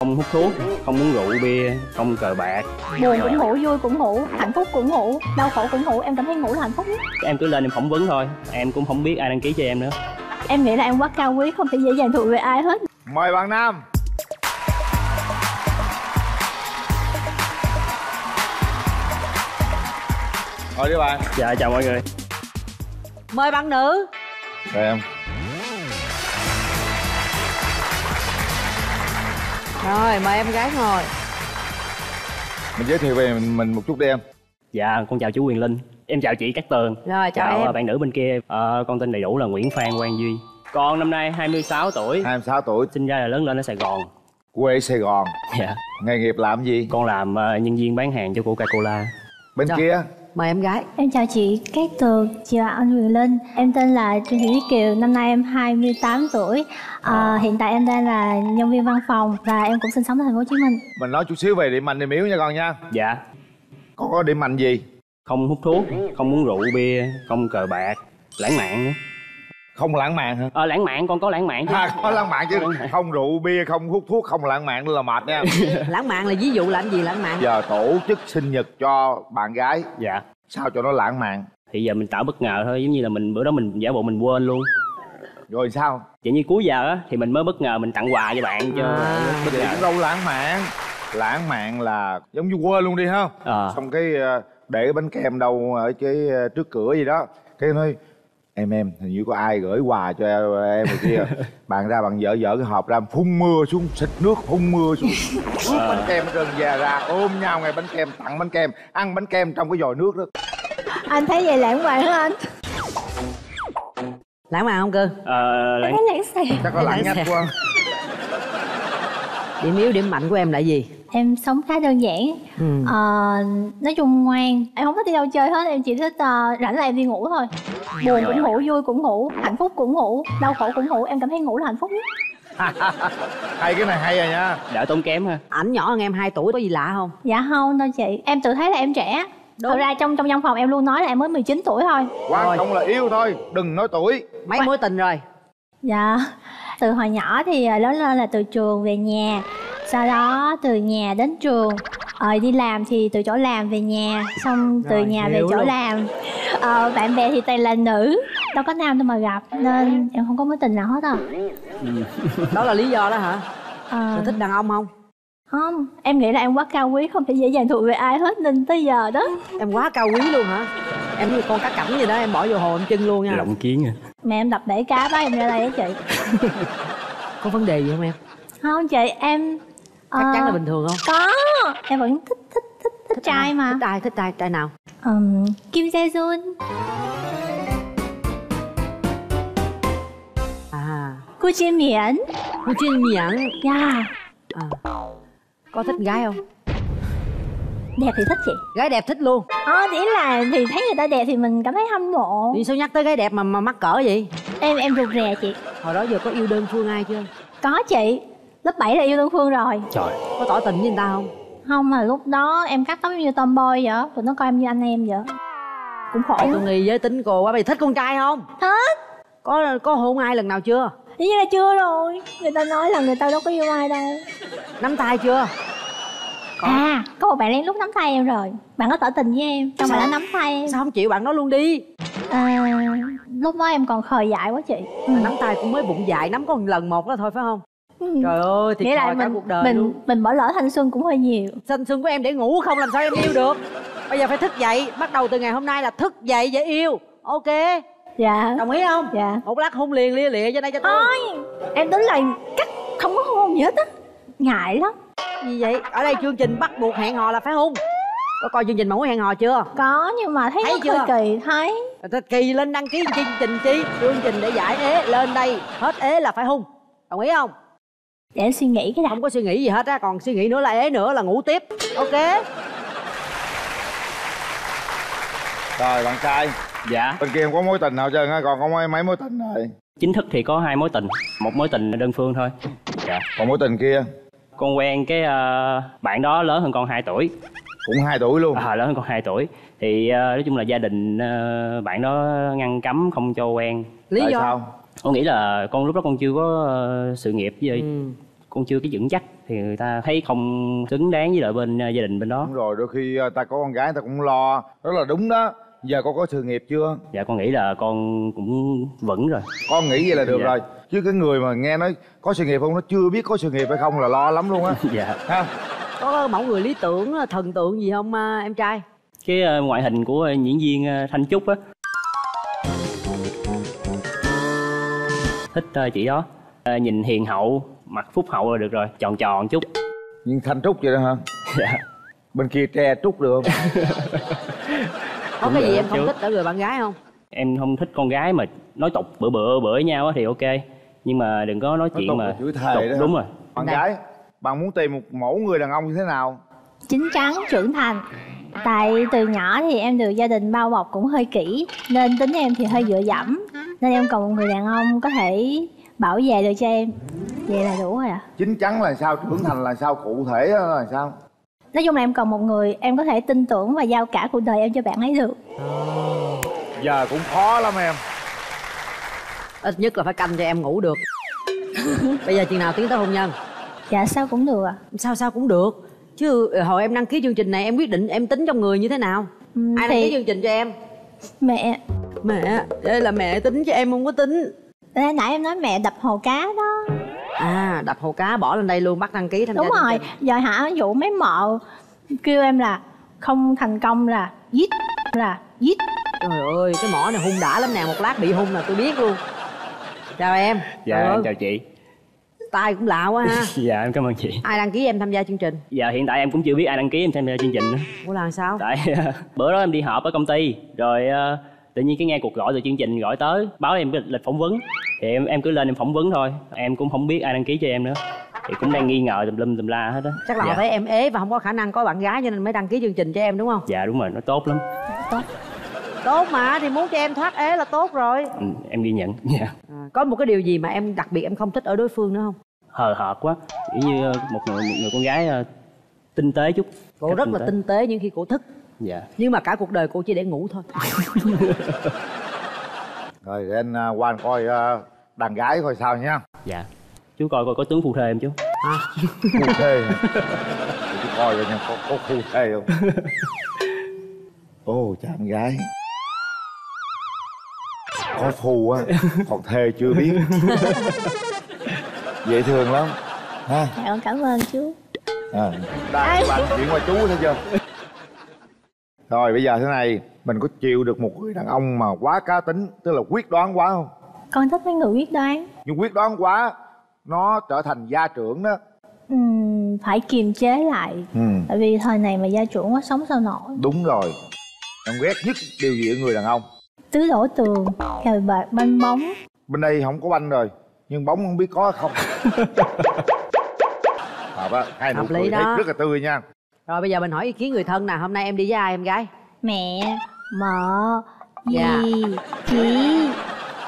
không hút thuốc không uống rượu bia không cờ bạc. Buồn cũng ngủ vui cũng ngủ hạnh phúc cũng ngủ đau khổ cũng ngủ em cảm thấy ngủ là hạnh phúc nhất. Em cứ lên em phỏng vấn thôi em cũng không biết ai đăng ký cho em nữa. Em nghĩ là em quá cao quý không thể dễ dàng thuộc về ai hết. Mời bạn nam. Ngồi đi bạn. Dạ chào mọi người. Mời bạn nữ. Chào em rồi mời em gái ngồi. Mình giới thiệu về mình, mình một chút đi em. Dạ con chào chú quyền linh. Em chào chị cát tường. Rồi chào, chào em. bạn nữ bên kia. Ờ, con tên đầy đủ là nguyễn phan quang duy. Con năm nay 26 tuổi. 26 tuổi. Sinh ra là lớn lên ở sài gòn. Quê Sài Gòn. Dạ. Nghề nghiệp làm gì? Con làm ờ, nhân viên bán hàng cho coca cola Bên Rồi. kia mời em gái. Em chào chị Cát Tường. Chị là anh Huyền Linh. Em tên là Trương Thị Tuyết Kiều. Năm nay em 28 tuổi. À, hiện tại em đang là nhân viên văn phòng và em cũng sinh sống ở thành phố Hồ Chí Minh. Mình nói chút xíu về điểm mạnh điểm yếu nha con nha. Dạ. Con có điểm mạnh gì? Không hút thuốc không uống rượu bia không cờ bạc lãng mạn nữa Không lãng mạn hả? Ờ lãng mạn con có lãng mạn chứ. À, có lãng mạn chứ. Không rượu bia, không hút thuốc, không lãng mạn nữa là mệt nha. Lãng mạn là ví dụ là cái gì lãng mạn? Giờ tổ chức sinh nhật cho bạn gái. Dạ. Sao cho nó lãng mạn? Thì giờ mình tạo bất ngờ thôi giống như là mình bữa đó mình giả bộ mình quên luôn. Rồi sao? Chỉ như cuối giờ á thì mình mới bất ngờ mình tặng quà cho bạn cho À. bất ngờ. Đâu lãng mạn. Lãng mạn là giống như quên luôn đi ha. Ờ. Xong cái ờ, để cái bánh kem đâu ở cái ờ, trước cửa gì đó. Cái nói Em em hình như có ai gửi quà cho em, rồi kia. Bạn ra bạn dở dở cái hộp ra phun mưa xuống Xịt nước phun mưa xuống. Ướp bánh kem rừng già ra ôm nhau ngày bánh kem tặng bánh kem Ăn bánh kem trong cái vòi nước đó. Anh thấy vậy lãng mạn hả anh? Lãng mạn không cưng ờ lãng lãng xẹt Chắc có lạnh Lãng nhách quá. Điểm yếu điểm mạnh của em là gì em sống khá đơn giản. Ừ. Ờ, nói chung ngoan. Em không thích đi đâu chơi hết em chỉ thích uh, rảnh là em đi ngủ thôi. Buồn cũng ngủ vui cũng ngủ hạnh phúc cũng ngủ đau khổ cũng ngủ. Em cảm thấy ngủ là hạnh phúc nhất. Hay cái này hay rồi nha. Đỡ tốn kém ha. Ảnh nhỏ hơn em 2 tuổi có gì lạ không? Dạ không đâu chị. Em tự thấy là em trẻ. Đúng. thật ra trong trong văn phòng em luôn nói là em mới 19 tuổi thôi. Quan trọng là yêu thôi Đừng nói tuổi. Mấy mối tình rồi? Dạ. Từ hồi nhỏ thì à, lớn lên là từ trường về nhà sau đó từ nhà đến trường. Ờ, đi làm thì từ chỗ làm về nhà xong từ Rồi, nhà về hiểu chỗ luôn. làm. Ờ, bạn bè thì toàn là nữ đâu có nam đâu mà gặp nên em không có mối tình nào hết à. Đó là lý do đó hả? Ờ, thích đàn ông không? Không em nghĩ là em quá cao quý không thể dễ dàng thuộc về ai hết nên tới giờ đó. Em quá cao quý luôn hả? Em như con cá cảnh vậy đó em bỏ vô hồ em chân luôn nha. Lộng kiến à mẹ em đập bể cá bắt em ra đây á chị. Có vấn đề gì không em? Không chị em chắc chắn là ờ, bình thường không? có. Em vẫn thích thích thích thích trai mà. Thích ai? Thích trai trai nào? Ừm, Kim Jae Jun, à. Cô Jin Miễn, cô chuyên miệng dạ. À. có thích gái không? Đẹp thì thích chị. gái đẹp thích luôn. Ờ, ý là thì thấy người ta đẹp thì mình cảm thấy hâm mộ. vì sao nhắc tới gái đẹp mà mà mắc cỡ vậy? Em em rụt rè chị. hồi đó giờ có yêu đơn phương ai chưa? Có chị, lớp 7 là yêu đơn phương rồi. trời có tỏ tình với người ta không Không mà lúc đó em cắt tóc như tomboy vậy, tụi nó coi em như anh em vậy. Cũng khổ. tôi nghi giới tính cô quá mày thích con trai không Thích. có có hôn ai lần nào chưa Dĩ nhiên là chưa rồi. Người ta nói là người ta đâu có yêu ai đâu. nắm tay chưa Có. À, có một bạn lén lút nắm tay em rồi. Bạn có tỏ tình với em, xong bạn đã nắm tay em. sao không chịu bạn đó luôn đi À, lúc đó em còn khờ dại quá chị. Ừ. Nắm tay cũng mới bụng dại nắm có một lần một đó thôi phải không Ừ. trời ơi thiệt nghĩa là thòi cả mình cuộc đời mình luôn. mình bỏ lỡ thanh xuân cũng hơi nhiều. Thanh xuân của em để ngủ không làm sao em yêu được. Bây giờ phải thức dậy bắt đầu từ ngày hôm nay là thức dậy để yêu. Ok. Dạ. Đồng ý không? Dạ. Một lát hôn liền lia lịa cho đây cho tôi. Thôi em tính là cắt không có hôn gì hết á. Ngại lắm. Gì vậy? Ở đây chương trình bắt buộc hẹn hò là phải hôn. Có coi chương trình muốn hẹn hò chưa? Có nhưng mà thấy, Thấy nó chưa? hơi kỳ thấy. Kỳ lên đăng ký chương trình chi? Chương trình để giải ế lên đây hết ế là phải hung đồng ý không để em suy nghĩ cái đã. Không có suy nghĩ gì hết á còn suy nghĩ nữa là ế nữa là ngủ tiếp. Ok? Rồi bạn trai. Dạ. Bên kia không có mối tình nào trơn á Còn có mấy, mấy mối tình rồi chính thức thì có hai mối tình. Một mối tình đơn phương thôi. Dạ. Còn mối tình kia? Con quen cái ờ, bạn đó lớn hơn con 2 tuổi. Cũng 2 tuổi luôn. À, lớn hơn con 2 tuổi. Thì ờ, nói chung là gia đình ờ, bạn đó ngăn cấm không cho quen. Lý Tại do? sao? Con nghĩ là con lúc đó con chưa có ờ, sự nghiệp với ừ. Con chưa cái vững chắc thì người ta thấy không xứng đáng với lại bên ờ, gia đình bên đó. Đúng rồi đôi khi ờ, ta có con gái ta cũng lo. Đó là đúng đó. Giờ con có sự nghiệp chưa? Dạ con nghĩ là con cũng vững rồi. Con nghĩ vậy là được Dạ. rồi. Chứ cái người mà nghe nói có sự nghiệp không nó chưa biết có sự nghiệp hay không là lo lắm luôn á. Dạ. Ha. Có mẫu người lý tưởng thần tượng gì không em trai? Cái ờ, ngoại hình của ờ, diễn viên ờ, thanh trúc á. Thích ờ, chị đó Ờ, nhìn hiền hậu mặt phúc hậu là được rồi tròn tròn chút. Nhưng thanh trúc vậy đó hả? Dạ. Bên kia tre trúc được không? Có cái gì em không chứ. thích ở người bạn gái không? Em không thích con gái mà nói tục bữa bữa bữa với nhau á thì ok. Nhưng mà đừng có nói Nói chuyện tục mà chửi thề tục, đó. đúng rồi. Bạn Đây. gái bạn muốn tìm một mẫu người đàn ông như thế nào? Chín chắn trưởng thành. Tại từ nhỏ thì em được gia đình bao bọc cũng hơi kỹ nên tính em thì hơi dựa dẫm. Nên em cần một người đàn ông có thể bảo vệ được cho em. Vậy là đủ rồi ạ. Chín chắn là sao trưởng thành là sao cụ thể là sao? Nói chung là em cần một người em có thể tin tưởng và giao cả cuộc đời em cho bạn ấy được. Giờ cũng khó lắm em. Ít nhất là phải canh cho em ngủ được. Bây giờ chừng nào tiến tới hôn nhân? Dạ sao cũng được ạ. Sao sao cũng được. Chứ ờ, hồi em đăng ký chương trình này em quyết định em tính trong người như thế nào? Ừm, ai đăng thì ký chương trình cho em? mẹ. Mẹ đây là mẹ tính cho em không có tính nãy nãy em nói mẹ đập hồ cá đó. À đập hồ cá bỏ lên đây luôn bắt đăng ký tham gia đúng chương rồi giờ hả vụ mấy mợ kêu em là không thành công là giết là giết. Trời ơi cái mỏ này hung đã lắm nè một lát bị hung là tôi biết luôn. Chào em. Dạ ơi, em chào chị. Tay cũng lạ quá ha. Dạ em cảm ơn chị. Ai đăng ký em tham gia chương trình? Dạ hiện tại em cũng chưa biết ai đăng ký em tham gia chương trình nữa. Ủa là sao? Tại bữa đó em đi họp ở công ty rồi ờ, tự nhiên cái nghe cuộc gọi từ chương trình gọi tới báo em cái lịch phỏng vấn. Thì em em cứ lên em phỏng vấn thôi. Em cũng không biết ai đăng ký cho em nữa. Thì cũng đang nghi ngờ tùm lum tùm la hết á. Chắc là dạ. thấy em ế và không có khả năng có bạn gái cho nên mới đăng ký chương trình cho em đúng không? Dạ đúng rồi. Nó tốt lắm. Tốt. Mà thì muốn cho em thoát ế là tốt rồi. Ừ, em ghi nhận. Dạ. À, có một cái điều gì mà em đặc biệt em không thích ở đối phương nữa không? Hờ hợt quá. Kiểu như ờ, một người một người con gái ờ, tinh tế chút. Cô Cách rất là tinh tế những khi cô thức dạ. Nhưng mà cả cuộc đời cô chỉ để ngủ thôi. Rồi để anh uh, qua anh coi ờ, đàn gái coi sao nhá dạ. Chú coi coi có tướng phu thê em chú? À, hả? Để tôi coi coi nha có, có phu thê không? Cha em gái. Có phu á còn thê chưa biết. Dễ thương lắm. Ha. Dạ con cảm ơn chú. À, đang bạn chuyện qua chú thấy chưa rồi bây giờ thế này mình có chịu được một người đàn ông mà quá cá tính tức là quyết đoán quá không? Con thích mấy người quyết đoán. Nhưng quyết đoán quá nó trở thành gia trưởng đó. Ừm, phải kiềm chế lại. Ừ tại vì thời này mà gia trưởng quá sống sao nổi. Đúng rồi. Em ghét nhất điều gì ở người đàn ông? Tứ đổ tường cờ bạc banh bóng. Bên đây không có banh rồi nhưng bóng không biết có không. Hợp á hai nụ cười thấy đó. rất là tươi nha rồi bây giờ mình hỏi ý kiến người thân nào hôm nay em đi với ai em gái mẹ mợ Dạ. dì chị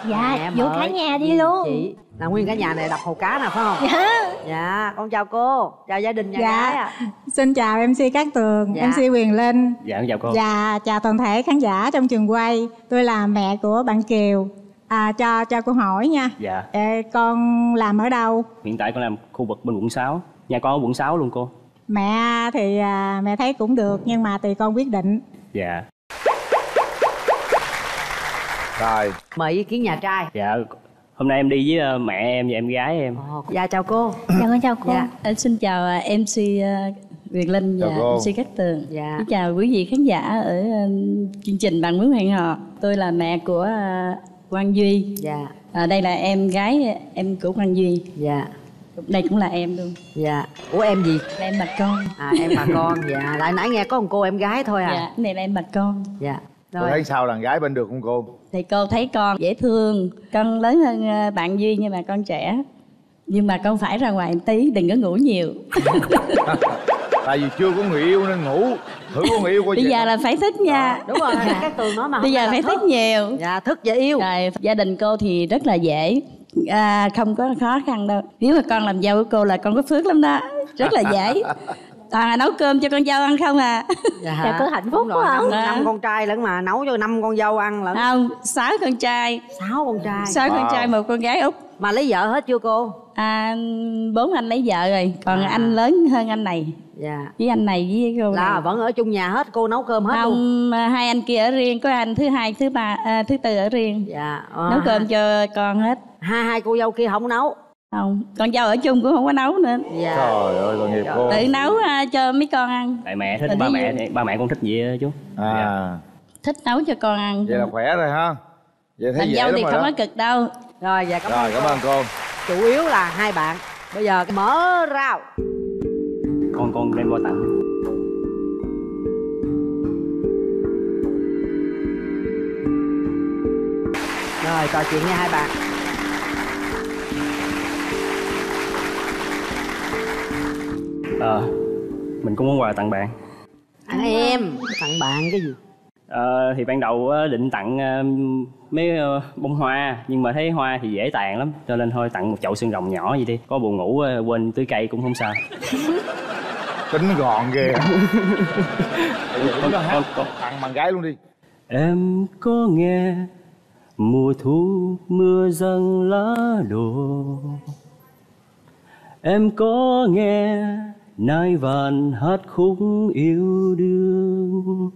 dạ Mẹ, vô mợ, cả nhà đi luôn chị là nguyên cả nhà này đập hồ cá nào phải không dạ dạ con chào cô chào gia đình nhà Dạ. gái ạ Xin chào MC Cát Tường, Dạ. MC Quyền Linh dạ em chào cô và chào toàn thể khán giả trong trường quay. Tôi là mẹ của bạn Kiều. À, cho cho cô hỏi nha. dạ Ê, con làm ở đâu? hiện tại con làm khu vực bên quận 6 nhà con ở quận 6 luôn cô Mẹ thì à, mẹ thấy cũng được nhưng mà tùy con quyết định. dạ rồi mời ý kiến nhà trai dạ hôm nay em đi với ờ, mẹ em và em gái em Ồ, dạ chào cô dạ con chào cô dạ Em xin chào à, MC à, Việt Linh Chào và cô. MC Cát Tường. Dạ. Xin chào quý vị khán giả ở um, chương trình Bạn Muốn Hẹn Hò. Tôi là mẹ của à, Quang Duy. dạ À, đây là em gái em của Quang Duy. dạ Đây cũng là em luôn. dạ ủa em gì Là em bà con. à em bà con dạ lại nãy nghe có một cô em gái thôi Dạ, à cái này là em bà con. dạ rồi thấy sao đàn gái bên được không cô Thì cô thấy con dễ thương, con lớn hơn à, bạn Duy nhưng mà con trẻ. Nhưng mà con phải ra ngoài một tí, đừng có ngủ nhiều. tại vì chưa có người yêu nên ngủ thử có người yêu coi Bây giờ là phải thích nha. đúng rồi các tường nói mà Bây giờ phải là thích nhiều. dạ thức và yêu Rồi, gia đình cô thì rất là dễ à, không có khó khăn đâu. Nếu mà con làm dâu của cô là con có phước lắm đó. Rất là dễ. toàn là nấu cơm cho con dâu ăn không à? Dạ, cứ hạnh phúc Đúng rồi, quá năm, à. năm con trai lẫn mà nấu cho năm con dâu ăn lẫn không sáu con trai. Sáu con trai. Sáu con trai một con gái út mà lấy vợ hết chưa cô? À, bốn anh lấy vợ rồi còn À. anh lớn hơn anh này. Dạ. Với anh này với cô là này. vẫn ở chung nhà hết cô nấu cơm hết luôn. Không à, hai anh kia ở riêng có anh thứ hai thứ ba à, thứ tư ở riêng. Dạ à, nấu cơm cho con hết. Hai hai cô dâu kia không nấu không con dâu ở chung cũng không có nấu nữa. Dạ. Trời ơi tội nghiệp cô. Tự nấu à, cho mấy con ăn. Tại mẹ thích Rồi ba mẹ thì ba mẹ cũng thích vậy á chú. À. Thích nấu cho con ăn. Vậy là khỏe rồi ha. Vậy thấy làm dễ dâu thì không đó. có cực đâu. Rồi dạ cảm rồi ơn cảm cô. ơn cô. Chủ yếu là hai bạn. Bây giờ mở rau con con đem qua tặng. Rồi trò chuyện nha hai bạn ờ mình cũng muốn quà tặng bạn. Tặng em. Tặng bạn cái gì? Ờ, thì ban đầu á, định tặng ờ, mấy ờ, bông hoa nhưng mà thấy hoa thì dễ tàn lắm cho nên thôi tặng một chậu xương rồng nhỏ vậy đi. Có buồn ngủ ờ, quên tưới cây cũng không sao. Tính gọn ghê. Con, con, con, tặng bạn gái luôn đi. Em có nghe mùa thu mưa răng lá đổ em có nghe nai vàng hát khúc yêu đương.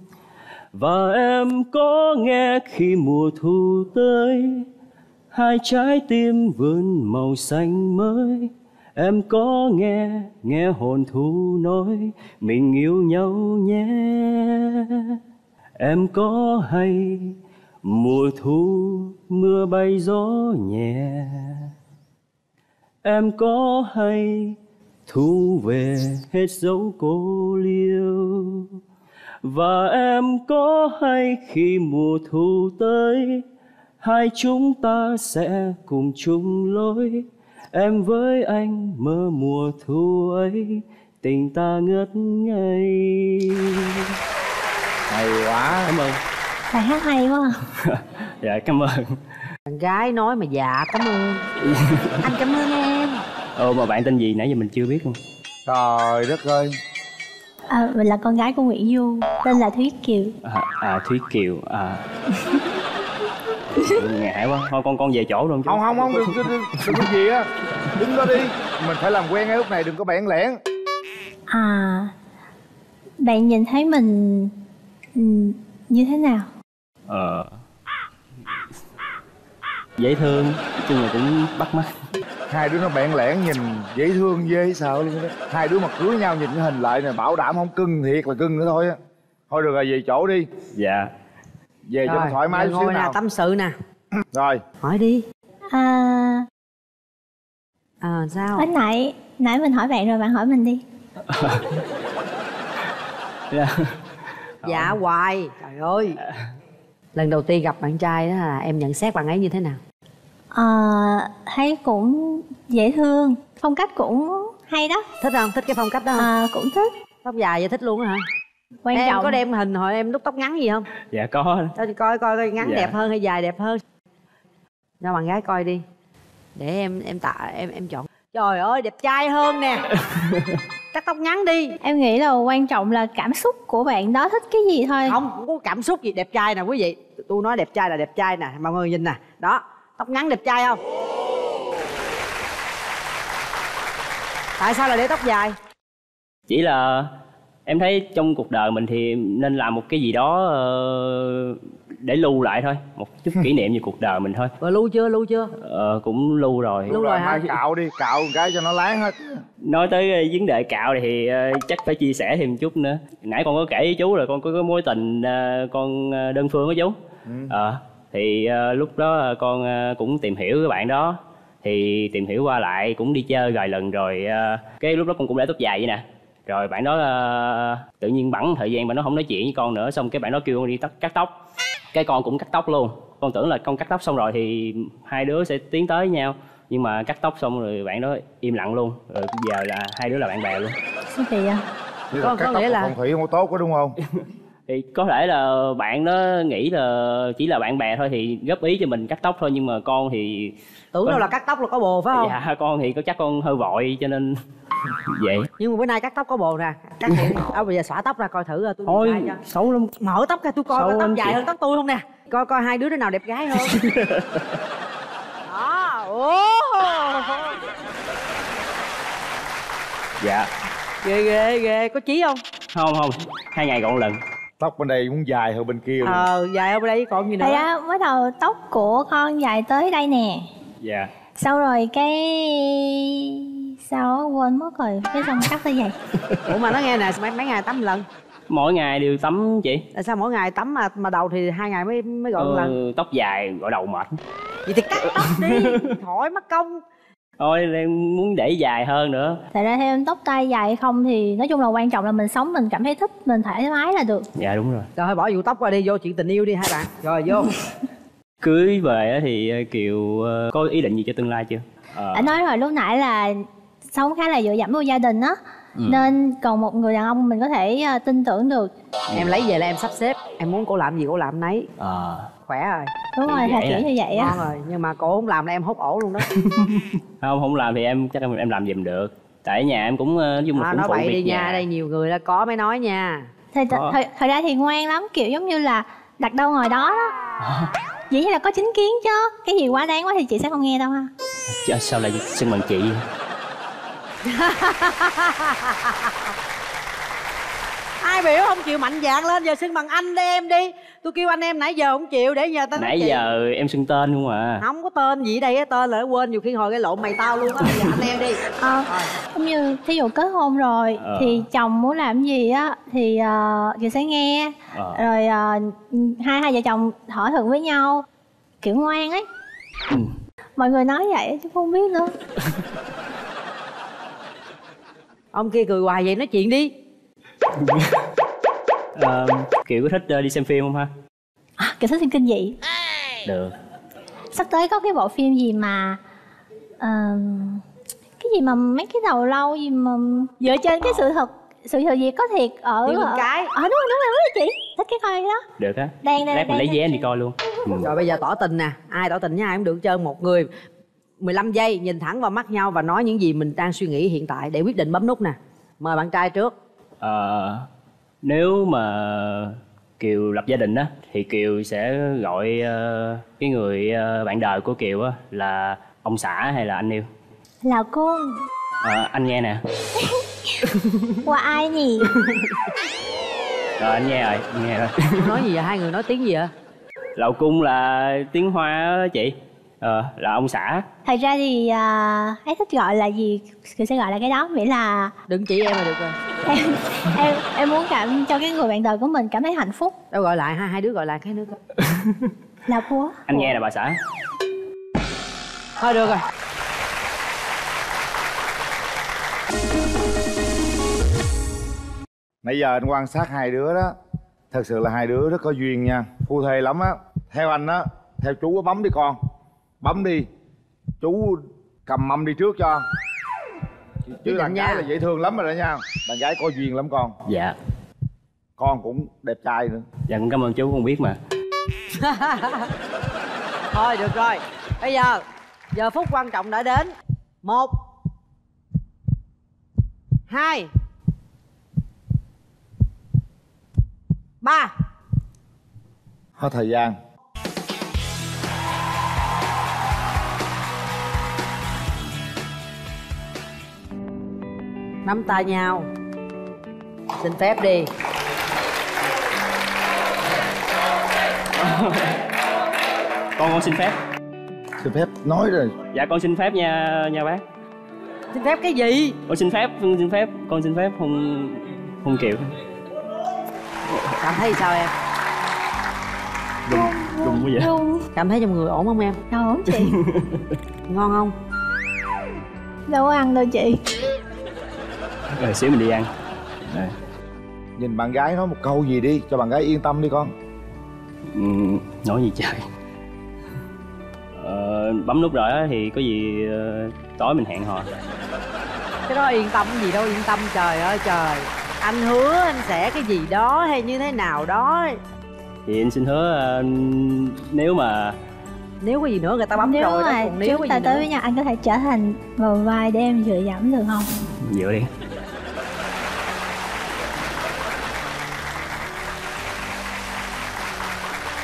Và em có nghe khi mùa thu tới, hai trái tim vươn màu xanh mới. Em có nghe nghe hồn thu nói, mình yêu nhau nhé. Em có hay, mùa thu, mưa bay gió nhẹ. Em có hay thu về hết dấu cô liêu. Và em có hay khi mùa thu tới hai chúng ta sẽ cùng chung lối. Em với anh mơ mùa thu ấy tình ta ngất ngây. Hay quá. Cảm ơn. Bài hát hay quá à. dạ cảm ơn. Bạn gái nói mà dạ cảm ơn. Anh cảm ơn em Ồ mà bạn tên gì? Nãy giờ mình chưa biết luôn. Trời đất ơi. À, mình là con gái của Nguyễn Du tên là Thúy Kiều. À, à Thúy Kiều à. Ngại quá thôi con con về chỗ luôn chứ. Không không không đừng đừng đừng, đừng có gì á. Đứng đó đi. Mình phải làm quen ngay lúc này đừng có bẽn lẽn à bạn nhìn thấy mình ừm, như thế nào? Ờ. Dễ thương chung là cũng bắt mắt hai đứa nó bẽn lẽn nhìn dễ thương ghê sợ luôn đó. Hai đứa mà cưới nhau nhìn cái hình lại này bảo đảm không cưng thiệt là cưng nữa thôi á. Thôi được rồi về chỗ đi. Dạ. Về cho nó thoải mái xíu nè nào. tâm sự nè. Rồi. Hỏi đi. À. À sao? Hồi nãy nãy mình hỏi bạn rồi bạn hỏi mình đi. Dạ. dạ hoài. Trời ơi. Lần đầu tiên gặp bạn trai đó là em nhận xét bạn ấy như thế nào à, thấy cũng dễ thương. Phong cách cũng hay đó. Thích không? Thích cái phong cách đó không? À, cũng thích. Tóc dài vậy thích luôn á hả? Quan em trọng. có đem hình hồi em lúc tóc ngắn gì không? Dạ có. Cho chị coi coi coi ngắn Dạ. đẹp hơn hay dài đẹp hơn. Cho bạn gái coi đi. Để em em tạ em em chọn. Trời ơi đẹp trai hơn nè. Cắt tóc ngắn đi. Em nghĩ là quan trọng là cảm xúc của bạn đó thích cái gì thôi. Không không có cảm xúc gì đẹp trai nè quý vị. Tôi nói đẹp trai là đẹp trai nè mọi người nhìn nè. Đó tóc ngắn đẹp trai không? Tại sao là để tóc dài? Chỉ là em thấy trong cuộc đời mình thì nên làm một cái gì đó ờ, để lưu lại thôi một chút kỷ niệm về cuộc đời mình thôi. Rồi lưu chưa lưu chưa? Ờ, cũng lưu rồi. Lưu rồi hả? mai cạo đi cạo một cái cho nó láng hết. Nói tới ờ, vấn đề cạo thì ờ, chắc phải chia sẻ thêm chút nữa. Nãy con có kể với chú là con có cái mối tình ờ, con ờ, đơn phương với chú. Ờ thì ờ, lúc đó ờ, con ờ, cũng tìm hiểu cái bạn đó. Thì tìm hiểu qua lại cũng đi chơi vài lần rồi ờ, cái lúc đó con cũng để tóc dài vậy nè. Rồi bạn đó ờ, tự nhiên bẵng thời gian bạn nó không nói chuyện với con nữa xong cái bạn đó kêu con đi tóc, cắt tóc. Cái con cũng cắt tóc luôn. Con tưởng là con cắt tóc xong rồi thì hai đứa sẽ tiến tới nhau. Nhưng mà cắt tóc xong rồi bạn đó im lặng luôn. Rồi giờ là hai đứa là bạn bè luôn. Sao kỳ Thế Có- có tóc nghĩa là là- phong thủy không có tốt quá đúng không thì có thể là bạn đó nghĩ là chỉ là bạn bè thôi thì góp ý cho mình cắt tóc thôi nhưng mà con thì tưởng đâu là cắt tóc là có bồ phải không? Dạ con thì có chắc con hơi vội cho nên vậy. Nhưng mà bữa nay cắt tóc có bồ nè. Cắt đi à, bây giờ xõa tóc ra coi thử rồi tôi thôi cho. xấu lắm. Mở tóc ra tôi coi Xấu coi tóc dài chị. hơn tóc tôi không nè. Coi coi hai đứa đứa nào đẹp gái hơn. Đó ồ. Dạ. Ghê ghê ghê. Có chí không? Không không. Hai ngày gọn lần tóc bên đây cũng dài hơn bên kia nữa. ờ dài hơn đây còn gì nữa. Ra mới đầu tóc của con dài tới đây nè. Dạ. Sau rồi cái... Sao quên mất rồi. Cái xong cắt tới vậy. Ủa mà nó nghe nè mấy, mấy ngày tắm một lần? Mỗi ngày đều tắm chị. Tại sao mỗi ngày tắm mà mà đầu thì hai ngày mới mới gọn một lần? Tóc dài gội đầu mệt. Vậy thì cắt tóc đi khỏi mất công thôi em muốn để dài hơn nữa. Thật ra theo em tóc tai dài hay không thì nói chung là quan trọng là mình sống mình cảm thấy thích mình thoải mái là được. Dạ đúng rồi. Rồi thôi bỏ vụ tóc qua đi vô chuyện tình yêu đi hai bạn. Rồi vô. Cưới về á thì ờ, kiều ờ, có ý định gì cho tương lai chưa? Ờ, Anh nói rồi lúc nãy là sống khá là dựa dẫm vào gia đình á Nên còn một người đàn ông mình có thể ờ, tin tưởng được. Em lấy về là em sắp xếp. Em muốn cô làm gì cô làm nấy. Ờ, khỏe rồi. Đúng rồi, là Vậy kiểu à? như vậy á. Rồi nhưng mà cô không làm là em hốt ổ luôn đó. Không không làm thì em chắc em, em làm giùm được. Tại nhà em cũng ờ, nói chung là à, cũng nói phụ bậy việc đi nhà. nha đây nhiều người là có mới nói nha. Thật, Có. thật, thật ra thì ngoan lắm kiểu giống như là đặt đâu ngồi đó đó. Dĩ nhiên là có chính kiến chứ. Cái gì quá đáng quá thì chị sẽ không nghe đâu ha. Chứ sao lại xưng bằng chị? ai biểu không chịu mạnh dạn lên giờ xưng bằng anh đi em đi. Tôi kêu anh em nãy giờ không chịu để giờ tao nói nãy giờ em xưng tên không à? Không có tên gì ở đây á tên là nó quên nhiều khi hồi cái lộn mày tao luôn á Bây giờ anh em đi. Ờ, giống như thí dụ kết hôn rồi Ờ. thì chồng muốn làm gì á thì uh, chị sẽ nghe. Ờ. rồi ờ, hai hai vợ chồng thỏa thuận với nhau kiểu ngoan ấy. Ừ. mọi người nói vậy chứ không biết nữa ông kia cười hoài vậy nói chuyện đi. Ờ, kiểu có thích ờ, đi xem phim không ha? À, kiểu thích phim kinh dị được. Sắp tới có cái bộ phim gì mà ờm, cái gì mà mấy cái đầu lâu gì mà dựa trên cái sự thật sự thật gì có thiệt ở Linh ở- Cái. ờ đúng rồi đúng rồi đúng rồi chị. Thích cái coi đó. Được á. Đang- đang- lát mình lấy vé đi coi luôn. Ừ. rồi bây giờ tỏ tình nè. Ai tỏ tình với ai cũng được trơn một người 15 giây nhìn thẳng vào mắt nhau và nói những gì mình đang suy nghĩ hiện tại để quyết định bấm nút nè. Mời bạn trai trước. Ờ, nếu mà kiều lập gia đình á thì kiều sẽ gọi ờ, cái người ờ, bạn đời của kiều á là ông xã hay là anh yêu? Là cô. Ờ, anh nghe nè. Qua ai nhỉ? Rồi anh nghe rồi anh nghe rồi. Nói gì vậy? Hai người nói tiếng gì vậy? Lậu cung là tiếng hoa á chị ờ, là ông xã. Thật ra thì à, ấy thích gọi là gì thì sẽ gọi là cái đó miễn là đừng chỉ em là được rồi. Em em em muốn cảm cho cái người bạn đời của mình cảm thấy hạnh phúc. Đâu gọi lại hai hai đứa gọi lại cái nữa coi. Là bố anh nghe nè bà xã. Thôi được rồi. Nãy giờ anh quan sát hai đứa đó thật sự là hai đứa rất có duyên nha. Phu thê lắm á. Theo anh á theo chú á bấm đi con bấm đi. Chú cầm mâm đi trước cho. Chứ định đàn nha. gái là dễ thương lắm rồi đó nha. Đàn gái có duyên lắm con. Dạ. Con cũng đẹp trai nữa. Dạ con cảm ơn chú con biết mà. Thôi được rồi. Bây giờ giờ phút quan trọng đã đến. Một hai ba. Hết thời gian nắm tay nhau. Xin phép đi. Con con xin phép. Xin phép nói rồi. Dạ con xin phép nha nha bác. Xin phép cái gì? Con xin phép con xin phép con xin phép không không kiều. Cảm thấy sao em? Đùng đùng quá vậy. Rung cảm thấy trong người ổn không em? Đâu không chị. Ngon không? Đâu có ăn đâu chị rồi xíu mình đi ăn. Rồi. nhìn bạn gái nói một câu gì đi cho bạn gái yên tâm đi con. Ừ, nói gì trời ờ, bấm nút rồi á thì có gì ờ, tối mình hẹn hò. Cái đó yên tâm gì đâu yên tâm trời ơi trời. Anh hứa anh sẽ cái gì đó hay như thế nào đó. Thì anh xin hứa ờ, nếu mà nếu có gì nữa người ta bấm nếu rồi đó mà còn nếu chúng ta tới nữa. với nhau anh có thể trở thành bờ vai để em dựa dẫm được không? Dựa đi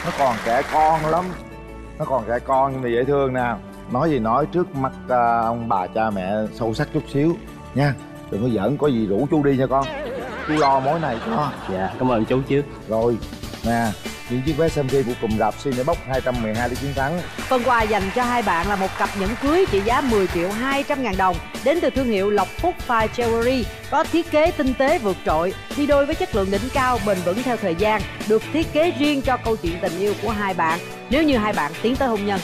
nó còn trẻ con lắm. Nó còn trẻ con nhưng mà dễ thương nè. Nói gì nói trước mắt à, ông bà cha mẹ sâu sắc chút xíu. Nha đừng có giỡn có gì rủ chú đi nha con. Chú lo mối này cho. Dạ cảm ơn chú trước. Rồi nè những chiếc vé xem thi của cùng rạp Cinebox 212 để chiến thắng. Phần quà dành cho hai bạn là một cặp nhẫn cưới trị giá 10 triệu 200 ngàn đồng đến từ thương hiệu Lộc Phúc Fine Jewelry có thiết kế tinh tế vượt trội, đi đôi với chất lượng đỉnh cao bền vững theo thời gian, được thiết kế riêng cho câu chuyện tình yêu của hai bạn. Nếu như hai bạn tiến tới hôn nhân.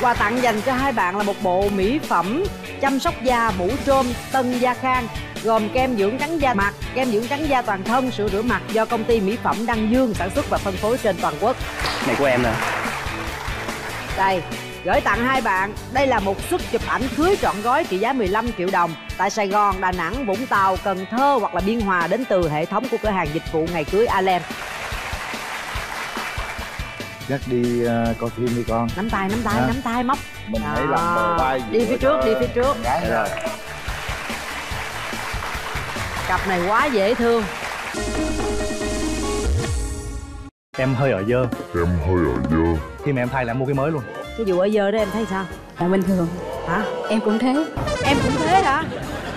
Quà tặng dành cho hai bạn là một bộ mỹ phẩm chăm sóc da mũ trôm Tân Gia Khang gồm kem dưỡng trắng da mặt, kem dưỡng trắng da toàn thân, sữa rửa mặt do công ty mỹ phẩm Đăng Dương sản xuất và phân phối trên toàn quốc. này của em nè Đây, gửi tặng hai bạn, đây là một suất chụp ảnh cưới trọn gói trị giá 15 triệu đồng tại Sài Gòn, Đà Nẵng, Vũng Tàu, Cần Thơ hoặc là Biên Hòa đến từ hệ thống của cửa hàng dịch vụ ngày cưới Alem. dắt đi à, coi phim đi con Nắm tay, nắm tay, À. nắm tay móc. mình hãy làm bờ vai Đi phía trước, đi phía trước. gái rồi Cặp này quá dễ thương. em hơi ở dơ Em hơi ở dơ khi mà em thay lại mua cái mới luôn Cái vụ ở giờ đó em thấy sao? là bình thường Hả? em cũng thế Em cũng thế hả?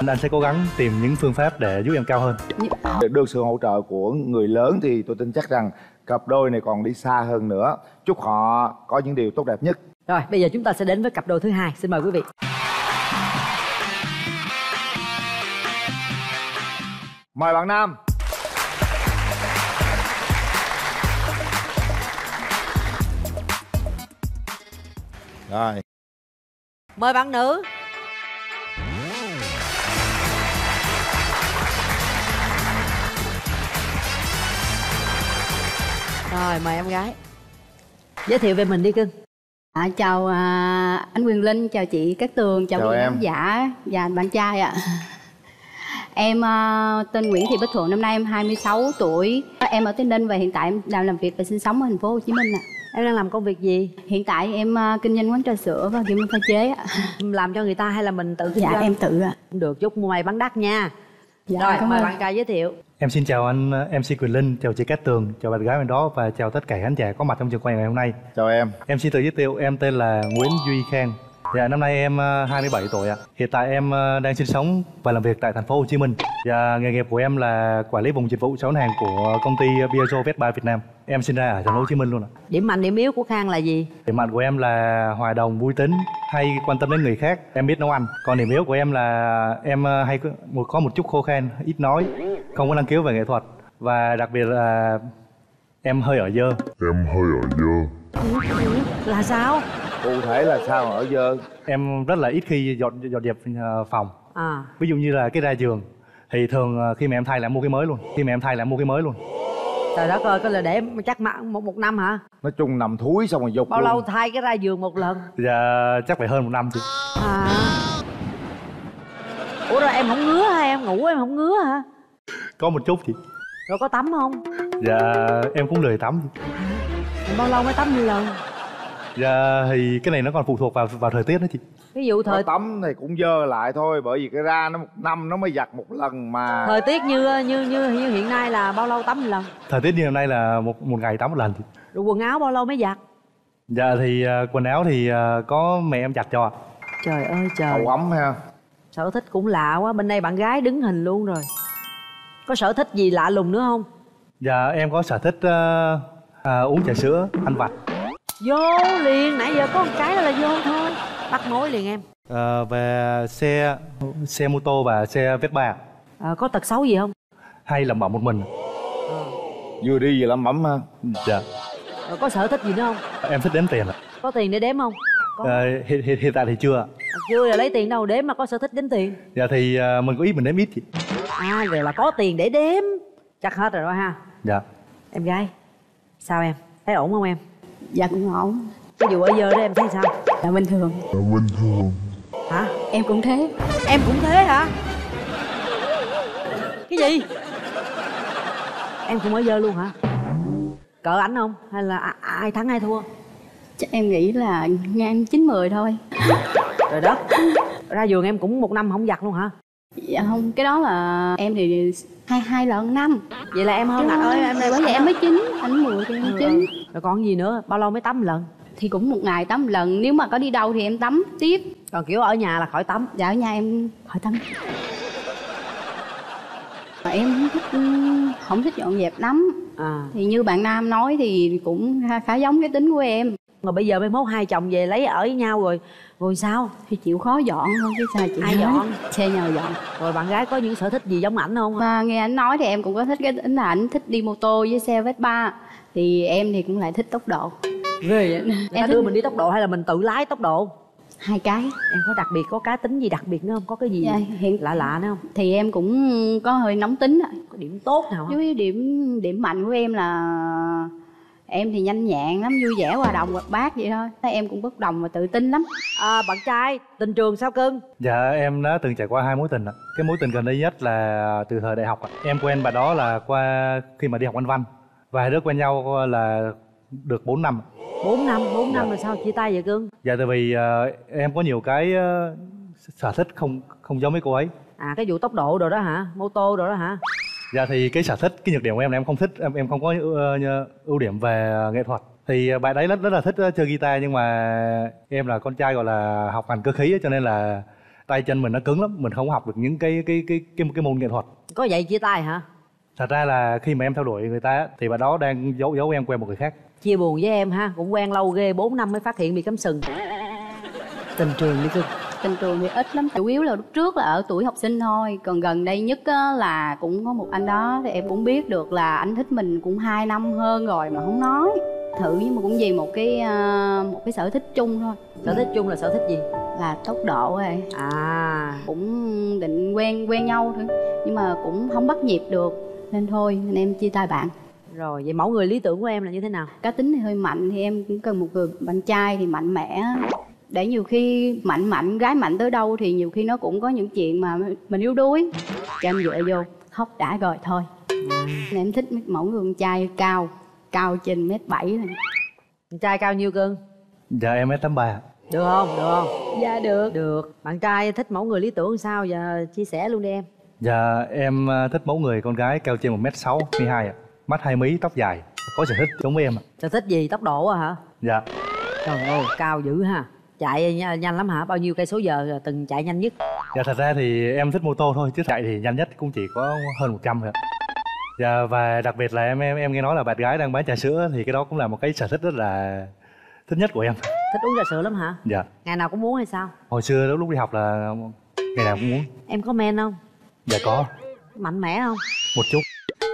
anh sẽ cố gắng tìm những phương pháp để giúp em cao hơn được sự hỗ trợ của người lớn thì tôi tin chắc rằng cặp đôi này còn đi xa hơn nữa chúc họ có những điều tốt đẹp nhất Rồi, bây giờ chúng ta sẽ đến với cặp đôi thứ hai. Xin mời quý vị. Mời bạn nam rồi Mời bạn nữ. Rồi, mời em gái. Giới thiệu về mình đi cưng. à, chào à, anh Quyền Linh chào chị Cát Tường chào Chào quý khán giả và bạn trai ạ em à, tên Nguyễn Thị Bích Thuận năm nay em 26 tuổi em ở Tây Ninh và hiện tại em đang làm việc và sinh sống ở thành phố Hồ Chí Minh ạ Em đang làm công việc gì? hiện tại em à, kinh doanh quán trà sữa và kiểm pha chế ạ Làm cho người ta hay là mình tự kinh dạ doanh? em tự ạ Cũng Được, chúc mua may bán đắt nha. dạ, Rồi, cảm mời ơn. bạn trai giới thiệu. em xin chào anh ờ, MC Quyền Linh chào chị Cát Tường chào bạn gái bên đó và chào tất cả khán giả có mặt trong trường quay ngày hôm nay chào em em xin tự giới thiệu em tên là Nguyễn Duy Khang Dạ, năm nay em ờ, 27 tuổi ạ. Hiện tại em ờ, đang sinh sống và làm việc tại thành phố Hồ Chí Minh. Và nghề nghiệp của em là quản lý vùng dịch vụ sáu hàng của công ty Piaggio Vespa Việt Nam. Em sinh ra ở thành phố Hồ Chí Minh luôn ạ. Điểm mạnh, điểm yếu của Khang là gì? Điểm mạnh của em là hòa đồng, vui tính, hay quan tâm đến người khác. Em biết nấu ăn. Còn điểm yếu của em là em ờ, hay có một có một chút khô khan, ít nói, không có năng khiếu về nghệ thuật và đặc biệt là em hơi ở dơ. Em hơi ở dơ Là sao? cụ thể là sao ở dơ Em rất là ít khi dọn dọn dẹp ờ, phòng. À, Ví dụ như là cái ra giường thì thường ờ, khi mà em thay lại mua cái mới luôn. Khi mà em thay lại mua cái mới luôn. trời đất ơi, có là để chắc mà một một năm hả? nói chung nằm thúi xong rồi dục Bao luôn. lâu thay cái ra giường một lần? Dạ chắc phải hơn một năm chị. À. Ủa rồi em không ngứa hay em ngủ em không ngứa hả? Có một chút chị. Rồi có tắm không? Dạ em cũng lười tắm. bao lâu mới tắm một lần? Dạ thì cái này nó còn phụ thuộc vào vào thời tiết đó chị. Ví dụ Thời tắm thì cũng dơ lại thôi bởi vì cái ra nó một năm nó mới giặt một lần mà thời tiết như như như như hiện nay là bao lâu tắm một lần? Thời tiết như hôm nay là một một ngày tắm một lần chị. Rồi quần áo bao lâu mới giặt? Dạ thì ờ, quần áo thì ờ, có mẹ em giặt cho ạ. Trời ơi trời. hậu ấm ha Sở thích cũng lạ quá, bên đây bạn gái đứng hình luôn rồi. Có sở thích gì lạ lùng nữa không? Dạ em có sở thích ờ, à, uống trà sữa, ăn vặt. Vô liền, nãy giờ có một cái đó là vô thôi. Bắt mối liền em. Ờ, về xe xe mô tô và xe Vespa Ờ, có tật xấu gì không? hay lẩm bẩm một mình. vừa đi vừa lẩm bẩm ha Dạ Rồi có sở thích gì nữa không? em thích đếm tiền ạ. Có tiền để đếm không? Có. Ờ, hiện, hiện, hiện tại thì chưa ạ. À, chưa là lấy tiền đâu đếm mà có sở thích đếm tiền. Dạ thì ờ, mình có ít mình đếm ít chị. À rồi là có tiền để đếm. Chắc hết rồi đó ha. Dạ. Em gái, sao em? Thấy ổn không em? dạ cũng ổn Cái vụ ở giờ đó em thấy sao? dạ bình thường Em bình thường Hả? em cũng thế Em cũng thế hả? Cái gì? Em cũng ở giờ luôn hả? Cỡ ảnh không? Hay là ai thắng ai thua? Chắc em nghĩ là ngang chín mười thôi. Trời đất. Ra giường em cũng một năm không giặt luôn hả? Dạ không cái đó là em thì hai hai lần năm. Vậy là em hơn anh ơi em bởi vậy em mới chín anh mười thì em Ừ, chín. Rồi còn gì nữa? Bao lâu mới tắm lần? Thì cũng một ngày tắm lần. Nếu mà có đi đâu thì em tắm tiếp. Còn kiểu ở nhà là khỏi tắm. Dạ ở nhà em khỏi tắm. Mà em không thích không thích dọn dẹp lắm. À. Thì như bạn nam nói thì cũng khá, khá giống cái tính của em rồi bây giờ mai mốt hai chồng về lấy ở với nhau rồi rồi sao? Thì chịu khó dọn thôi chứ sao chị Ai dọn? xe nhờ dọn. Rồi bạn gái có những sở thích gì giống ảnh không? Và nghe anh nói thì em cũng có thích cái tính là anh thích đi mô tô với xe Vespa. Thì em thì cũng lại thích tốc độ. Ghê vậy. Người ta Em đưa thích- mình đi tốc độ hay là mình tự lái tốc độ? Hai cái. Em có đặc biệt có cá tính gì đặc biệt nữa không? Có cái gì Dạ, hiện lạ lạ nữa không? thì em cũng có hơi nóng tính ạ. Có điểm tốt nào không? với điểm điểm mạnh của em là em thì nhanh nhẹn lắm vui vẻ hòa đồng hoạt bát vậy thôi Thế em cũng bất đồng và tự tin lắm à, bạn trai tình trường sao cưng Dạ em đã từng trải qua hai mối tình ạ. Cái mối tình gần đây nhất là từ thời đại học ạ. Em quen bà đó là qua khi mà đi học văn văn và hai đứa quen nhau là được 4 năm. 4 năm 4 năm là sao chia tay vậy cưng Dạ tại vì ờ, em có nhiều cái ờ, sở thích không không giống với cô ấy. à cái vụ tốc độ rồi đó hả mô tô rồi đó hả Dạ thì cái sở thích, cái nhược điểm của em là em không thích, em em không có ờ, như- ưu điểm về nghệ thuật. Thì ờ, bạn đấy rất rất là thích ờ, chơi guitar nhưng mà em là con trai gọi là học ngành cơ khí cho nên là tay chân mình nó cứng lắm, mình không học được những cái cái cái cái cái môn nghệ thuật. có vậy chia tay hả Thật ra là khi mà em theo đuổi người ta thì bạn đó đang giấu giấu em quen một người khác. chia buồn với em ha cũng quen lâu ghê 4 năm mới phát hiện bị cắm sừng tình trường đi cưng tình trường thì ít lắm chủ yếu là lúc trước là ở tuổi học sinh thôi. Còn gần đây nhất á, là cũng có một anh đó thì em cũng biết được là anh thích mình cũng 2 năm hơn rồi mà không nói. Thử nhưng mà cũng vì một cái ờ, một cái sở thích chung thôi. Sở thích chung là sở thích gì? Là tốc độ rồi à. Cũng định quen quen nhau thôi nhưng mà cũng không bắt nhịp được. Nên thôi nên em chia tay bạn. Rồi vậy mẫu người lý tưởng của em là như thế nào? Cá tính thì hơi mạnh thì em cũng cần một người bạn trai thì mạnh mẽ để nhiều khi mạnh mạnh gái mạnh tới đâu thì nhiều khi nó cũng có những chuyện mà mình yếu đuối. Cho em dựa vô khóc đã rồi thôi. Nên em thích mấy mẫu người con trai cao cao trên mét bảy này bạn trai cao nhiêu cưng? Dạ em mét 83. được không? Được không? Dạ được. Được. Bạn trai thích mẫu người lý tưởng sao? Giờ chia sẻ luôn đi em. Dạ em ờ, thích mẫu người con gái cao trên 1 mét 6 hai ạ. Mắt hai mí, tóc dài. Có sở thích giống với em ạ. sở thích gì? Tốc độ à hả? Dạ. trời ơi cao dữ ha chạy nhanh, lắm hả bao nhiêu cây số giờ từng chạy nhanh nhất Dạ thật ra thì em thích mô tô thôi chứ chạy thì nhanh nhất cũng chỉ có hơn 100 thôi ạ. Dạ và đặc biệt là em em em nghe nói là bạn gái đang bán trà sữa thì cái đó cũng là một cái sở thích rất là thích nhất của em. thích uống trà sữa lắm hả Dạ. ngày nào cũng muốn hay sao Hồi xưa lúc lúc đi học là ngày nào cũng muốn. em có men không Dạ có mạnh mẽ không một chút.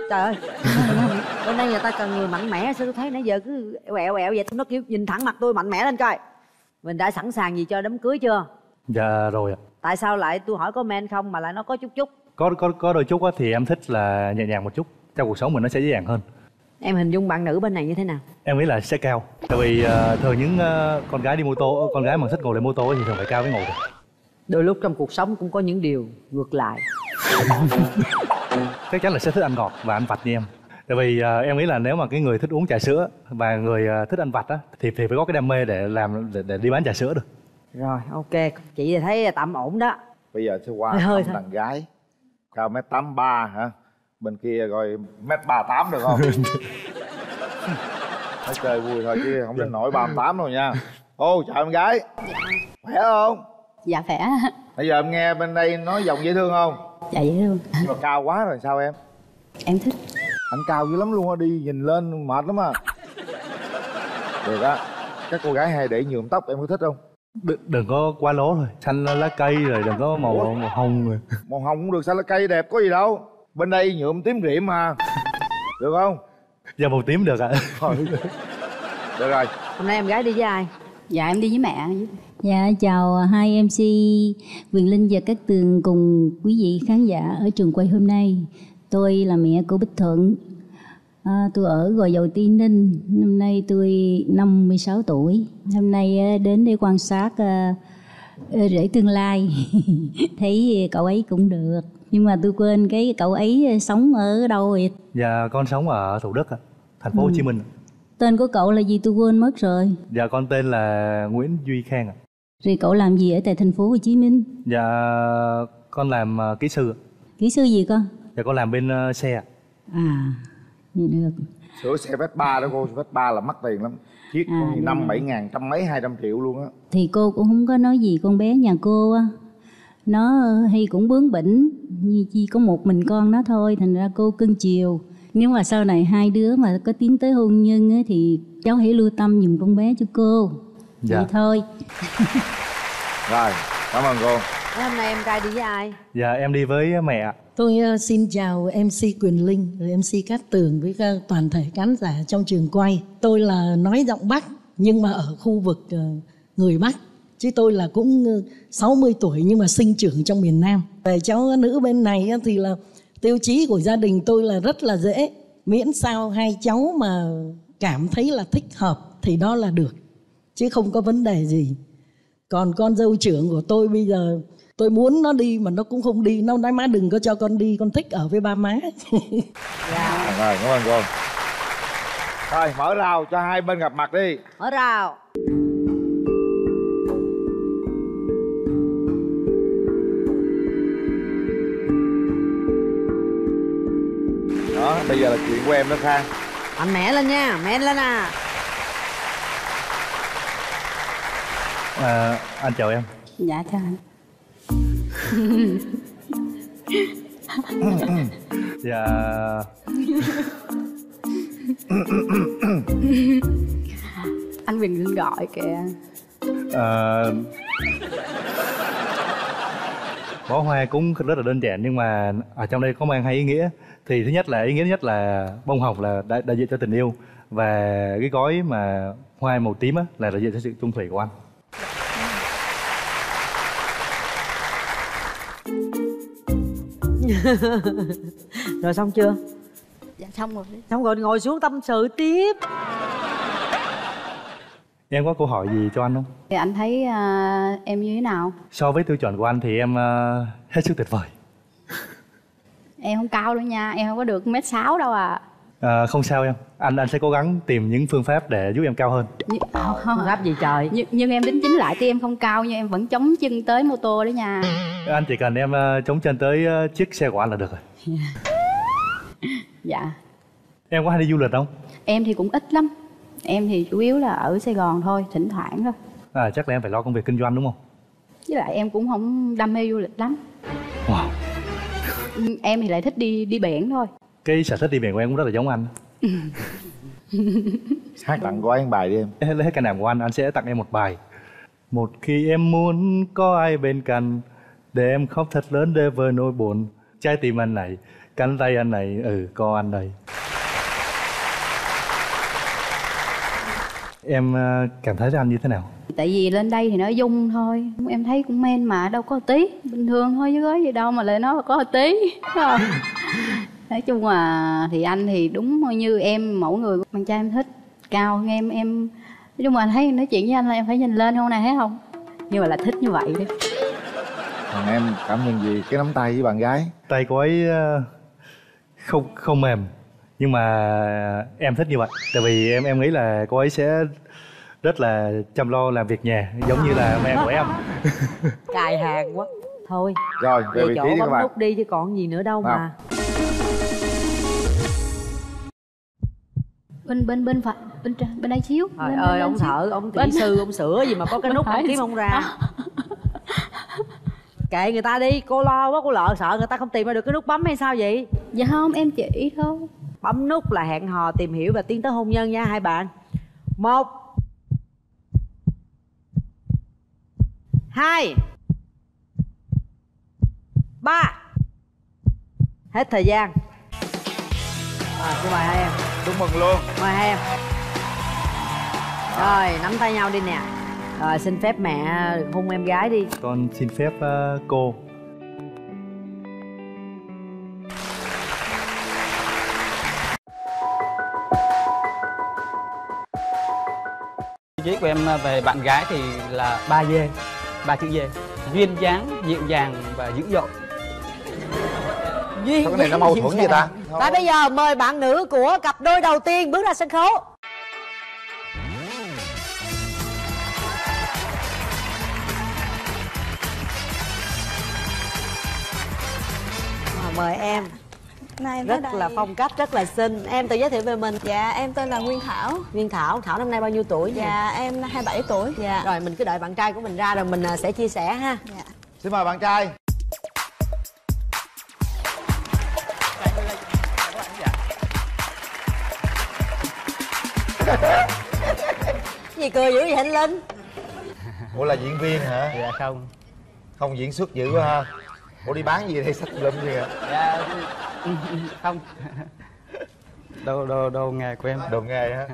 trời ơi bên đây người ta cần người mạnh mẽ sao tôi thấy nãy giờ cứ ẹo ẹo vậy nó kêu nhìn thẳng mặt tôi mạnh mẽ lên coi mình đã sẵn sàng gì cho đám cưới chưa Dạ rồi ạ. tại sao lại tôi hỏi có men không mà lại nó có chút chút Có có có đôi chút á thì em thích là nhẹ nhàng một chút. Trong cuộc sống mình nó sẽ dễ dàng hơn. em hình dung bạn nữ bên này như thế nào Em nghĩ là sẽ cao. Tại vì ờ, thường những ờ, con gái đi mô tô, con gái mà thích ngồi lên mô tô thì thường phải cao với ngồi được. đôi lúc trong cuộc sống cũng có những điều ngược lại chắc chắn là sẽ thích ăn ngọt và ăn vặt như em tại vì ờ, em nghĩ là nếu mà cái người thích uống trà sữa và người ờ, thích ăn vặt á thì thì phải có cái đam mê để làm để, để đi bán trà sữa được. Rồi ok. Chị thấy tạm ổn đó. Bây giờ sẽ qua Hơi đàn gái. Cao mét tám ba hả? Bên kia coi mét ba tám được không? Nói chơi vui thôi chứ không đến nổi ba tám đâu nha. Ô chào em gái. Khỏe không? Dạ khỏe. Bây giờ em nghe bên đây nói giọng dễ thương không? Dạ dễ thương. Nhưng mà cao quá rồi sao em? Em thích anh cao dữ lắm luôn á đi nhìn lên mệt lắm à. Được á các cô gái hay để nhuộm tóc em có thích không? Đừng, đừng có quá lố thôi. Xanh lá cây rồi đừng có màu màu hồng rồi. Màu hồng cũng được sao lá cây đẹp có gì đâu. Bên đây nhuộm tím rịm mà. Được không? Giờ màu tím được ạ. Thôi. được rồi. Hôm nay em gái đi với ai? Dạ em đi với mẹ. Dạ chào hai MC Quyền Linh và các tường cùng quý vị khán giả ở trường quay hôm nay. Tôi là mẹ của Bích Thuận. À, tôi ở Gò Dầu Tiên Ninh. Năm nay tôi 56 tuổi. Hôm nay à, đến để quan sát à, à, rễ tương lai. Thấy cậu ấy cũng được. Nhưng mà tôi quên cái cậu ấy sống ở đâu vậy? dạ con sống ở thủ đức ạ thành phố hồ chí minh Tên của cậu là gì tôi quên mất rồi. dạ con tên là nguyễn duy khang ạ Rồi cậu làm gì ở tại thành phố Hồ Chí Minh? Dạ con làm kỹ sư. Kỹ sư gì con? Dạ con làm bên uh, xe ạ. À, vậy được. sửa xe Vespa đó cô Vespa là mắc tiền lắm chiếc À, năm bảy ngàn trăm mấy hai trăm triệu luôn á Thì cô cũng không có nói gì con bé nhà cô á. Nó hay cũng bướng bỉnh, như chỉ có một mình con nó thôi, thành ra cô cưng chiều. Nếu mà sau này hai đứa mà có tiến tới hôn nhân á, thì cháu hãy lưu tâm giùm con bé cho cô. Dạ. Vậy thôi. rồi cảm ơn cô Thế hôm nay em trai đi với ai Dạ em đi với mẹ ạ. Tôi ờ, xin chào MC Quyền Linh, MC Cát Tường với ờ, toàn thể khán giả trong trường quay. Tôi là nói giọng Bắc nhưng mà ở khu vực ờ, người Bắc. Chứ tôi là cũng ờ, 60 tuổi nhưng mà sinh trưởng trong miền Nam. Về cháu nữ bên này thì là tiêu chí của gia đình tôi là rất là dễ. Miễn sao hai cháu mà cảm thấy là thích hợp thì đó là được. Chứ không có vấn đề gì. Còn con dâu trưởng của tôi bây giờ tôi muốn nó đi mà nó cũng không đi. Nó nói má đừng có cho con đi con thích ở với ba má. À, rồi cảm ơn cô. Rồi mở rào cho hai bên gặp mặt đi. Mở rào. Đó bây giờ là chuyện của em đó khang. Mạnh mẽ lên nha men lên à. À, anh chào em. dạ chào anh Dạ. Anh Linh gọi kìa. À, bó hoa cũng rất là đơn giản nhưng mà ở trong đây có mang hai ý nghĩa. Thì thứ nhất là ý nghĩa thứ nhất là bông hồng là đại, đại diện cho tình yêu. Và cái gói mà hoa màu tím á là đại diện cho sự trung thủy của anh rồi xong chưa? Dạ xong rồi. Xong rồi ngồi xuống tâm sự tiếp. Em có câu hỏi gì cho anh không? Thì anh thấy à, em như thế nào? So với tiêu chuẩn của anh thì em ờ, hết sức tuyệt vời. Em không cao đâu nha em không có được mét sáu đâu à À, không sao em. Anh anh sẽ cố gắng tìm những phương pháp để giúp em cao hơn. Không, không. gấp gì trời? nhưng, nhưng em đính chính lại thì em không cao nhưng em vẫn chống chân tới mô tô đó nha. Anh chỉ cần em ờ, chống chân tới ờ, chiếc xe của anh là được rồi. Dạ. Em có hay đi du lịch không? Em thì cũng ít lắm. Em thì chủ yếu là ở sài gòn thôi thỉnh thoảng thôi. À, chắc là em phải lo công việc kinh doanh đúng không? Với lại em cũng không đam mê du lịch lắm. Wow. Em thì lại thích đi đi biển thôi cái sở thích đi biển của em cũng rất là giống anh. Hát tặng gói bài đi em. Lấy hết cả nàm của anh anh sẽ tặng em một bài. Một khi em muốn có ai bên cạnh để em khóc thật lớn để vơi nỗi buồn. Trái tim anh này cánh tay anh này ừ có anh đây. Em ờ, cảm thấy anh như thế nào? Tại vì lên đây thì nó dung thôi. Em thấy cũng men mà đâu có tí. Bình thường thôi chứ có gì đâu mà lại nói có tí? nói chung là thì anh thì đúng như em mẫu người của bạn trai em thích cao hơn em em nói chung là thấy nói chuyện với anh là em phải nhìn lên không này thấy không? Nhưng mà là thích như vậy đi còn em cảm nhận gì cái nắm tay với bạn gái? Tay cô ấy ờ, không không mềm nhưng mà em thích như vậy. Tại vì em em nghĩ là cô ấy sẽ rất là chăm lo làm việc nhà giống như là mẹ của em. Cài hàng quá. Thôi rồi về vị chỗ trí đi các bấm bạn. nút đi chứ còn gì nữa đâu mà bên bên bên phải bên trên bên đây xíu. Trời ơi bên ông thợ ông kỹ sư ông sửa gì mà có cái nút ông kiếm không ra. kệ người ta đi cô lo quá cô lợ sợ người ta không tìm ra được cái nút bấm hay sao vậy? Dạ không em chỉ thôi. Bấm nút là hẹn hò tìm hiểu và tiến tới hôn nhân nha hai bạn. Một. Hai. Ba. Hết thời gian à, xin mời hai em. Chúc mừng luôn. Mời hai em. Rồi nắm tay nhau đi nè. Rồi xin phép mẹ hôn em gái đi. Con xin phép ờ, cô. Chí của em về bạn gái thì là ba D, ba chữ D. Duyên dáng, dịu dàng và dữ dội. duyên Sao cái này nó mâu thuẫn vậy ta thôi. Và bây giờ mời bạn nữ của cặp đôi đầu tiên bước ra sân khấu. Mời em. Nay rất là phong cách rất là xinh. Em tự giới thiệu về mình. Dạ em tên là nguyên thảo. Nguyên thảo thảo năm nay bao nhiêu tuổi? Dạ nhỉ? em 27 tuổi. Dạ. Rồi mình cứ đợi bạn trai của mình ra rồi mình à, sẽ chia sẻ ha. Dạ. xin mời bạn trai. gì cười dữ vậy anh linh? Ủa là diễn viên hả? Dạ không. Không diễn xuất dữ quá ha. Ủa đi bán gì đây? Sách lum gì à dạ không. Đồ đồ đồ nghề của em. Đồ nghề hả?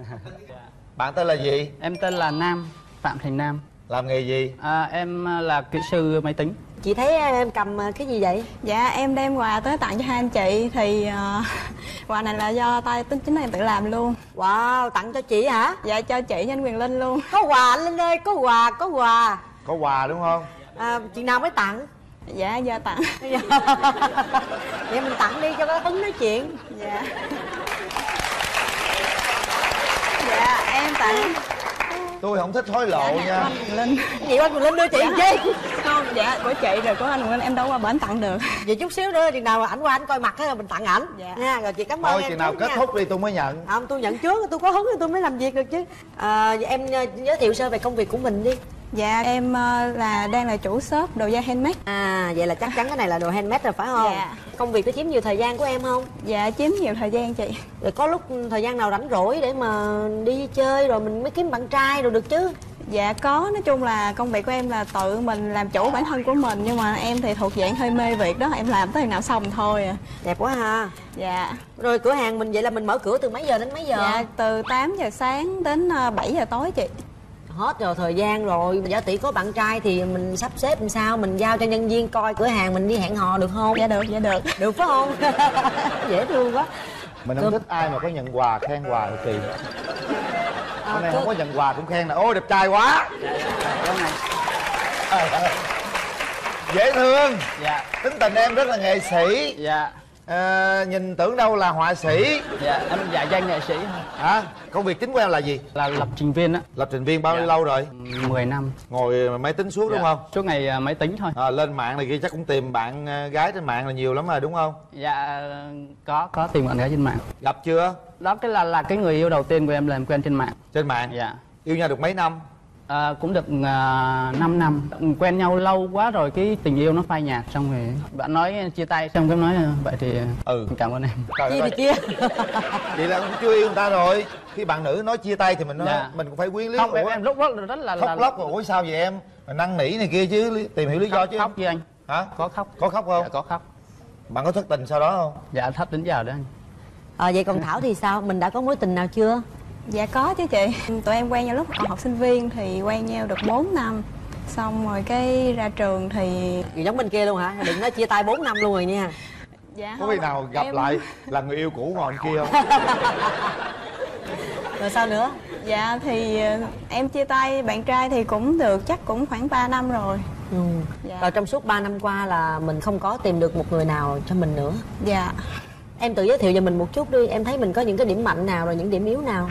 Bạn tên là gì? Em tên là nam phạm thành nam. Làm nghề gì? À, em là kỹ sư máy tính chị thấy em cầm à, cái gì vậy? Dạ em đem quà tới tặng cho hai anh chị Thì ờ, quà này là do tay tính chính em tự làm luôn. Wow tặng cho chị hả? Dạ cho chị với anh Quyền Linh luôn. Có quà anh linh ơi có quà có quà. Có quà đúng không? À, chị nào mới tặng? Dạ giờ tặng. Vậy mình tặng đi cho có hứng nói chuyện. Dạ. Dạ em tặng tôi không thích hối lộ nha. Quyền Linh. Chị anh Linh đưa chị chi? Không dạ của chị rồi của anh Linh em đâu qua bển tặng được. Vậy chút xíu nữa chừng nào ảnh qua ảnh coi mặt rồi mình tặng ảnh. Dạ. nha rồi chị cảm ơn thôi chừng nào kết nha. thúc đi tôi mới nhận. Không tôi nhận trước tôi có hứng thì tôi mới làm việc được chứ. À, vậy em ờ, giới thiệu sơ về công việc của mình đi Dạ em ờ, là đang là chủ shop đồ da handmade. À vậy là chắc chắn cái này là đồ handmade rồi phải không? Dạ. công việc có chiếm nhiều thời gian của em không? Dạ chiếm nhiều thời gian chị. Rồi có lúc thời gian nào rảnh rỗi để mà đi chơi rồi mình mới kiếm bạn trai rồi được chứ? Dạ có, nói chung là công việc của em là tự mình làm chủ bản thân của mình Nhưng mà em thì thuộc dạng hơi mê việc đó, em làm tới khi nào xong thôi à. Đẹp quá ha. Dạ. Rồi cửa hàng mình vậy là mình mở cửa từ mấy giờ đến mấy giờ? Dạ từ 8 giờ sáng đến ờ, 7 giờ tối chị hết rồi thời gian rồi. Giả tỷ có bạn trai thì mình sắp xếp làm sao? Mình giao cho nhân viên coi cửa hàng mình đi hẹn hò được không? Dạ được, dạ được. Được phải không? Dễ thương quá. Mình không thích ai mà có nhận quà khen quà thì kỳ. Hôm nay không có nhận quà cũng khen là ôi đẹp trai quá. Trời ơi. dễ thương. Dạ. Tính tình em rất là nghệ sĩ. Dạ à, nhìn tưởng đâu là họa sĩ. Dạ em giả danh nghệ sĩ. Thôi hả? Công việc chính của em là gì? Là lập trình viên á. Lập trình viên bao nhiêu lâu rồi? 10 năm. Ngồi máy tính suốt đúng Dạ, không? Suốt ngày à, máy tính thôi. À, lên mạng này kia chắc cũng tìm bạn gái trên mạng là nhiều lắm rồi đúng không? Dạ có có tìm bạn gái trên mạng. Gặp chưa? Đó cái là là cái người yêu đầu tiên của em là em quen trên mạng. Trên mạng? Dạ. Yêu nhau được mấy năm à, cũng được uh, 5 năm. Quen nhau lâu quá rồi cái tình yêu nó phai nhạt xong rồi. Bạn nói chia tay xong cái nói à, vậy thì ừ. cảm ơn em. Trời chia thì chia vậy là cũng chưa yêu người ta rồi. Khi bạn nữ nói chia tay thì mình nói Dạ. mình cũng phải quyến luyến không em, Ủa, em lúc đó rất là khóc là, lóc rồi ủa sao vậy em? Mà năn nỉ này kia chứ lý- tìm hiểu lý do khóc, chứ. khóc với anh. Hả? Có khóc. Có khóc không? Dạ, có khóc. Bạn có thất tình sau đó không? Dạ thất đến giờ đó anh. À, vậy còn thảo thì sao? Mình đã có mối tình nào chưa Dạ có chứ chị. Tụi em quen nhau lúc còn học sinh viên thì quen nhau được 4 năm. Xong rồi cái ra trường thì Gì giống bên kia luôn hả? Đừng nói chia tay 4 năm luôn rồi nha. Dạ có không, khi nào gặp em- lại là người yêu cũ ngồi bên kia không? Rồi sao nữa? Dạ thì ờ, em chia tay bạn trai thì cũng được chắc cũng khoảng 3 năm rồi. Ừ. Dạ. rồi trong suốt 3 năm qua là mình không có tìm được một người nào cho mình nữa. Dạ em tự giới thiệu về mình một chút đi em thấy mình có những cái điểm mạnh nào rồi những điểm yếu nào?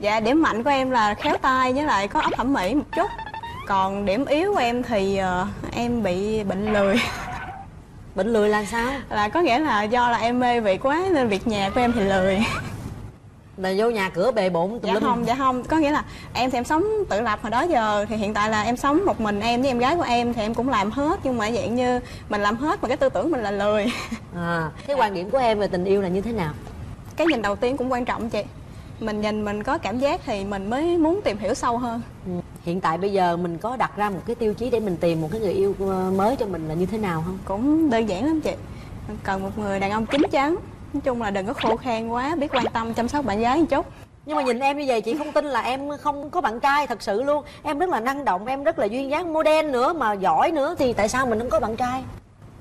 Dạ điểm mạnh của em là khéo tay với lại có óc thẩm mỹ một chút. Còn điểm yếu của em thì ờ, em bị bệnh lười. Bệnh lười là sao? Là có nghĩa là do là em mê việc quá nên việc nhà của em thì lười là vô nhà cửa bề bộn Dạ lum. không, dạ không. Có nghĩa là em thì em sống tự lập hồi đó giờ. Thì hiện tại là em sống một mình em với em gái của em Thì em cũng làm hết. Nhưng mà dạng như mình làm hết mà cái tư tưởng mình là lười. À cái quan điểm của em về tình yêu là như thế nào? Cái nhìn đầu tiên cũng quan trọng chị. Mình nhìn mình có cảm giác thì mình mới muốn tìm hiểu sâu hơn. Ừ. hiện tại bây giờ mình có đặt ra một cái tiêu chí để mình tìm một cái người yêu ờ, mới cho mình là như thế nào không? Cũng đơn giản lắm chị. Mình cần một người đàn ông chín chắn Nói chung là đừng có khô khan quá Biết quan tâm chăm sóc bạn gái một chút. Nhưng mà nhìn em như vậy chị không tin là em không có bạn trai thật sự luôn. Em rất là năng động em rất là duyên dáng model nữa mà giỏi nữa thì tại sao mình không có bạn trai?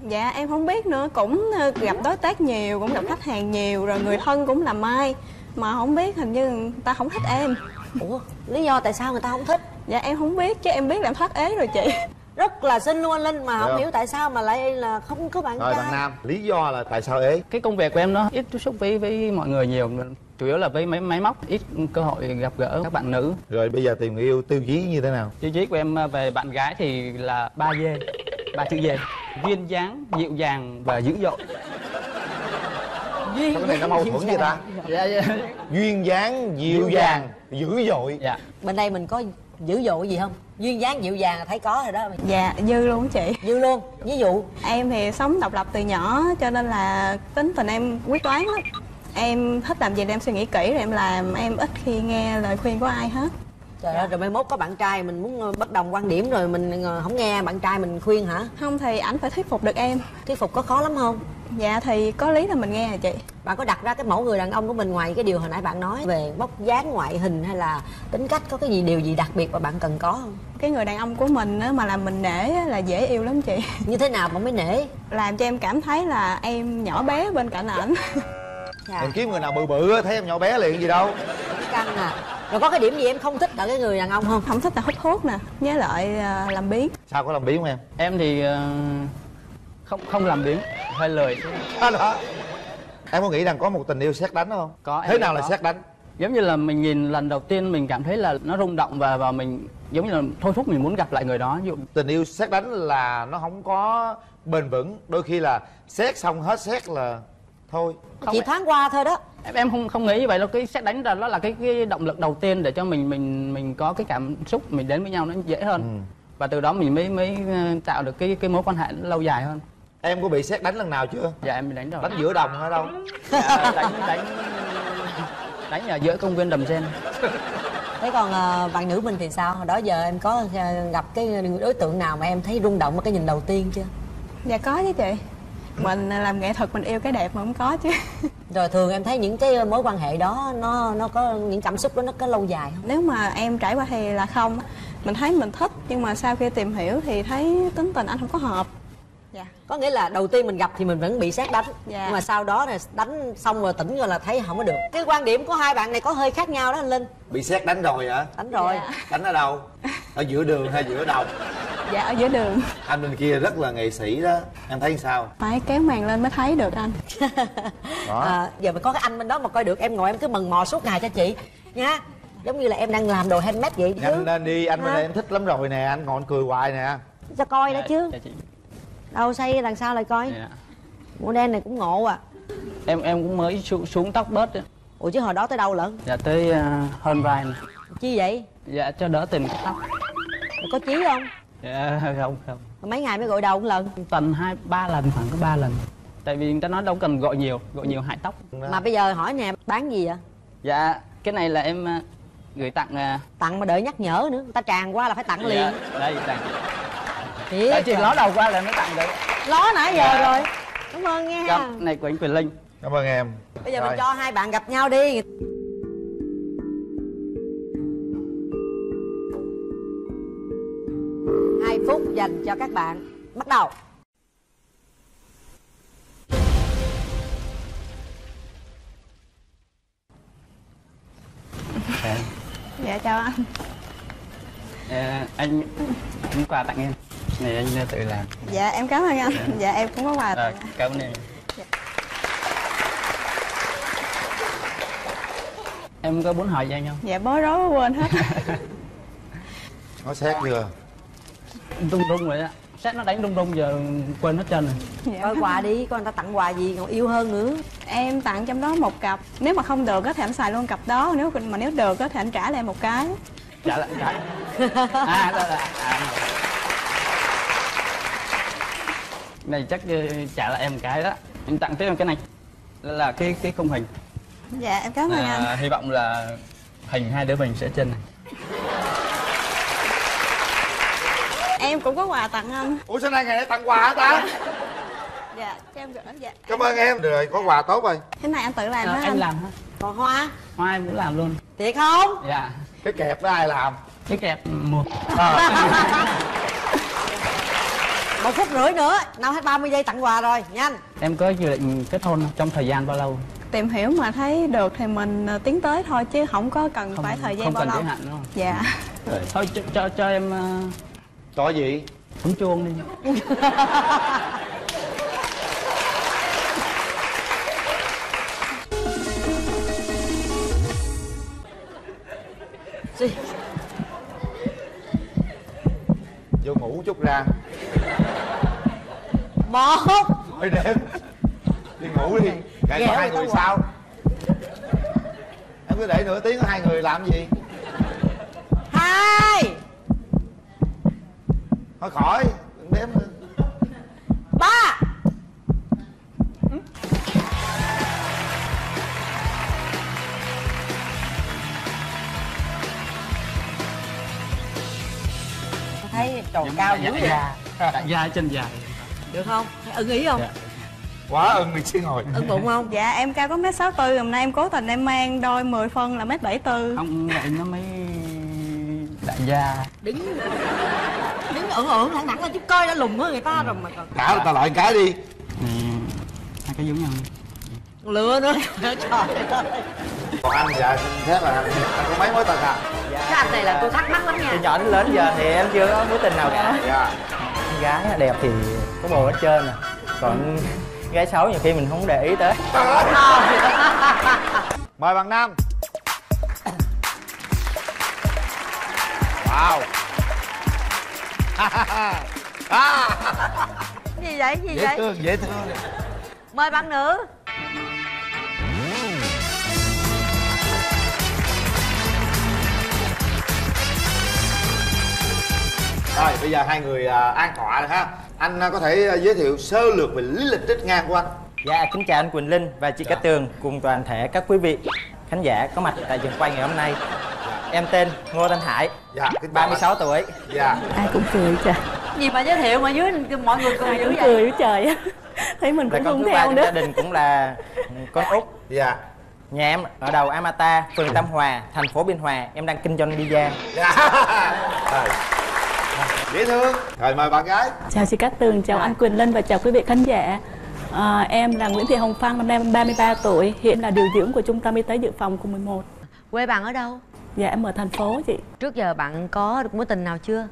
Dạ em không biết nữa Cũng ờ, gặp đối tác nhiều Cũng gặp khách hàng nhiều Rồi người thân cũng làm mai. Mà không biết hình như người ta không thích em. Ủa lý do tại sao người ta không thích? Dạ em không biết Chứ em biết là em thoát ế rồi chị rất là xinh luôn anh linh mà không Dạ. hiểu tại sao mà lại là không có bạn rồi trai. bạn nam lý do là tại sao ế? Cái công việc của em nó ít tiếp xúc với với mọi người nhiều chủ yếu là với máy máy móc ít cơ hội gặp gỡ các bạn nữ. Rồi bây giờ tìm người yêu tiêu chí như thế nào? Tiêu chí của em à, về bạn gái thì là ba d ba chữ d duyên dáng dịu dàng và dữ dội. Duyên cái này nó mâu thuẫn vậy ta. dạ dạ. Duyên dáng dịu Dịu dàng dàng. dữ dội. Dạ. Bên đây mình có dữ dội gì không duyên dáng dịu dàng là thấy có rồi đó. Dạ dư luôn chị. Dư luôn. Ví dụ? Em thì sống độc lập từ nhỏ cho nên là tính tình em quyết đoán lắm. Em thích làm gì thì em suy nghĩ kỹ rồi em làm. Em ít khi nghe lời khuyên của ai hết trời ơi rồi mai mốt có bạn trai mình muốn ờ, bất đồng quan điểm rồi mình ờ, không nghe bạn trai mình khuyên hả? Không thì ảnh phải thuyết phục được em. Thuyết phục có khó lắm không? Dạ thì có lý là mình nghe rồi chị? Bạn có đặt ra cái mẫu người đàn ông của mình ngoài cái điều hồi nãy bạn nói về vóc dáng ngoại hình hay là tính cách có cái gì điều gì đặc biệt mà bạn cần có không? Cái người đàn ông của mình á, mà làm mình nể á, là dễ yêu lắm chị. Như thế nào bạn mới nể? Làm cho em cảm thấy là em nhỏ bé bên cạnh ảnh Dạ. em kiếm người nào bự bự á thấy em nhỏ bé liền gì đâu. Căng à. Rồi có cái điểm gì em không thích ở cái người đàn ông không? Không thích là hút thuốc nè với lại à, làm biến sao có làm biến không em? Em thì ờ, không không làm biếng hơi lười đó, đó. em có nghĩ rằng có một tình yêu xét đánh không? Có thế nào là có. xét đánh? Giống như là mình nhìn lần đầu tiên mình cảm thấy là nó rung động và và mình giống như là thôi thúc mình muốn gặp lại người đó. Ví dụ tình yêu xét đánh là nó không có bền vững đôi khi là xét xong hết xét là thôi. Không chỉ ạ. thoáng qua thôi đó. Em em không không nghĩ như vậy đâu. Cái xét đánh là nó là cái cái động lực đầu tiên để cho mình mình mình có cái cảm xúc mình đến với nhau nó dễ hơn. Ừ. và từ đó mình mới mới ờ, tạo được cái cái mối quan hệ lâu dài hơn. Em có bị xét đánh lần nào chưa? Dạ em bị đánh rồi. Đánh giữa đồng hay đâu? Dạ, đánh đánh đánh ở giữa công viên đầm sen. Thế còn ờ, bạn nữ mình thì sao? Hồi đó giờ em có ờ, gặp cái đối tượng nào mà em thấy rung động ở cái nhìn đầu tiên chưa? Dạ có chứ chị mình làm nghệ thuật mình yêu cái đẹp mà không có chứ. Rồi thường em thấy những cái mối quan hệ đó nó nó có những cảm xúc đó nó có lâu dài không? Nếu mà em trải qua thì là không. Mình thấy mình thích nhưng mà sau khi tìm hiểu thì thấy tính tình anh không có hợp có nghĩa là đầu tiên mình gặp thì mình vẫn bị xét đánh. Dạ. nhưng mà sau đó là đánh xong rồi tỉnh rồi là thấy không có được. Cái quan điểm của hai bạn này có hơi khác nhau đó anh linh. Bị xét đánh rồi hả? Đánh rồi. Dạ. đánh ở đâu? Ở giữa đường hay giữa đồng dạ ở giữa đường. Anh bên kia rất là nghệ sĩ đó. Em thấy sao? Phải kéo màn lên mới thấy được anh. Đó. À, giờ mình có cái anh bên đó mà coi được em ngồi em cứ mần mò suốt ngày cho chị. Nha giống như là em đang làm đồ handmade vậy chứ. Nhanh lên đi anh bên đây em thích lắm rồi nè anh ngồi anh cười hoài nè. Cho coi đó chứ. dạ đâu xây đằng sau lại coi. Dạ. màu đen này cũng ngộ à. Em em cũng mới xuống, xuống tóc bớt đấy. ủa chứ hồi đó tới đâu lận? Dạ tới ờ, hơn vai này. chi vậy? Dạ cho đỡ tình tóc. Có chí không? Dạ không không. Mấy ngày mới gội đầu một lần tuần hai ba lần khoảng có ba lần. Tại vì người ta nói đâu cần gọi nhiều gọi nhiều hại tóc. Mà bây giờ hỏi nè bán gì vậy? Dạ cái này là em ờ, gửi tặng ờ, tặng mà đợi nhắc nhở nữa. Người ta tràn qua là phải tặng liền. Dạ, đây tặng Tại chị à. ló đầu qua là mới tặng đấy ló nãy giờ Dạ. rồi. Cảm ơn nha Dạ, này của anh Quyền Linh. Cảm ơn em. Bây giờ Rồi. mình cho hai bạn gặp nhau đi. Hai phút dành cho các bạn. Bắt đầu. Dạ chào anh. Ờ, anh cũng quà tặng em này anh tự làm. Dạ em cảm ơn anh. Dạ. Em cũng có quà tặng. Cảm ơn em. Em có muốn hỏi gì anh không? Dạ bối rối quên hết. Có xét chưa? Rung rung rồi á. Xét nó đánh rung rung giờ quên hết trơn rồi. Dạ. coi quà đi coi người ta tặng quà gì còn yêu hơn nữa. Em tặng trong đó một cặp. Nếu mà không được á thì anh xài luôn cặp đó. Nếu mà nếu được á thì anh trả lại một cái. Trả lại trả à đó là à, này chắc ờ, trả lại em một cái đó. Em tặng tiếp em cái này. Là cái cái khung hình. Dạ em cảm ơn anh. à, hy vọng là hình hai đứa mình sẽ trên này. Em cũng có quà tặng anh. Ủa sao nay ngày nay tặng quà hả ta? Dạ cho em gửi dạ. Cảm ơn em. Rồi có quà tốt rồi. Cái này anh tự làm à, hả em anh. làm hả? Còn hoa? Hoa em cũng làm luôn. Thiệt không? Dạ. Cái kẹp đó ai làm? Cái kẹp mua một phút rưỡi nữa nào hết 30 giây tặng quà rồi nhanh. Em có dự định kết hôn trong thời gian bao lâu? Tìm hiểu mà thấy được thì mình ờ, tiến tới thôi chứ không có cần phải thời gian không bao cần lâu. hạn đúng không? Dạ. Thôi cho cho, cho em uh, có gì? bấm chuông đi. Gì? vô ngủ chút ra một. Thôi đêm đi ngủ đi. Ngày có hai người sao? Em cứ để nửa tiếng có hai người làm gì? Hai. Thôi khỏi. Đừng đếm nữa. ba. Thấy tròn cao dữ vậy? Dạ, dài chân dài được không? Ưng ý không? Dạ. quá ưng đi chứ ngồi. Ưng bụng không? Dạ em cao có mét sáu tư hôm nay em cố tình em mang đôi 10 phân là mét bảy tư. Không vậy nó mới đại gia. Đứng đứng ưỡn ưỡn thẳng thẳng lên chút coi đã lùn hơn người ta rồi mà còn cả người ta loại cái đi. Hai cái giống nhau lừa nữa. Trời ơi. Còn anh dạ xin phép là anh, anh có mấy mối tình à? Cái anh này là tôi thắc mắc lắm nha. Từ nhỏ đến lớn giờ thì em chưa có mối tình nào cả. Dạ. Con gái đẹp thì có bồ hết trơn à còn gái xấu nhiều khi mình không để ý tới. Mời bạn nam. Wow. À, gì vậy gì dễ vậy? thương dễ thương. Mời bạn nữ. Rồi bây giờ hai người à, an tọa rồi ha anh à, có thể à, giới thiệu sơ lược về lý lịch trích ngang của anh. Dạ kính chào anh quỳnh linh và chị cát tường cùng toàn thể các quý vị khán giả có mặt tại trường quay ngày hôm nay. Em tên ngô thanh hải dạ kính chào 36 tuổi. Dạ. Ai cũng cười trời gì mà giới thiệu mà dưới mọi người cười dữ cười với trời. Thấy mình cũng con không thứ ba theo trong nữa. gia đình cũng là con út. Dạ. Nhà em ở đầu Amata phường Tam Hòa thành phố Biên Hòa. Em đang kinh doanh visa dạ. Rồi dễ thương. Rồi mời bạn gái. Chào chị Cát Tường chào anh Quỳnh Linh và chào quý vị khán giả. À, em là Nguyễn Thị Hồng Phan năm nay em 33 tuổi hiện là điều dưỡng của trung tâm y tế dự phòng cùng 11 quê bạn ở đâu? Dạ em ở thành phố chị. Trước giờ bạn có được mối tình nào chưa?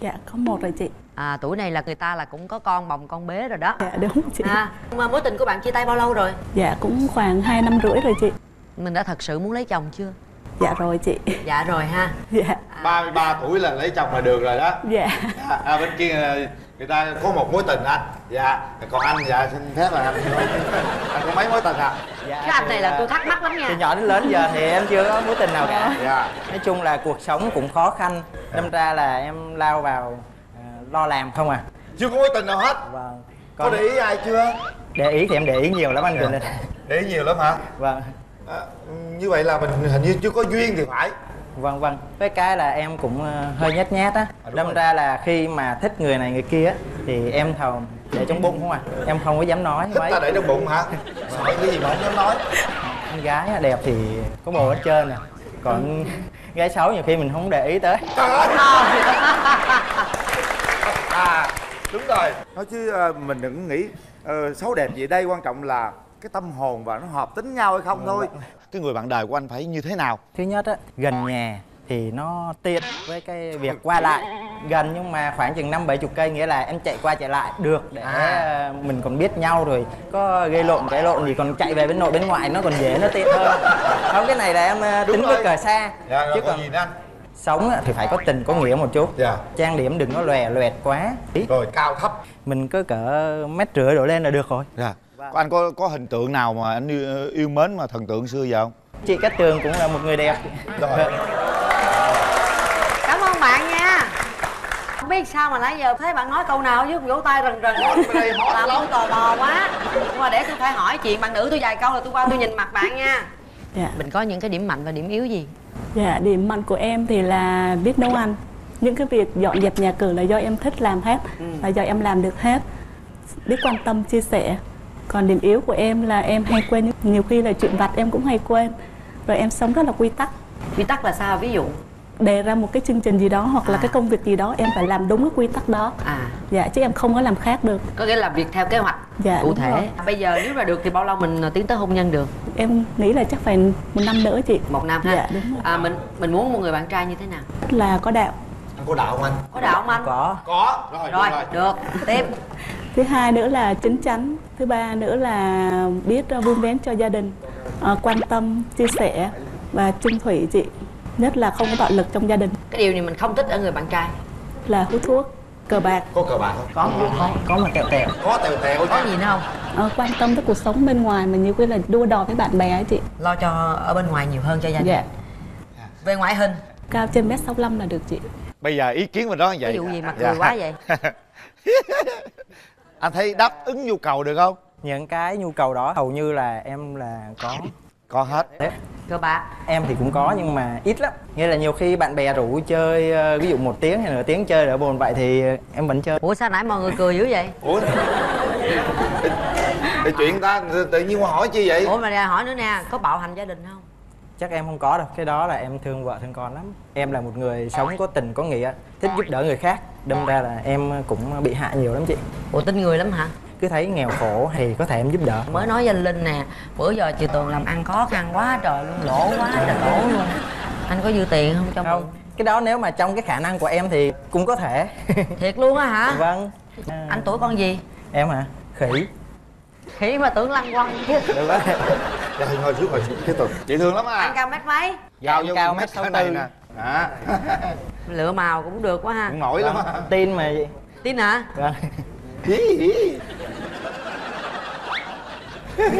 Dạ có một rồi chị. À tuổi này là người ta là cũng có con bồng con bế rồi đó. Dạ đúng chị. À mà mối tình của bạn chia tay bao lâu rồi? Dạ cũng khoảng 2 năm rưỡi rồi chị. Mình đã thật sự muốn lấy chồng chưa dạ rồi chị. Dạ rồi ha. Dạ. 33 tuổi là lấy chồng là được rồi đó. Dạ. À, à, bên kia là người ta có một mối tình anh. Dạ còn anh dạ xin phép là anh anh có mấy mối tình à dạ, cái anh này là à, tôi thắc mắc lắm nha. từ nhỏ đến lớn giờ thì em chưa có mối tình nào cả. Dạ. Nói chung là cuộc sống cũng khó khăn. Đâm ra là em lao vào à, lo làm không à. Chưa có mối tình nào hết. Vâng. Có để ý ai chưa? Để ý thì em để ý nhiều lắm anh Quỳnh Linh. Để ý nhiều lắm hả? Vâng à, như vậy là mình hình như chưa có duyên thì phải. Vâng vâng. Với cái là em cũng ờ, hơi nhát nhát á. Đâm ra là khi mà thích người này người kia á thì em thầu để trong bụng không à? Em không có dám nói thích mấy. ta để trong bụng hả? Sợ cái gì mà không dám nói. Con gái đẹp thì có bồ hết trơn à. Còn gái xấu nhiều khi mình không để ý tới. À. Đúng rồi. Nói chứ ờ, mình đừng nghĩ ờ, xấu đẹp gì đây. Quan trọng là cái tâm hồn và nó hợp tính nhau hay không thôi. cái người bạn đời của anh phải như thế nào? Thứ nhất á gần nhà thì nó tiện với cái việc qua lại. Gần nhưng mà khoảng chừng năm bảy chục cây nghĩa là em chạy qua chạy lại được để ờ, mình còn biết nhau rồi. Có gây lộn cái lộn gì còn chạy về bên nội bên ngoại nó còn dễ nó tiện hơn. Không cái này là em ờ, tính với cờ xa. Dạ chứ còn gì nữa anh. sống á, thì phải có tình có nghĩa một chút. Dạ. Trang điểm đừng có lòe loẹt quá. Rồi cao thấp. Mình cứ cỡ mét rưỡi đổ lên là được rồi. Dạ anh có có hình tượng nào mà anh yêu, yêu mến mà thần tượng xưa giờ không? Chị Cát Tường cũng là một người đẹp. Rồi. Cảm ơn bạn nha. Không biết sao mà nãy giờ thấy bạn nói câu nào chứ vỗ tay rần rần. Làm tôi tò mò quá. Nhưng mà để tôi phải hỏi chuyện bạn nữ tôi vài câu là tôi qua tôi nhìn mặt bạn nha. Dạ. Mình có những cái điểm mạnh và điểm yếu gì? Dạ điểm mạnh của em thì là biết nấu ăn. Những cái việc dọn dẹp nhà cửa là do em thích làm hết là do em làm được hết. Biết quan tâm chia sẻ còn điểm yếu của em là em hay quên nhiều khi là chuyện vặt em cũng hay quên. Rồi em sống rất là quy tắc. Quy tắc là sao? Ví dụ. Đề ra một cái chương trình gì đó hoặc là cái công việc gì đó em phải làm đúng cái quy tắc đó. À. Dạ chứ em không có làm khác được. Có nghĩa là việc theo kế hoạch dạ cụ thể. rồi. bây giờ nếu mà được thì bao lâu mình tiến tới hôn nhân được? Em nghĩ là chắc phải một năm nữa chị. Một năm ha. Dạ đúng rồi. À, mình mình muốn một người bạn trai như thế nào? Là có đạo. Anh có đạo không anh? Có đạo không anh? Có. Có. Rồi rồi được được. Tiếp thứ hai nữa là chín chắn thứ ba nữa là biết uh, vun vén cho gia đình. Uh, quan tâm chia sẻ và chung thủy chị nhất là không có bạo lực trong gia đình. Cái điều này mình không thích ở người bạn trai. Là hút thuốc cờ bạc. Có cờ bạc không? Có có có mà tẹo tẹo có tèo tèo có gì nữa không? Ờ, quan tâm tới cuộc sống bên ngoài mà nhiều khi là đua đòi với bạn bè ấy chị. Lo cho ở bên ngoài nhiều hơn cho gia đình. Dạ. về ngoại hình. Cao trên mét 65 là được chị. Bây giờ ý kiến mình đó như vậy ví dụ gì mà Dạ. cười quá vậy anh thấy đáp ứng nhu cầu được không? Những cái nhu cầu đó hầu như là em là có. Có hết. Cơ bản em thì cũng có nhưng mà ít lắm. Nghĩa là nhiều khi bạn bè rủ chơi ờ, ví dụ một tiếng hay nửa tiếng chơi ở bồn vậy thì em vẫn chơi. Ủa sao nãy mọi người cười dữ vậy? Ủa? Cái chuyện ta tự nhiên qua hỏi chi vậy? Ủa mà hỏi nữa nè có bạo hành gia đình không chắc em không có đâu. Cái đó là em thương vợ thương con lắm. Em là một người sống có tình có nghĩa thích giúp đỡ người khác. Đâm ra là em cũng bị hại nhiều lắm chị. Ủa tin người lắm hả? Cứ thấy nghèo khổ thì có thể em giúp đỡ. Mới nói với anh linh nè bữa giờ chị tường làm ăn khó khăn quá trời luôn lỗ quá trời lỗ luôn. Anh có dư tiền không cho không. cái đó nếu mà trong cái khả năng của em thì cũng có thể. Thiệt luôn á hả? Vâng. Anh tuổi con gì? Em hả? Khỉ khỉ mà tưởng lăng quăng. Chứ được dạ thương ngồi xuống ngồi xuống cái tuần chị thương lắm à. Anh cao mét mấy? Giao vô cao mét mét sáu này tư. nè. Đó. lựa màu cũng được quá ha. Cũng nổi lắm á. Tin mà chị tin hả? Hí.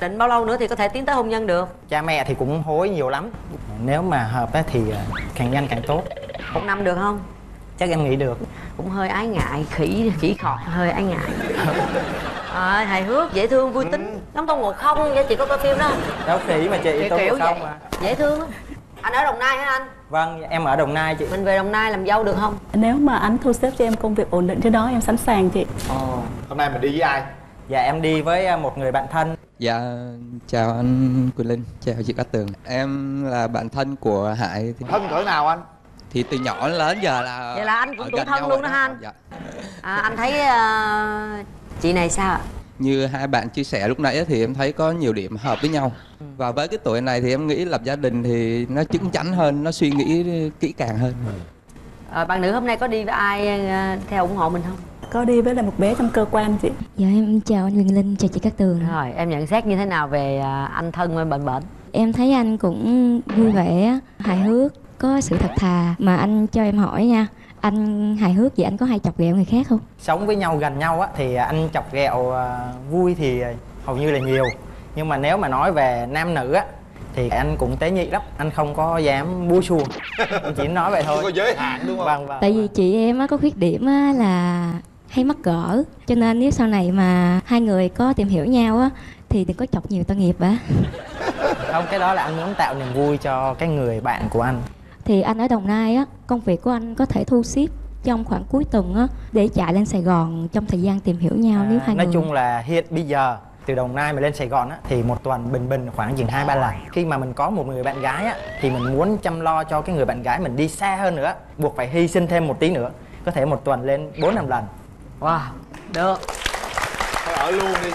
định bao lâu nữa thì có thể tiến tới hôn nhân được? Cha mẹ thì cũng hối nhiều lắm. Nếu mà hợp á thì ờ, càng nhanh càng tốt. Một năm được không? Chắc em nghĩ được cũng hơi ái ngại khỉ khỉ khọt hơi ái ngại. À, hài hước dễ thương vui tính. Giống tôn ngộ không vậy chị có coi phim đó không? Đâu khỉ mà chị tôi kiểu không vậy. mà dễ thương á. anh ở đồng nai hả anh? Vâng em ở đồng nai chị. Mình về đồng nai làm dâu được không? Nếu mà anh thu xếp cho em công việc ổn định trên đó em sẵn sàng chị. Hôm nay mình đi với ai? Dạ em đi với ờ, một người bạn thân. Dạ, chào anh Quỳnh Linh, chào chị Cát Tường. Em là bạn thân của Hải thân cỡ nào anh thì từ nhỏ đến lớn giờ là vậy là anh cũng tuổi thân luôn đó ha anh. Dạ. à, anh thấy ờ, chị này sao ạ? Như hai bạn chia sẻ lúc nãy thì em thấy có nhiều điểm hợp với nhau. Và với cái tuổi này thì em nghĩ lập gia đình thì nó chín chắn hơn, nó suy nghĩ kỹ càng hơn. À, bạn nữ hôm nay có đi với ai ờ, theo ủng hộ mình không? Có đi với lại một bé trong cơ quan chị. Dạ em chào anh Quyền Linh, chào chị Cát Tường. Rồi em nhận xét như thế nào về anh thân bên bệnh bệnh Em thấy anh cũng vui vẻ, hài hước, có sự thật thà Mà anh cho em hỏi nha. Anh hài hước vậy anh có hay chọc ghẹo người khác không? sống với nhau gần nhau á thì anh chọc ghẹo ờ, vui thì hầu như là nhiều. Nhưng mà nếu mà nói về nam nữ á thì anh cũng tế nhị lắm. Anh không có dám bua xua anh chỉ nói vậy thôi. Có giới hạn đúng không? Vâng vâng. Tại vì chị em á, có khuyết điểm á, là hay mắc cỡ. Cho nên nếu sau này mà hai người có tìm hiểu nhau á Thì đừng có chọc nhiều tội nghiệp á. Không cái đó là anh muốn tạo niềm vui cho cái người bạn của anh Thì anh ở Đồng Nai á, công việc của anh có thể thu xếp trong khoảng cuối tuần á Để chạy lên Sài Gòn trong thời gian tìm hiểu nhau nếu hai nói người. chung là hiện bây giờ từ Đồng Nai mà lên Sài Gòn á, thì một tuần bình bình khoảng chừng hai ba lần. Khi mà mình có một người bạn gái á, thì mình muốn chăm lo cho cái người bạn gái mình đi xa hơn nữa buộc phải hy sinh thêm một tí nữa có thể một tuần lên bốn năm lần. Wow được. Thôi ở luôn đi.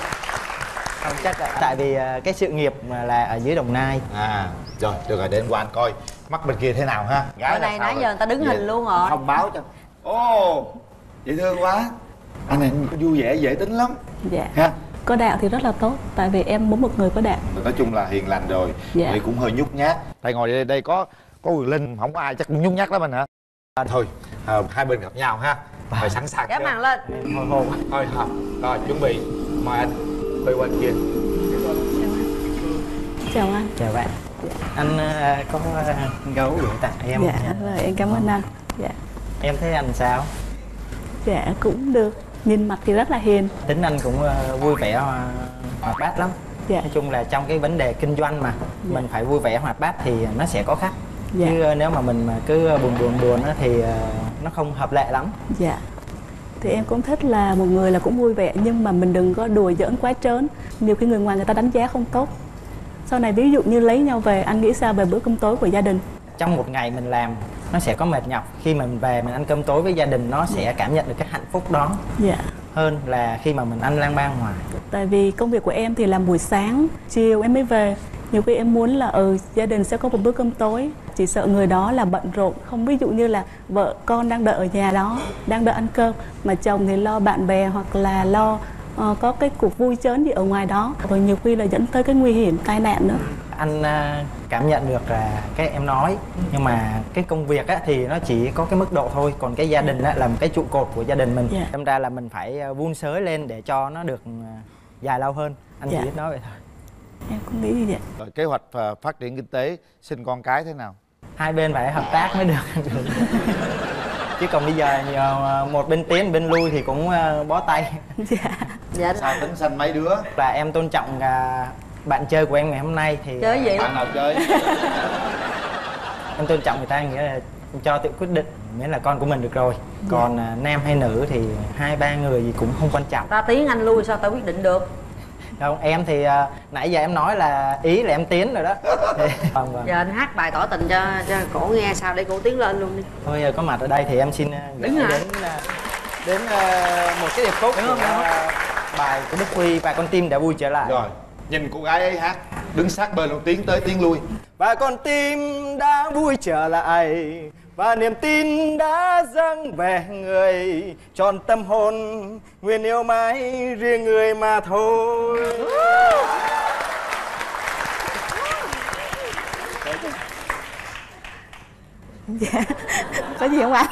Không chắc là tại vì ờ, cái sự nghiệp là ở dưới Đồng Nai. À rồi được rồi để anh qua anh coi mắt bên kia thế nào ha? Gái là này nãy giờ người ta đứng Vậy hình luôn rồi. thông báo cho. Ồ dễ thương quá. Anh này vui vẻ dễ tính lắm. Dạ. Ha? Có đạo thì rất là tốt tại vì em muốn một người có đạo nói chung là hiền lành rồi. Dạ. thì cũng hơi nhút nhát. Tại ngồi đây, đây có có quyền linh không có ai chắc cũng nhút nhát lắm anh hả? À, thôi à, hai bên gặp nhau ha. Phải sẵn sàng chưa? màn lên. Thôi thôi thôi thôi rồi chuẩn bị. Mời anh quay qua kia chào anh. Chào bạn. Anh ờ, có ờ, gấu gửi tặng em dạ rồi em cảm ơn anh. Dạ. Em thấy anh sao? Dạ cũng được. Nhìn mặt thì rất là hiền. Tính anh cũng ờ, vui vẻ hoạt bát lắm. Dạ. nói chung là trong cái vấn đề kinh doanh mà mình phải vui vẻ hoạt bát thì nó sẽ có khách. Dạ. chứ nếu mà mình mà cứ buồn buồn buồn á thì nó không hợp lệ lắm. Dạ. Thì em cũng thích là một người là cũng vui vẻ nhưng mà mình đừng có đùa giỡn quá trớn. Nhiều khi người ngoài người ta đánh giá không tốt sau này ví dụ như lấy nhau về anh nghĩ sao về bữa cơm tối của gia đình? Trong một ngày mình làm nó sẽ có mệt nhọc. Khi mình về mình ăn cơm tối với gia đình nó sẽ cảm nhận được cái hạnh phúc đó dạ. hơn là khi mà mình ăn lang bang ngoài. Tại vì công việc của em thì làm buổi sáng chiều em mới về. Nhiều khi em muốn là ừ gia đình sẽ có một bữa cơm tối. Chỉ sợ người đó là bận rộn. Không ví dụ như là vợ con đang đợi ở nhà đó đang đợi ăn cơm mà chồng thì lo bạn bè hoặc là lo ờ, có cái cuộc vui chớn gì ở ngoài đó rồi nhiều khi là dẫn tới cái nguy hiểm tai nạn nữa. Anh à, cảm nhận được là cái em nói nhưng mà cái công việc á thì nó chỉ có cái mức độ thôi còn cái gia đình á là một cái trụ cột của gia đình mình. Dạ. đâm ra là mình phải à, vun sới lên để cho nó được à, dài lâu hơn. Anh Dạ. chỉ biết nói vậy thôi. Em cũng nghĩ như vậy. Rồi kế hoạch phát triển kinh tế sinh con cái thế nào? Hai bên phải hợp tác mới được. Chứ còn bây giờ nhiều một bên tiến bên lui thì cũng bó tay dạ. Sao tính sanh mấy đứa? Là em tôn trọng à, bạn chơi của em ngày hôm nay thì Chơi gì? bạn nào chơi? Em tôn trọng người ta nghĩa là cho tự quyết định miễn là con của mình được rồi. Còn à, nam hay nữ thì hai ba người gì cũng không quan trọng. Ta tiếng anh lui sao ta quyết định được? Không em thì à, nãy giờ em nói là ý là em tiến rồi đó. Thì, vâng vâng. Giờ anh hát bài tỏ tình cho cho cổ nghe sao để cổ tiến lên luôn đi. Thôi giờ có mặt ở đây thì em xin à, Đứng đến à, đến à, một cái điệp khúc của à, bài của Đức Huy và con tim đã vui trở lại. Rồi nhìn cô gái ấy hát đứng sát bên luôn tiến tới tiến lui. Và con tim đã vui trở lại và niềm tin đã dâng về người. Tròn tâm hồn nguyện yêu mãi riêng người mà thôi. Dạ có gì không ạ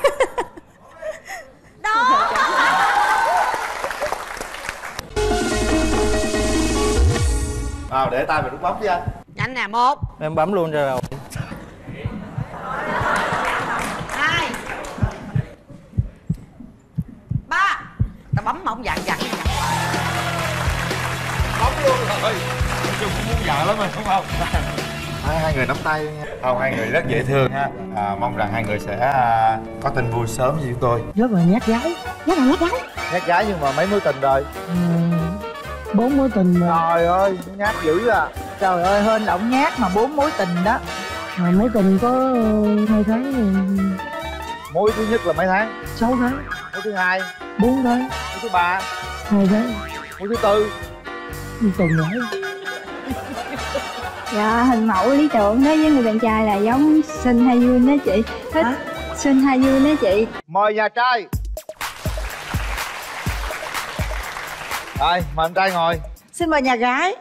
vào để tay vào nút bấm đi anh. Nhanh nè một. Em bấm luôn rồi. Hai. Ba. Ta bấm mà không dặn dặn. Bấm luôn rồi. Chung cũng muốn vợ lắm rồi đúng không hai, hai người nắm tay không hai người rất dễ thương ha. À, mong rằng hai người sẽ à, có tin vui sớm với chúng tôi. Rất là nhát gái. Rất là nhát gái. Nhát gái nhưng mà mấy mối tình rồi Ừ, bốn mối tình mà trời ơi nhát dữ à. Trời ơi hên là ổng nhát mà bốn mối tình đó. Mà mối tình có hai tháng thì mối thứ nhất là mấy tháng? Sáu tháng. Mối thứ hai? Bốn tháng. Mối thứ ba? Hai tháng. Mối thứ tư? Tuần lễ Dạ, hình mẫu lý tưởng đối với người bạn trai là giống Sinh Hai Yun đó chị. Thích Sinh Hai Yun đó chị. Mời nhà trai. Rồi mời anh trai ngồi. Xin mời nhà gái.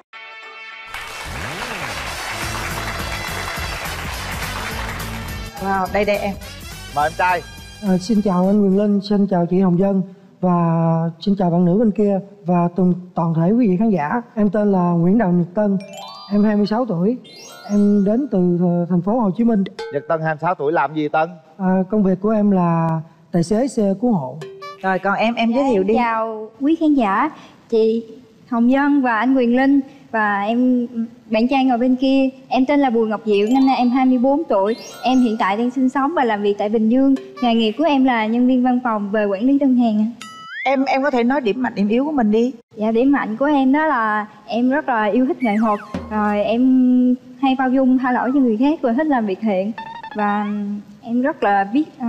Wow, đây đây em. Mời anh trai. À, xin chào anh Quyền Linh, xin chào chị Hồng Dân và xin chào bạn nữ bên kia và toàn, toàn thể quý vị khán giả. Em tên là Nguyễn Đào Nhật Tân, em 26 tuổi, em đến từ thành phố Hồ Chí Minh. nhật tân 26 tuổi làm gì tân? À, công việc của em là tài xế xe cứu hộ. Rồi còn em, em giới thiệu đi. Chào quý khán giả. Chị Hồng Dân và anh Quyền Linh Và em bạn trai ngồi bên kia. Em tên là Bùi Ngọc Diệu, năm nay em 24 tuổi. Em hiện tại đang sinh sống và làm việc tại Bình Dương. Nghề nghiệp của em là nhân viên văn phòng về quản lý đơn hàng Em em có thể nói điểm mạnh điểm yếu của mình đi Dạ điểm mạnh của em đó là em rất là yêu thích nghệ thuật Rồi em hay bao dung tha lỗi cho người khác và thích làm việc thiện Và em rất là biết ờ,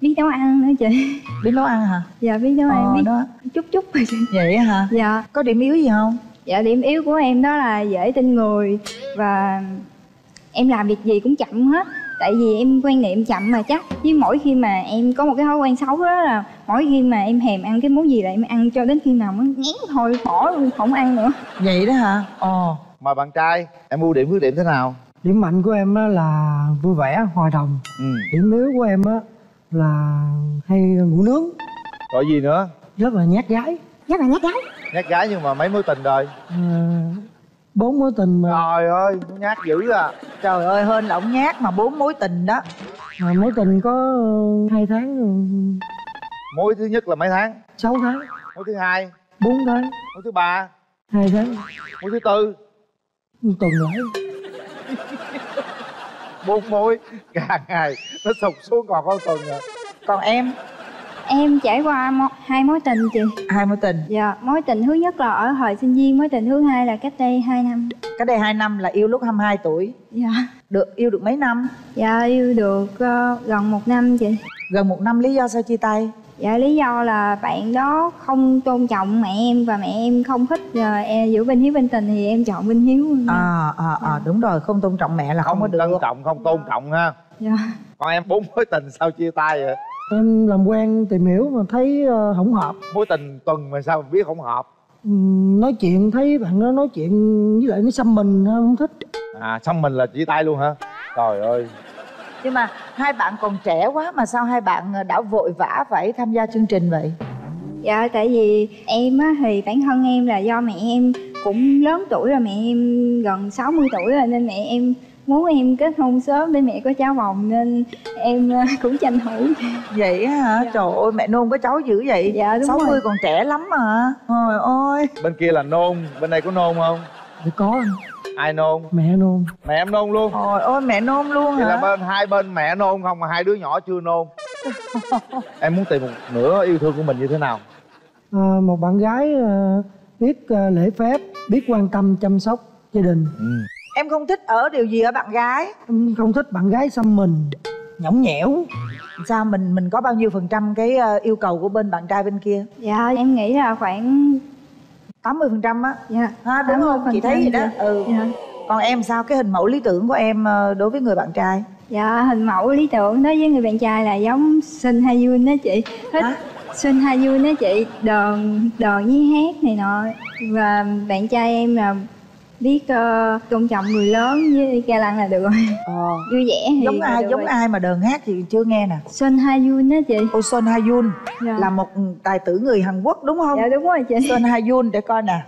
biết nấu ăn nữa chị Biết nấu ăn hả? Dạ biết nấu ăn, Ờ, biết đó. chút chút rồi chị Vậy hả? Dạ Có điểm yếu gì không? Dạ điểm yếu của em đó là dễ tin người Và em làm việc gì cũng chậm hết Tại vì em quan niệm chậm mà chắc Với mỗi khi mà em có một cái thói quen xấu đó là Mỗi khi mà em thèm ăn cái món gì là em ăn cho đến khi nào nó ngán thôi bỏ luôn không ăn nữa Vậy đó hả? Ồ mời bạn trai em ưu điểm khuyết điểm thế nào Điểm mạnh của em á là vui vẻ, hòa đồng. ừ. Điểm yếu của em á là hay ngủ nướng, rồi gì nữa rất là nhát gái. Rất là nhát gái nhát gái nhưng mà mấy mối tình rồi À, bốn mối tình mà. Trời ơi nhát dữ à. Trời ơi hên là ổng nhát mà bốn mối tình đó. Mà mối tình có ờ, hai tháng ừ, mối thứ nhất là mấy tháng? Sáu tháng. Mối thứ hai? Bốn tháng. Mối thứ ba? Hai tháng. Mối thứ tư? Một tuần lễ. Bốn mối. Càng ngày nó sụt xuống còn có tuần à Còn em Em trải qua hai mối tình chị. Hai mối tình? Dạ mối tình thứ nhất là ở thời sinh viên Mối tình thứ hai là cách đây 2 năm. Cái đây 2 năm là yêu lúc 22 tuổi. Dạ. Được yêu được mấy năm? Dạ yêu được ờ, gần một năm chị. Gần một năm lý do sao chia tay? Dạ lý do là bạn đó không tôn trọng mẹ em và mẹ em không thích ờ, e- giữa bên hiếu bên tình thì em chọn bên hiếu. À à à đúng rồi không tôn trọng mẹ là không, có được. trân trọng không tôn trọng ha. Dạ. còn em bốn mối tình sao chia tay vậy em làm quen tìm hiểu mà thấy ờ, không hợp. Mối tình tuần mà sao mà biết không hợp? Ừm, nói chuyện thấy bạn nó nói chuyện với lại nó xăm mình không thích. À xong mình là chia tay luôn hả? Trời ơi. Nhưng mà hai bạn còn trẻ quá mà sao hai bạn đã vội vã phải tham gia chương trình vậy? Dạ tại vì em á thì bản thân em là do mẹ em cũng lớn tuổi rồi mẹ em gần 60 tuổi rồi nên mẹ em muốn em kết hôn sớm để mẹ có cháu bồng nên em ờ, cũng tranh thủ. Vậy á hả? Trời ơi mẹ nôn có cháu dữ vậy? Dạ đúng 60 rồi. còn trẻ lắm mà. Trời ơi. Bên kia là nôn bên đây có nôn không? Thì có. Ai nôn? Mẹ nôn. Mẹ em nôn luôn. Trời ơi mẹ nôn luôn vậy là hả? bên hai bên mẹ nôn không mà hai đứa nhỏ chưa nôn? Em muốn tìm một nửa yêu thương của mình như thế nào? À, một bạn gái à, biết à, lễ phép biết quan tâm chăm sóc gia đình em không thích ở điều gì ở bạn gái. Em không thích bạn gái xăm mình nhõng nhẽo? Sao mình mình có bao nhiêu phần trăm cái ờ, yêu cầu của bên bạn trai bên kia? Dạ em nghĩ là khoảng 80 phần trăm á? Dạ ha đúng không chị thấy vậy đó. dạ. ừ. dạ. còn em sao? Cái hình mẫu lý tưởng của em ờ, đối với người bạn trai? Dạ hình mẫu lý tưởng đối với người bạn trai là giống Sun Ha Yun đó chị. Thích Sun Ha Yun đó chị. Đờn đờn với hát này nọ. Và bạn trai em là biết ờ, tôn trọng người lớn với ga lăng là được rồi vui vẻ thì giống ai giống rồi. ai mà đờn hát thì chưa nghe nè Sun Ha Yun đó chị Ô Son Ha Yun Dạ. là một tài tử người Hàn Quốc đúng không? Dạ đúng rồi chị Son Ha Yun để coi nè.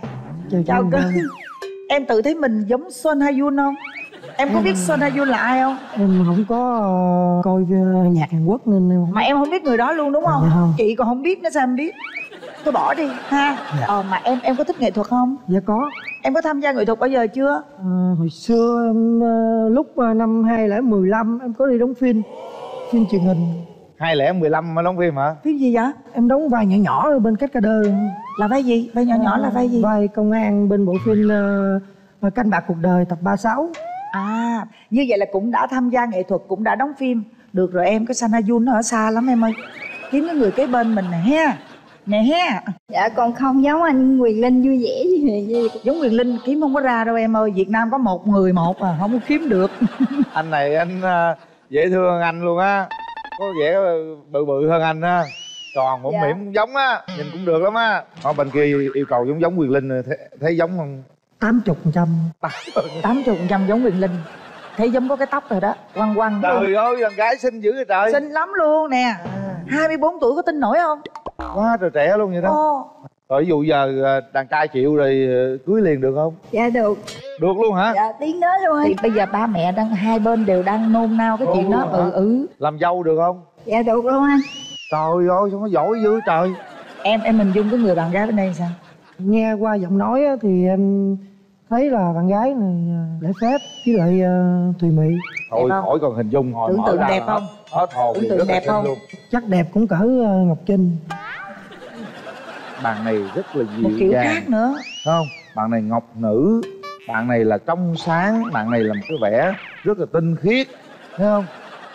Chào Chào cơ. Em tự thấy mình giống Son Ha Yun không? Em có biết Son Ha Yun là ai không? em không có ờ, coi ờ, nhạc Hàn Quốc nên em không Mà em không biết người đó luôn đúng không? Dạ không. Chị còn không biết nữa sao em biết? Tôi bỏ đi ha. Dạ. Ờ mà em em có thích nghệ thuật không? dạ có Em có tham gia nghệ thuật bao giờ chưa? Ờ, hồi xưa em, ờ, lúc ờ, năm 2015 em có đi đóng phim phim truyền hình hai lẻ mười lăm mà đóng phim hả Phim gì vậy? em đóng vai nhỏ nhỏ ở bên cách ca đơ Là vai gì? Vai nhỏ nhỏ là vai gì? vai công an bên bộ phim ờ, canh bạc cuộc đời tập 36 À, như vậy là cũng đã tham gia nghệ thuật, cũng đã đóng phim. Được rồi em, cái San Ha Yun nó ở xa lắm em ơi. Kiếm cái người kế bên mình nè ha. Nè ha. dạ còn không giống anh Quyền Linh vui vẻ gì gì Giống Quyền Linh kiếm không có ra đâu em ơi. Việt Nam có một người một à, không có kiếm được. anh này anh à, dễ thương hơn anh luôn á có vẻ bự bự hơn anh á tròn mũm Dạ. mỉm cũng giống á nhìn cũng được lắm á ở bên kia yêu cầu giống giống quyền linh thấy, thấy giống không 80 phần trăm 80 phần trăm giống Quyền Linh. Thấy giống có cái tóc rồi đó, quăng quăng. trời ơi đàn gái xinh dữ vậy trời Xinh lắm luôn nè. 24 tuổi có tin nổi không? Quá trời trẻ luôn vậy đó Ồ. rồi ví dụ giờ à, đàn trai chịu rồi à, cưới liền được không dạ được được luôn hả dạ tiếng đó luôn Thì anh bây giờ ba mẹ đang hai bên đều đang nôn nao cái chuyện đó. Ừ ừ. làm dâu được không dạ được luôn anh trời ơi sao nó giỏi dữ trời Em em hình dung cái người bạn gái bên đây sao? nghe qua giọng nói á, thì em thấy là bạn gái này ờ, lễ phép với lại ờ, tùy mị thôi không? khỏi còn hình dung hồi Tưởng mở tượng đẹp không? hết- hồn Tưởng tượng đẹp không? luôn chắc đẹp cũng cỡ ngọc trinh bạn này rất là Một dịu kiểu dàng khác nữa. Không bạn này ngọc nữ bạn này là trong sáng bạn này là một cái vẻ rất là tinh khiết thấy không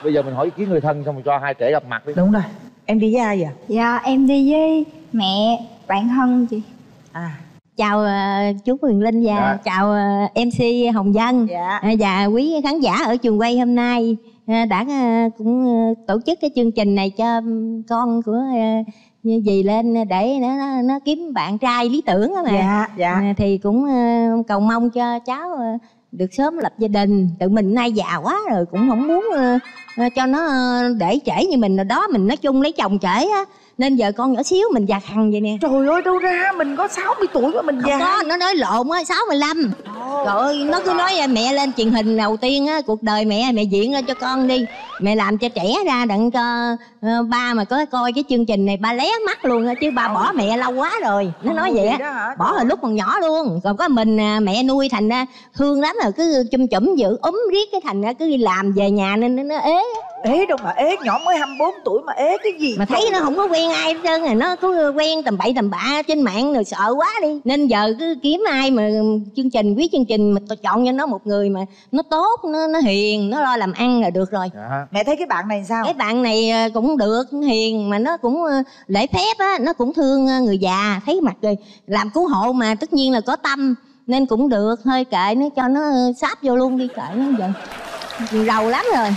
bây giờ mình hỏi ý kiến người thân xong rồi cho hai trẻ gặp mặt đi Đúng rồi. Em đi với ai vậy? dạ em đi với mẹ bạn thân chị À. chào ờ, chú Quyền Linh và Dạ. chào ờ, MC Hồng Vân Dạ. Ờ, và quý khán giả ở trường quay hôm nay ờ, đã cũng tổ chức cái chương trình này cho con của như dì lên để nó, nó, nó kiếm bạn trai lý tưởng á mà Dạ, dạ. Thì cũng ờ, cầu mong cho cháu ờ, được sớm lập gia đình. Tự mình nay già quá rồi cũng không muốn ờ, cho nó để trễ như mình. Rồi đó mình nói chung lấy chồng trễ á nên giờ con nhỏ xíu mình già khăn vậy nè. Trời ơi đâu ra mình có 60 tuổi mà mình không già. có nó nói lộn á 65 trời ơi nó cứ nói mẹ lên truyền hình đầu tiên á cuộc đời mẹ mẹ diễn ra cho con đi. Mẹ làm cho trẻ ra đặng cho ờ, ba mà có coi cái chương trình này ba lé mắt luôn á chứ ba bỏ mẹ lâu quá rồi. Nó nói vậy á. bỏ hồi lúc còn nhỏ luôn. Còn có mình à, mẹ nuôi thành ra thương lắm rồi cứ chum chủm giữ ốm riết cái thành ra cứ đi làm về nhà nên nó, nó ế Ế đâu mà ế nhỏ mới 24 tuổi mà ế cái gì? mà thấy nó không có quen ai hết trơn rồi nó cứ quen tầm bậy tầm bạ trên mạng rồi sợ quá đi nên giờ cứ kiếm ai mà chương trình quý chương trình mà tôi chọn cho nó một người mà nó tốt nó nó hiền nó lo làm ăn là được rồi Dạ. Mẹ thấy cái bạn này sao? cái bạn này ờ, cũng được hiền mà nó cũng ờ, lễ phép á nó cũng thương ờ, người già thấy mặt rồi làm cứu hộ mà tất nhiên là có tâm nên cũng được hơi kệ nó cho nó sáp vô luôn đi kệ nó giờ giàu lắm rồi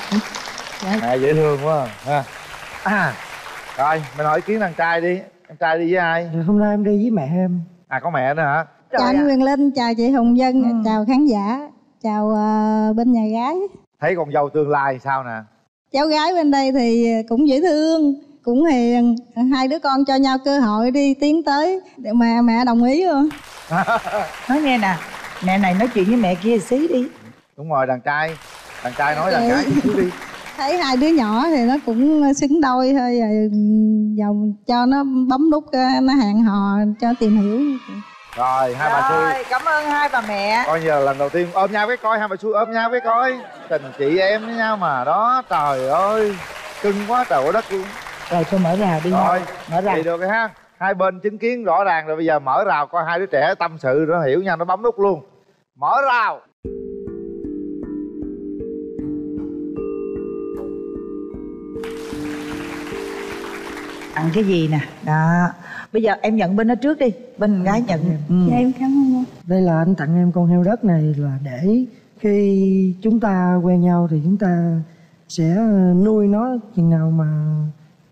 mẹ dễ thương quá ha. À. Rồi mình hỏi ý kiến đàn trai đi. Đàn trai đi với ai? Rồi hôm nay em đi với mẹ em. À có mẹ nữa hả? Chào anh Quyền Linh chào chị Hồng Vân chào khán giả chào ờ, bên nhà gái. Thấy con dâu tương lai sao nè? Cháu gái bên đây thì cũng dễ thương cũng hiền. Hai đứa con cho nhau cơ hội đi tiến tới để mà mẹ đồng ý luôn nói nghe nè mẹ này nói chuyện với mẹ kia xí đi. Đúng rồi đàn trai. Đàn trai nói đàn gái chút đi thấy hai đứa nhỏ thì nó cũng xứng đôi thôi rồi dòng cho nó bấm nút ờ, nó hẹn hò cho tìm hiểu. Rồi hai bà xui rồi cảm ơn hai bà mẹ. Coi là lần đầu tiên ôm nhau với coi hai bà xui ôm nhau với coi. Tình chị em với nhau mà đó trời ơi. Cưng quá trời đất luôn. Rồi thôi mở rào đi rồi mở rào. vậy được rồi ha. Hai bên chứng kiến rõ ràng rồi bây giờ mở rào coi hai đứa trẻ tâm sự nó hiểu nhau nó bấm nút luôn. Mở rào tặng cái gì nè. Đó. Bây giờ em nhận bên đó trước đi. Bên gái nhận. Ừ. dạ em cảm ơn anh đây là anh tặng em con heo đất này là để khi chúng ta quen nhau thì chúng ta sẽ nuôi nó chừng nào mà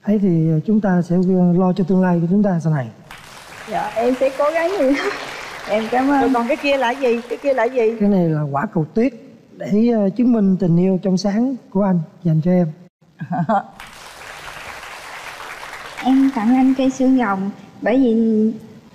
ấy thì chúng ta sẽ lo cho tương lai của chúng ta sau này. Dạ em sẽ cố gắng nhiều em cảm ơn. Rồi còn cái kia là gì? Cái kia là gì? Cái này là quả cầu tuyết để ờ, chứng minh tình yêu trong sáng của anh dành cho em em tặng anh cây xương rồng bởi vì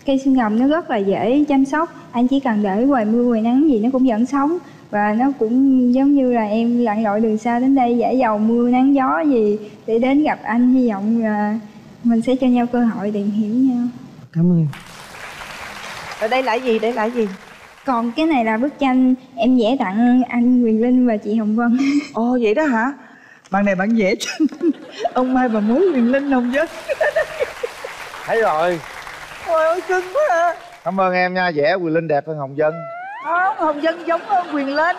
cây xương rồng nó rất là dễ chăm sóc. Anh chỉ cần để ngoài mưa ngoài nắng gì nó cũng vẫn sống. Và nó cũng giống như là em lặn lội đường xa đến đây giải dầu mưa nắng gió gì để đến gặp anh. Hy vọng là mình sẽ cho nhau cơ hội tìm hiểu nhau. Cảm ơn rồi đây là gì? Đây là gì? Còn cái này là bức tranh em vẽ tặng anh Quyền Linh và chị Hồng Vân. Ồ vậy đó hả? Bạn này bạn vẽ cho ông mai bà mối Quyền Linh Hồng Vân thấy rồi. Ôi ôi cưng quá à. cảm ơn em nha vẽ quyền linh đẹp hơn hồng vân không hồng vân giống hơn quyền linh.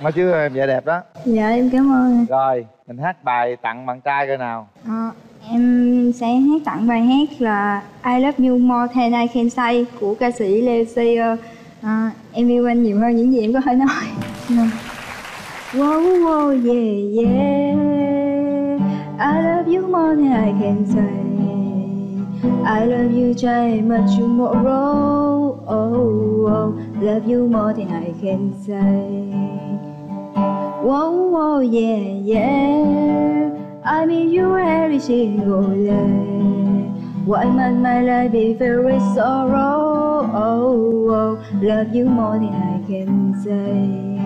Mà chứ em vẽ đẹp đó. Dạ em cảm ơn. Rồi mình hát bài tặng bạn trai coi nào. À, em sẽ hát tặng bài hát là I love you more than I can say của ca sĩ Leo Sayer. À, em yêu anh nhiều hơn những gì em có thể nói. Wow, wow, yeah, yeah I love you more than I can say. I love you try much tomorrow. Oh, oh, Love you more than I can say. Whoa, whoa, yeah, yeah. I miss you every single day. Why must my life be filled with sorrow? Oh, oh, Love you more than I can say.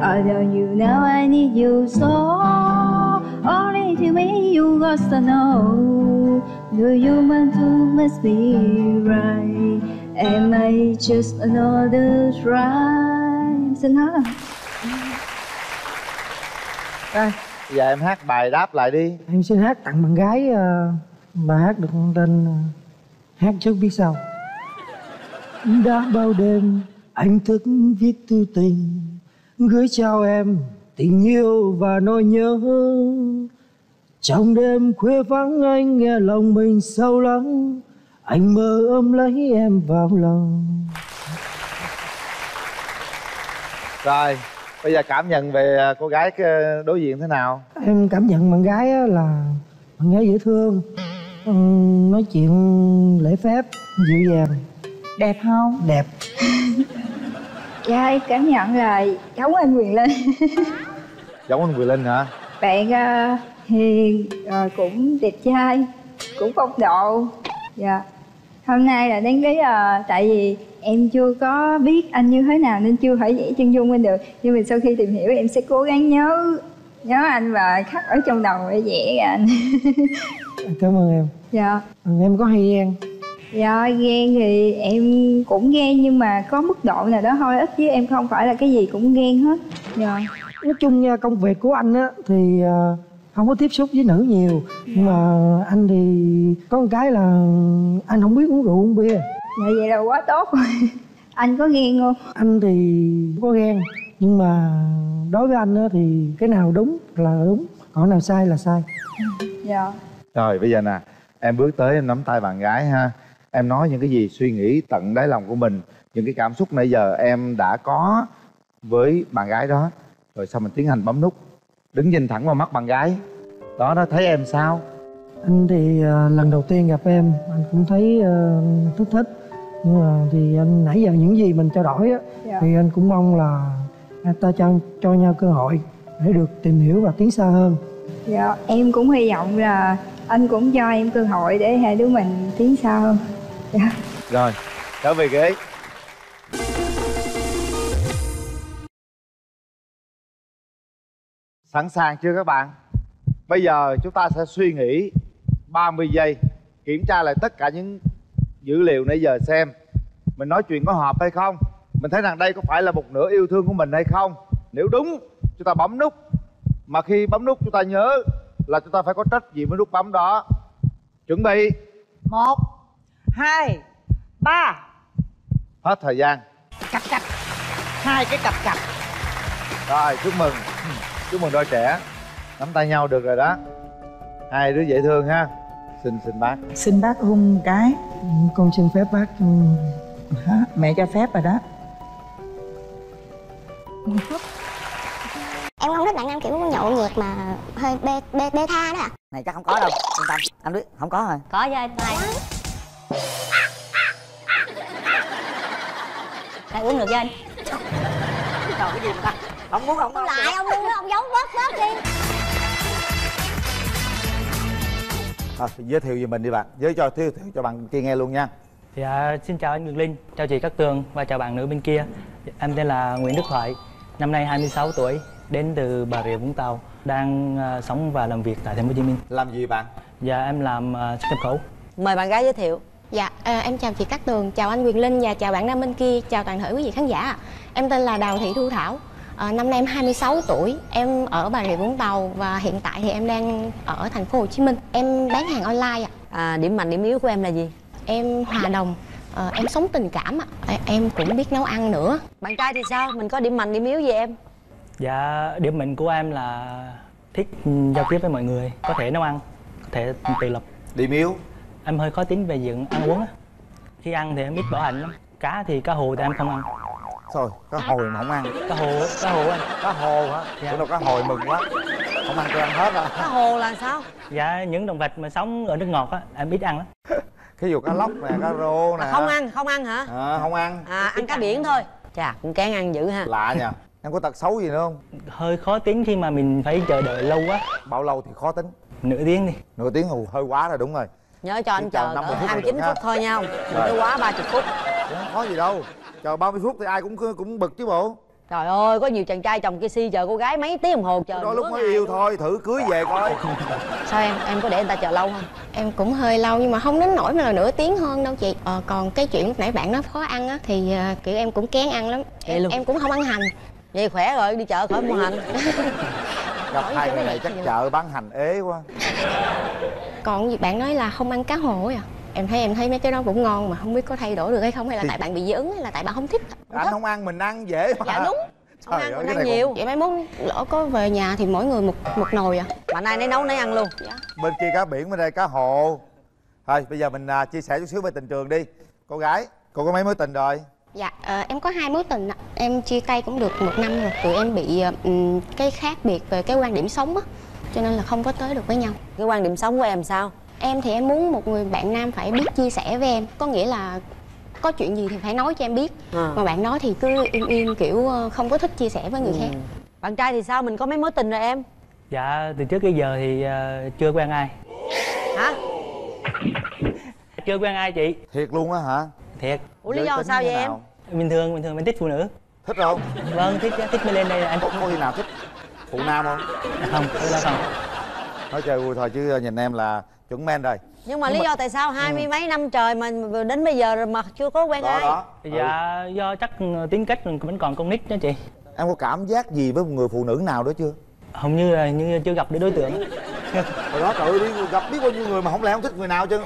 I love you now, I need you so Only to me you got to know. Do you want to must be right? Am I just another try Xin đây bây giờ em hát bài đáp lại đi. Em xin hát tặng bạn gái ờ, bài hát được tên ờ, hát trước biết sau đã bao đêm anh thức viết thư tình gửi chào em tình yêu và nỗi nhớ. Trong đêm khuya vắng anh nghe lòng mình sâu lắng. Anh mơ ôm lấy em vào lòng. Rồi bây giờ cảm nhận về à, cô gái cái đối diện thế nào? Em cảm nhận bạn gái á là bạn gái dễ thương. Nói chuyện lễ phép dịu dàng. Đẹp không? Đẹp Dạ em cảm nhận là giống anh Quyền Linh. Giống anh quyền linh hả? Bạn uh, hiền rồi cũng đẹp trai Cũng phong độ. Dạ. Hôm nay là đáng lý là tại vì em chưa có biết anh như thế nào nên chưa thể vẽ chân dung anh được. Nhưng mà sau khi tìm hiểu em sẽ cố gắng nhớ nhớ anh và khắc ở trong đầu để vẽ anh. Cảm ơn em. Dạ. Ừ, em có hay ghen Dạ ghen thì em cũng ghen nhưng mà có mức độ nào đó thôi ít chứ em không phải là cái gì cũng ghen hết. Dạ. Nói chung nha công việc của anh á thì ờ, không có tiếp xúc với nữ nhiều. Nhưng mà anh thì có một cái là anh không biết uống rượu uống bia. Dạ vậy là quá tốt rồi. Anh có ghen không? anh thì có ghen nhưng mà đối với anh á thì cái nào đúng là đúng còn nào sai là sai. Dạ. Rồi bây giờ nè em bước tới em nắm tay bạn gái ha em nói những cái gì suy nghĩ tận đáy lòng của mình những cái cảm xúc nãy giờ em đã có với bạn gái đó. Rồi sau mình tiến hành bấm nút đứng nhìn thẳng vào mắt bạn gái. Đó nó thấy em sao? Anh thì ờ, lần đầu tiên gặp em anh cũng thấy ờ, thích thích. Nhưng mà thì anh nãy giờ những gì mình trao đổi á Dạ. thì anh cũng mong là ta cho cho nhau cơ hội để được tìm hiểu và tiến xa hơn. Dạ em cũng hy vọng là anh cũng cho em cơ hội để hai đứa mình tiến xa hơn dạ rồi, trở về ghế. Sẵn sàng chưa các bạn? Bây giờ chúng ta sẽ suy nghĩ 30 giây, kiểm tra lại tất cả những dữ liệu nãy giờ xem. Mình nói chuyện có hợp hay không? Mình thấy rằng đây có phải là một nửa yêu thương của mình hay không? Nếu đúng, chúng ta bấm nút. Mà khi bấm nút, chúng ta nhớ là chúng ta phải có trách nhiệm với nút bấm đó. Chuẩn bị. Một hai ba. Hết thời gian. Cặp cặp. Hai cái cặp cặp. Rồi chúc mừng. Chúc mừng đôi trẻ. Nắm tay nhau được rồi đó. Hai đứa dễ thương ha. Xin xin bác. Xin bác hôn cái. Con xin phép bác ừ, Hả? mẹ cho phép rồi đó. Em không thích bạn nam kiểu nhậu nhẹt mà hơi bê bê bê tha đó à. Này chắc không có đâu. Yên tâm. Anh biết không có rồi. Có với anh Đây uống được với anh? Trời cái gì mà ta? Không muốn không không lại ông đừng ông giấu bớt bớt đi à, giới thiệu về mình đi bạn. Giới cho giới thiệu cho bạn kia nghe luôn nha. Dạ, xin chào anh Ngọc Linh, chào chị Cát Tường và chào bạn nữ bên kia. Em tên là Nguyễn Đức Thoại, năm nay 26 tuổi, đến từ Bà Rịa Vũng Tàu, đang à, sống và làm việc tại Thành phố Hồ Chí Minh. Làm gì bạn? Dạ, em làm uh, xuất nhập khẩu. mời bạn gái giới thiệu dạ à, em chào chị Cát Tường chào anh Quyền Linh và chào bạn nam bên kia chào toàn thể quý vị khán giả. Em tên là Đào Thị Thu Thảo. À, năm nay em 26 tuổi em ở Bà Rịa Vũng Tàu và hiện tại thì em đang ở Thành phố Hồ Chí Minh. Em bán hàng online ạ. À, điểm mạnh điểm yếu của em là gì? Em hòa đồng Ờ, em sống tình cảm ạ. À, em cũng biết nấu ăn nữa. Bạn trai thì sao? Mình có điểm mạnh điểm yếu gì em? Dạ, điểm mạnh của em là thích giao tiếp với mọi người, có thể nấu ăn, có thể tự lập. Điểm yếu? Em hơi khó tính về chuyện ăn uống á. Khi ăn thì em ít bỏ hành lắm. Cá thì cá hồ thì em không ăn. Thôi, cá hồi mà không ăn Cá hồ, cá hồ anh. Cá hồ hả? Dạ. Bữa nào cá hồi mừng quá Không ăn tôi ăn hết rồi cá hồ là sao Dạ, những động vật mà sống ở nước ngọt á, em ít ăn lắm. Ví dụ cá lóc nè, cá rô nè không ăn không ăn hả à, Không ăn à ăn cá biển thôi chà cũng kén ăn dữ ha Lạ nha Em có tật xấu gì nữa không? Hơi khó tính khi mà mình phải chờ đợi lâu quá. Bao lâu thì khó tính? Nửa tiếng đi. Nửa tiếng hù hơi quá rồi đúng rồi nhớ cho anh chờ chờ 50 cỡ phút là 29 được phút thôi nha. Không đừng quá 30 phút. Không có gì đâu. Chờ 30 phút thì ai cũng cũng bực chứ bộ. Trời ơi có nhiều chàng trai chồng kia si chờ cô gái mấy tiếng đồng hồ chờ Đó lúc mới yêu luôn. thôi, thử cưới về coi. Sao em em có để người ta chờ lâu không? Em cũng hơi lâu nhưng mà không đến nỗi mà là nửa tiếng hơn đâu chị. Ờ, còn cái chuyện lúc nãy bạn nói khó ăn á thì ờ, kiểu em cũng kén ăn lắm. Em, em cũng không ăn hành. Vậy khỏe rồi đi chợ khỏi mua hành Gặp hai người này chắc chợ bán hành ế quá. Còn gì bạn nói là không ăn cá hồ ấy à em thấy em thấy mấy cái đó cũng ngon mà không biết có thay đổi được hay không hay là Thì- tại bạn bị dị ứng hay là tại bạn không thích? Anh không ăn mình ăn dễ mà. Dạ đúng. Trời ơi, cái này còn- vậy mai mốt lỡ có về nhà thì mỗi người một một nồi à. Mà nay nấy nấu nấy ăn luôn. Bên kia cá biển, bên đây cá hồ. Thôi bây giờ mình à, chia sẻ chút xíu về tình trường đi. Cô gái, cô có mấy mối tình rồi? Dạ ờ, em có hai mối tình ạ em chia tay cũng được một năm rồi tụi em bị ừm, cái khác biệt về cái quan điểm sống á cho nên là không có tới được với nhau cái quan điểm sống của em sao em thì em muốn một người bạn nam phải biết chia sẻ với em có nghĩa là có chuyện gì thì phải nói cho em biết À. mà bạn đó thì cứ im im kiểu ờ, không có thích chia sẻ với người Ừ. khác bạn trai thì sao mình có mấy mối tình rồi em Dạ, từ trước tới giờ thì ờ, chưa quen ai. hả Chưa quen ai chị. Thiệt luôn á hả? Thiệt. Ủa, lý do sao vậy em? Bình thường, bình thường mình thích phụ nữ. Thích không? Vâng, thích thích mới lên đây là anh. Có, có khi nào thích phụ nam không? Không, tôi là không. Nói chơi vui thôi chứ nhìn em là chuẩn men rồi nhưng mà lý do tại sao hai mươi mấy năm trời mà đến bây giờ rồi mà chưa có quen Đó, ai đó. Dạ, do chắc ờ, tính cách mình vẫn còn con nít đó chị. Em có cảm giác gì với một người phụ nữ nào đó chưa? Hầu như là như chưa gặp được đối tượng. Hồi đó trời ơi đi gặp biết bao nhiêu người mà không lẽ không thích người nào chứ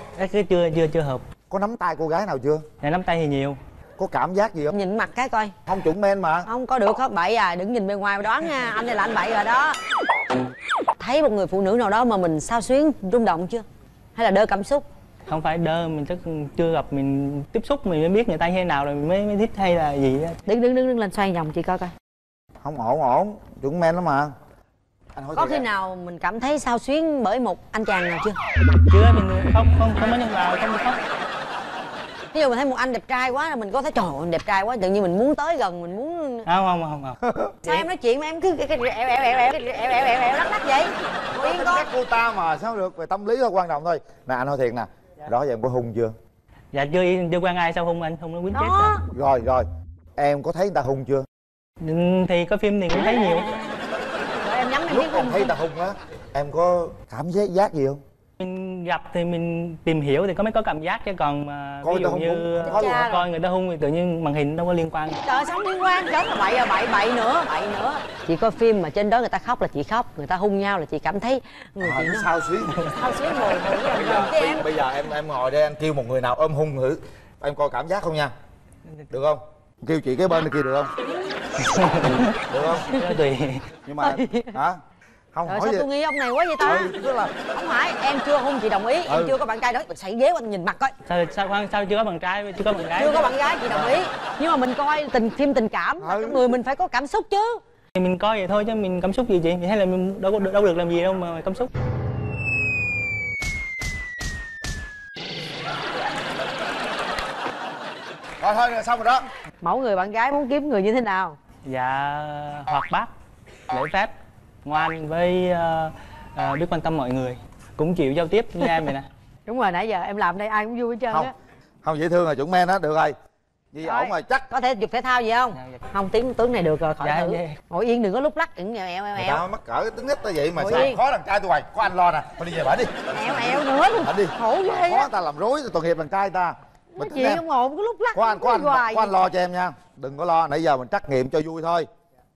chưa chưa chưa hợp. Có nắm tay cô gái nào chưa? Dạ nắm tay thì nhiều. Có cảm giác gì không? nhìn mặt cái coi Không chuẩn men mà không có được hết bậy à đừng nhìn bề ngoài mà đoán nha anh này là anh bậy rồi đó thấy một người phụ nữ nào đó mà mình sao xuyến rung động chưa hay là đơ cảm xúc Không phải đơ, mình chắc chưa gặp mình tiếp xúc mình mới biết người ta như thế nào rồi mình mới, mới thích hay là gì á. đứng đứng đứng đứng lên xoay vòng chị coi coi Không ổn ổn Chuẩn men lắm mà Anh hỏi có khi á. nào mình cảm thấy sao xuyến bởi một anh chàng nào chưa Chưa mình không không không có nhân vào không khóc ví dụ mình thấy một anh đẹp trai quá là mình có thấy trời ơi đẹp trai quá tự nhiên mình muốn tới gần mình muốn không không không không sao em nói chuyện mà em cứ cái ẻo ẻo ẻo ẻo ẻo ẻo ẻo lắc lắc vậy yên con cô ta mà sao được về tâm lý thôi quan trọng thôi nè anh nói thiệt nè đó giờ em có hung chưa dạ chưa chưa quan ai sao hung anh hung nó quýnh chết rồi rồi em có thấy người ta hung chưa thì có phim thì cũng thấy nhiều em nhắm em lúc em thấy người ta hung á em có cảm giác giác gì không mình gặp thì mình tìm hiểu thì có mới có cảm giác chứ còn mà Coi ví người ta dụ hung như coi người ta hung thì tự nhiên màn hình đâu có liên quan. Trời sống liên quan chết là bậy à bậy bậy nữa bậy nữa. Chị coi phim mà trên đó người ta khóc là chị khóc người ta hung nhau là chị cảm thấy người chị à, nó sao xuyến. Sao xuyến bồi bây giờ, em bây giờ em em ngồi đây anh kêu một người nào ôm hung thử em coi cảm giác không nha? Được không? Kêu chị cái bên kia được không? Được không? Tùy. Nhưng mà hả không Trời hỏi sao gì tôi nghi ông này quá vậy ta? Ừ, tức là- không phải em chưa hung chị đồng ý em Ừ. chưa có bạn trai đó. Xảy ghế qua nhìn mặt coi. Sao sao khoan sao chưa có bạn trai chưa có bạn gái? Chưa có bạn gái chị đồng ý. Nhưng mà mình coi tình phim tình cảm Ừ. người mình phải có cảm xúc chứ. Thì mình coi vậy thôi chứ mình cảm xúc gì chị? Hay là mình đâu có đâu được làm gì đâu mà cảm xúc. Rồi thôi xong rồi đó. Mẫu người bạn gái muốn kiếm người như thế nào? Dạ hoạt bát lễ phép ngoan với ờ, ờ, biết quan tâm mọi người. Cũng chịu giao tiếp như em vậy nè. Đúng rồi nãy giờ em làm đây ai cũng vui hết trơn không á. Không dễ thương rồi chuẩn men đó được rồi. Như vậy Rồi. ổn rồi chắc. có thể dục thể thao gì không? Không tiếng tướng này được rồi khỏi Dạ, thử. dạ. ngồi yên đừng có lúc lắc. Đừng người eo ta mắc cỡ cái tính nít tới vậy mà Ngồi sao yên. khó đàn trai tôi hoài. Có anh lo nè. Thôi đi về bển đi. Eo eo nữa. Luôn bển đi. Khổ ghê khó á. ta làm rối tội nghiệp đàn trai ta. Bình tĩnh chuyện em. không ổn có lúc lắc có anh có anh hoài. có anh lo cho em nha. Đừng có lo nãy giờ mình trắc nghiệm cho vui thôi.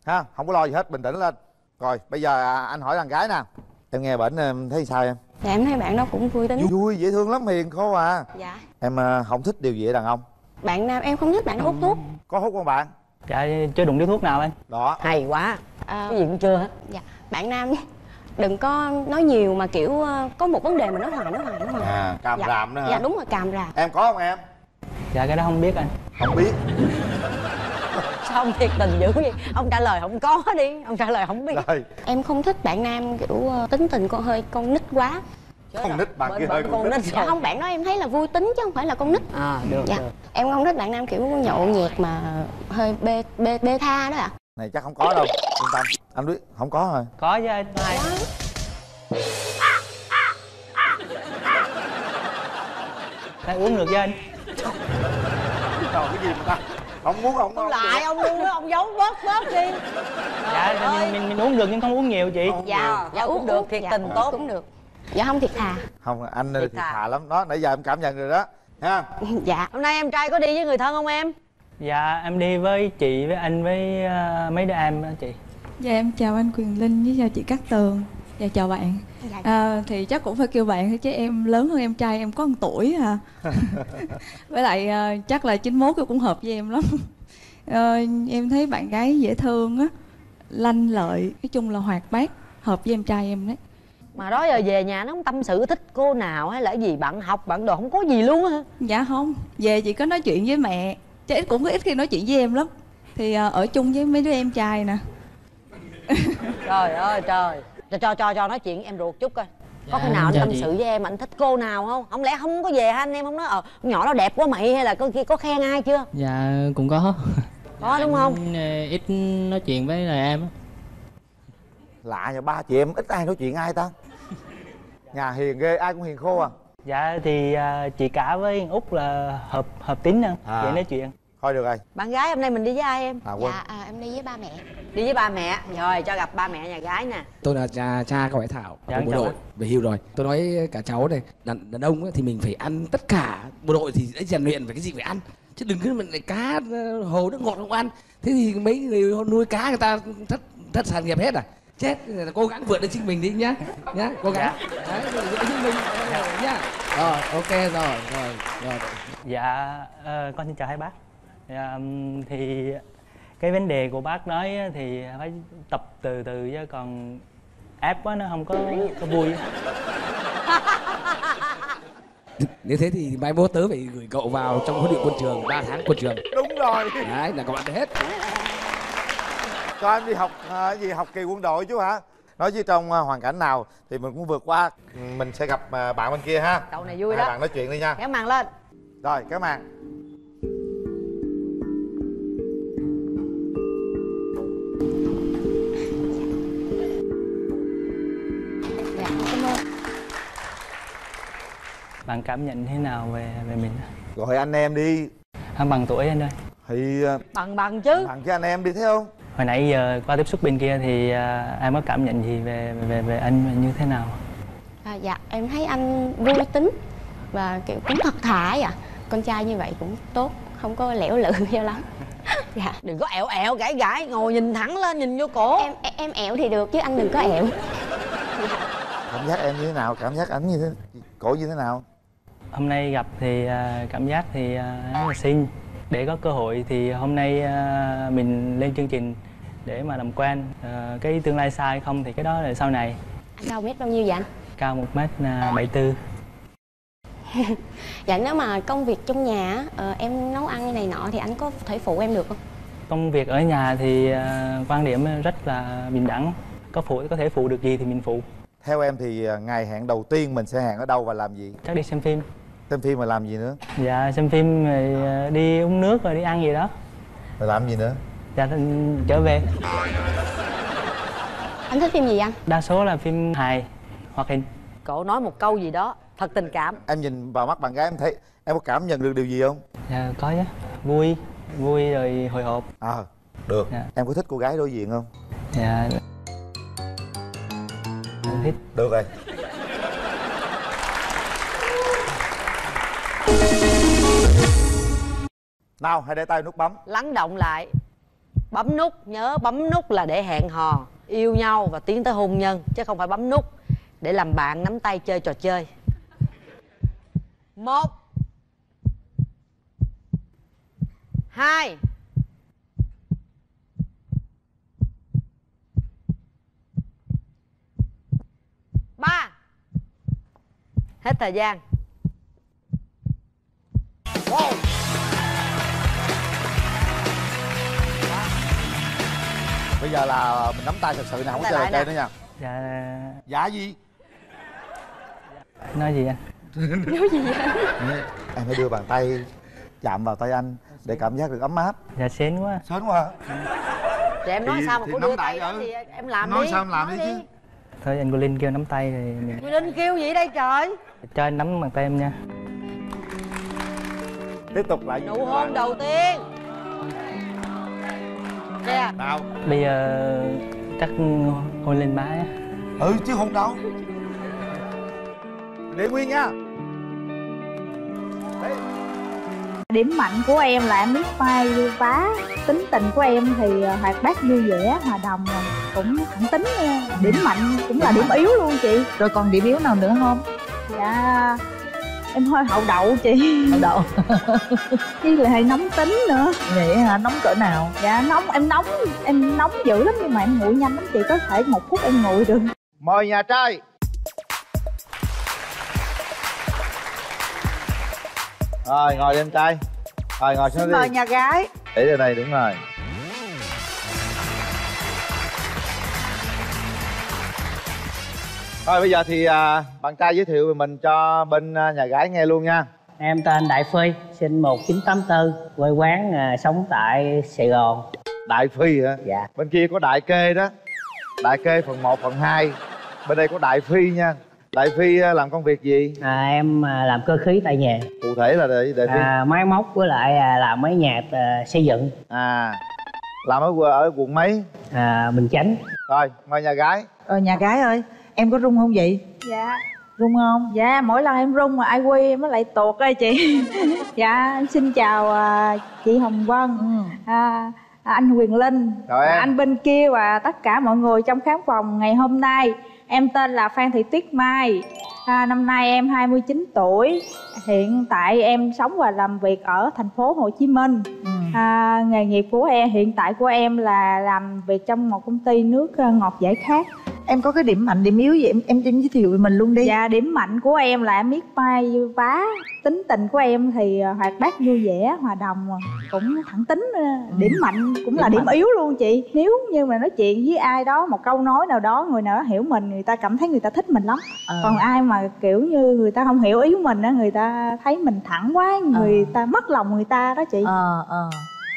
Ha không có lo gì hết bình tĩnh lên rồi bây giờ à, anh hỏi đàn gái nè. Em nghe bển em thấy sao em? Dạ em thấy bạn đó cũng vui tính. Vui dễ thương lắm hiền khô à. Dạ. Em à, không thích điều gì ở đàn ông. Bạn nam em không thích bạn hút thuốc. Có hút không bạn? Dạ chưa đụng điếu thuốc nào anh đó. Hay quá. À, cái gì cũng chưa hết. Dạ. Bạn nam đừng có nói nhiều mà kiểu ờ, có một vấn đề mà nói hoài nói hoài nói hoài. À càm dạ. ràm nữa hả? Dạ đúng rồi càm ràm. Em có không em? Dạ cái đó không biết anh. Không biết sao ông thiệt tình dữ vậy. Ông trả lời không có đi. Ông trả lời không biết. Rồi em không thích bạn nam kiểu ờ, tính tình con hơi con nít quá. Con nít bạn Bên- kia hơi con con nít. nít. dạ không bạn đó em thấy là vui tính chứ không phải là con nít. À được dạ. được. Em không thích bạn nam kiểu nhậu nhẹt mà hơi bê bê bê tha đó ạ. Này chắc không có đâu. Yên tâm. Anh biết không có rồi. Có chứ anh hai Đang uống được với anh? Trời cái gì mà ta không muốn không ông lại ông luôn đó ông giấu bớt bớt đi. Dạ mình, mình mình uống được nhưng không uống nhiều chị. Dạ dạ cũng được thiệt tình tốt. cũng được. Dạ không thiệt thà. Không anh Thiệt thì thà. thà lắm. Đó nãy giờ em cảm nhận rồi đó. Ha? Dạ. Hôm nay em trai có đi với người thân không em? Dạ em đi với chị với anh với ờ, mấy đứa em đó chị. Dạ em chào anh Quyền Linh với chào chị Cát Tường Dạ chào bạn. Dạ. à, Thì chắc cũng phải kêu bạn thôi chứ em lớn hơn em trai em có một tuổi à. Với lại à, chắc là 91 cũng hợp với em lắm. Ờ, Em thấy bạn gái dễ thương á Lanh lợi, nói chung là hoạt bát Hợp với em trai em đấy. Mà đó giờ về nhà nó không tâm sự thích cô nào hay là cái gì bạn học bạn đồ không có gì luôn á Dạ không, về chỉ có nói chuyện với mẹ Chứ ít cũng có ít khi nói chuyện với em lắm. Thì à, ở chung với mấy đứa em trai nè. Trời ơi trời cho cho cho cho nói chuyện em ruột chút coi. Có Dạ, khi nào anh chào tâm sự với em anh thích cô nào không? Không lẽ không có về hả anh em không nói ờ nhỏ nó đẹp quá mày hay là có khi có khen ai chưa? Dạ cũng có. Có đúng không? Ờ, ít nói chuyện với lại em á. lạ nhà ba chị em ít ai nói chuyện ai ta? Nhà hiền ghê ai cũng hiền khô à? Dạ thì ờ, chị cả với út là hợp hợp tính hơn À. vậy nói chuyện thôi được rồi. Bạn gái hôm nay mình đi với ai em? À quên. Dạ à, em đi với ba mẹ. Đi với ba mẹ. Rồi cho gặp ba mẹ nhà gái nè. Tôi là cha cha của bé thảo Dạ, của bộ đội. về hưu rồi. Tôi nói cả cháu này đàn, đàn ông ấy, thì mình phải ăn tất cả. Bộ đội thì đã rèn luyện về cái gì phải ăn. Chứ đừng cứ mình lại cá ờ, hồ nước ngọt không ăn. Thế thì mấy người nuôi cá người ta thất thất sản nghiệp hết à? Chết cố gắng vượt lên chính mình đi nhá. Nhá cố gắng. Đấy vượt lên chính mình nhá. Rồi ok rồi rồi rồi. Dạ ờ, con xin chào hai bác dạ, thì cái vấn đề của bác nói á thì phải tập từ từ chứ còn ép quá nó không có có vui. Nếu thế thì mai mốt tớ phải gửi cậu vào trong huấn luyện quân trường 3 tháng quân trường. Đúng rồi. Đấy là các bạn hết. Cho em đi học à, gì học kỳ quân đội chú hả? Nói chứ trong à, hoàn cảnh nào thì mình cũng vượt qua. Mình sẽ gặp à, bạn bên kia ha. Cậu này vui Hai đó. bạn nói chuyện đi nha. Kéo màn lên. Rồi cái màn bạn cảm nhận thế nào về về mình? Gọi anh em đi. Anh bằng tuổi anh ơi. Thì ờ, bằng bằng chứ. bằng cho anh em đi thấy không? Hồi nãy giờ qua tiếp xúc bên kia thì à, em có cảm nhận gì về về về anh như thế nào? À, dạ em thấy anh vui tính và kiểu cũng thật thà ạ. Con trai như vậy cũng tốt không có lẻo lự cho lắm. Dạ. Đừng có ẹo ẹo gãi gãi ngồi nhìn thẳng lên nhìn vô cổ. Em em ẹo thì được chứ anh đừng có ẹo. Cảm giác em như thế nào? Cảm giác ảnh như thế cổ như thế nào hôm nay gặp thì à, cảm giác thì à, rất là xinh. Để có cơ hội thì hôm nay à, mình lên chương trình để mà làm quen cái tương lai xa hay không thì cái đó là sau này. Anh cao mét bao nhiêu vậy anh? Cao một mét bảy tư. Dạ nếu mà công việc trong nhà á, ờ, em nấu ăn này nọ thì anh có thể phụ em được không? Công việc ở nhà thì quan điểm rất là bình đẳng. Có phụ có thể phụ được gì thì mình phụ. Theo em thì ngày hẹn đầu tiên mình sẽ hẹn ở đâu và làm gì? Chắc đi xem phim xem phim mà làm gì nữa? Dạ xem phim rồi à, đi uống nước rồi đi ăn gì đó. Rồi làm gì nữa? Dạ trở về. Anh thích phim gì anh? Đa số là phim hài hoạt hình. Cổ nói một câu gì đó thật tình cảm. Em nhìn vào mắt bạn gái em thấy em có cảm nhận được điều gì không? Dạ có chứ. Vui vui rồi hồi hộp. À được. Dạ. em có thích cô gái đối diện không? Dạ. Em thích được rồi nào hãy để tay nút bấm. Lắng động lại. Bấm nút nhớ bấm nút là để hẹn hò yêu nhau và tiến tới hôn nhân chứ không phải bấm nút để làm bạn nắm tay chơi trò chơi. Một hai ba. Hết thời gian bây giờ là mình nắm tay thật sự nè không có chơi nè. nữa nha. Dạ. Dạ gì? Nói gì anh nói gì vậy? Em hãy đưa bàn tay chạm vào tay anh để cảm giác được ấm áp. Dạ sến quá. Sến quá Thì em nói Thì- sao mà nắm đưa tay đó thì em làm Nói đi sao em làm nói đi chứ. thôi anh cô linh kêu nắm tay thì mình Linh kêu gì đây trời? Cho anh nắm bàn tay em nha. Tiếp tục lại Nụ hôn đầu tiên Kìa nào. Bây giờ chắc hôn lên má á. ừ chứ hôn đâu. Để nguyên nha. Điểm mạnh của em là em biết vai lưu vá Tính tình của em thì ờ, hoạt bát vui vẻ, hòa đồng rồi. Cũng thẳng tính nha. Điểm mạnh cũng là điểm yếu luôn chị. Rồi còn điểm yếu nào nữa không? Dạ Em hơi hậu đậu chị. Hậu đậu. Chứ là hơi nóng tính nữa. Vậy hả? Nóng cỡ nào? Dạ nóng, em nóng, em nóng dữ lắm nhưng mà em nguội nhanh lắm chị Có thể một phút em nguội được. Mời nhà trai. Rồi ngồi đi em trai. Rồi ngồi xuống xin đi. mời nhà gái. Để ra đây đúng rồi Rồi bây giờ thì à, bạn trai giới thiệu về mình cho bên à, nhà gái nghe luôn nha Em tên Đại Phi, sinh 1984, quê quán à, sống tại Sài Gòn. Đại Phi hả? Dạ. Bên kia có Đại Kê đó Đại Kê phần 1, phần 2 Bên đây có Đại Phi nha Đại Phi à, làm công việc gì? À, em à, làm cơ khí tại nhà. Cụ thể là Đại, Đại Phi À, máy móc với lại à, làm mấy nhà à, xây dựng. À Làm ở, ở quận mấy? À, Bình Chánh. Rồi, mời nhà gái rồi nhà gái ơi em có rung không vậy? Dạ. Rung không? Dạ mỗi lần em rung mà ai quy em mới lại tuột ơi chị. Dạ em xin chào à, chị Hồng Vân. À, à, anh Quyền Linh. Chào em. anh bên kia và tất cả mọi người trong khán phòng ngày hôm nay. Em tên là Phan Thị Tuyết Mai. À, năm nay em 29 tuổi. Hiện tại em sống và làm việc ở thành phố Hồ Chí Minh. À, nghề nghiệp của em hiện tại của em là làm việc trong một công ty nước à, ngọt giải khát em có cái điểm mạnh điểm yếu gì? Em em, em giới thiệu về mình luôn đi. Dạ điểm mạnh của em là em biết vai vá. Tính tình của em thì à, hoạt bát vui vẻ, hòa đồng à, Cũng thẳng tính à. Điểm mạnh cũng là Điểm điểm mạnh. yếu luôn chị. Nếu như mà nói chuyện với ai đó một câu nói nào đó Người nào đó hiểu mình, người ta cảm thấy người ta thích mình lắm. Ờ. Còn ai mà kiểu như người ta không hiểu ý mình á Người ta thấy mình thẳng quá, người ta mất lòng người ta đó chị. Ờ ờ.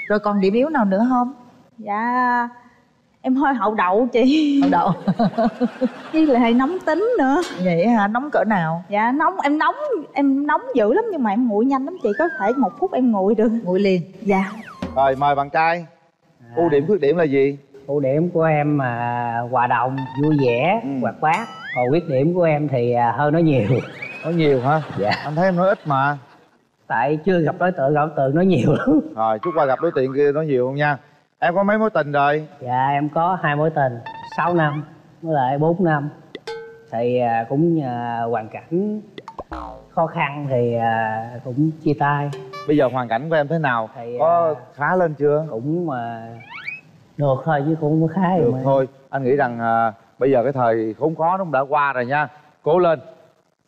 Rồi còn điểm yếu nào nữa không? Dạ em hơi hậu đậu chị. Hậu đậu. Với lại nóng tính nữa. Vậy hả? Nóng cỡ nào? Dạ nóng em nóng em nóng dữ lắm nhưng mà em nguội nhanh lắm chị có thể một phút em nguội được. Nguội liền. Dạ. Rồi mời bạn trai. Ưu điểm khuyết điểm là gì? Ưu điểm của em mà hòa đồng vui vẻ hoạt bát còn khuyết điểm của em thì à, hơi nói nhiều. Nói nhiều hả? Dạ. Anh thấy em nói ít mà. Tại chưa gặp đối tượng gặp đối tượng nói nhiều lắm. Rồi chút qua gặp đối tượng kia nói nhiều không nha em có mấy mối tình rồi? Dạ em có hai mối tình 6 năm với lại 4 năm. Thì à, cũng hoàn cảnh khó khăn thì à, cũng chia tay. Bây giờ hoàn cảnh của em thế nào? Thì có khá lên chưa? cũng mà được thôi chứ cũng khá được mà. thôi. Anh nghĩ rằng à, bây giờ cái thời khốn khó nó cũng đã qua rồi nha. Cố lên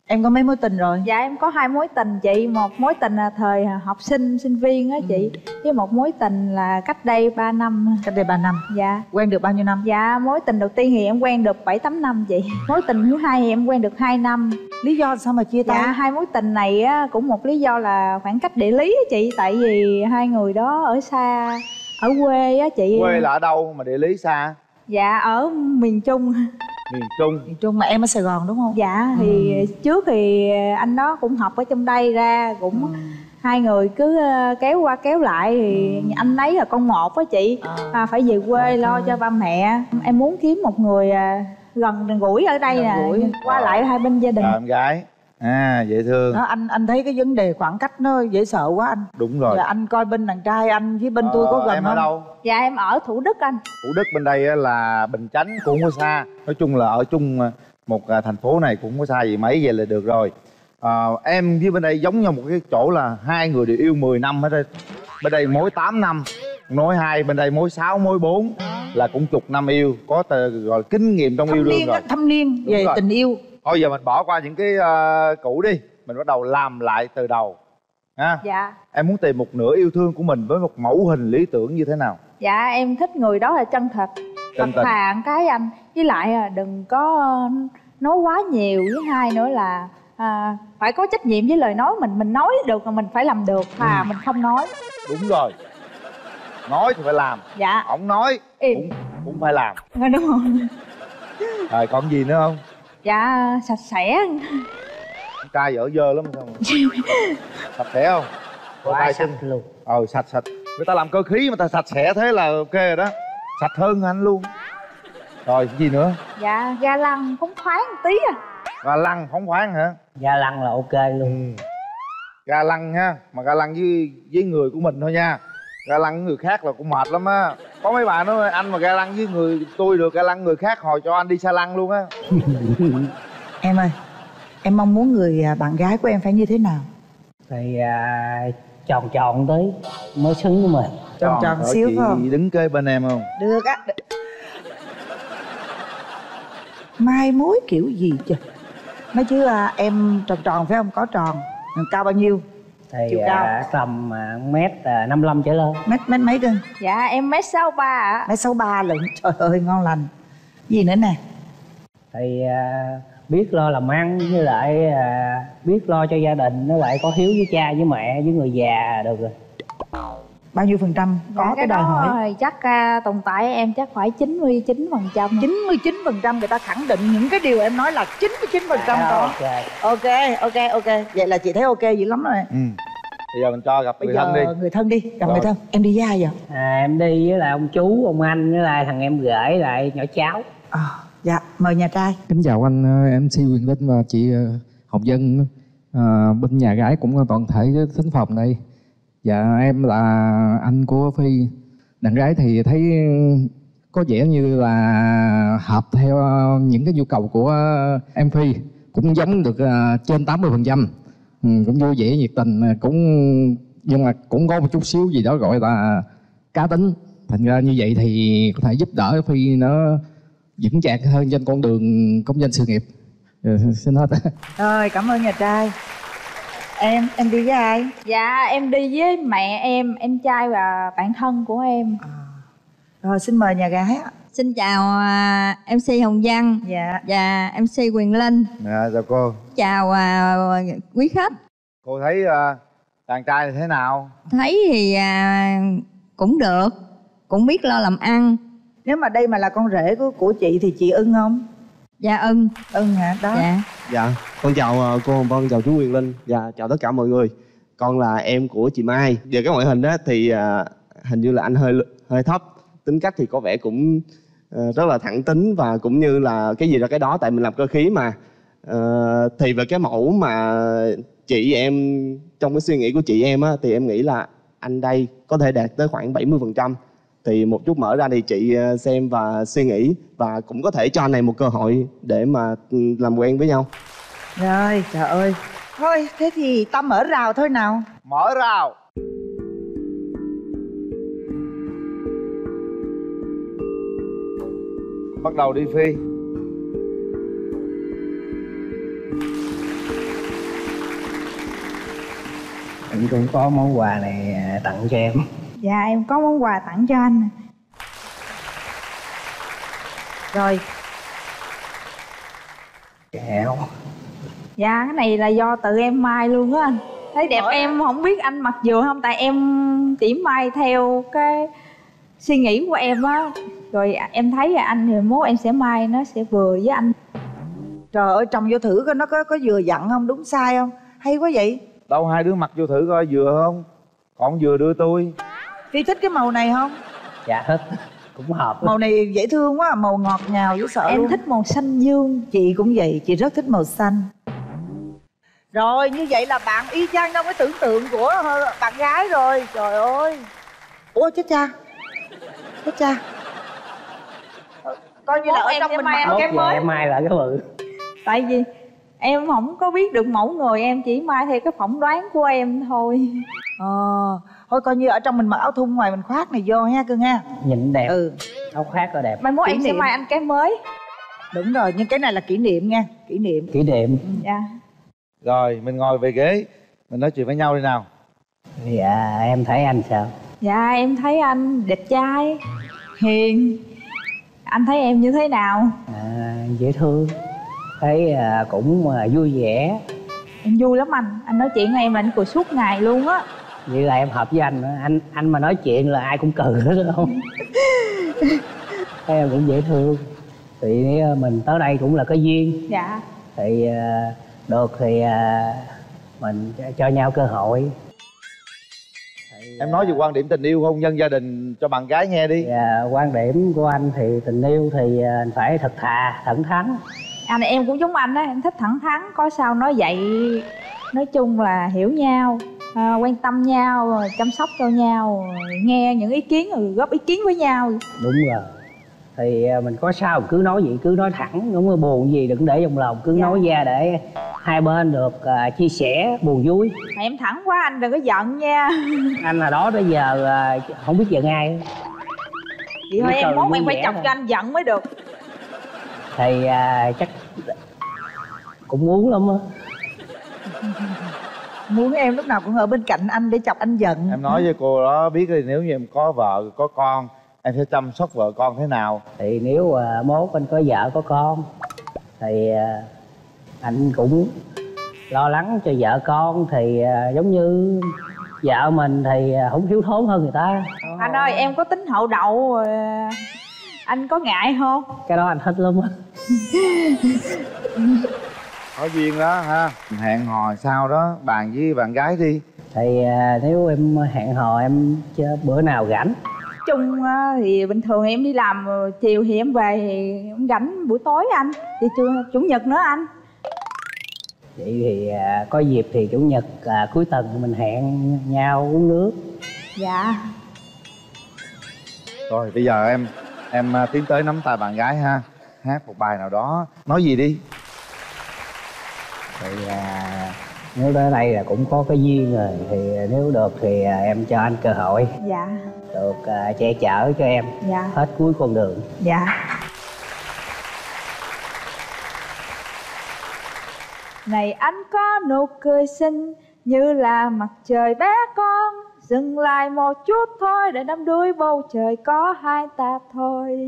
em có mấy mối tình rồi? Dạ em có hai mối tình chị. Một mối tình là thời học sinh sinh viên á chị. Với một mối tình là cách đây 3 năm. Cách đây 3 năm? Dạ. Quen được bao nhiêu năm? Dạ mối tình đầu tiên thì em quen được 7 8 năm chị. Mối tình thứ hai thì em quen được 2 năm. Lý do sao mà chia tay? Dạ hai mối tình này á cũng một lý do là khoảng cách địa lý á chị. Tại vì hai người đó ở xa ở quê á chị. Quê là ở đâu mà địa lý xa? Dạ ở miền trung miền trung. Miền trung mà em ở sài gòn đúng không? Dạ thì trước thì anh đó cũng học ở trong đây ra cũng hai người cứ ờ, kéo qua kéo lại thì anh ấy là con một á chị. À, phải về quê lo cho ba mẹ. Em muốn kiếm một người à, gần gũi ở đây nè qua lại hai bên gia đình. Rồi, em gái à dễ thương. Đó, anh anh thấy cái vấn đề khoảng cách nó dễ sợ quá anh. Đúng rồi. Giờ anh coi bên đàn trai anh với bên tôi có Ờ, gần em không? ở đâu? Dạ em ở thủ đức anh. Thủ đức bên đây á là bình chánh cũng không có xa. Nói chung là ở chung à, một à, thành phố này cũng không có xa gì mấy vậy là được rồi. À, em với bên đây giống nhau một cái chỗ là hai người đều yêu 10 năm hết đây bên đây mối 8 năm mối hai bên đây mối 6 mối 4 là cũng chục năm yêu. Có tờ, gọi là kinh nghiệm trong yêu thâm đương niên rồi. thâm niên Đúng về rồi. tình yêu thôi giờ mình bỏ qua những cái à, cũ đi. Mình bắt đầu làm lại từ đầu ha? Dạ. Em muốn tìm một nửa yêu thương của mình với một mẫu hình lý tưởng như thế nào? Dạ em thích người đó là chân thật. Chân thật thà cái anh. Với lại à, đừng có nói quá nhiều. Với hai nữa là à, phải có trách nhiệm với lời nói mình. Mình nói được mà mình phải làm được. Thà Ừ. mình không nói. Đúng rồi. Nói thì phải làm. Dạ. Ổng nói Im. cũng cũng phải làm. Đúng không rồi còn gì nữa không dạ sạch sẽ. Con trai dở dơ lắm sao mà sạch sẽ không? Quá tay sạch chân luôn. Ờ sạch sạch. Người ta làm cơ khí mà ta sạch sẽ thế là ok rồi đó. Sạch hơn anh luôn. Rồi cái gì nữa? Dạ ga lăng phóng khoáng một tí à. Ga lăng phóng khoáng hả? Ga lăng là ok luôn. Ga lăng ha mà ga lăng với với người của mình thôi nha ga lăng với người khác là cũng mệt lắm á. Có mấy bà nói anh mà ga lăng với người tôi được ga lăng người khác hồi cho anh đi xa lăng luôn á. Em ơi em mong muốn người à, bạn gái của em phải như thế nào? Thì à, tròn tròn tới mới xứng với mình. Tròn tròn xíu chị không? đứng kế bên em không? Được á. Mai mối kiểu gì chứ? Nói chứ à, em tròn tròn phải không? Có tròn. Cao bao nhiêu thì Chiều cao. à, tầm à, mét à, 55 trở lên. Mét mét mấy cơ? Dạ em mét sáu ba ạ. Mét sáu ba lận. Trời ơi ngon lành. Gì nữa nè? Thì à, biết lo làm ăn với lại à, biết lo cho gia đình với lại có hiếu với cha với mẹ với người già được rồi bao nhiêu phần trăm? Có Dạ, cái đòi đó hỏi. chắc à, tồn tại em chắc phải 99 phần trăm 99 phần trăm người ta khẳng định những cái điều em nói là 99 phần trăm À, có ok. ok ok ok. Vậy là chị thấy ok dữ lắm rồi. Ừ. Bây giờ mình cho gặp bây người giờ thân đi. người thân đi gặp Rồi. người thân. Em đi ra giờ à, em đi với lại ông chú ông anh với lại thằng em rể lại nhỏ cháu. Dạ mời nhà trai. Kính chào anh ờ, MC Quyền Linh và chị ờ, Hồng Dân. Ờ, bên nhà gái cũng toàn thể cái thính phòng đây dạ em là anh của Phi. Đàn gái thì thấy có vẻ như là hợp theo những cái nhu cầu của em Phi cũng giống được à, trên 80 phần trăm. Ừ, cũng vui vẻ nhiệt tình cũng nhưng mà cũng có một chút xíu gì đó gọi là cá tính. Thành ra như vậy thì có thể giúp đỡ Phi nó vững chạc hơn trên con đường công danh sự nghiệp. Ừ, xin hết. Rồi cảm ơn nhà trai em em đi với ai? Dạ em đi với mẹ em em trai và bạn thân của em. Rồi xin mời nhà gái ạ. Xin chào à, MC Hồng Văn. Dạ. và MC Quyền Linh. dạ chào cô. Chào à, quý khách. cô thấy à, đàn trai thì thế nào? Thấy thì à, cũng được, cũng biết lo làm ăn. Nếu mà đây mà là con rể của của chị thì chị ưng không dạ ưng ưng hả? Đó. Dạ. Dạ, con chào ờ, cô Hồng Vân, chào chú Quyền Linh. Dạ, chào tất cả mọi người. Con là em của chị Mai. Về cái ngoại hình á thì ờ, hình như là anh hơi hơi thấp. Tính cách thì có vẻ cũng ờ, rất là thẳng tính Và cũng như là cái gì ra cái đó tại mình làm cơ khí mà. Ờ, Thì về cái mẫu mà chị em Trong cái suy nghĩ của chị em á Thì em nghĩ là anh đây có thể đạt tới khoảng 70% thì một chút mở ra thì chị ờ, xem và suy nghĩ và cũng có thể cho anh này một cơ hội để mà ừ, làm quen với nhau. Rồi trời ơi. Thôi thế thì ta mở rào thôi nào. Mở rào. Bắt đầu đi phi. Em cũng có món quà này à, tặng cho em dạ em có món quà tặng cho anh. Rồi. Kẹo. Dạ cái này là do tự em may luôn á anh. Thấy đẹp em không biết anh mặc vừa không tại em chỉ may theo cái suy nghĩ của em á. Rồi em thấy là anh thì mốt em sẽ may nó sẽ vừa với anh. Trời ơi trồng vô thử coi nó có có vừa dặn không đúng sai không? Hay quá vậy? Đâu hai đứa mặc vô thử coi vừa không? Còn vừa đưa tôi phi thích cái màu này không? Dạ thích. Cũng hợp. Màu này dễ thương quá màu ngọt ngào dễ sợ em luôn. thích màu xanh dương. Chị cũng vậy chị rất thích màu xanh. Rồi như vậy là bạn y chang trong cái tưởng tượng của bạn gái rồi. Trời ơi. Ủa chết cha. Chết cha. Ờ, coi như là Mốt ở em trong mình may mặc em cái mới. em mai là cái bự. Tại vì em không có biết được mẫu người em chỉ may theo cái phỏng đoán của em thôi. Ờ thôi coi như ở trong mình mặc áo thun ngoài mình khoác này vô ha cưng ha. Nhìn đẹp. Ừ. Áo khoác có đẹp. Mai mốt em sẽ may anh cái mới. Đúng rồi nhưng cái này là kỷ niệm nha kỷ niệm. Kỷ niệm. Dạ. Rồi mình ngồi về ghế. Mình nói chuyện với nhau đi nào. Dạ em thấy anh sao? Dạ em thấy anh đẹp trai. Hiền. Anh thấy em như thế nào? À, dễ thương. Thấy à, cũng à, vui vẻ. Em vui lắm anh. Anh nói chuyện với em là anh cười suốt ngày luôn á vậy là em hợp với anh nữa. anh anh mà nói chuyện là ai cũng cười hết đúng không em cũng dễ thương. Thì à, mình tới đây cũng là cái duyên. Dạ. Thì à, được thì à, mình cho- cho nhau cơ hội. Em nói về quan điểm tình yêu hôn nhân gia đình cho bạn gái nghe đi. Dạ, quan điểm của anh thì tình yêu thì à, phải thật thà thẳng thắn. Anh em cũng giống anh á. Em thích thẳng thắn có sao nói vậy. Nói chung là hiểu nhau à, quan tâm nhau rồi chăm sóc cho nhau rồi nghe những ý kiến rồi góp ý kiến với nhau. Đúng rồi. Thì à, mình có sao cứ nói gì cứ nói thẳng đúng rồi buồn gì đừng để trong lòng cứ nói ra để hai bên được à, chia sẻ buồn vui. Mà em thẳng quá anh đừng có giận nha. Anh là đó tới giờ à, không biết giận ai. Vậy thôi em vui em phải chọc thôi. cho anh giận mới được. Thì à, chắc cũng muốn lắm á muốn em lúc nào cũng ở bên cạnh anh để chọc anh giận. Em nói với cô đó biết đi nếu như em có vợ có con em sẽ chăm sóc vợ con thế nào? Thì nếu à, mốt anh có vợ có con thì à, anh cũng lo lắng cho vợ con thì à, giống như vợ mình thì à, không thiếu thốn hơn người ta. Anh ơi em có tính hậu đậu rồi anh có ngại không? Cái đó anh thích lắm á có duyên đó ha. Hẹn hò sau đó bàn với bạn gái đi. Thì à, nếu em hẹn hò em chơi bữa nào rảnh? Chung á, thì bình thường em đi làm rồi chiều thì em về thì em rảnh buổi tối anh. Thì chủ, chủ nhật nữa anh. Vậy thì à, có dịp thì chủ nhật à, cuối tuần mình hẹn nhau uống nước. Dạ. Rồi bây giờ em em à, tiến tới nắm tay bạn gái ha. Hát một bài nào đó. Nói gì đi thì à, nếu tới đây là cũng có cái duyên rồi. Thì nếu được thì à, em cho anh cơ hội. Dạ. Được à, che chở cho em. Dạ. hết cuối con đường. Dạ. Này anh có nụ cười xinh như là mặt trời bé con. Dừng lại một chút thôi để đắm đuối bầu trời có hai ta thôi.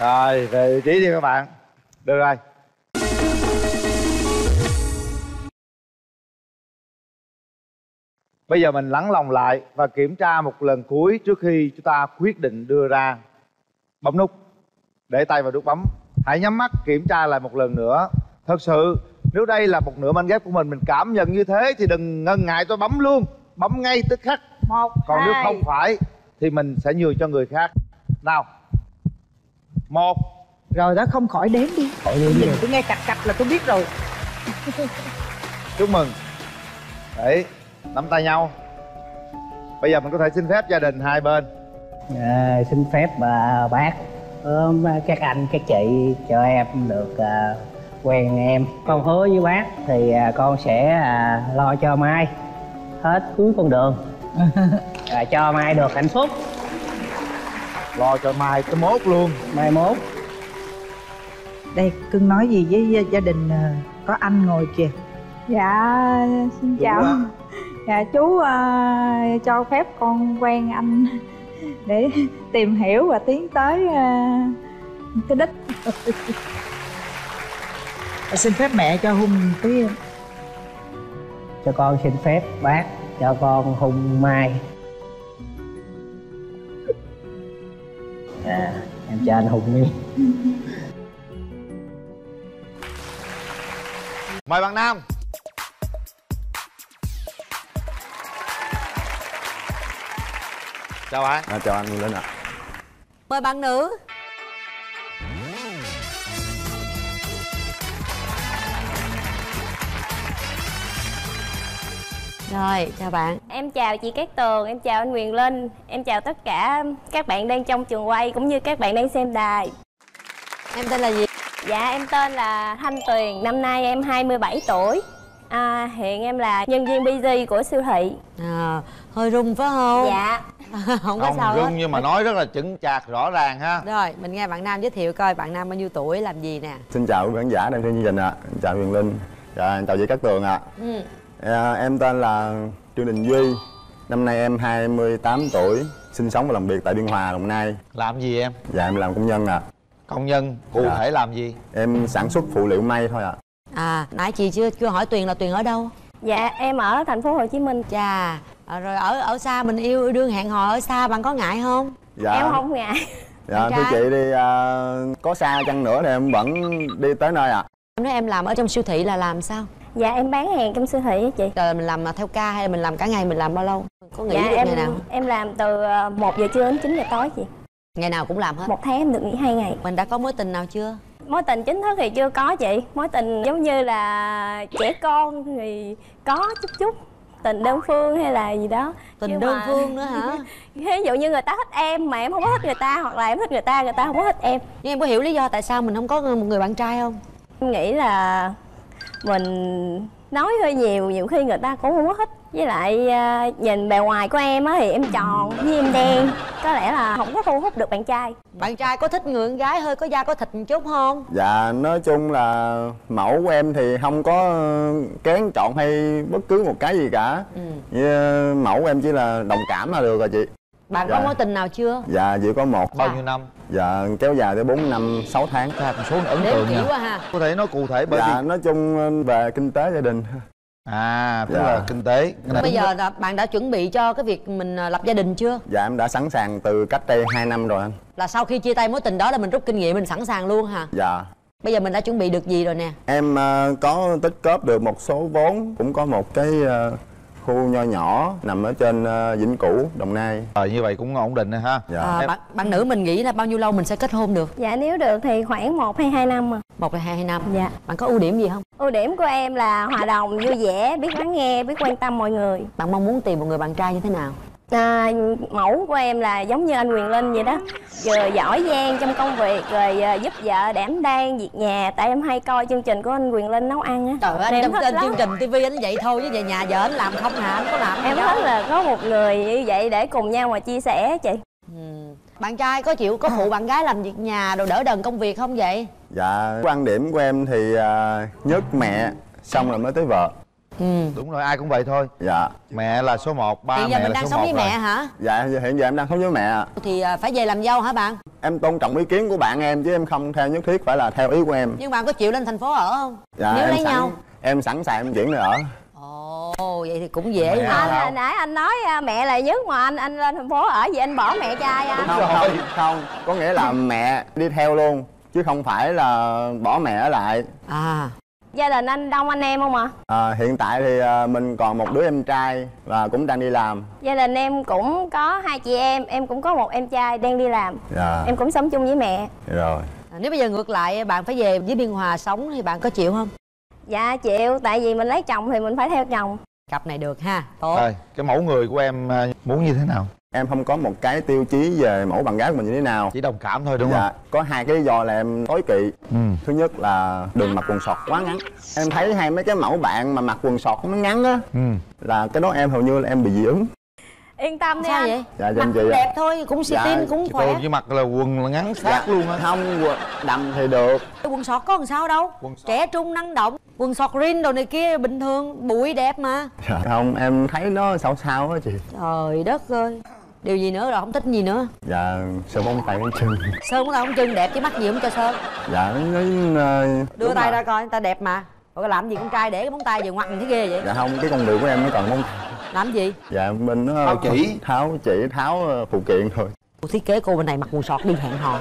Rồi về vị trí đi các bạn. Được rồi bây giờ mình lắng lòng lại và kiểm tra một lần cuối trước khi chúng ta quyết định đưa ra bấm nút. Để tay vào nút bấm. Hãy nhắm mắt kiểm tra lại một lần nữa. Thật sự nếu đây là một nửa manh ghép của mình mình cảm nhận như thế thì đừng ngần ngại tôi bấm luôn. Bấm ngay tức khắc. Một còn nếu hai. không phải thì mình sẽ nhường cho người khác. Nào. Một. Rồi đó không khỏi đếm đi. Khỏi đếm Nhìn tôi nghe cạch cạch là tôi biết rồi. Chúc mừng. Đấy nắm tay nhau. Bây giờ mình có thể xin phép gia đình hai bên. À, xin phép bà bác. Ôm các anh các chị cho em được à, quen em. Con hứa với bác thì à, con sẽ à, lo cho mai hết cuối con đường. À, cho mai được hạnh phúc. Lo cho mai tới mốt luôn. Mai mốt. Đây cưng nói gì với gia- đình có anh ngồi kìa. Dạ xin chào. quá. Dạ chú ờ, cho phép con quen anh để tìm hiểu và tiến tới ờ, cái đích. Xin phép mẹ cho hùng tí cho con xin phép bác. Cho con hung mai. À, em cho anh hùng đi. Mời bạn nam chào bạn. À, chào anh Linh ạ. Mời bạn nữ. Rồi chào bạn. Em chào chị Cát Tường, em chào anh Quyền Linh Em chào tất cả các bạn đang trong trường quay cũng như các bạn đang xem đài. Em tên là gì? Dạ em tên là Thanh Tuyền, năm nay em 27 tuổi à, Hiện em là nhân viên BG của siêu thị. À, Hơi rung phải không? Dạ. Không có không sao hết. rung nhưng mà nói rất là chững chạc rõ ràng ha. Rồi mình nghe bạn Nam giới thiệu coi bạn Nam bao nhiêu tuổi làm gì nè. Xin chào quý khán giả đang xem chương trình ạ. Chào Huyền Linh. Dạ, chào chị Cát Tường ạ. Ừ. à, Em tên là Trương Đình Duy. Năm nay em 28 tuổi Sinh sống và làm việc tại Biên Hòa, Đồng Nai. Làm gì em? Dạ, em làm công nhân ạ. Công nhân, cụ Dạ. thể làm gì? Em sản xuất phụ liệu may thôi ạ. À nãy chị chưa chưa hỏi Tuyền là Tuyền ở đâu? Dạ em ở thành phố Hồ Chí Minh Chà à, Rồi ở ở xa mình yêu đương hẹn hò ở xa bạn có ngại không? Dạ Em không ngại Dạ, thưa chị đi à, có xa chăng nữa thì em vẫn đi tới nơi ạ Nếu em làm ở trong siêu thị là làm sao? Dạ em bán hàng trong siêu thị á chị Rồi mình làm theo ca hay là mình làm cả ngày mình làm bao lâu? Có nghỉ Dạ được em ngày nào? em làm từ 1 giờ trưa đến 9 giờ tối chị Ngày nào cũng làm hết Một tháng em được nghỉ hai ngày Mình đã có mối tình nào chưa? Mối tình chính thức thì chưa có chị Mối tình giống như là trẻ con thì có chút chút Tình đơn phương hay là gì đó Tình Nhưng đơn mà- phương nữa hả? Ví dụ như người ta thích em mà em không có thích người ta Hoặc là em thích người ta, người ta không có thích em Nhưng em có hiểu lý do tại sao mình không có một người bạn trai không? Em nghĩ là mình nói hơi nhiều Nhiều khi người ta cũng không có thích Với lại à, nhìn bề ngoài của em á thì em tròn với em đen Có lẽ là không có thu hút được bạn trai Bạn trai có thích người con gái hơi có da có thịt một chút không? Dạ, nói chung là mẫu của em thì không có kén chọn hay bất cứ một cái gì cả Ừ. Như, ờ, Mẫu của em chỉ là đồng cảm là được rồi chị Bạn Dạ. có mối tình nào chưa? Dạ, chỉ có một Bao nhiêu năm? Dạ, kéo dài tới 4 năm 6 tháng Một số ấn tượng nha quá ha Có thể nói cụ thể bởi Dạ, vì nói chung ờ, về kinh tế gia đình À, tức Dạ. là kinh tế Cái này Bây giờ là bạn đã chuẩn bị cho cái việc mình à, lập gia đình chưa? Dạ, em đã sẵn sàng từ cách đây 2 năm rồi anh Là sau khi chia tay mối tình đó là mình rút kinh nghiệm mình sẵn sàng luôn hả? Dạ Bây giờ mình đã chuẩn bị được gì rồi nè? Em ờ, có tích góp được một số vốn Cũng có một cái ờ, khu nho nhỏ nằm ở trên ờ, Vĩnh Cửu, Đồng Nai. Rồi như vậy cũng ổn định rồi ha. Dạ. À, bạn, bạn nữ mình nghĩ là bao nhiêu lâu mình sẽ kết hôn được? Dạ nếu được thì khoảng 1 hay 2 năm à Một hay hai năm. Dạ. Bạn có ưu điểm gì không? Ưu điểm của em là hòa đồng, vui vẻ, biết lắng nghe, biết quan tâm mọi người. Bạn mong muốn tìm một người bạn trai như thế nào? À, Mẫu của em là giống như anh Quyền Linh vậy đó. Vừa giỏi giang trong công việc Rồi à, giúp vợ đảm đang việc nhà. Tại em hay coi chương trình của anh Quyền Linh nấu ăn á. Trời ơi, anh thích trên chương trình tivi anh vậy thôi chứ về nhà vợ anh làm không hả? Anh có làm Em thích là có một người như vậy để cùng nhau mà chia sẻ chị. Bạn trai có chịu có phụ bạn gái làm việc nhà đồ đỡ đần công việc không vậy? Dạ, quan điểm của em thì ờ, nhất mẹ xong rồi mới tới vợ Đúng rồi, ai cũng vậy thôi. Dạ. Mẹ là số 1, ba Hiện giờ mẹ mình là đang số sống 1 với rồi. mẹ hả? Dạ, hiện giờ em đang sống với mẹ ạ. Thì à, phải về làm dâu hả bạn? Em tôn trọng ý kiến của bạn em chứ em không theo nhất thiết phải là theo ý của em. Nhưng bạn có chịu lên thành phố ở không? Dạ, Nếu em lấy sẵn, nhau. Em sẵn sàng em chuyển nơi ở. Ồ, vậy thì cũng dễ mà anh hồi nãy anh nói à, mẹ là nhất mà anh anh lên thành phố ở gì anh bỏ mẹ trai anh không không không. Có nghĩa là mẹ đi theo luôn chứ không phải là bỏ mẹ ở lại. À gia đình anh đông anh em không ạ? À, hiện tại thì à, mình còn một đứa em trai và cũng đang đi làm. Gia đình em cũng có hai chị em em cũng có một em trai đang đi làm. Dạ. Em cũng sống chung với mẹ. Rồi. À, nếu bây giờ ngược lại bạn phải về với biên hòa sống thì bạn có chịu không? Dạ chịu. Tại vì mình lấy chồng thì mình phải theo chồng. Cặp này được ha tốt. Thôi, cái mẫu người của em à, muốn như thế nào em không có một cái tiêu chí về mẫu bạn gái của mình như thế nào. Chỉ đồng cảm thôi đúng dạ, không? có hai cái lý do là em tối kỵ. Ừ. thứ nhất là đừng mặc quần sọt quá ngắn. Em thấy hay mấy cái mẫu bạn mà mặc quần sọt nó ngắn á ừ. là cái đó em hầu như là em bị dị ứng. Yên tâm đi Sao anh. vậy? dạ Mặc anh chị cũng ạ. đẹp thôi cũng xì tin cũng khỏe. cô chỉ mặc là quần là ngắn sát Dạ, luôn á. Không quần đầm thì được. Quần sọt có làm sao đâu. Trẻ trung năng động. Quần sọt rin đồ này kia bình thường. Bụi đẹp mà. Dạ. không em thấy nó sao sao á chị. Trời đất ơi điều gì nữa rồi không thích gì nữa? Dạ sờ bông tay bông chân. Sơn của tao không trưng đẹp chứ mắc gì không cho sơn. Dạ nó, nó đưa tay ra coi người ta đẹp mà. Rồi làm gì con trai để cái móng tay về ngoặt thấy ghê vậy? Dạ không cái công việc của em nó còn bông làm gì? Dạ bên nó Tháo chỉ. tháo chỉ tháo ờ, phụ kiện thôi. Thiết kế cô bên này mặc quần sọt đi hẹn hò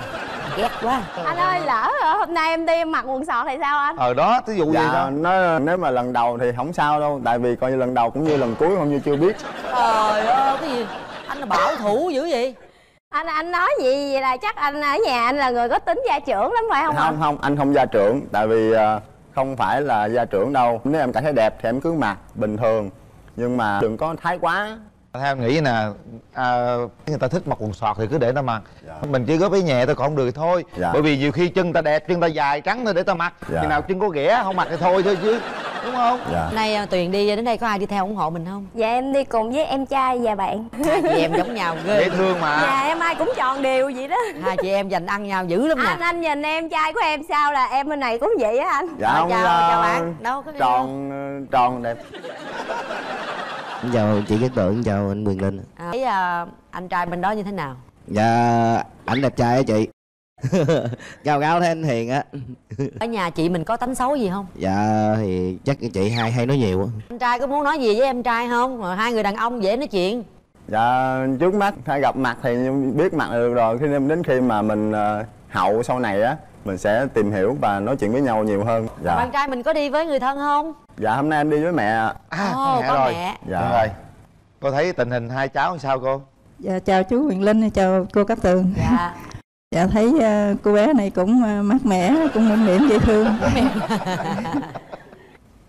ghét quá. Anh ơi lỡ rồi, hôm nay em đi em mặc quần sọt thì sao anh? Ờ đó ví dụ gì dạ. đó. Nó nếu mà lần đầu thì không sao đâu tại vì coi như lần đầu cũng như lần cuối không như chưa biết. Trời ơi cái gì? Anh là bảo thủ dữ vậy? Anh anh nói gì vậy là chắc anh ở nhà anh là người có tính gia trưởng lắm phải không không không anh không gia trưởng tại vì ờ, không phải là gia trưởng đâu. Nếu em cảm thấy đẹp thì em cứ mặc bình thường. Nhưng mà đừng có thái quá theo em nghĩ nè à, người ta thích mặc quần sọt thì cứ để ta mặc. Mình chỉ góp ý nhẹ thôi còn không được thì thôi. Dạ. bởi vì nhiều khi chân ta đẹp chân ta dài trắng thôi để ta mặc. Dạ. khi nào chân có ghẻ không mặc thì thôi thôi chứ. Đúng không? Dạ. Nay à, tuyền đi đến đây có ai đi theo ủng hộ mình không? Dạ em đi cùng với em trai và bạn. Hai chị em giống nhau ghê. Dễ thương mà. Dạ em ai cũng tròn đều vậy đó. Hai chị em dành ăn nhau dữ lắm anh nè anh nhìn em trai của em sao là em bên này cũng vậy á anh. Dạ không chào- chào bạn. Đâu có gì tròn tròn đẹp Xin chào chị Cát Tường, chào anh Quyền Linh. À, thấy à, anh trai bên đó như thế nào? Dạ, ảnh đẹp trai á chị. Cao cao thế anh Hiền á. Ở nhà chị mình có tánh xấu gì không? Dạ thì chắc chị hay hay nói nhiều á. Anh trai có muốn nói gì với em trai không? Rồi hai người đàn ông dễ nói chuyện. Dạ trước mắt hay gặp mặt thì biết mặt được rồi. Khi đến khi mà mình ờ, hậu sau này á mình sẽ tìm hiểu và nói chuyện với nhau nhiều hơn. Dạ. Bạn trai mình có đi với người thân không? Dạ hôm nay em đi với mẹ. Ạ. à Ồ, mẹ có rồi. mẹ. Dạ. Đúng rồi. Cô thấy tình hình hai cháu làm sao cô? Dạ, chào chú Quyền Linh, chào cô Cát Tường. dạ. Dạ thấy ờ, cô bé này cũng ờ, mát mẻ, cũng mũm mỉm dễ thương.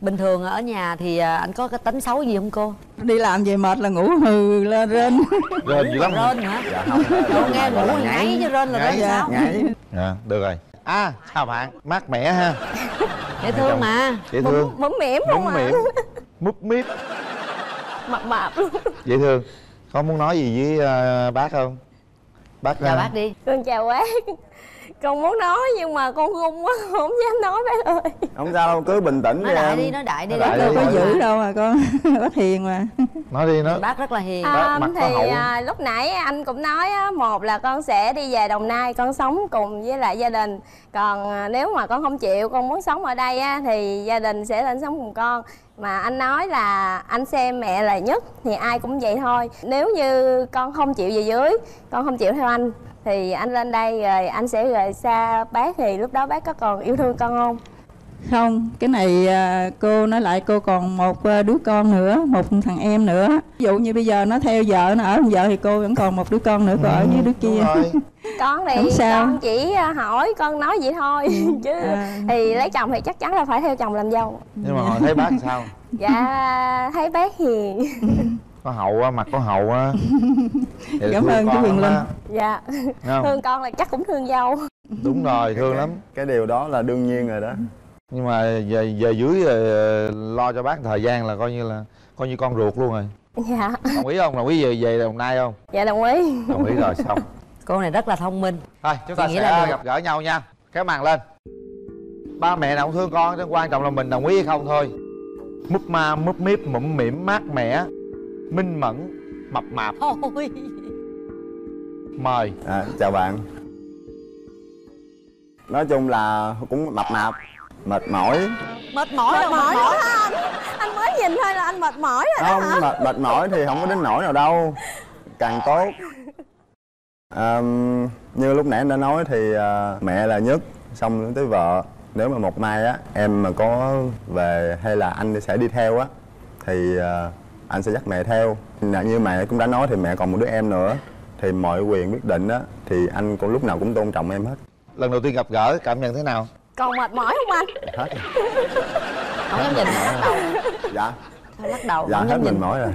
bình thường ở nhà thì à, anh có cái tính xấu gì không cô? Đi làm về mệt là ngủ hừ lên rên. rên dữ lắm. Rên hả? Dạ không Đâu nghe ngủ ngáy chứ rên là rên sao nhảy dạ được rồi à chào bạn. Mát mẻ ha. Dễ thương mà. Dễ thương. Mũm mỉm không mũm mỉm. Múp míp mập mập luôn. Dễ thương. Có muốn nói gì với ờ, bác không? Bác chào ờ, bác đi. Con chào bác con muốn nói nhưng mà con run quá không dám nói bác ơi không sao đâu cứ bình tĩnh nói đi đại em. đi nói đại đi Nói đại đi. Đâu có dữ đâu mà con, bác hiền mà. nói đi nói. Bác rất là hiền. À, mặt có thì hậu. à, lúc nãy anh cũng nói á, một là con sẽ đi về Đồng Nai con sống cùng với lại gia đình. Còn à, nếu mà con không chịu con muốn sống ở đây á, thì gia đình sẽ lên sống cùng con. Mà anh nói là anh xem mẹ là nhất thì ai cũng vậy thôi. Nếu như con không chịu về dưới con không chịu theo anh thì anh lên đây rồi anh sẽ rời xa bác thì lúc đó bác có còn yêu thương con không Không, cái này à, cô nói lại cô còn một à, đứa con nữa, một thằng em nữa. Ví dụ như bây giờ nó theo vợ, nó ở cùng vợ thì cô vẫn còn một đứa con nữa, cô ở với đứa kia. con thì Không sao. con chỉ à, hỏi con nói vậy thôi chứ À. thì lấy chồng thì chắc chắn là phải theo chồng làm dâu nhưng mà họ thấy bác sao dạ thấy bác hiền có hậu á mặt có hậu á. Cảm ơn chú lắm Linh. dạ. Không. thương con là chắc cũng thương dâu. Đúng rồi thương lắm. Cái điều đó là đương nhiên rồi đó. Nhưng mà về về dưới ờ, lo cho bác thời gian là coi như là coi như con ruột luôn rồi. Dạ. Đồng ý không? Đồng ý về về đồng nai không? Dạ đồng ý. Đồng ý rồi xong. Cô này rất là thông minh. Thôi chúng ta Chị sẽ là được. gặp gỡ nhau nha. Kéo màn lên. Ba mẹ nào cũng thương con chứ quan trọng là mình đồng ý hay không thôi. Múp ma múp míp mũm mỉm mát mẻ minh mẫn mập mạp. Thôi. Mời. À, chào bạn. Nói chung là cũng mập mạp mệt mỏi. Mệt mỏi mệt đâu mỏi mệt mỏi. anh anh mới nhìn thôi là anh mệt mỏi rồi đó hả? không mệt, mệt mỏi thì không có đến nỗi nào đâu. Càng tốt. À, như lúc nãy em đã nói thì à, mẹ là nhất xong tới vợ. Nếu mà một mai á em mà có về hay là anh sẽ đi theo á thì à, anh sẽ dắt mẹ theo. Là như mẹ cũng đã nói thì mẹ còn một đứa em nữa. Thì mọi quyền quyết định á thì anh cũng lúc nào cũng tôn trọng em hết. Lần đầu tiên gặp gỡ cảm nhận thế nào? Còn mệt mỏi không anh? Hết không dám nhìn lắc đầu. dạ Thôi lắc đầu dạ không hết mình mỏi rồi.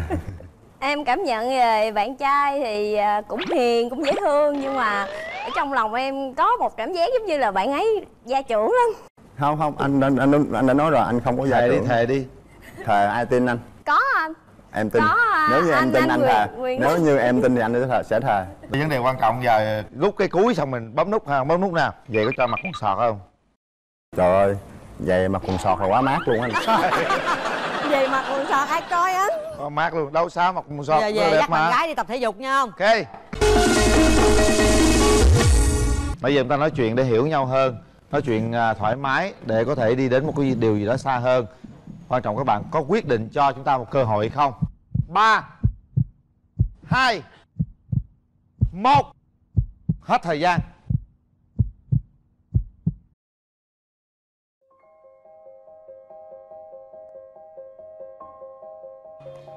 Em cảm nhận về bạn trai thì à, cũng hiền cũng dễ thương nhưng mà ở trong lòng em có một cảm giác giống như là bạn ấy gia trưởng lắm. Không không anh anh anh, anh đã nói rồi anh không có gia thề đi trưởng thề đi. Thề ai tin anh? Có anh em tin. Có à, nếu như em anh- tin anh anh, Quyền- thề Quyền nếu như em tin thì anh sẽ thề sẽ thề vấn đề quan trọng giờ rút cái cuối xong mình bấm nút ha bấm nút nào. Vậy có cho mặt con sọt không? Trời ơi vậy mà quần sọt là quá mát luôn anh về mặt quần sọt ai coi anh Có mát luôn đâu sao mặt con sọt giờ về dắt bạn gái đi tập thể dục nha không ok. Bây giờ chúng ta nói chuyện để hiểu nhau hơn nói chuyện à, thoải mái để có thể đi đến một cái điều gì đó xa hơn quan trọng các bạn có quyết định cho chúng ta một cơ hội không? Ba, hai, một, hết thời gian.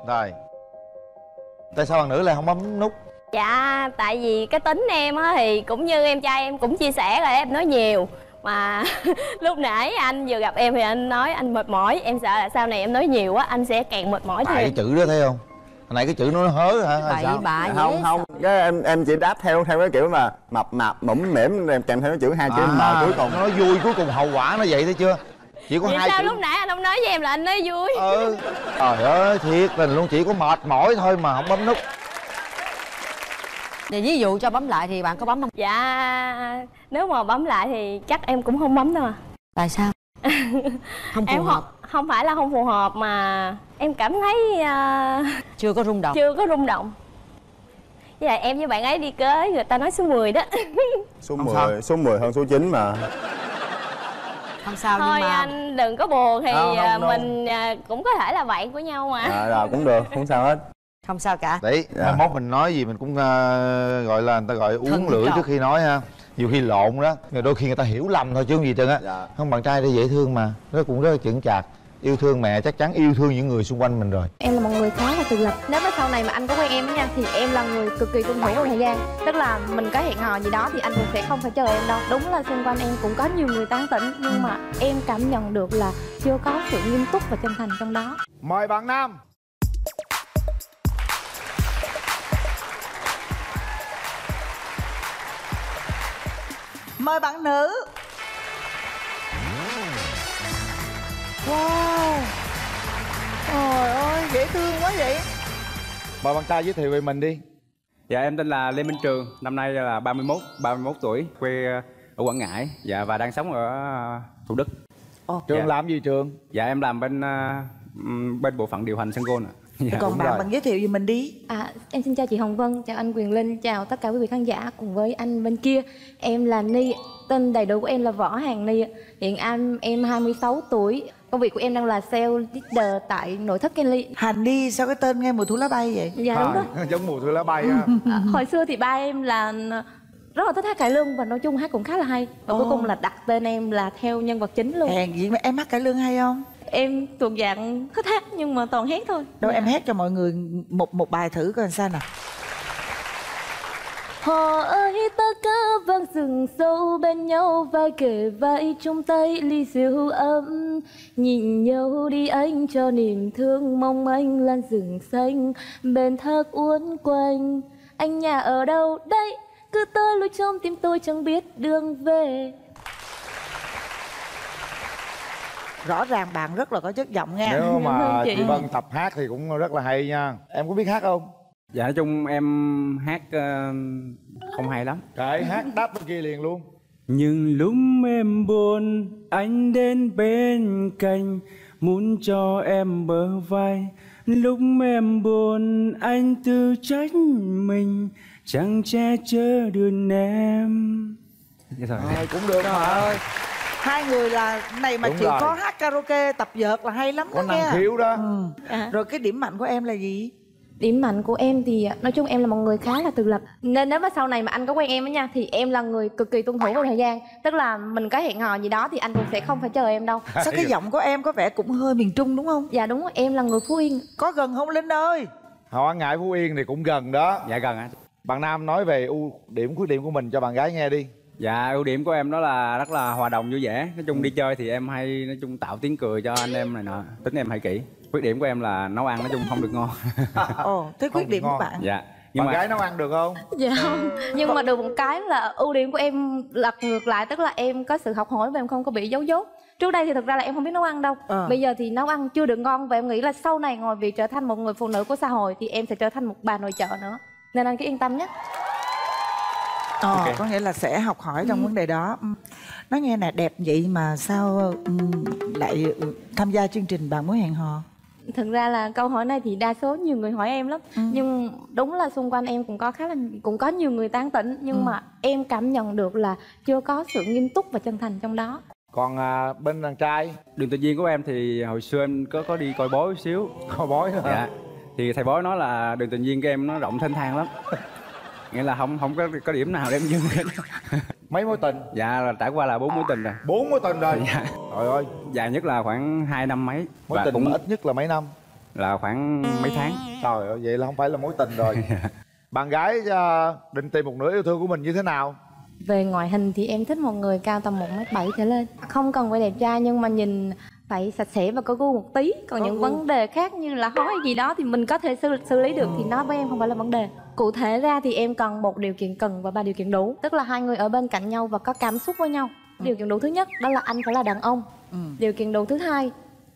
Rồi. Tại sao bạn nữ lại không bấm nút? Dạ tại vì cái tính em á thì cũng như em trai em cũng chia sẻ là em nói nhiều mà lúc nãy anh vừa gặp em thì anh nói anh mệt mỏi. Em sợ là sau này em nói nhiều quá anh sẽ càng mệt mỏi tại cái thêm. chữ đó thấy không? Hồi nãy cái chữ nó hớ hả hay sao? không không. Cái em em chỉ đáp theo theo cái kiểu mà mập mạp mũm mỉm em kèm theo cái chữ hai chữ m cuối cùng. nó vui cuối cùng hậu quả nó vậy thấy chưa? Chỉ có vậy hai sao chữ. lúc nãy anh không nói với em là anh nói vui? Ừ. Trời ơi thiệt tình luôn chỉ có mệt mỏi thôi mà không bấm nút Thì ví dụ cho bấm lại thì bạn có bấm không? dạ nếu mà bấm lại thì chắc em cũng không bấm đâu à Tại sao? Không phù em hợp. không, không phải là không phù hợp mà em cảm thấy à, Chưa có rung động chưa có rung động với lại em với bạn ấy đi cưới người ta nói số 10 đó số 10 số 10 hơn số 9 mà Không sao thôi nhưng mà anh đừng có buồn thì Không, không, không. mình à, cũng có thể là bạn của nhau mà à, rồi cũng được không sao hết Không sao cả. Đấy Dạ. mốt mình nói gì mình cũng ờ, gọi là người ta gọi uống Thân lưỡi trước khi nói ha. Nhiều khi lộn đó nhưng đôi khi người ta hiểu lầm thôi chứ không gì trơn á. Dạ. không bạn trai đây dễ thương mà nó cũng rất là chững chạc. Yêu thương mẹ chắc chắn yêu thương những người xung quanh mình rồi. Em là một người khá là tự lập. Nếu mà sau này mà anh có quen em á nha Thì em là người cực kỳ tuân thủ về thời gian. Tức là mình có hẹn hò gì đó Thì anh cũng sẽ không phải chờ em đâu. Đúng là xung quanh em cũng có nhiều người tán tỉnh Nhưng mà em cảm nhận được là Chưa có sự nghiêm túc và chân thành trong đó. Mời bạn nam mời bạn nữ. Wow. Trời ơi dễ thương quá vậy. Mời bạn trai giới thiệu về mình đi. Dạ em tên là Lê Minh Trường, năm nay là 31, 31 tuổi, quê ở Quảng Ngãi. Dạ và đang sống ở ờ, Thủ Đức. trường Dạ. làm gì trường? Dạ em làm bên ừm, bên bộ phận điều hành sân golf ạ. Dạ. còn bạn bạn giới thiệu gì mình đi À, em xin chào chị Hồng Vân, chào anh Quyền Linh, chào tất cả quý vị khán giả cùng với anh bên kia. Em là Ni, tên đầy đủ của em là Võ Hàng Ni. Hiện em em 26 tuổi. Công việc của em đang là sale leader tại nội thất Kenly. Hành đi sao cái tên nghe mùi thú lá bay vậy Dạ đúng đó. giống mùa thu lá bay À, hồi xưa thì ba em là rất là thích hát cải lương và nói chung hát cũng khá là hay. Và cuối Ồ. cùng là đặt tên em là theo nhân vật chính luôn. hèn gì mà em hát cải lương hay không Em thuộc dạng thích hát nhưng mà toàn hát thôi. đâu em hát cho mọi người một một bài thử coi làm sao nào. Họ ơi tất cả vang rừng sâu bên nhau vai kề vai chung tay ly rượu ấm. Nhìn nhau đi anh cho niềm thương mong anh lan rừng xanh bên thác uốn quanh. Anh nhà ở đâu đây? Cứ tới lui trong tim tôi chẳng biết đường về rõ ràng bạn rất là có chất giọng nha nếu mà ơn chị. chị Vân tập hát thì cũng rất là hay nha. Em có biết hát không? Dạ nói chung em hát ờ, không hay lắm. kệ hát đáp bên kia liền luôn. Nhưng lúc em buồn anh đến bên cạnh muốn cho em bờ vai. Lúc em buồn anh tự trách mình chẳng che chở được em. Dạ Rồi cũng được mà. Ơi hai người là này mà Đúng chịu rồi. có hát karaoke tập vợt là hay lắm Có đó năng nha. khiếu đó. ừ. À. rồi cái điểm mạnh của em là gì? Điểm mạnh của em thì nói chung em là một người khá là tự lập. Nên nếu mà sau này mà anh có quen em á nha Thì em là người cực kỳ tuân thủ về thời gian. Tức là mình có hẹn hò gì đó thì anh cũng sẽ không phải chờ em đâu. Sao cái giọng của em có vẻ cũng hơi miền trung đúng không? Dạ đúng rồi, em là người Phú Yên. Có gần không linh ơi? Họ ngại phú yên thì cũng gần đó. Dạ gần ạ. Bạn nam nói về ưu điểm khuyết điểm của mình cho bạn gái nghe đi Dạ ưu điểm của em đó là rất là hòa đồng vui vẻ. Nói chung đi chơi thì em hay nói chung tạo tiếng cười cho anh em này nọ. Tính em hay kỹ Khuyết điểm của em là nấu ăn nói chung không được ngon. Ồ thế khuyết điểm của bạn. Dạ. Bạn gái nấu ăn được không? Dạ không. Nhưng mà được một cái là ưu điểm của em lật ngược lại Tức là em có sự học hỏi và em không có bị giấu dốt. Trước đây thì thực ra là em không biết nấu ăn đâu. Ờ. Bây giờ thì nấu ăn chưa được ngon Và em nghĩ là sau này ngồi việc trở thành một người phụ nữ của xã hội Thì em sẽ trở thành một bà nội trợ nữa. Nên anh cứ yên tâm nhé ờ Ok. có nghĩa là sẽ học hỏi trong vấn đề đó Ừ. nói nghe nè đẹp vậy mà sao ừ, lại ừ, tham gia chương trình bạn muốn hẹn hò Thực ra là câu hỏi này thì đa số nhiều người hỏi em lắm Ừ. Nhưng đúng là xung quanh em cũng có khá là cũng có nhiều người tán tỉnh Nhưng Ừ. mà em cảm nhận được là chưa có sự nghiêm túc và chân thành trong đó còn à, bên đàn trai Đường tình duyên của em thì hồi xưa em có có đi coi bói xíu Coi bói hả? Dạ Thì thầy bói nói là đường tình duyên của em nó rộng thênh thang lắm Nghĩa là không không có có điểm nào để em hết. Mấy mối tình? Dạ là trải qua là bốn mối tình rồi. Bốn mối tình rồi? Dạ. Trời ơi. Dài nhất là khoảng 2 năm mấy. Mối Và tình cũng ít nhất là mấy năm? Là khoảng mấy tháng. Trời ơi vậy là không phải là mối tình rồi. Bạn gái à, định tìm một nửa yêu thương của mình như thế nào? Về ngoại hình thì em thích một người cao tầm 1m7 trở lên. Không cần phải đẹp trai nhưng mà nhìn phải sạch sẽ và có gu một tí. Còn Có những gu. vấn đề khác như là hói gì đó thì mình có thể xử, xử lý được Thì nó với em không phải là vấn đề. Cụ thể ra thì em cần một điều kiện cần và ba điều kiện đủ. Tức là hai người ở bên cạnh nhau và có cảm xúc với nhau. Điều kiện đủ thứ nhất đó là anh phải là đàn ông. Ừ. Điều kiện đủ thứ hai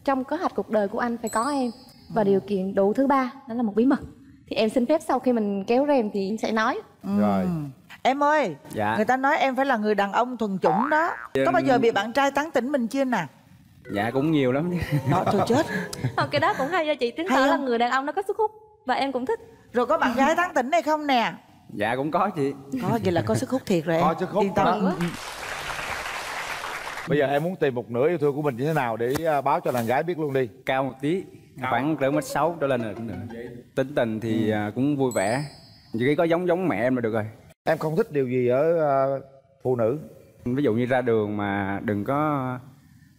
Trong kế hoạch cuộc đời của anh phải có em. Và điều kiện đủ thứ ba đó là một bí mật. Thì em xin phép sau khi mình kéo rèm thì em sẽ nói. Rồi. Em ơi Dạ. người ta nói em phải là người đàn ông thuần chủng đó. Có Em- bao giờ bị bạn trai tán tỉnh mình chưa nè Dạ cũng nhiều lắm. Đó thôi chết. Ờ, cái đó cũng hay cho chị. Chứng Hay tỏ là người đàn ông nó có sức hút và em cũng thích. Rồi có bạn gái tán tỉnh hay không nè? Dạ cũng có chị. Có vậy là có sức hút thiệt rồi em. Có sức hút Yên tâm. Ừ, ừ. bây giờ em muốn tìm một nửa yêu thương của mình như thế nào để à, báo cho đàn gái biết luôn đi. Cao một tí. Khoảng cỡ mét sáu trở lên rồi. Cũng được Tính tình thì à, cũng vui vẻ. Chỉ có giống giống mẹ em là được rồi. Em không thích điều gì ở à, phụ nữ. Ví dụ như ra đường mà đừng có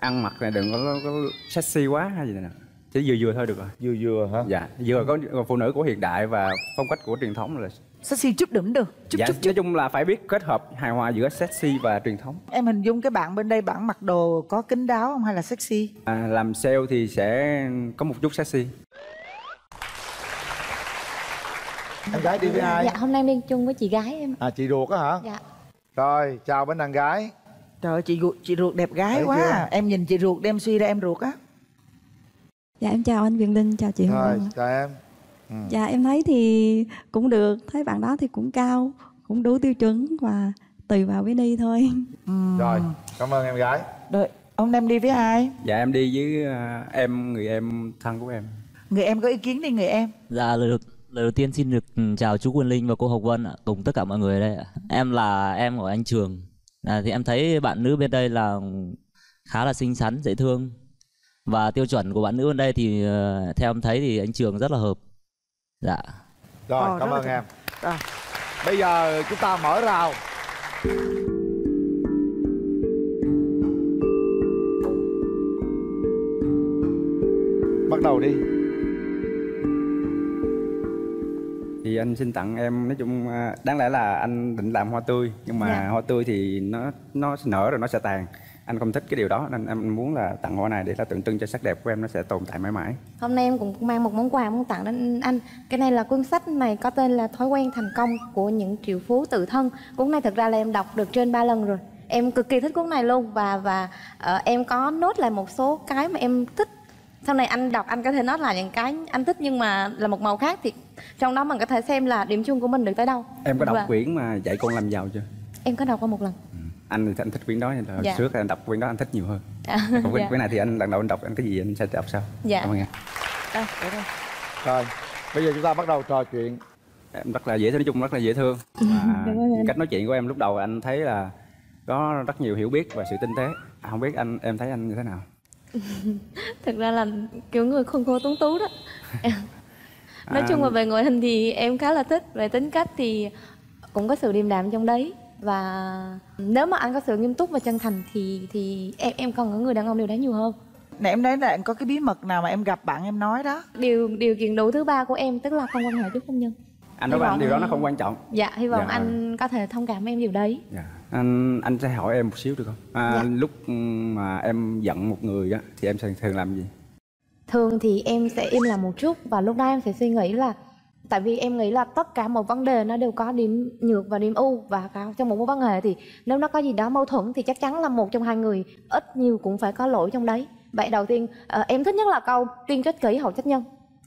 ăn mặc này đừng có, có sexy quá hay gì nè. Chỉ vừa vừa thôi được rồi. Vừa vừa hả? Dạ vừa có phụ nữ của hiện đại và phong cách của truyền thống là sexy chút đỉnh được chút dạ, chút nói chung là phải biết kết hợp hài hòa giữa sexy và truyền thống. Em hình dung cái bạn bên đây bạn mặc đồ có kín đáo không hay là sexy? À, làm sale thì sẽ có một chút sexy. Em gái đi với ai? Dạ hôm nay em đi chung với chị gái em. À chị ruột á hả? Dạ. Rồi chào bên đàn gái trời ơi chị ruột chị ruột đẹp gái Thấy quá chưa? à. em nhìn chị ruột đem suy ra em ruột á Dạ em chào anh Quyền Linh, chào chị Hồng rồi Vân. chào em ừ. Dạ em thấy thì cũng được, thấy bạn đó thì cũng cao, cũng đủ tiêu chuẩn và tùy vào cái đi thôi. rồi cảm ơn em gái rồi ông đem đi với ai dạ em đi với à, em người em thân của em người em có ý kiến đi người em Dạ lời đầu, lời đầu tiên xin được ừ, chào chú Quyền Linh và cô Hồng Vân ạ, cùng tất cả mọi người ở đây ạ. Em là em của anh Trường. À, thì em thấy bạn nữ bên đây là khá là xinh xắn, dễ thương. Và tiêu chuẩn của bạn nữ bên đây thì ờ, theo em thấy thì anh Trường rất là hợp. Dạ. rồi Ờ, cảm ơn em Rồi. bây giờ chúng ta mở rào bắt đầu đi thì anh xin tặng em nói chung à, đáng lẽ là anh định làm hoa tươi nhưng mà Dạ. hoa tươi thì nó nó nở rồi nó sẽ tàn. Anh không thích cái điều đó nên em muốn là tặng hoa này để là tượng trưng cho sắc đẹp của em nó sẽ tồn tại mãi mãi. Hôm nay em cũng mang một món quà muốn tặng đến anh. Cái này là cuốn sách này có tên là thói quen thành công của những triệu phú tự thân. Cuốn này thực ra là em đọc được trên ba lần rồi. Em cực kỳ thích cuốn này luôn và và ờ, em có nốt lại một số cái mà em thích sau này anh đọc anh có thể nói là những cái anh thích nhưng mà là một màu khác thì trong đó mình có thể xem là điểm chung của mình được tới đâu. Em có đọc Và quyển mà dạy con làm giàu chưa? Em có đọc qua một lần. Anh thì anh thích quyển đó nên là hồi Dạ. trước anh đọc quyển đó anh thích nhiều hơn. À, còn quyển, dạ. quyển này thì anh lần đầu anh đọc anh cái gì anh sẽ đọc sau Dạ. cảm ơn em. Rồi bây giờ chúng ta bắt đầu trò chuyện. Em rất là dễ thương nói chung rất là dễ thương. Và cách nói chuyện của em lúc đầu anh thấy là có rất nhiều hiểu biết và sự tinh tế. Không biết anh em thấy anh như thế nào thực ra là kiểu người khôn khô tuấn tú đó. Nói À. chung là về ngoại hình thì em khá là thích về tính cách thì cũng có sự điềm đạm trong đấy. Và nếu mà anh có sự nghiêm túc và chân thành thì thì em em cần ở người đàn ông điều đấy nhiều hơn. Nè em nói là em có cái bí mật nào mà em gặp bạn em nói đó? Điều điều kiện đủ thứ ba của em tức là không quan hệ trước hôn nhân. Anh nói anh vọng- điều đó nó không quan trọng. Dạ hy vọng Dạ. anh có thể thông cảm em điều đấy. Dạ. Anh anh sẽ hỏi em một xíu được không? À, Dạ. lúc mà em giận một người á thì em thường thường làm gì? Thường thì em sẽ im lặng một chút và lúc đó em sẽ suy nghĩ là tại vì em nghĩ là tất cả một vấn đề nó đều có điểm nhược và điểm ưu và trong một mối quan hệ thì nếu nó có gì đó mâu thuẫn thì chắc chắn là một trong hai người ít nhiều cũng phải có lỗi trong đấy. Vậy đầu tiên ờ, em thích nhất là câu tiên trách kỹ hậu trách nhân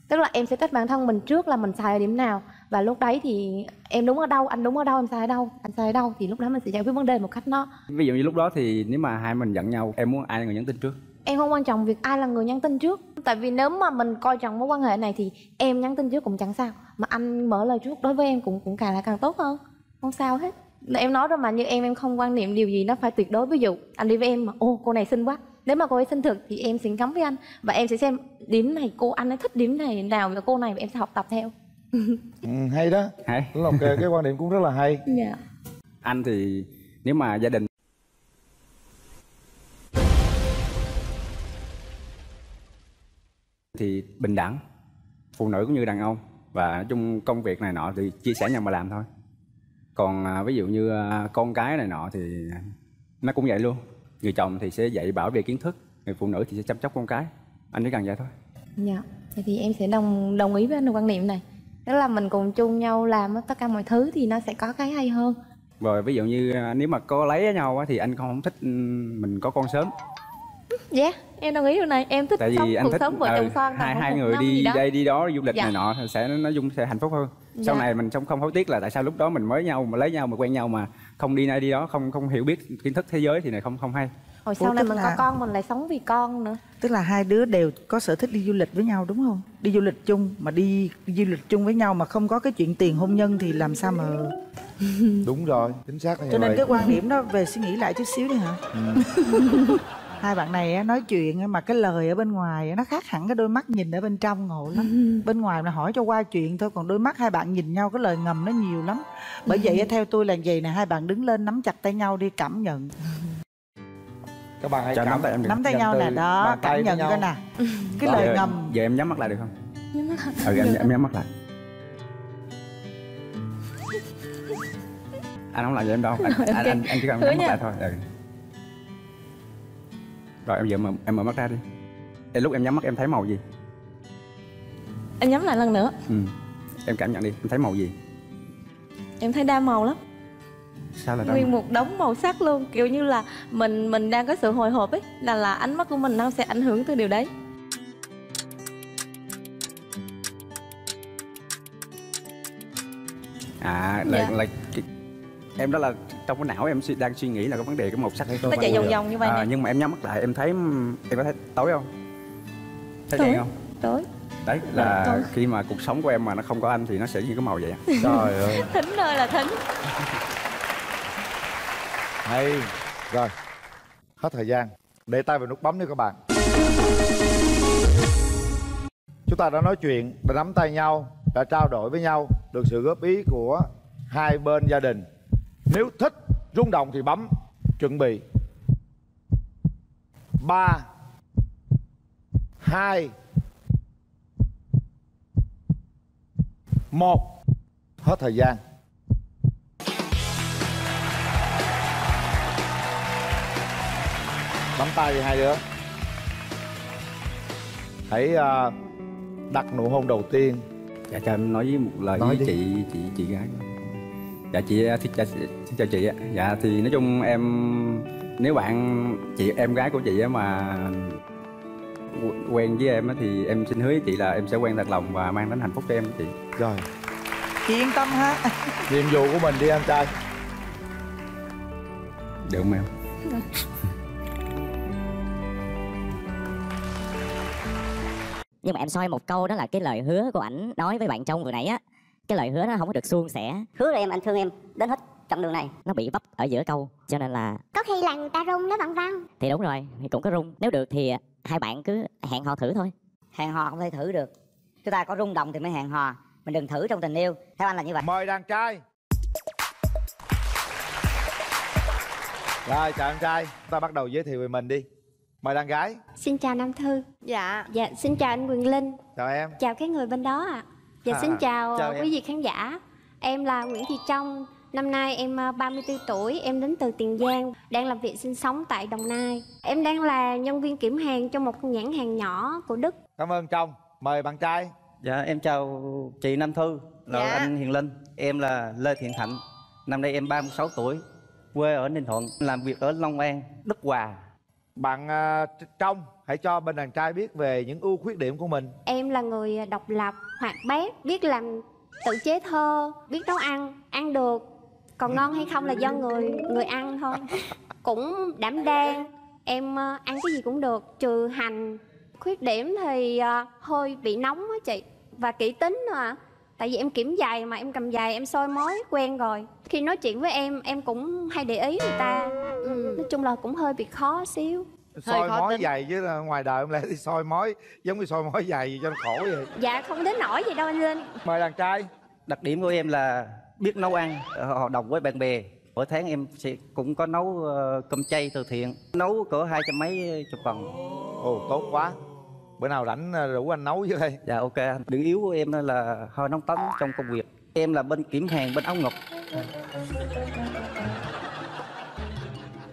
tức là em sẽ trách bản thân mình trước là mình sai ở điểm nào và lúc đấy thì em đúng ở đâu anh đúng ở đâu em sai ở đâu anh sai ở đâu thì lúc đó mình sẽ giải quyết vấn đề một cách nó ví dụ như lúc đó thì nếu mà hai mình giận nhau em muốn ai là người nhắn tin trước? Em không quan trọng việc ai là người nhắn tin trước. Tại vì nếu mà mình coi trọng mối quan hệ này thì em nhắn tin trước cũng chẳng sao. Mà anh mở lời trước đối với em cũng cũng càng là càng tốt hơn. Không sao hết. Em nói rồi mà như em em không quan niệm điều gì nó phải tuyệt đối. Ví dụ anh đi với em mà ô cô này xinh quá. Nếu mà cô ấy xinh thực thì em sẽ cắm với anh. Và em sẽ xem điểm này cô anh ấy thích điểm này nào và cô này và em sẽ học tập theo ừ, hay đó. Hay. Đúng là cái, cái quan điểm cũng rất là hay. Dạ. Anh thì nếu mà gia đình thì bình đẳng phụ nữ cũng như đàn ông. Và nói chung công việc này nọ thì chia sẻ nhau mà làm thôi. Còn à, ví dụ như à, con cái này nọ thì nó cũng vậy luôn. Người chồng thì sẽ dạy bảo về kiến thức người phụ nữ thì sẽ chăm sóc con cái. Anh chỉ cần vậy thôi. Dạ. Vậy thì em sẽ đồng đồng ý với anh quan niệm này tức là mình cùng chung nhau làm tất cả mọi thứ thì nó sẽ có cái hay hơn. Rồi ví dụ như à, nếu mà có lấy nhau á, thì anh không thích ừm, mình có con sớm. Dạ em đồng ý điều này. Em thích tại sống vì anh cuộc thích sống vợ ờ, chồng son hai hai người đi đây đi đó du lịch Dạ. này nọ thì sẽ nói chung sẽ hạnh phúc hơn. Sau Dạ. này mình không không hối tiếc là tại sao lúc đó mình mới nhau mà lấy nhau mà quen nhau mà không đi nơi đi đó không không hiểu biết kiến thức thế giới thì này không không hay hồi sau này mình là- có con mình lại sống vì con nữa. Tức là hai đứa đều có sở thích đi du lịch với nhau đúng không? Đi du lịch chung mà đi, đi du lịch chung với nhau mà không có cái chuyện tiền hôn nhân thì làm sao mà đúng rồi chính xác cho nên vậy. cái quan điểm đó về suy nghĩ lại chút xíu đi hả? Ừ. hai bạn này á, nói chuyện mà cái lời ở bên ngoài nó khác hẳn cái đôi mắt nhìn ở bên trong ngộ lắm. Bên ngoài là hỏi cho qua chuyện thôi còn đôi mắt hai bạn nhìn nhau cái lời ngầm nó nhiều lắm. Bởi vậy theo tôi là vậy nè hai bạn đứng lên nắm chặt tay nhau đi cảm nhận các bạn hãy Cho cảm nắm tay em được. nắm tay nhau nè đó cảm nhận nhau. coi nè cái Giờ- lời ngầm. Giờ em nhắm mắt lại được không? Ừ em, em nhắm mắt lại. Anh không làm gì em đâu. Anh, Rồi, anh, anh, anh chỉ cần nhắm mắt nha. lại thôi. Ừ. rồi em giờ mở, em mở mắt ra đi. Ê, lúc em nhắm mắt em thấy màu gì? Anh nhắm lại lần nữa. Ừ. em cảm nhận đi em thấy màu gì? Em thấy đa màu lắm sao là nguyên một đống màu sắc luôn kiểu như là mình mình đang có sự hồi hộp ấy là là ánh mắt của mình nó sẽ ảnh hưởng từ điều đấy à là, Dạ. là em đó là trong cái não em suy, đang suy nghĩ là cái vấn đề cái màu sắc hay Nó chạy vòng vòng như vậy à, nè. nhưng mà em nhắm mắt lại em thấy em có thấy tối không thấy Tối. đen không tối đấy Dạ, là tối. khi mà cuộc sống của em mà nó không có anh thì nó sẽ như cái màu vậy á. trời ơi thính ơi là thính hay. Rồi. Hết thời gian. Để tay vào nút bấm đi các bạn. Chúng ta đã nói chuyện, đã nắm tay nhau, đã trao đổi với nhau được sự góp ý của hai bên gia đình. Nếu thích rung động thì bấm. Chuẩn bị. Ba. Hai. Một. Hết thời gian. Nắm tay hai đứa. Hãy à, đặt nụ hôn đầu tiên. Dạ cho em nói với một lời Nói với đi. chị chị chị gái. Dạ chị xin chào xin chào chị ạ dạ thì nói chung em nếu bạn chị em gái của chị á mà qu- quen với em á thì em xin hứa với chị là em sẽ quen thật lòng và mang đến hạnh phúc cho em chị. Rồi. Chị yên tâm ha. Nhiệm vụ của mình đi anh trai. Được không em nhưng mà em soi một câu đó là cái lời hứa của ảnh nói với bạn trong vừa nãy á. Cái lời hứa nó không có được suôn sẻ. Hứa là em anh thương em đến hết chặng đường này. Nó bị vấp ở giữa câu cho nên là có khi là người ta rung nó văng văng thì đúng rồi thì cũng có rung. Nếu được thì hai bạn cứ hẹn hò thử thôi. Hẹn hò không thể thử được. Chúng ta có rung động thì mới hẹn hò. Mình đừng thử trong tình yêu. Theo anh là như vậy. Mời đàn trai. Rồi chào em trai. Chúng ta bắt đầu giới thiệu về mình đi mời đàn gái. Xin chào Nam Thư. Dạ. Dạ xin chào anh Quyền Linh. Chào em. Chào cái người bên đó ạ. Dạ À, xin chào, chào em. quý vị khán giả. Em là Nguyễn Thị Trong. Năm nay em à, 34 tuổi Em đến từ Tiền Giang Đang làm việc sinh sống tại Đồng Nai. Em đang là nhân viên kiểm hàng cho một nhãn hàng nhỏ của Đức. Cảm ơn trong mời bạn trai. Dạ em chào chị Nam Thư. Là Dạ. anh Hiền Linh. Em là Lê Thiện Thạnh. Năm nay em 36 tuổi Quê ở Ninh Thuận Làm việc ở Long An, Đức Hòa bạn à, Tr- trong hãy cho bên đàn trai biết về những ưu khuyết điểm của mình. Em là người độc lập, hoạt bát Biết làm tự chế thơ Biết nấu ăn, ăn được. Còn ngon hay không là do người người ăn thôi. Cũng đảm đang Em ờ, ăn cái gì cũng được Trừ hành. Khuyết điểm thì hơi bị nóng á chị Và kỹ tính nữa. ạ Tại vì em kiểm giày mà em cầm giày em soi mói quen rồi. Khi nói chuyện với em em cũng hay để ý người ta. Ừ. Nói chung là cũng hơi bị khó xíu. Soi mói giày chứ là ngoài đời không lẽ đi soi mói giống như soi mói giày gì cho nó khổ vậy. Dạ không đến nổi gì đâu anh Linh. Mời đàn trai. Đặc điểm của em là biết nấu ăn ờ, Hoạt động với bạn bè. Mỗi tháng em sẽ cũng có nấu ờ, cơm chay từ thiện. Nấu cỡ hai trăm mấy chục phần. Ồ tốt quá Bữa nào rảnh à, rủ anh nấu với đây. Dạ ok anh. Điểm yếu của em là hơi nóng tính trong công việc. Em là bên kiểm hàng bên áo ngực.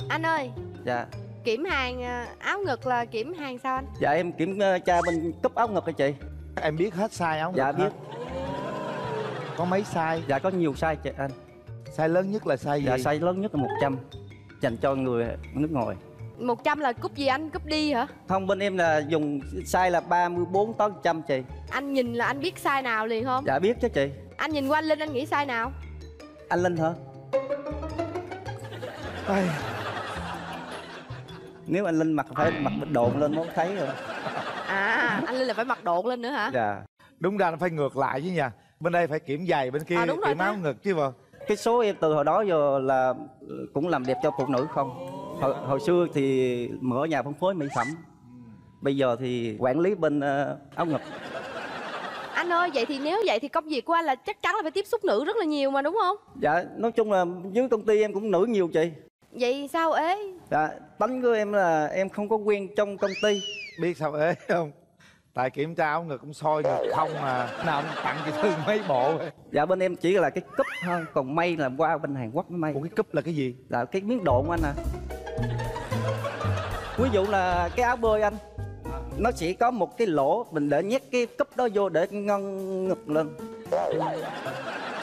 Anh ơi Dạ. Kiểm hàng à, áo ngực là kiểm hàng sao anh? Dạ em kiểm ờ, tra bên cúp áo ngực hả chị? Em biết hết size áo ngực Dạ hả? biết. Có mấy size? Dạ có nhiều size chị anh. Size lớn nhất là size gì? Dạ size lớn nhất là 100 Dành cho người nước ngoài 100 là cúp gì anh? Cúp đi hả? Không bên em là dùng size là 34 tới 100 chị Anh nhìn là anh biết size nào liền không? Dạ biết chứ chị Anh nhìn qua anh Linh anh nghĩ size nào? Anh Linh hả Ai. Nếu anh Linh mặc phải mặc độn lên mới thấy rồi À anh Linh là phải mặc độn lên nữa hả? Dạ Đúng ra nó phải ngược lại chứ nha Bên đây phải kiểm giày bên kia À, đúng rồi kiểm áo ngực chứ mà Cái số em từ hồi đó giờ là cũng làm đẹp cho phụ nữ không Hồi, hồi xưa thì mở nhà phân phối mỹ phẩm. Bây giờ thì quản lý bên ờ, áo ngực. Anh ơi vậy thì nếu vậy thì công việc của anh là chắc chắn là phải tiếp xúc nữ rất là nhiều mà đúng không? Dạ nói chung là dưới công ty em cũng nữ nhiều chị. Vậy sao ế? Dạ tánh của em là em không có quen trong công ty. Biết sao ế không Tại kiểm tra áo ngực cũng soi ngực không mà Nào tặng chị Thư mấy bộ Dạ bên em chỉ là cái cúp thôi Còn may là qua bên Hàn Quốc mới may. Ủa cái cúp là cái gì? Là cái miếng độn anh à Ví dụ là cái áo bơi anh Nó chỉ có một cái lỗ Mình để nhét cái cúp đó vô để ngân ngực lên.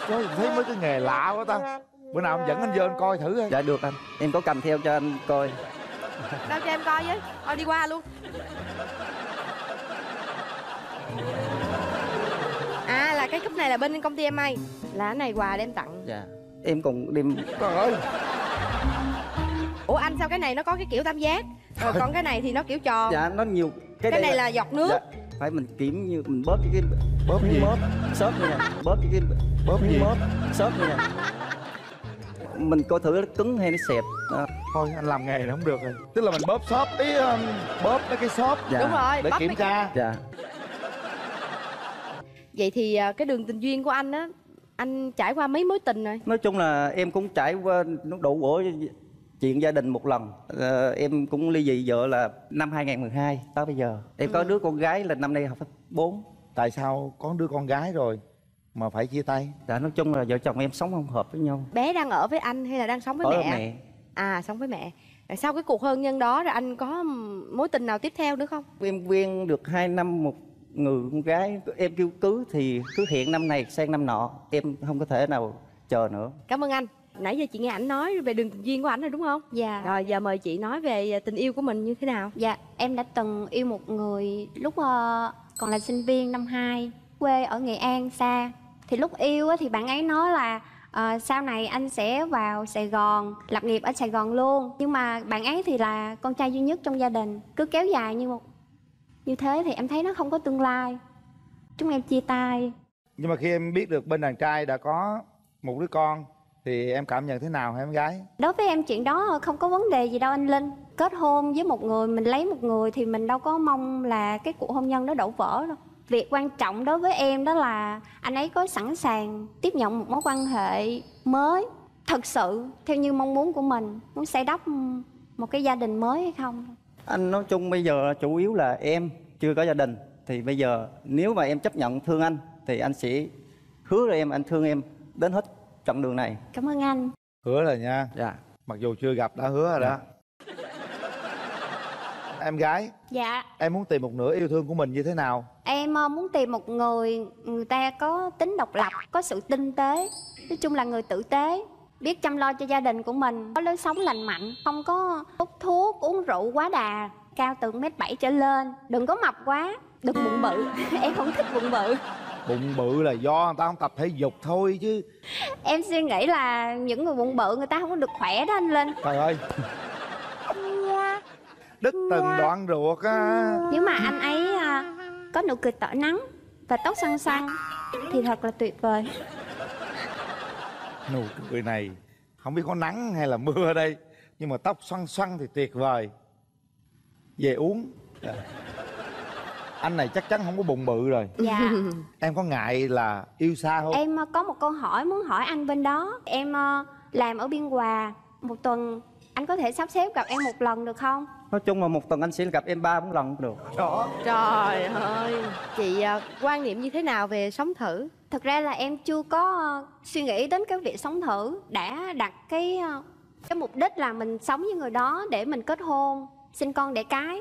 Trời thấy mấy cái nghề lạ quá ta. Bữa nào ông dẫn anh vô anh coi thử coi. Dạ được anh. Em có cầm theo cho anh coi. Đâu cho em coi với? Thôi đi qua luôn À là cái cúp này là bên công ty em may Là cái này quà đem tặng. Dạ. Em còn đem Trời ơi. Ủa anh sao cái này nó có cái kiểu tam giác? Rồi còn cái này thì nó kiểu tròn. Dạ nó nhiều Cái này là giọt nước. Dạ, Phải mình kiểm như mình bóp cái, cái Bóp gì? mớp Xốp như Bóp cái, cái Bóp gì? mớp Xốp như Mình coi thử nó cứng hay nó xẹp. Đó. Thôi anh làm nghề này không được rồi. Tức là mình bóp xốp ý um, Bóp mấy cái xốp. Dạ. Đúng rồi, Để bóp kiểm tra. Dạ Vậy thì à, cái đường tình duyên của anh á Anh trải qua mấy mối tình rồi? Nói chung là em cũng trải qua nó đủ của chuyện gia đình một lần. Ờ, Em cũng ly dị vợ là năm 2012 tới bây giờ. Em có đứa con gái là năm nay học lớp 4 Tại sao có đứa con gái rồi Mà phải chia tay? Dạ nói chung là vợ chồng em sống không hợp với nhau. Bé đang ở với anh hay là đang sống với Ở mẹ? với mẹ. À sống với mẹ. Sau cái cuộc hôn nhân đó rồi anh có mối tình nào tiếp theo nữa không? Em quen được 2 năm một người con gái Em kêu cưới thì cứ hẹn năm này sang năm nọ Em không có thể nào chờ nữa. Cảm ơn anh. Nãy giờ chị nghe ảnh nói về đường tình duyên của ảnh rồi đúng không? Dạ. Rồi giờ mời chị nói về tình yêu của mình như thế nào? Dạ em đã từng yêu một người lúc ờ, còn là sinh viên năm 2 Quê ở Nghệ An xa. Thì lúc yêu á, thì bạn ấy nói là ờ, sau này anh sẽ vào Sài Gòn lập nghiệp ở Sài Gòn luôn. Nhưng mà bạn ấy thì là con trai duy nhất trong gia đình cứ kéo dài như một như thế thì em thấy nó không có tương lai. Chúng em chia tay. Nhưng mà khi em biết được bên đàn trai đã có một đứa con thì em cảm nhận thế nào hả em gái? Đối với em chuyện đó không có vấn đề gì đâu anh Linh. Kết hôn với một người, mình lấy một người thì mình đâu có mong là cái cuộc hôn nhân đó đổ vỡ đâu. Việc quan trọng đối với em đó là anh ấy có sẵn sàng tiếp nhận một mối quan hệ mới. Thật sự theo như mong muốn của mình Muốn xây đắp một cái gia đình mới hay không anh nói chung bây giờ chủ yếu là em chưa có gia đình. Thì bây giờ nếu mà em chấp nhận thương anh thì anh sẽ hứa với em anh thương em đến hết chặng đường này. Cảm ơn anh. Hứa rồi nha. Dạ. Mặc dù chưa gặp đã hứa rồi đó. Em gái Dạ. em muốn tìm một nửa yêu thương của mình như thế nào? Em ờ, muốn tìm một người người ta có tính độc lập, có sự tinh tế Nói chung là người tử tế Biết chăm lo cho gia đình của mình Có lối sống lành mạnh Không có hút thuốc, uống rượu quá đà Cao từ mét bảy trở lên. Đừng có mập quá Đừng bụng bự. Em không thích bụng bự. Bụng bự là do người ta không tập thể dục thôi chứ. Em suy nghĩ là những người bụng bự người ta không có được khỏe đó anh Linh. Trời ơi. Đứt từng đoạn ruột á. Nếu mà anh ấy à, có nụ cười tỏ nắng Và tóc xoăn xoăn Thì thật là tuyệt vời nụ cười này không biết có nắng hay là mưa ở đây nhưng mà tóc xoăn xoăn thì tuyệt vời. Về uống. Dạ. anh này chắc chắn không có bụng bự rồi. Dạ. Em có ngại là yêu xa không? Em ờ, có một câu hỏi muốn hỏi anh bên đó. Em ờ, làm ở Biên Hòa Một tuần anh có thể sắp xếp gặp em một lần được không? Nói chung là một tuần anh sẽ gặp em ba bốn lần cũng được. Đó Trời ơi. Chị à, quan niệm như thế nào về sống thử? Thực ra là em chưa có ờ, suy nghĩ đến cái việc sống thử. Đã đặt cái ờ, cái mục đích là mình sống với người đó để mình kết hôn Sinh con đẻ cái.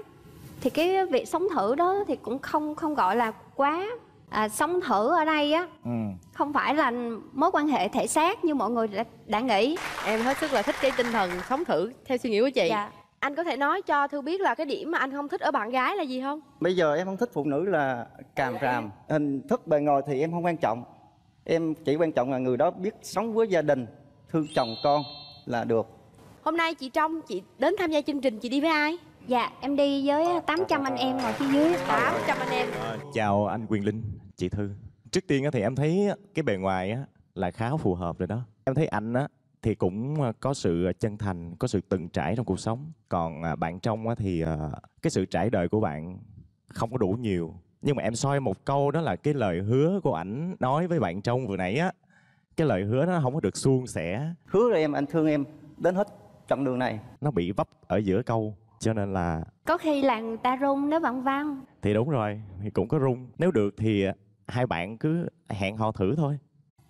Thì cái việc sống thử đó thì cũng không không gọi là quá à, Sống thử ở đây á. Ừ. không phải là mối quan hệ thể xác như mọi người đã, đã nghĩ. Em hết sức là thích cái tinh thần sống thử theo suy nghĩ của chị. Dạ. Anh có thể nói cho Thư biết là cái điểm mà anh không thích ở bạn gái là gì không? bây giờ em không thích phụ nữ là càm ràm hình thức bề ngoài thì em không quan trọng em chỉ quan trọng là người đó biết sống với gia đình thương chồng con là được Hôm nay chị Trong chị đến tham gia chương trình chị đi với ai? Dạ em đi với 800 anh em ngồi phía dưới 800 anh em Chào anh Quyền Linh, chị Thư. Trước tiên á thì em thấy cái bề ngoài á là khá phù hợp rồi đó. Em thấy anh á thì cũng có sự chân thành, có sự từng trải trong cuộc sống. Còn à, bạn trong á thì cái sự trải đời của bạn không có đủ nhiều. Nhưng mà em soi một câu đó là cái lời hứa của ảnh nói với bạn trong vừa nãy á. Cái lời hứa nó không có được suôn sẻ, hứa với em anh thương em đến hết chặng đường này nó bị vấp ở giữa câu. Cho nên là có khi là người ta rung nếu bạn văn thì đúng rồi, thì cũng có rung. Nếu được thì hai bạn cứ hẹn hò thử thôi.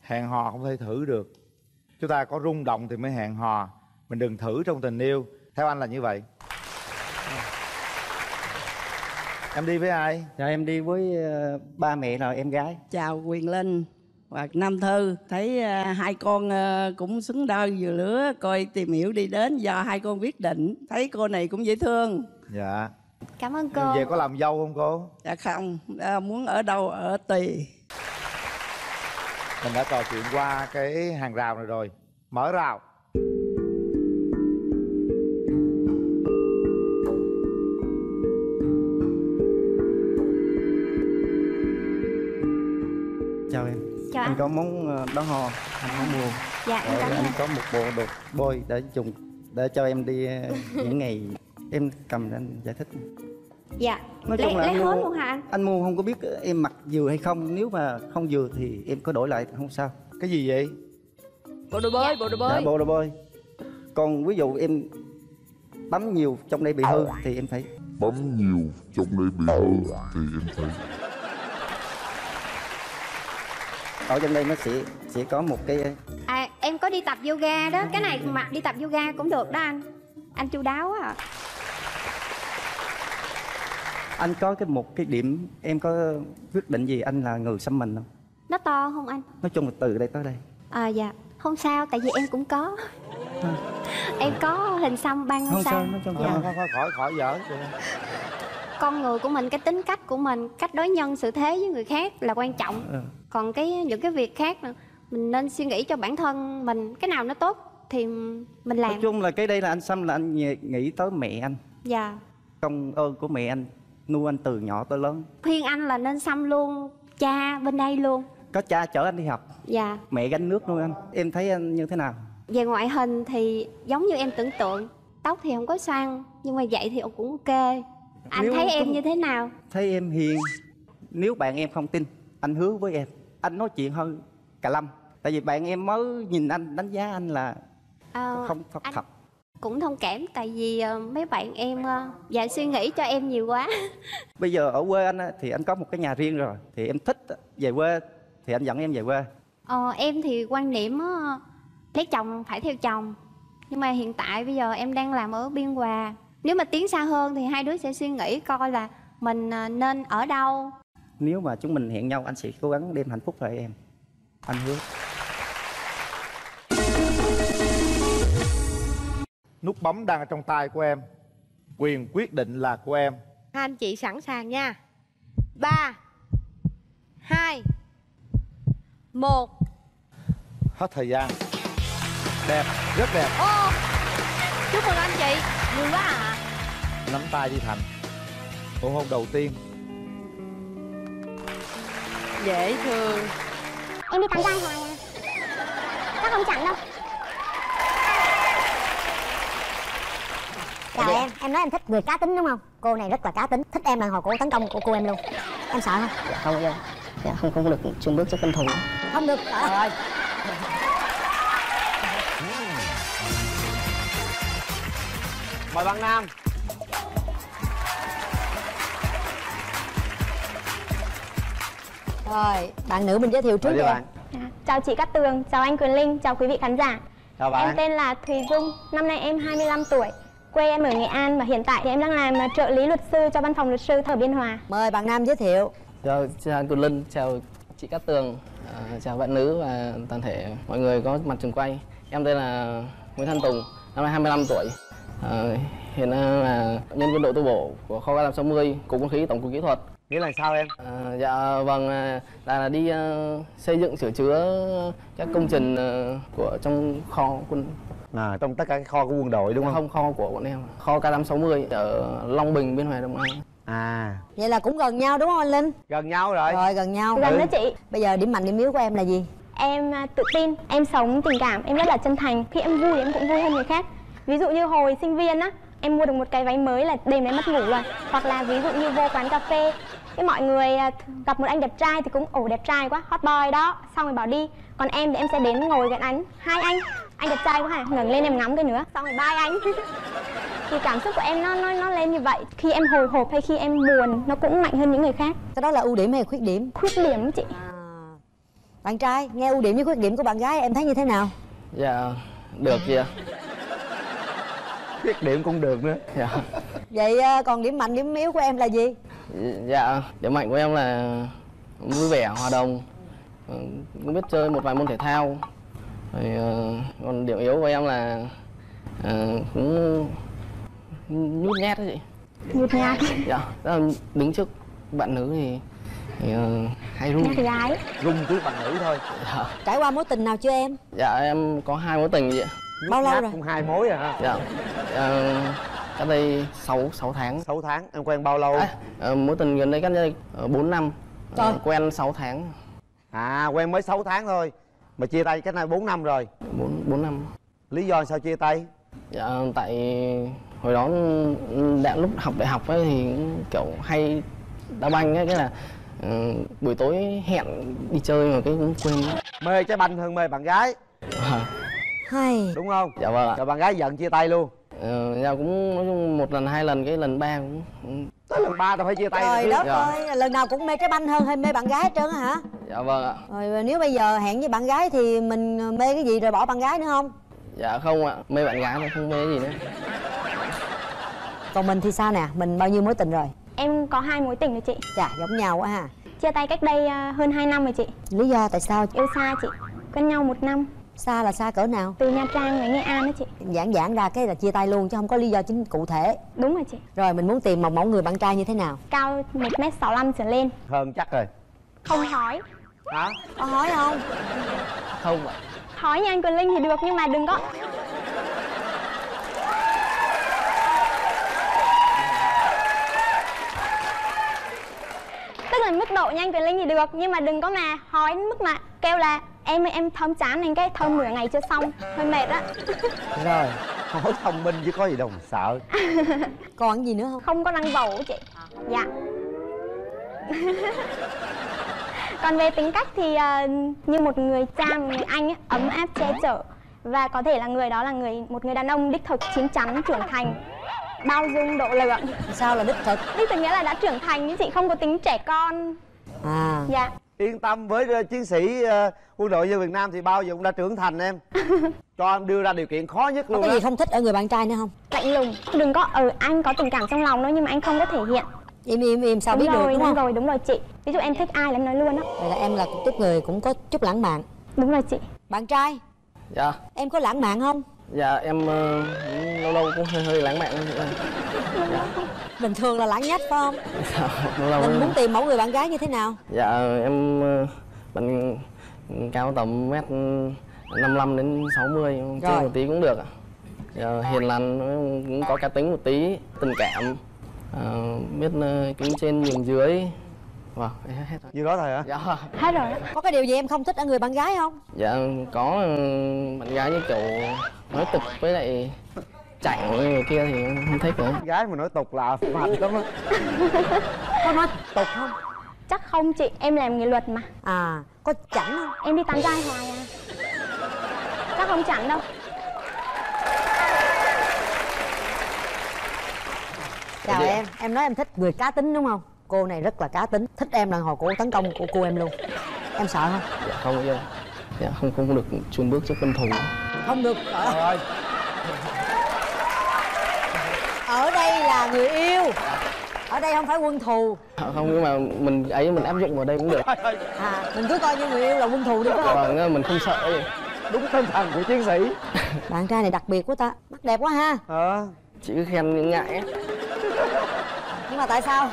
hẹn hò không thể thử được chúng ta có rung động thì mới hẹn hò. Mình đừng thử trong tình yêu. Theo anh là như vậy. Em đi với ai? Dạ em đi với ờ, ba mẹ là em gái. Chào quyền linh. Và nam thư thấy à, hai con à, cũng xứng đôi vừa lứa coi tìm hiểu đi đến do hai con quyết định. Thấy cô này cũng dễ thương. Dạ. Cảm ơn cô. về có làm dâu không cô? Dạ không. À, muốn ở đâu ở tùy mình đã trò chuyện qua cái hàng rào này rồi. Mở rào. Chào em. Chào anh anh. có món ờ, đón ho anh có mua Dạ, em Rồi anh anh. có một bộ đồ bôi để dùng để cho em đi ờ, những ngày. Em cầm để anh giải thích dạ. Nói lấy, chung là lấy anh hết mua luôn hả anh? anh mua không có biết em mặc vừa hay không. Nếu mà không vừa thì em có đổi lại không sao. Cái gì vậy? Bộ đồ bơi, bộ đồ bơi. Dạ, bộ đồ bơi. Còn ví dụ em bấm nhiều trong đây bị hư thì em phải bấm nhiều trong đây bị hư thì em phải ở trong đây nó sẽ sẽ có một cái à em có đi tập yoga đó. Cái này mặc đi tập yoga cũng được đó anh. Anh chu đáo á anh có cái một cái điểm em có quyết định gì anh là người xăm mình không? Nó to không anh? Nói chung là từ đây tới đây. À dạ. Không sao tại vì em cũng có. Em có hình xăm ban không sao sao? nói chung dạ. không khỏi khỏi khỏi khỏi giỡn. Con người của mình cái tính cách của mình cách đối nhân xử thế với người khác là quan trọng. Ừ. còn cái những cái việc khác là mình nên suy nghĩ cho bản thân mình. Cái nào nó tốt thì mình làm. Nói chung là cái đây là anh xăm là anh nghĩ- nghĩ tới mẹ anh. Dạ. Công ơn của mẹ anh nuôi anh từ nhỏ tới lớn. Khuyên anh là nên xăm luôn cha bên đây luôn. Có cha chở anh đi học. Dạ. Mẹ gánh nước nuôi anh. Em thấy anh như thế nào? Về ngoại hình thì giống như em tưởng tượng. Tóc thì không có xoăn nhưng mà vậy thì cũng ok. Anh Nếu thấy em như thế nào? Thấy em hiền. Nếu bạn em không tin anh hứa với em. Anh nói chuyện hơn cả lâm. Tại vì bạn em mới nhìn anh đánh giá anh là Ờ, không thật anh thật cũng thông cảm tại vì ờ, mấy bạn em dạ suy nghĩ cho em nhiều quá. Bây giờ ở quê anh thì anh có một cái nhà riêng rồi thì em thích về quê thì anh dẫn em về quê. Ờ, em thì quan niệm á, lấy chồng phải theo chồng. Nhưng mà hiện tại bây giờ em đang làm ở biên hòa. Nếu mà tiến xa hơn thì hai đứa sẽ suy nghĩ coi là mình ờ, nên ở đâu. Nếu mà chúng mình hẹn nhau anh sẽ cố gắng đem hạnh phúc về em. Anh hứa nút bấm đang ở trong tay của em. Quyền quyết định là của em. Hai anh chị sẵn sàng nha. Ba hai một. Hết thời gian. Đẹp rất đẹp. Ô chúc mừng anh chị. Vui quá à. Nắm tay đi thành. Nụ hôn đầu tiên. Dễ thương. Em đi tặng cho anh Hoàng à Chắc không chặn đâu Chào em, nói em thích người cá tính đúng không? Cô này rất là cá tính, thích em là hồi cô tấn công của cô em luôn. Em sợ không? Dạ không em Dạ không không được chung bước trước cân thủ Không được, sợ rồi mời bạn nam. Rồi, bạn nữ mình giới thiệu trước đi bạn. Chào chị Cát Tường, chào anh Quyền Linh, chào quý vị khán giả. Chào bạn. Em tên là Thùy Dung, năm nay em 25 tuổi Quê em ở Nghệ An và hiện tại thì em đang làm à, trợ lý luật sư cho văn phòng luật sư ở Biên Hòa Mời bạn nam giới thiệu. Chào, chào anh Quỳnh Linh, chào chị Cát Tường, à, chào bạn nữ và toàn thể mọi người có mặt trường quay. Em tên là Nguyễn Thanh Tùng, năm nay 25 tuổi. À, hiện là nhân viên đội tu bổ của kho K560, Cục Quân khí Tổng cục Kỹ thuật. nghĩa là sao em À, dạ vâng, à, là, là đi à, xây dựng sửa chữa các công trình à, của trong kho quân à, trong tất cả các kho của quân đội đúng không? không kho của bọn em. Kho K560 ở Long Bình Biên Hòa Đồng Nai. À. Vậy là cũng gần nhau đúng không anh Linh? gần nhau rồi. Rồi gần nhau. Gần Ừ. đó chị. Bây giờ điểm mạnh điểm yếu của em là gì? Em à, tự tin, em sống tình cảm, em rất là chân thành. Khi em vui em cũng vui hơn người khác. Ví dụ như hồi sinh viên á Em mua được một cái váy mới là đêm đấy mất ngủ rồi. Hoặc là ví dụ như vô quán cà phê cái mọi người à, gặp một anh đẹp trai thì cũng ổ đẹp trai quá hot boy đó. Xong rồi bảo đi. Còn em thì em sẽ đến ngồi gần anh. Hai anh anh đẹp trai quá hả ngẩng lên em ngắm cái nữa xong rồi bye anh thì cảm xúc của em nó nó nó lên như vậy khi em hồi hộp hay khi em buồn nó cũng mạnh hơn những người khác Cái đó là ưu điểm hay khuyết điểm? khuyết điểm chị Bạn trai, nghe ưu điểm với khuyết điểm của bạn gái em thấy như thế nào? Dạ, được chị ạ. khuyết điểm cũng được nữa Dạ. Vậy à, còn điểm mạnh điểm yếu của em là gì? Dạ, điểm mạnh của em là vui vẻ, hòa đồng, ờ, cũng biết chơi một vài môn thể thao. Rồi, ờ, còn điểm yếu của em là ờ, cũng nhút nhát đấy chị. nhút nhát Dạ, là đứng trước bạn nữ thì, thì ờ, hay run. nhát gái rung trước bạn nữ thôi Dạ. Trải qua mối tình nào chưa em? Dạ, em có hai mối tình ạ. Bao lâu rồi? cũng hai mối à ha Dạ. Ờ, cách đây 6 6 tháng. 6 tháng em quen bao lâu À, ờ, mối tình gần đây cách đây 4 năm. Trời. quen 6 tháng. à quen mới 6 tháng thôi mà chia tay cách nay 4 năm rồi. 4 4 năm. lý do sao chia tay? Dạ, tại hồi đó đã lúc học đại học ấy thì cũng kiểu hay đá banh ấy cái là ừ, buổi tối hẹn đi chơi mà cái cũng quên. Mê trái banh hơn mê bạn gái. Hay. Đúng không? Dạ vâng ạ. Rồi bạn gái giận chia tay luôn. Ờ, dạ cũng nói chung một lần hai lần cái lần ba cũng... tới lần ba tao phải chia tay Trời rồi đất Dạ. ơi, lần nào cũng mê trái banh hơn hay mê bạn gái hết trơn á hả? dạ vâng ạ Rồi nếu bây giờ hẹn với bạn gái thì mình mê cái gì rồi bỏ bạn gái nữa không? dạ không ạ mê bạn gái thôi không mê gì nữa Còn mình thì sao nè, mình bao nhiêu mối tình rồi? em có hai mối tình rồi chị Chà, giống nhau quá ha chia tay cách đây à, hơn 2 năm rồi chị Lý do tại sao? yêu xa chị quen nhau một năm Xa là xa cỡ nào? từ Nha Trang đến Nghệ An đó chị. Giảng giảng ra cái là chia tay luôn chứ không có lý do chính cụ thể. Đúng rồi chị. Rồi mình muốn tìm một mẫu người bạn trai như thế nào? cao 1m65 trở lên. Hơn chắc rồi. Không hỏi. Hả? Có hỏi không? không ạ. Hỏi như anh Quyền Linh thì được nhưng mà đừng có tức là mức độ nhanh quyền linh thì được nhưng mà đừng có mà hỏi đến mức mà kêu là em ơi, em thơm chán nên cái thơm 10 ngày chưa xong. Hơi mệt á. Rồi hỏi thông minh chứ có gì đâu mà sợ. Còn gì nữa không? Không có răng vầu chị. Dạ. Còn về tính cách thì ờ, như một người cha một người anh ấy, ấm áp che chở. Và có thể là người đó là người một người đàn ông đích thực chín chắn trưởng thành bao dung độ lượng sao là đích thực? Đích thực nghĩa là đã trưởng thành chứ chị không có tính trẻ con. À. Dạ. Yên tâm với ờ, chiến sĩ ờ, quân đội nhân Việt Nam thì bao giờ cũng đã trưởng thành em. Cho em đưa ra điều kiện khó nhất có luôn cái đó gì không thích ở người bạn trai nữa không? Lạnh lùng. Đừng có ở anh có tình cảm trong lòng đâu nhưng mà anh không có thể hiện. Im im im sao đúng biết rồi, được đúng đúng không? rồi đúng rồi chị. Ví dụ em thích ai là em nói luôn á. Vậy là em là tiếp người cũng có chút lãng mạn. Đúng rồi chị. Bạn trai dạ. em có lãng mạn không dạ em ờ, cũng lâu lâu cũng hơi hơi lãng mạn bình thường là lãng nhách phải không? Lâu lâu mình muốn tìm mẫu người bạn gái như thế nào? Dạ em ờ, bạn cao tầm mét 55 đến 60 Rồi. trên một tí cũng được ạ. Dạ, hiền lành cũng có cá tính một tí tình cảm. Ờ, biết ờ, kính trên nhường dưới vâng hết rồi. Như đó thôi hả? Dạ. Hết rồi có cái điều gì em không thích ở người bạn gái không? Dạ có bạn gái như kiểu nói tục với lại chạy người kia thì em không thích nữa. Gái mà nói tục là mạnh lắm á. Có nói tục không? Chắc không chị em làm nghệ thuật mà. À có chảnh không? Em đi tán trai hoài à. Chắc không chảnh đâu. Chào em. Em nói em thích người cá tính đúng không cô này rất là cá tính. Thích em là hồi cô tấn công của cô em luôn. Em sợ không? Dạ không dạ, dạ không không được chùn bước trước quân thù. Không được. Ở ở đây là người yêu. Ở đây không phải quân thù. Ờ, không nhưng mà mình ấy mình áp dụng vào đây cũng được. À mình cứ coi như người yêu là quân thù đi phải không? Vâng mình không sợ gì đúng tinh thần của chiến sĩ. Bạn trai này đặc biệt quá ta. Mắt đẹp quá ha. Ờ chị cứ khen những ngại ấy. nhưng mà tại sao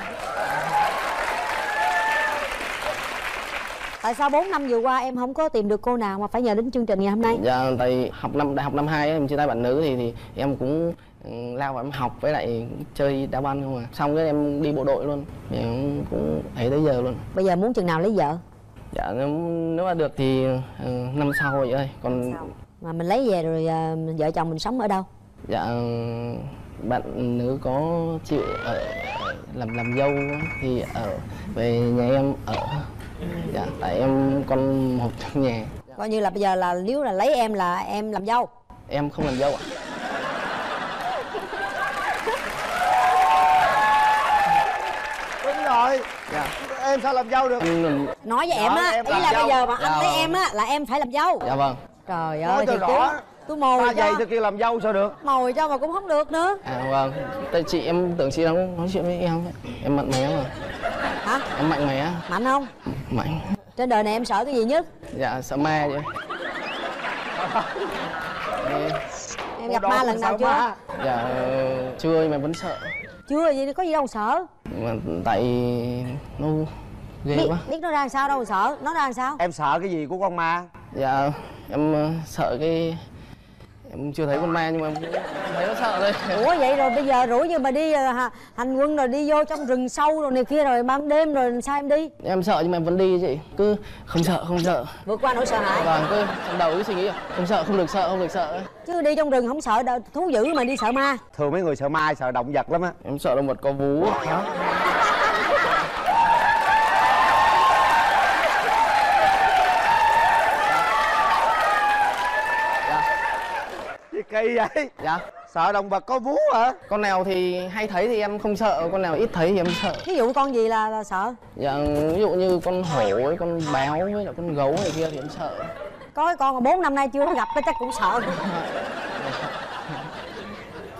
tại sao 4 năm vừa qua em không có tìm được cô nào mà phải nhờ đến chương trình ngày hôm nay. Dạ tại học năm đại học năm hai em chia tay bạn nữ thì thì em cũng ừ, lao vào em học với lại chơi đá banh không à. Xong cái em đi bộ đội luôn thì em cũng thấy tới giờ luôn. Bây giờ muốn chừng nào lấy vợ? Dạ nếu, nếu mà được thì ừ, năm sau rồi ơi còn mà mình lấy về rồi à, vợ chồng mình sống ở đâu? Dạ ừ, bạn nữ có chịu ở ở làm làm dâu thì ở về nhà em ở dạ tại em con một trong nhà. Coi như là bây giờ là nếu là lấy em là em làm dâu. Em không làm dâu ạ. Đúng rồi. Dạ. Em sao làm dâu được? Em nói với Dạ, em á ý là dâu. bây giờ mà anh Dạ lấy vâng. em á là em phải làm dâu. Dạ vâng. Trời nói ơi cho thì rõ tôi mồi ta cho. vậy tôi kêu làm dâu sao được? Mồi cho mà cũng không được nữa. À vâng. Tại chị em tưởng chị đang nói chuyện với em ấy. em mạnh mẽ mà. Hả? Em mạnh mẽ. Mạnh không? Mạnh. Trên đời này em sợ cái gì nhất? Dạ sợ ma vậy. Em gặp ma lần nào chưa? Dạ chưa nhưng mà vẫn sợ. Chưa gì có gì đâu sợ. Mà tại nó ghê biết, quá. biết nó ra làm sao đâu mà sợ. Nó ra làm sao? Em sợ cái gì của con ma? Dạ em ờ, sợ cái em chưa thấy con ma nhưng mà em cũng thấy nó sợ thôi ủa vậy rồi bây giờ rủ như mà đi hà- hành quân rồi đi vô trong rừng sâu rồi này kia rồi ban đêm rồi sao em đi? Em sợ nhưng mà em vẫn đi chị. Cứ không sợ không sợ. Vượt qua nỗi sợ hãi. Vâng cứ trong đầu cứ suy nghĩ. Không sợ không được sợ không được sợ chứ đi trong rừng không sợ đâu, thú dữ mà đi sợ ma. Thường mấy người sợ ma sợ động vật lắm á. Em sợ động vật có vú. Gì kỳ vậy? Dạ. Sợ động vật có vú hả? Con nào thì hay thấy thì em không sợ con nào ít thấy thì em sợ. Ví dụ con gì là, là sợ? Dạ ví dụ như con hổ với con báo với lại con gấu này kia thì em sợ. Có cái con mà bốn năm nay chưa có gặp cái chắc cũng sợ.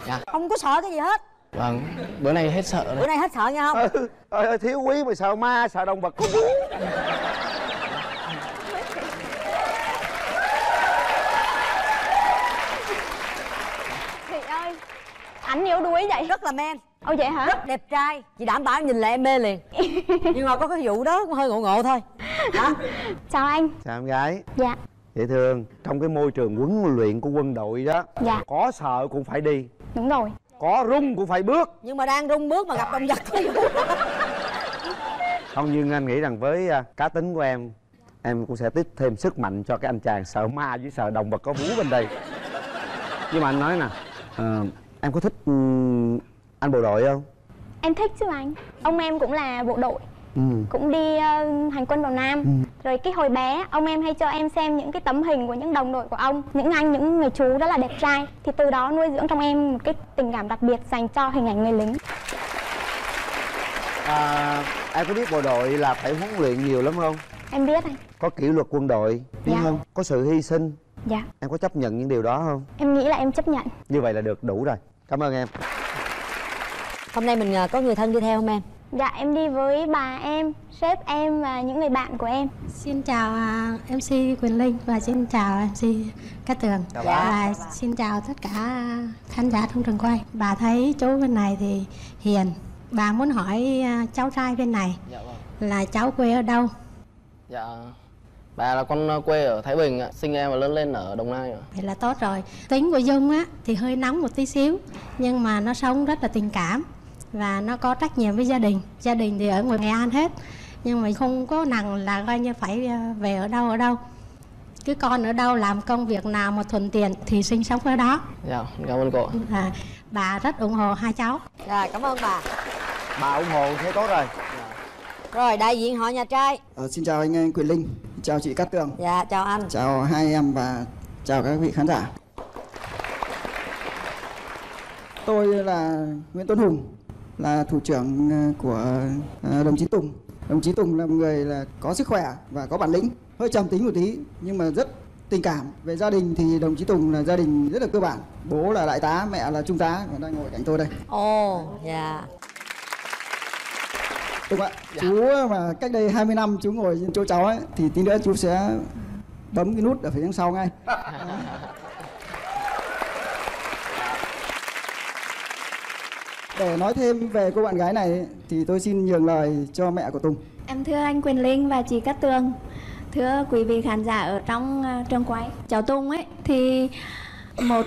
Dạ. Không có sợ cái gì hết. Vâng bữa nay hết sợ bữa rồi nay hết sợ nha không? Ừ, thiếu quý mà sợ ma sợ động vật có vú chị ơi ảnh yếu đuối vậy? Rất là men. Ồ vậy hả? Rất đẹp trai. Chị đảm bảo nhìn lại em mê liền. Nhưng mà có cái vụ đó cũng hơi ngộ ngộ thôi. Đó chào anh. Chào em gái. Dạ. Dễ thương. Trong cái môi trường huấn luyện của quân đội đó Dạ. có sợ cũng phải đi. Đúng rồi. Có rung cũng phải bước. Nhưng mà đang rung bước mà gặp động vật không nhưng anh nghĩ rằng với à, cá tính của em em cũng sẽ tiếp thêm sức mạnh cho cái anh chàng sợ ma với sợ động vật có vú bên đây. Nhưng mà anh nói nè ờ, em có thích ừm, anh bộ đội không? Em thích chứ anh. Ông em cũng là bộ đội. Ừ. Cũng đi ờ, hành quân vào Nam. Rồi cái hồi bé Ông em hay cho em xem những cái tấm hình của những đồng đội của ông Những anh, những người chú rất là đẹp trai. Thì từ đó nuôi dưỡng trong em một cái tình cảm đặc biệt Dành cho hình ảnh người lính. À, em có biết bộ đội là phải huấn luyện nhiều lắm không? Em biết anh. Có kỷ luật quân đội biết Dạ. không? Có sự hy sinh. Dạ. Em có chấp nhận những điều đó không? Em nghĩ là em chấp nhận. Như vậy là được đủ rồi cảm ơn em hôm nay mình à, có người thân đi theo không em Dạ em đi với bà em, sếp em và những người bạn của em Xin chào à, MC Quyền Linh và xin chào MC Cát Tường Chào bác. và xin chào tất cả khán giả trong trường quay. Bà thấy chú bên này thì hiền. Bà muốn hỏi à, cháu trai bên này Dạ vâng. là cháu quê ở đâu? Dạ Bà là con quê ở Thái Bình ạ, sinh em và lớn lên ở Đồng Nai ạ. Vậy là tốt rồi. Tính của Dung á thì hơi nóng một tí xíu nhưng mà nó sống rất là tình cảm và nó có trách nhiệm với gia đình. Gia đình thì ở ngoài Nghệ An hết nhưng mà không có nặng là coi như phải à, về ở đâu ở đâu. Cứ con ở đâu làm công việc nào mà thuận tiện thì sinh sống ở đó. Dạ, cảm ơn cô. À, bà rất ủng hộ hai cháu. rồi cảm ơn bà bà ủng hộ thế tốt rồi rồi đại diện họ nhà trai Ờ, xin chào anh Quyền Linh, chào chị Cát Tường, dạ chào anh chào hai em và chào các vị khán giả. Tôi là Nguyễn Tuấn Hùng, là thủ trưởng ờ, của ờ, đồng chí Tùng. Đồng chí Tùng là một người là có sức khỏe và có bản lĩnh, hơi trầm tính một tí nhưng mà rất tình cảm. Về gia đình thì đồng chí Tùng là gia đình rất là cơ bản. Bố là đại tá, mẹ là trung tá, còn đang ngồi cạnh tôi đây. ồ dạ Tùng ạ, chú mà cách đây 20 năm chú ngồi chỗ cháu ấy thì tí nữa chú sẽ bấm cái nút ở phía đằng sau ngay. Để nói thêm về cô bạn gái này thì tôi xin nhường lời cho mẹ của Tùng. Em thưa anh Quyền Linh và chị Cát Tường Thưa quý vị khán giả ở trong uh, trường quay Cháu Tùng ấy thì một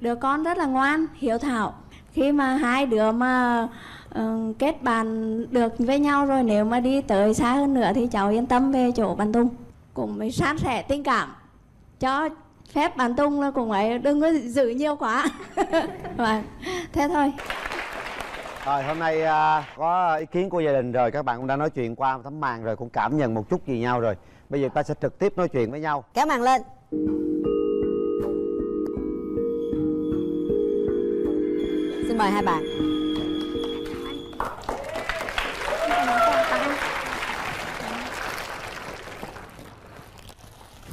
đứa con rất là ngoan, hiếu thảo Khi mà hai đứa mà ờ, kết bạn được với nhau rồi Nếu mà đi tới xa hơn nữa thì cháu yên tâm về chỗ bạn Tùng Cũng mới san sẻ tình cảm. Cho phép bạn Tùng là cũng ấy đừng có giữ nhiều quá. Vâng, thế thôi. Rồi hôm nay à, có ý kiến của gia đình rồi các bạn cũng đã nói chuyện qua tấm màn rồi cũng cảm nhận một chút gì nhau rồi. Bây giờ ta sẽ trực tiếp nói chuyện với nhau. Kéo màn lên. Xin mời hai bạn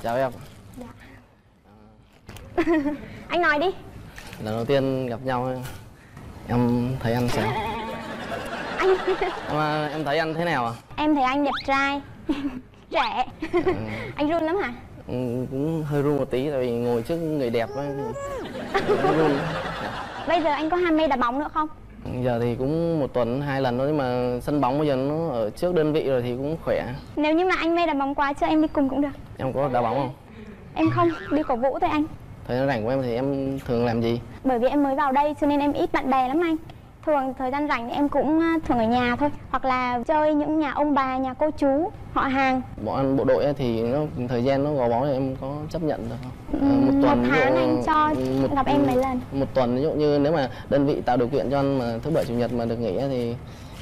Chào em. Anh nói đi Lần đầu tiên gặp nhau em thấy anh sao? Anh Em, à, em thấy anh thế nào à? Em thấy anh đẹp trai Trẻ Ừ, Anh run lắm hả? ừ, cũng hơi run một tí tại vì ngồi trước người đẹp ấy, run. Bây giờ anh có ham mê đá bóng nữa không? Giờ thì cũng một tuần hai lần thôi nhưng mà sân bóng bây giờ nó ở trước đơn vị rồi thì cũng khỏe. Nếu như mà anh mê đá bóng quá cho em đi cùng cũng được Em có đá bóng không? Em không, đi cổ vũ thôi anh Thời gian rảnh của em thì em thường làm gì? Bởi vì em mới vào đây cho nên em ít bạn bè lắm anh Thường thời gian rảnh em cũng à, thường ở nhà thôi Hoặc là chơi những nhà ông bà, nhà cô chú, họ hàng Bọn anh bộ đội thì nó thời gian nó gò bó thì em có chấp nhận được không? Ờ, Ừm, một ví tháng dụ- anh cho một- gặp em mấy lần. Một tuần ví dụ như nếu mà đơn vị tạo điều kiện cho anh mà thứ bảy chủ nhật mà được nghỉ thì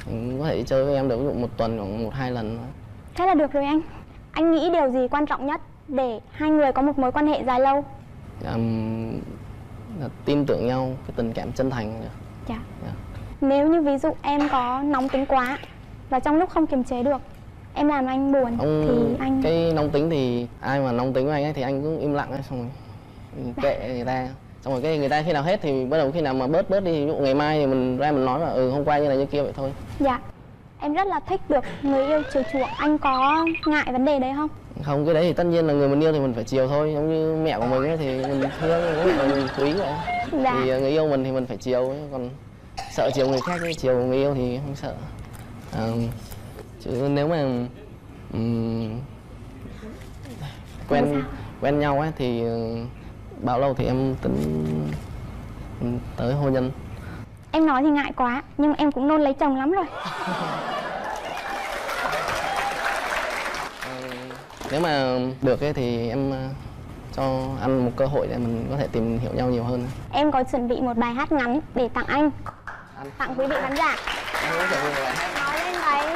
ừ, có thể chơi với em được ví dụ một tuần khoảng một hai lần. Thế là được rồi anh Anh nghĩ điều gì quan trọng nhất để hai người có một mối quan hệ dài lâu? Ừm, là tin tưởng nhau cái tình cảm chân thành được. Dạ Nếu như ví dụ em có nóng tính quá Và trong lúc không kiềm chế được Em làm anh buồn ông Thì anh cái nóng tính thì ai mà nóng tính với anh ấy thì anh cũng im lặng ấy xong rồi kệ người ta xong rồi cái người ta khi nào hết thì bắt đầu khi nào mà bớt bớt đi ví dụ ngày mai thì mình ra mình nói là ừ hôm qua như này như kia vậy thôi Dạ Em rất là thích được người yêu chiều chuộng Anh có ngại vấn đề đấy không? không cái đấy thì tất nhiên là người mình yêu thì mình phải chiều thôi giống như mẹ của mình ấy thì mình thương mình quý vậy Dạ. thì người yêu mình thì mình phải chiều ấy. còn sợ chiều người khác ấy, chiều người yêu thì không sợ. À, chứ nếu mà um, quen quen nhau ấy thì ờ, bao lâu thì em tính tới hôn nhân? Em nói thì ngại quá nhưng em cũng nôn lấy chồng lắm rồi. Ờ, nếu mà được ấy thì em ờ, cho ăn một cơ hội để mình có thể tìm hiểu nhau nhiều hơn. Em có chuẩn bị một bài hát ngắn để tặng anh. Tặng quý vị khán giả. Nói lên cái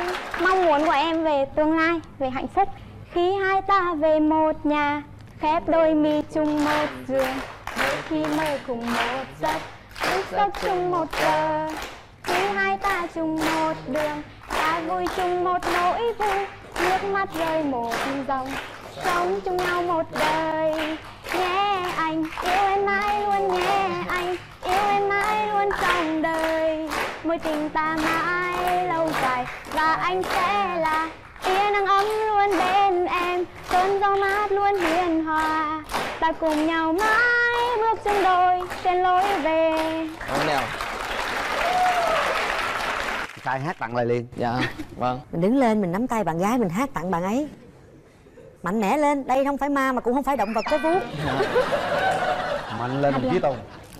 mong muốn của em về tương lai, về hạnh phúc. Khi hai ta về một nhà Khép đôi mi chung một giường. Đôi khi mơ cùng một giấc Thức giấc chung một giờ Khi hai ta chung một đường Ta vui chung một nỗi vui. Nước mắt rơi một dòng Sống chung nhau một đời. Nhé anh Yêu em mãi luôn nhé anh. Yêu em mãi luôn trong đời. Mối tình ta mãi lâu dài Và anh sẽ là tia nắng ấm luôn bên em. Cơn gió mát luôn hiền hòa Ta cùng nhau mãi bước chung đôi Trên lối về. Không nào trai hát tặng lại liền. Dạ vâng. Mình đứng lên mình nắm tay bạn gái mình hát tặng bạn ấy. Mạnh mẽ lên đây không phải ma mà cũng không phải động vật có vú mạnh lên đồng chí tùng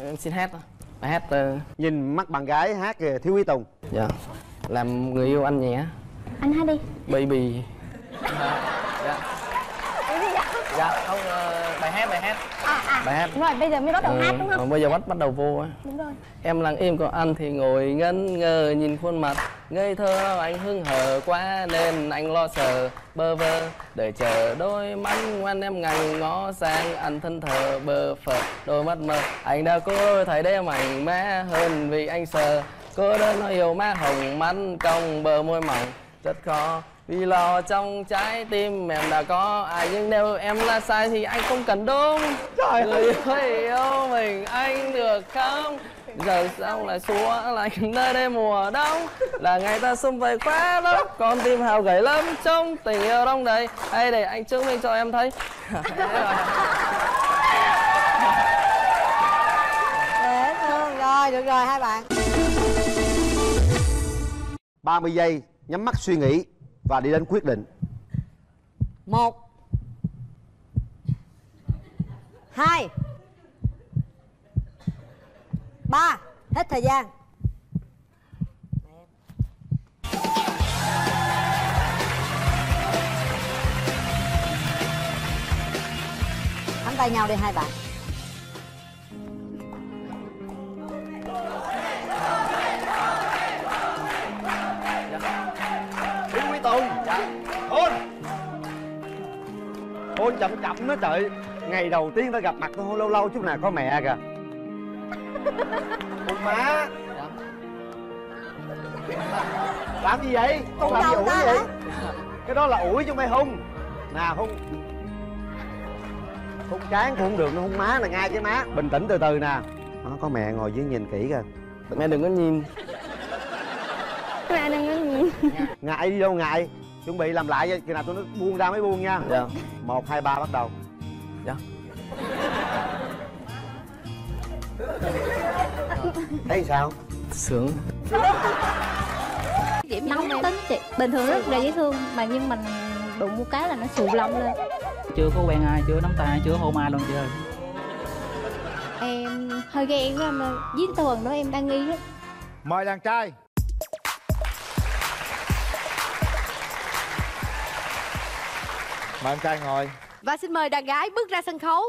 em xin hát thôi. Bài hát ờ, nhìn mắt bạn gái hát kìa thiếu quý tùng. Dạ. Làm người yêu anh nhé Anh hát đi. Baby. Dạ không ờ, bài hát bài hát À à bài hát. Đúng rồi bây giờ mới bắt đầu hát đúng Ừ, không? bây giờ bắt bắt đầu vô á. Đúng rồi. Em lặng im còn anh thì ngồi ngẩn ngơ nhìn khuôn mặt. Ngây thơ anh hưng hờ quá nên anh lo sợ bơ vơ. Đợi chờ đôi mắt ngoan em ngành ngó sang anh thân thờ bơ phờ. Đôi mắt mơ anh đã cố thấy đêm mạnh mẽ hơn vì anh sợ. Cô đơn nó yêu má hồng mắt cong bờ môi mỏng. Rất khó vì lo trong trái tim em đã có ai nhưng nếu em là sai thì anh không cần đúng Trời người ơi. yêu mình anh được không? Giờ sao lại xuống lạnh nơi đây mùa đông. Là ngày ta xung vầy quá lắm. Con tim hào gầy lắm trong tình yêu đông đầy. Hay để anh chứng minh cho em thấy. Dễ thương. Rồi được rồi hai bạn. 30 giây nhắm mắt suy nghĩ và đi đến quyết định. Một. Hai. Ba. Hết thời gian. Nắm tay nhau đi hai bạn. Hôn chậm chậm đó trời. Ngày đầu tiên ta gặp mặt tôi hôn lâu lâu chút nào có mẹ kìa. Hôn má? Làm gì vậy? Hôn làm gì ủi vậy? cái đó là ủi chứ không phải hôn nào hôn hôn trán cũng không được nó hôn má là ngay cái má. Bình tĩnh từ từ nè. Nó có mẹ ngồi dưới nhìn kỹ kìa. Mẹ đừng có nhìn. Mẹ đừng có nhìn. Ngại đi đâu ngại chuẩn bị làm lại khi nào tôi nó buông ra mới buông nha. Dạ. Một hai ba bắt đầu. Dạ. Thấy sao? Sướng. Diễm nóng tính chị. Bình thường rất là dễ thương mà nhưng mình đụng một cái là nó sụ lông lên. Chưa có quen ai chưa nắm tay chưa hôn ai luôn chưa em hơi ghen quá mà với tuần đó em đang nghi lắm mời đàn trai mời em trai ngồi. Và xin mời đàn gái bước ra sân khấu.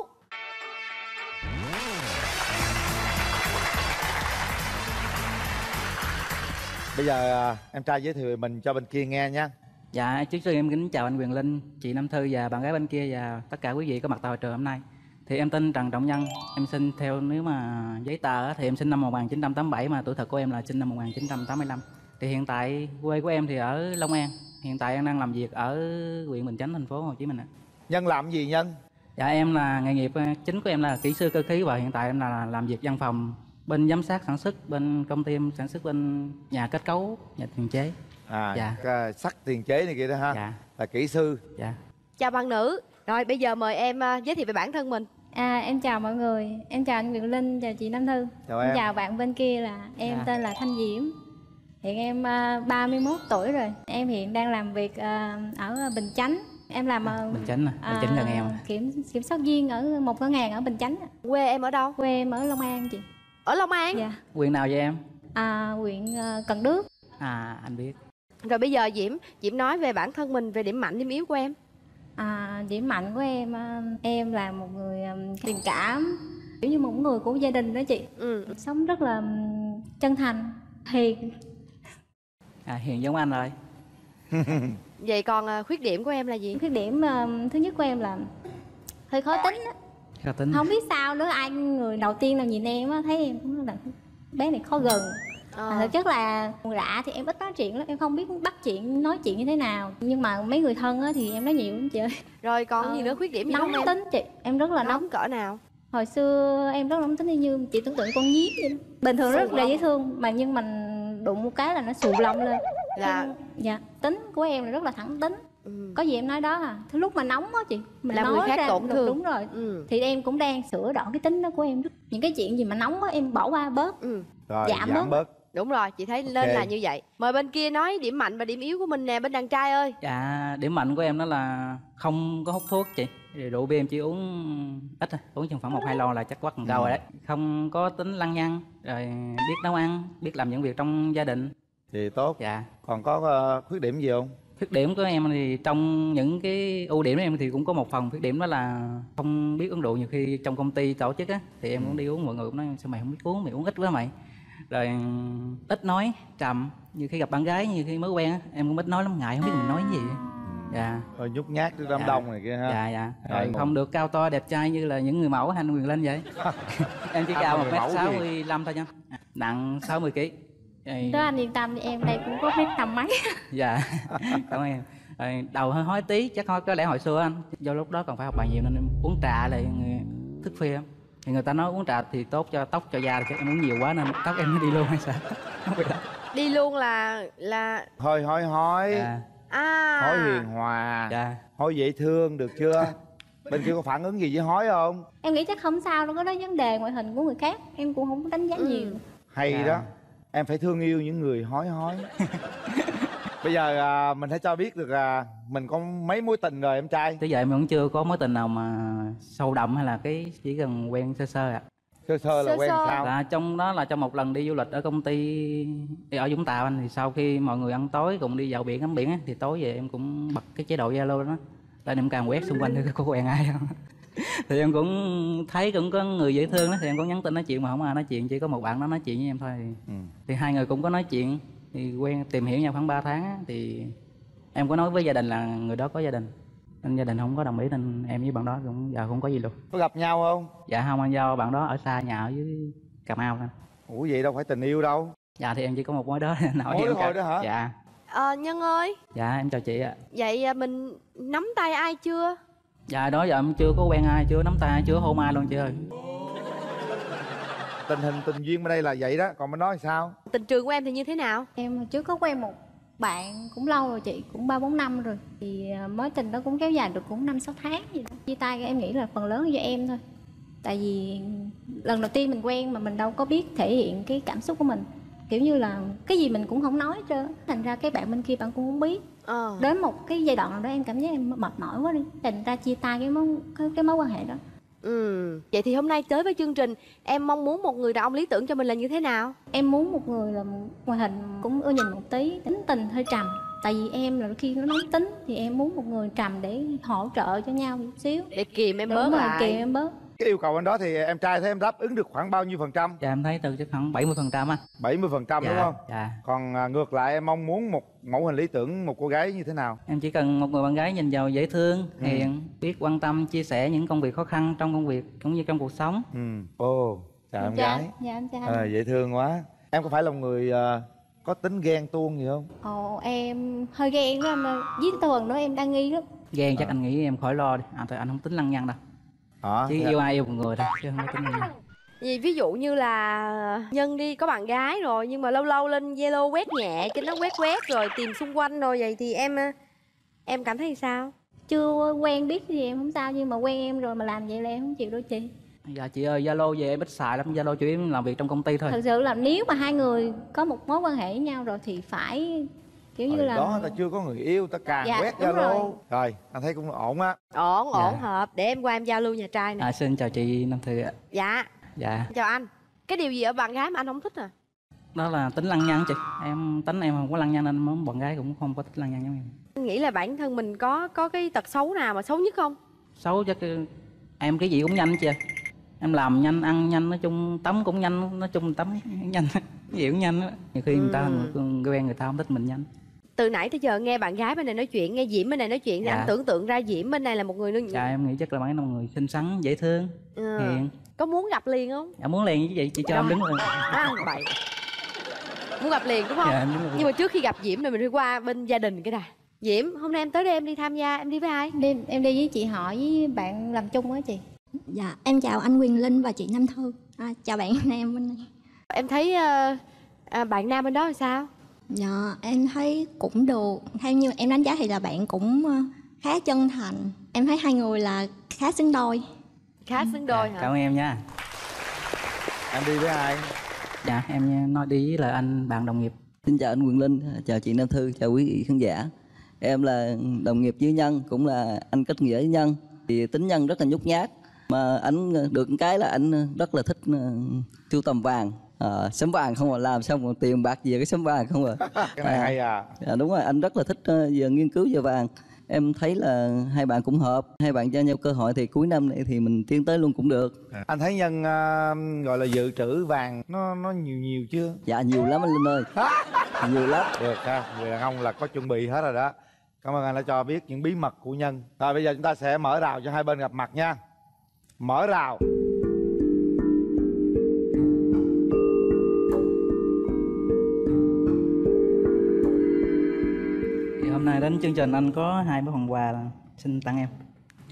Bây giờ à, em trai giới thiệu mình cho bên kia nghe nha. Dạ trước tiên em kính chào anh Quyền Linh chị Nam Thư và bạn gái bên kia và tất cả quý vị có mặt tại hội trường hôm nay. Thì em tên Trần Trọng Nhân em sinh theo nếu mà giấy tờ á, thì em sinh năm 1987 mà tuổi thật của em là sinh năm 1985 thì hiện tại quê của em thì ở Long An hiện tại em đang làm việc ở huyện Bình Chánh thành phố Hồ Chí Minh ạ. Nhân làm gì nhân? Dạ em là nghề nghiệp ờ, chính của em là kỹ sư cơ khí và hiện tại em là làm việc văn phòng bên giám sát sản xuất bên công ty em sản xuất bên nhà kết cấu nhà tiền chế. à Dạ. cái sắt tiền chế này kia đó ha? Là kỹ sư. Dạ. Chào bạn nữ. Rồi bây giờ mời em à, giới thiệu về bản thân mình. À, em chào mọi người, em chào anh Quyền Linh, chào chị Nam Thư. Chào em. chào bạn bên kia là em Dạ. tên là Thanh Diễm Hiện em uh, 31 tuổi rồi Em hiện đang làm việc à, ở Bình Chánh Em làm ờ, Bình Chánh à, Bình Chánh gần em. kiểm kiểm soát viên ở một ngân hàng ở Bình Chánh Quê em ở đâu? Quê em ở Long An chị Ở Long An? Dạ Quyền nào vậy em? à, huyện Cần Đước À anh biết. Rồi bây giờ Diễm Diễm nói về bản thân mình Về điểm mạnh, điểm yếu của em À, điểm mạnh của em à, em là một người à, tình cảm kiểu như một người của gia đình đó chị ừ. sống rất là chân thành hiền à hiền giống anh rồi. Vậy còn à, khuyết điểm của em là gì? Khuyết điểm à, thứ nhất của em là hơi khó tính á. Khó tính. Không biết sao nữa ai người đầu tiên nào nhìn em á thấy em cũng là bé này khó gần. Ờ. À, thực chất là lạ thì em ít nói chuyện lắm em không biết bắt chuyện nói chuyện như thế nào. Nhưng mà mấy người thân á thì em nói nhiều lắm chị ơi. Rồi còn gì nữa khuyết điểm gì nóng không em? tính chị em rất là nóng, nóng cỡ nào? Hồi xưa em rất nóng tính y như chị tưởng tượng con nhím vậy đó. bình thường rất là dễ thương mà nhưng mình đụng một cái là nó xù lông lên. Là- Em- dạ tính của em là rất là thẳng tính. Có gì em nói đó à? Thứ lúc mà nóng á chị mình Làm nói người khác ra tổn đúng- thương. đúng rồi. Ừ. thì em cũng đang sửa đổi cái tính đó của em những cái chuyện gì mà nóng á em bỏ qua bớt. Ừ. Rồi, giảm, giảm bớt. đúng rồi chị thấy lên Ok. là như vậy. Mời bên kia nói điểm mạnh và điểm yếu của mình nè bên đàn trai ơi. Dạ điểm mạnh của em đó là không có hút thuốc chị rượu bia em chỉ uống ít thôi uống chừng khoảng một hai lon là chắc quắc một câu rồi đấy. Không có tính lăng nhăng rồi biết nấu ăn biết làm những việc trong gia đình. Thì tốt. Dạ. Còn có ờ, khuyết điểm gì không? Khuyết điểm của em thì trong những cái ưu điểm của em thì cũng có một phần khuyết điểm đó là không biết uống rượu. Nhiều khi trong công ty tổ chức á thì em cũng đi uống mọi người cũng nói sao mày không biết uống? Mày uống ít quá mày. Rồi ít nói trầm. Như khi gặp bạn gái như khi mới quen á em cũng ít nói lắm ngại không biết mình nói gì dạ. Rồi nhút nhát đám Dạ. đông này kia ha. Dạ dạ. Rồi, không được cao to đẹp trai như là những người mẫu anh Quyền Linh vậy. Em chỉ cao một mẫu sáu mươi lăm thôi nha. Nặng 60 kg đó anh yên tâm đi em đây cũng có mét tầm mấy. Dạ cảm ơn em. Rồi đầu hơi hói tí chắc có có lẽ hồi xưa anh do lúc đó còn phải học bài nhiều nên em uống trà lại người- thức khuya. Thì người ta nói uống trà thì tốt cho tóc cho da thì em uống nhiều quá nên tóc em nó đi luôn hay sao? Không biết. Đâu. đi luôn là là hơi hói hói. Dạ. À. Hói hiền hòa. Dạ. hói dễ thương được chưa? Bên kia có phản ứng gì với hói không? Em nghĩ chắc không sao đâu có đó vấn đề ngoại hình của người khác em cũng không có đánh giá Ừ. nhiều. Hay Dạ. đó. Em phải thương yêu những người hói hói bây giờ à, mình hãy cho biết được à, mình có mấy mối tình rồi em trai? Tới giờ em vẫn chưa có mối tình nào mà sâu đậm hay là cái chỉ cần quen sơ sơ ạ sơ sơ là quen sao? Là trong đó là trong một lần đi du lịch ở công ty đi ở Vũng Tàu anh thì sau khi mọi người ăn tối cùng đi dạo biển ngắm biển á, thì tối về em cũng bật cái chế độ Zalo đó. Lên em càng quét xung quanh thử có quen ai không? Thì em cũng thấy cũng có người dễ thương đó thì em có nhắn tin nói chuyện mà không ai nói chuyện chỉ có một bạn đó nói chuyện với em thôi. Thì, Ừ. thì hai người cũng có nói chuyện thì quen tìm hiểu nhau khoảng 3 tháng á, thì em có nói với gia đình là người đó có gia đình nên gia đình không có đồng ý nên em với bạn đó cũng giờ không có gì luôn. Có gặp nhau không? Dạ không anh do bạn đó ở xa nhà ở dưới cà mau nên ủa vậy đâu phải tình yêu đâu. Dạ thì em chỉ có một mối đó hỏi Mối cả- đó hả? dạ. Ờ nhân ơi. Dạ em chào chị ạ. Vậy à, mình nắm tay ai chưa? Dạ đó giờ em chưa có quen ai chưa nắm tay ai, chưa hôn ai luôn chị ơi. Tình hình tình duyên bên đây là vậy đó còn bên đó thì sao? Tình trường của em thì như thế nào? Em trước có quen một bạn cũng lâu rồi chị cũng ba bốn năm rồi. Thì à, mối tình đó cũng kéo dài được cũng năm sáu tháng gì đó. Chia tay em nghĩ là phần lớn do em thôi. Tại vì lần đầu tiên mình quen mà mình đâu có biết thể hiện cái cảm xúc của mình. Kiểu như là cái gì mình cũng không nói trơn thành ra cái bạn bên kia bạn cũng không biết. Ờ. Đến một cái giai đoạn nào đó em cảm giác em mệt mỏi quá đi. Thành ra chia tay cái mối cái, cái mối quan hệ đó ừ. Vậy thì hôm nay tới với chương trình em mong muốn một người đàn ông lý tưởng cho mình là như thế nào? Em muốn một người là ngoại hình cũng ưa nhìn một tí tính tình hơi trầm. Tại vì em là khi nó nóng tính thì em muốn một người trầm để hỗ trợ cho nhau một xíu. Để kìm em Đúng bớt rồi, lại. kìm em bớt cái yêu cầu anh đó thì em trai thấy em đáp ứng được khoảng bao nhiêu phần trăm? Dạ em thấy từ chắc khoảng 70 phần trăm anh. 70 phần trăm Dạ, đúng không? dạ. còn à, ngược lại em mong muốn một mẫu hình lý tưởng một cô gái như thế nào? Em chỉ cần một người bạn gái nhìn vào dễ thương Ừ. hiền biết quan tâm chia sẻ những công việc khó khăn trong công việc cũng như trong cuộc sống. Ừ. Ồ chào em Dạ, gái. Dạ em chào à, dễ thương quá. Em có phải là một người à, có tính ghen tuông gì không? Ồ em hơi ghen đó em với tuần đó em đang nghi lắm. Ghen chắc anh nghĩ em khỏi lo đi. À, thôi anh không tính lăng nhăng đâu hả chứ Dạ. yêu ai yêu một người thôi chứ không có tính nhăng Vì ví dụ như là Nhân đi có bạn gái rồi Nhưng mà lâu lâu lên Zalo quét nhẹ Cho nó quét quét rồi tìm xung quanh rồi Vậy thì em ờ, Em cảm thấy sao? Chưa quen biết thì em không sao nhưng mà quen em rồi mà làm vậy là em không chịu đâu chị. Dạ chị ơi zalo về em ít xài lắm zalo chủ yếu em làm việc trong công ty thôi. Thật sự là nếu mà hai người có một mối quan hệ với nhau rồi thì phải kiểu như Hồi là đó ta chưa có người yêu ta càng Dạ, quét zalo. rồi. rồi. anh thấy cũng ổn á. Ổn ổn Dạ. hợp. Để em qua em giao lưu nhà trai nè. À, xin chào chị Nam Thư ạ. Dạ. Dạ. Chào anh. Cái điều gì ở bạn gái mà anh không thích à? Đó là tính lăng nhăng chị. Em tính em không có lăng nhăng nên muốn bạn gái cũng không có thích lăng nhăng giống em. Nghĩ là bản thân mình có có cái tật xấu nào mà xấu nhất không? Xấu chắc ừ, em cái gì cũng nhanh chị em làm nhanh ăn nhanh nói chung tắm cũng nhanh nói chung tắm nhanh cái gì cũng nhanh á. Nhiều khi người ta Ừ. người quen người ta không thích mình nhanh từ nãy tới giờ nghe bạn gái bên này nói chuyện nghe diễm bên này nói chuyện thì Dạ. anh tưởng tượng ra diễm bên này là một người nữ Chà em nghĩ chắc là mấy ông người xinh xắn dễ thương Ừ. hiền có muốn gặp liền không em muốn liền với chị chị cho em đứng lên à vậy muốn gặp liền đúng không Dạ, em đúng rồi. nhưng mà trước khi gặp diễm thì mình phải qua bên gia đình cái đã diễm hôm nay em tới đây em đi tham gia em đi với ai đi em đi với chị họ với bạn làm chung á chị Dạ, em chào anh Quyền Linh và chị Nam Thư. À, chào bạn Nam bên này. em thấy à, bạn nam bên đó là sao Dạ, em thấy cũng được. Theo như em đánh giá thì là bạn cũng ờ, khá chân thành. Em thấy hai người là khá xứng đôi. khá xứng đôi hả cảm ơn em nha em đi với ai dạ em nói đi với là anh bạn đồng nghiệp Xin chào anh Quyền Linh, chào chị Nam Thư, chào quý vị khán giả. Em là đồng nghiệp với Nhân, cũng là anh kết nghĩa với Nhân. Thì tính Nhân rất là nhút nhát, mà anh được cái là anh rất là thích ờ, sưu tầm vàng. À, sấm vàng không mà làm xong còn tiền bạc về cái sấm vàng không à. cái này hay à Dạ, đúng rồi, anh rất là thích ờ, về nghiên cứu về vàng. Em thấy là hai bạn cũng hợp, hai bạn cho nhau cơ hội thì cuối năm này thì mình tiến tới luôn cũng được. anh thấy nhân à, gọi là dự trữ vàng nó nó nhiều nhiều chưa Dạ nhiều lắm anh Linh ơi. Nhiều lắm. được ha người đàn ông là có chuẩn bị hết rồi đó cảm ơn anh đã cho biết những bí mật của nhân rồi bây giờ chúng ta sẽ mở rào cho hai bên gặp mặt nha mở rào nay đến chương trình anh có hai cái phần quà là xin tặng em.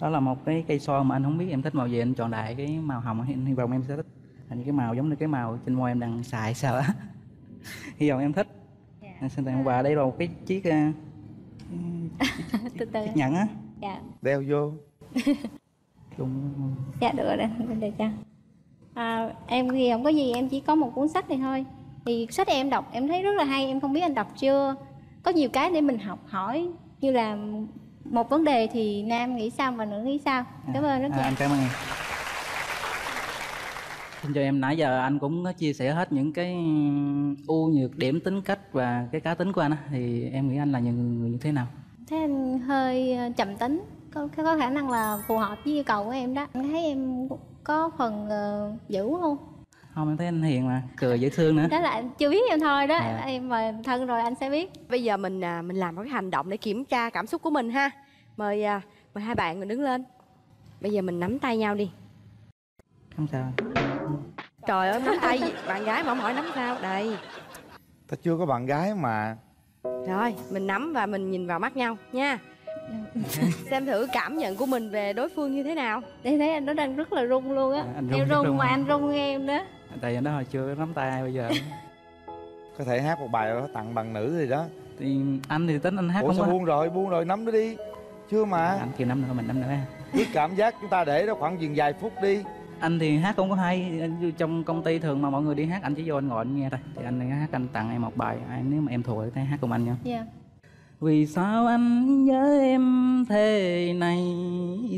Đó là một cái cây son mà anh không biết em thích màu gì anh chọn đại cái màu hồng hy hy vọng em sẽ thích. Hình như cái màu giống như cái màu trên môi em đang xài sao á. Hy vọng em thích. Anh xin tặng em quà đây là một cái chiếc ờ, từ từ. chiếc nhẫn á. Dạ. Đeo vô. Chung dạ được rồi anh để cho. À, em thì không có gì em chỉ có một cuốn sách này thôi. Thì sách em đọc em thấy rất là hay em không biết anh đọc chưa có nhiều cái để mình học hỏi. Như là một vấn đề thì nam nghĩ sao và nữ nghĩ sao. Cảm ơn rất à, nhiều anh cảm ơn em. Xin cho em nãy giờ anh cũng có chia sẻ hết những cái ưu nhược điểm tính cách và cái cá tính của anh á. Thì em nghĩ anh là những người như thế nào? Thấy anh hơi ờ, trầm tính. Có có khả năng là phù hợp với yêu cầu của em đó. Anh thấy em có phần ờ, dữ không không em thấy anh hiền mà cười dễ thương nữa. Đó là anh chưa biết em thôi đó Dạ. em mời thân rồi anh sẽ biết. Bây giờ mình à, mình làm một cái hành động để kiểm tra cảm xúc của mình ha. Mời à, mời hai bạn mình đứng lên. Bây giờ mình nắm tay nhau đi. Không sao. Trời ơi nắm tay bạn gái mà không hỏi nắm sao đây. Ta chưa có bạn gái mà. Rồi mình nắm và mình nhìn vào mắt nhau nha. Xem thử cảm nhận của mình về đối phương như thế nào. Em thấy anh nó đang rất là run luôn á. Anh run em rất run run mà anh run nghe em đó tại vì đó hồi chưa nắm tay ai bây giờ. Có thể hát một bài đó tặng bằng nữ gì đó. Thì anh thì tính anh hát ủa không sao có buông rồi buông rồi nắm nó đi. Chưa mà. Anh kêu năm nữa mình năm nữa cứ cảm giác chúng ta để đó khoảng chừng vài phút đi. Anh thì hát không có hay anh, trong công ty thường mà mọi người đi hát anh chỉ vô anh ngồi anh nghe thôi. Thì anh hát anh tặng em một bài nếu mà em thua thì hát cùng anh nha. Dạ vì sao anh nhớ em thế này?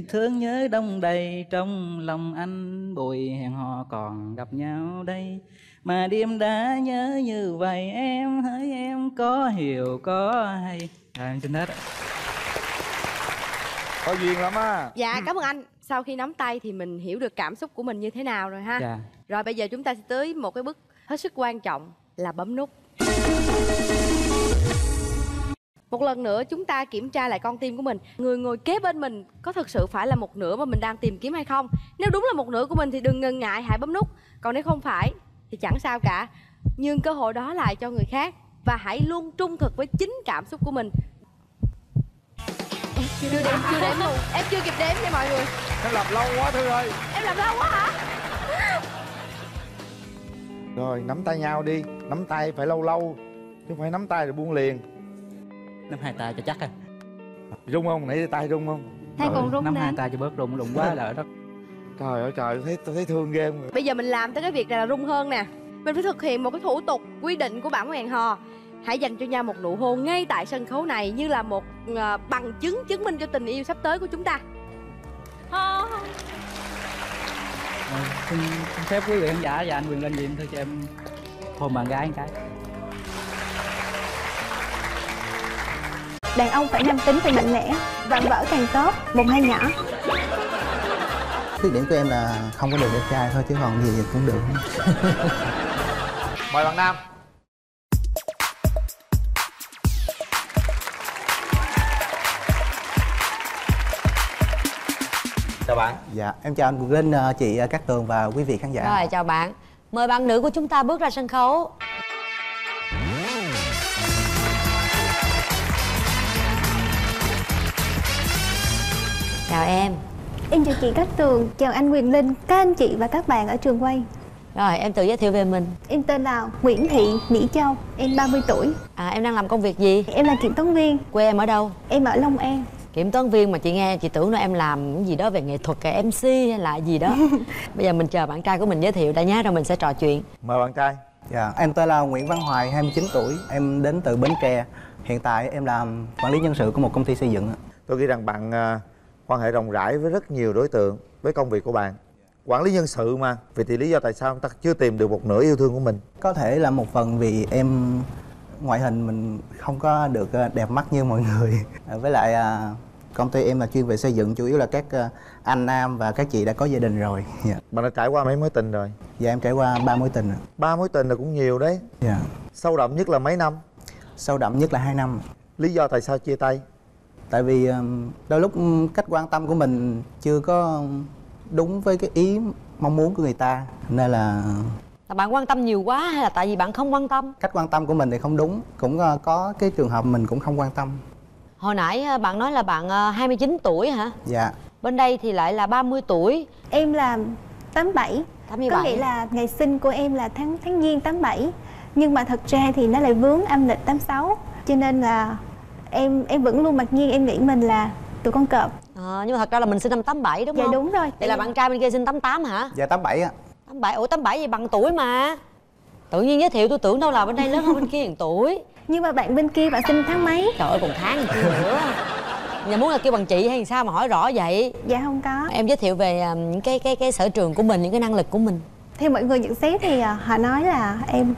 Thương nhớ đông đầy trong lòng anh. Bồi hẹn hò còn gặp nhau đây. Mà đêm đã nhớ như vậy em hỡi em có hiểu có hay. Rồi em xin hết có duyên lắm á. Dạ cảm ơn anh. Sau khi nắm tay thì mình hiểu được cảm xúc của mình như thế nào rồi ha. Dạ. rồi bây giờ chúng ta sẽ tới một cái bước hết sức quan trọng là bấm nút một lần nữa chúng ta kiểm tra lại con tim của mình. Người ngồi kế bên mình có thực sự phải là một nửa mà mình đang tìm kiếm hay không? Nếu đúng là một nửa của mình thì đừng ngần ngại hãy bấm nút. Còn nếu không phải thì chẳng sao cả. Nhưng cơ hội đó lại cho người khác và hãy luôn trung thực với chính cảm xúc của mình. Chưa đếm chưa đếm luôn. Em chưa kịp đếm nha mọi người. Em làm lâu quá thư ơi. Em làm lâu quá hả? Rồi nắm tay nhau đi. Nắm tay phải lâu lâu chứ không phải nắm tay rồi buông liền nắm hai tay cho chắc à rung không? Nãy tay rung không? Thấy con rung nắm hai tay cho bớt rụng rụng quá là đó. Trời ơi trời thấy tôi thấy thương ghê không Bây giờ mình làm tới cái việc này là rung hơn nè. Mình phải thực hiện một cái thủ tục quy định của bản hẹn hò Hãy dành cho nhau một nụ hôn ngay tại sân khấu này Như là một ờ, bằng chứng chứng minh cho tình yêu sắp tới của chúng ta. Rồi, xin, phép quý vị khán giả và anh quyền lên diện thôi cho em hôn bạn gái một cái đàn ông phải nam tính phải mạnh mẽ vạm vỡ càng tốt bụng hơi nhỏ. Khuyết điểm của em là không có được đẹp trai thôi chứ còn gì cũng được. Mời bạn nam. Chào bạn. Dạ em chào anh Quyền Linh ờ, chị ờ, Cát Tường và quý vị khán giả. Rồi chào bạn. Mời bạn nữ của chúng ta bước ra sân khấu Chào em. Em chào chị Cát Tường chào anh Quyền Linh các anh chị và các bạn ở trường quay. Rồi em tự giới thiệu về mình. Em tên là Nguyễn Thị Mỹ Châu em 30 tuổi. À, Em đang làm công việc gì? em là kiểm toán viên. Quê em ở đâu? em ở Long An. Kiểm toán viên mà chị nghe chị tưởng là em làm cái gì đó về nghệ thuật cái MC hay là gì đó. Bây giờ mình chờ bạn trai của mình giới thiệu đã nhá rồi mình sẽ trò chuyện. Mời bạn trai. Dạ em tên là Nguyễn Văn Hoài 29 tuổi. Em đến từ Bến Tre. Hiện tại em làm quản lý nhân sự của một công ty xây dựng ạ. tôi nghĩ rằng bạn à, quan hệ rộng rãi với rất nhiều đối tượng với công việc của bạn. Quản lý nhân sự mà vậy thì lý do tại sao ta chưa tìm được một nửa yêu thương của mình. Có thể là một phần vì em ngoại hình mình không có được ờ, đẹp mắt như mọi người. À, với lại à, công ty em là chuyên về xây dựng chủ yếu là các ờ, anh nam và các chị đã có gia đình rồi. Dạ. Bạn đã trải qua mấy mối tình rồi? Dạ em trải qua ba mối tình ba mối tình là cũng nhiều đấy. Dạ. Sâu đậm nhất là mấy năm? Sâu đậm nhất là hai năm. Lý do tại sao chia tay tại vì ừm, đôi lúc cách quan tâm của mình chưa có đúng với cái ý mong muốn của người ta. Nên là Là bạn quan tâm nhiều quá hay là tại vì bạn không quan tâm? cách quan tâm của mình thì không đúng cũng ờ, có cái trường hợp mình cũng không quan tâm. Hồi nãy ờ, bạn nói là bạn ờ, 29 tuổi hả? dạ. Bên đây thì lại là 30 tuổi. Em là 87 87. có nghĩa là ngày sinh của em là tháng tháng giêng 87 nhưng mà thật ra thì nó lại vướng âm lịch 86 cho nên là em em vẫn luôn mặc nhiên em nghĩ mình là tụi con cọp. Ờ, nhưng mà thật ra là mình sinh năm 87 đúng Dạ, không? đúng rồi. Vậy là bạn trai bên kia sinh 88 hả? dạ 87 ạ. 87, ủa 87 gì bằng tuổi mà. Tự nhiên giới thiệu tôi tưởng đâu là bên đây lớn hơn bên kia một tuổi. Nhưng mà bạn bên kia bạn sinh tháng mấy? Trời ơi còn tháng kia nữa. Nhà muốn là kêu bằng chị hay sao mà hỏi rõ vậy? Dạ không có. Em giới thiệu về à, những cái cái cái sở trường của mình, những cái năng lực của mình. Theo mọi người nhận xét thì à, họ nói là em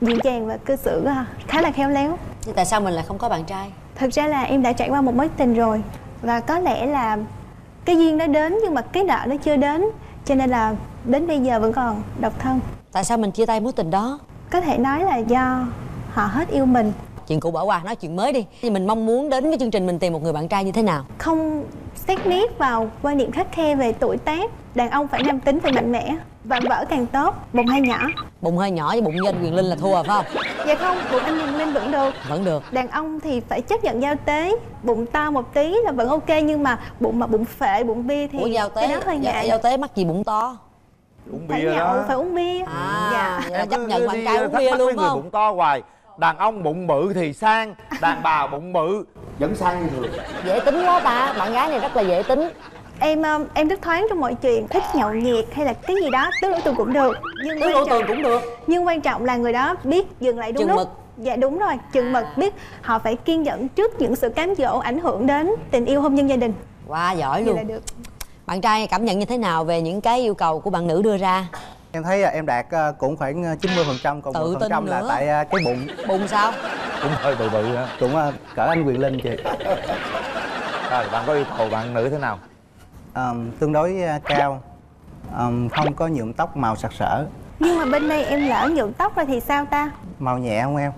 dịu dàng và cư xử à, khá là khéo léo. Nhưng tại sao mình lại không có bạn trai? Thật ra là em đã trải qua một mối tình rồi và có lẽ là cái duyên nó đến nhưng mà cái nợ nó chưa đến cho nên là đến bây giờ vẫn còn độc thân. Tại sao mình chia tay mối tình đó? có thể nói là do họ hết yêu mình. Chuyện cũ bỏ qua, nói chuyện mới đi. Thì mình mong muốn đến cái chương trình mình tìm một người bạn trai như thế nào? không xét nét vào quan niệm khắc khe về tuổi tác. Đàn ông phải nam tính phải mạnh mẽ vạm vỡ càng tốt bụng hơi nhỏ? Bụng hơi nhỏ với bụng như anh Quyền Linh là thua phải không? dạ không bụng anh Huyền Linh vẫn được. Vẫn được. Đàn ông thì phải chấp nhận giao tế. Bụng to một tí là vẫn ok nhưng mà bụng mà bụng phệ bụng bia thì Ủa giao cái tế, đó hơi ngại. giao tế mắc gì bụng to? uống phải bia nhậu đó. phải uống bia. À, dạ. Em chấp nhận bạn trai uống bia luôn người không? bụng to hoài. Đàn ông bụng bự thì sang đàn bà bụng bự. Vẫn sang như thường. Dễ tính quá ta, bạn gái này rất là dễ tính em um, em rất thoáng trong mọi chuyện thích nhậu nhẹt hay là cái gì đó tứ lỗ tường cũng được. Nhưng Tứ lỗ tường cũng được. Nhưng quan trọng là người đó biết dừng lại đúng Chừng lúc. mực. dạ đúng rồi chừng mực biết họ phải kiên nhẫn trước những sự cám dỗ ảnh hưởng đến tình yêu hôn nhân gia đình. Quá giỏi vậy luôn. là được. Bạn trai cảm nhận như thế nào về những cái yêu cầu của bạn nữ đưa ra? em thấy à, em đạt à, cũng khoảng à, 90 phần trăm còn Tự 10 phần trăm là nữa. tại cái bụng. Bụng sao? cũng hơi bự bự cũng cỡ anh Quyền Linh chị. Rồi bạn có yêu cầu bạn nữ thế nào Ờm, tương đối cao. Ờm, không có nhuộm tóc màu sặc sỡ. Nhưng mà bên đây em lỡ nhuộm tóc rồi thì sao ta? Màu nhẹ không em?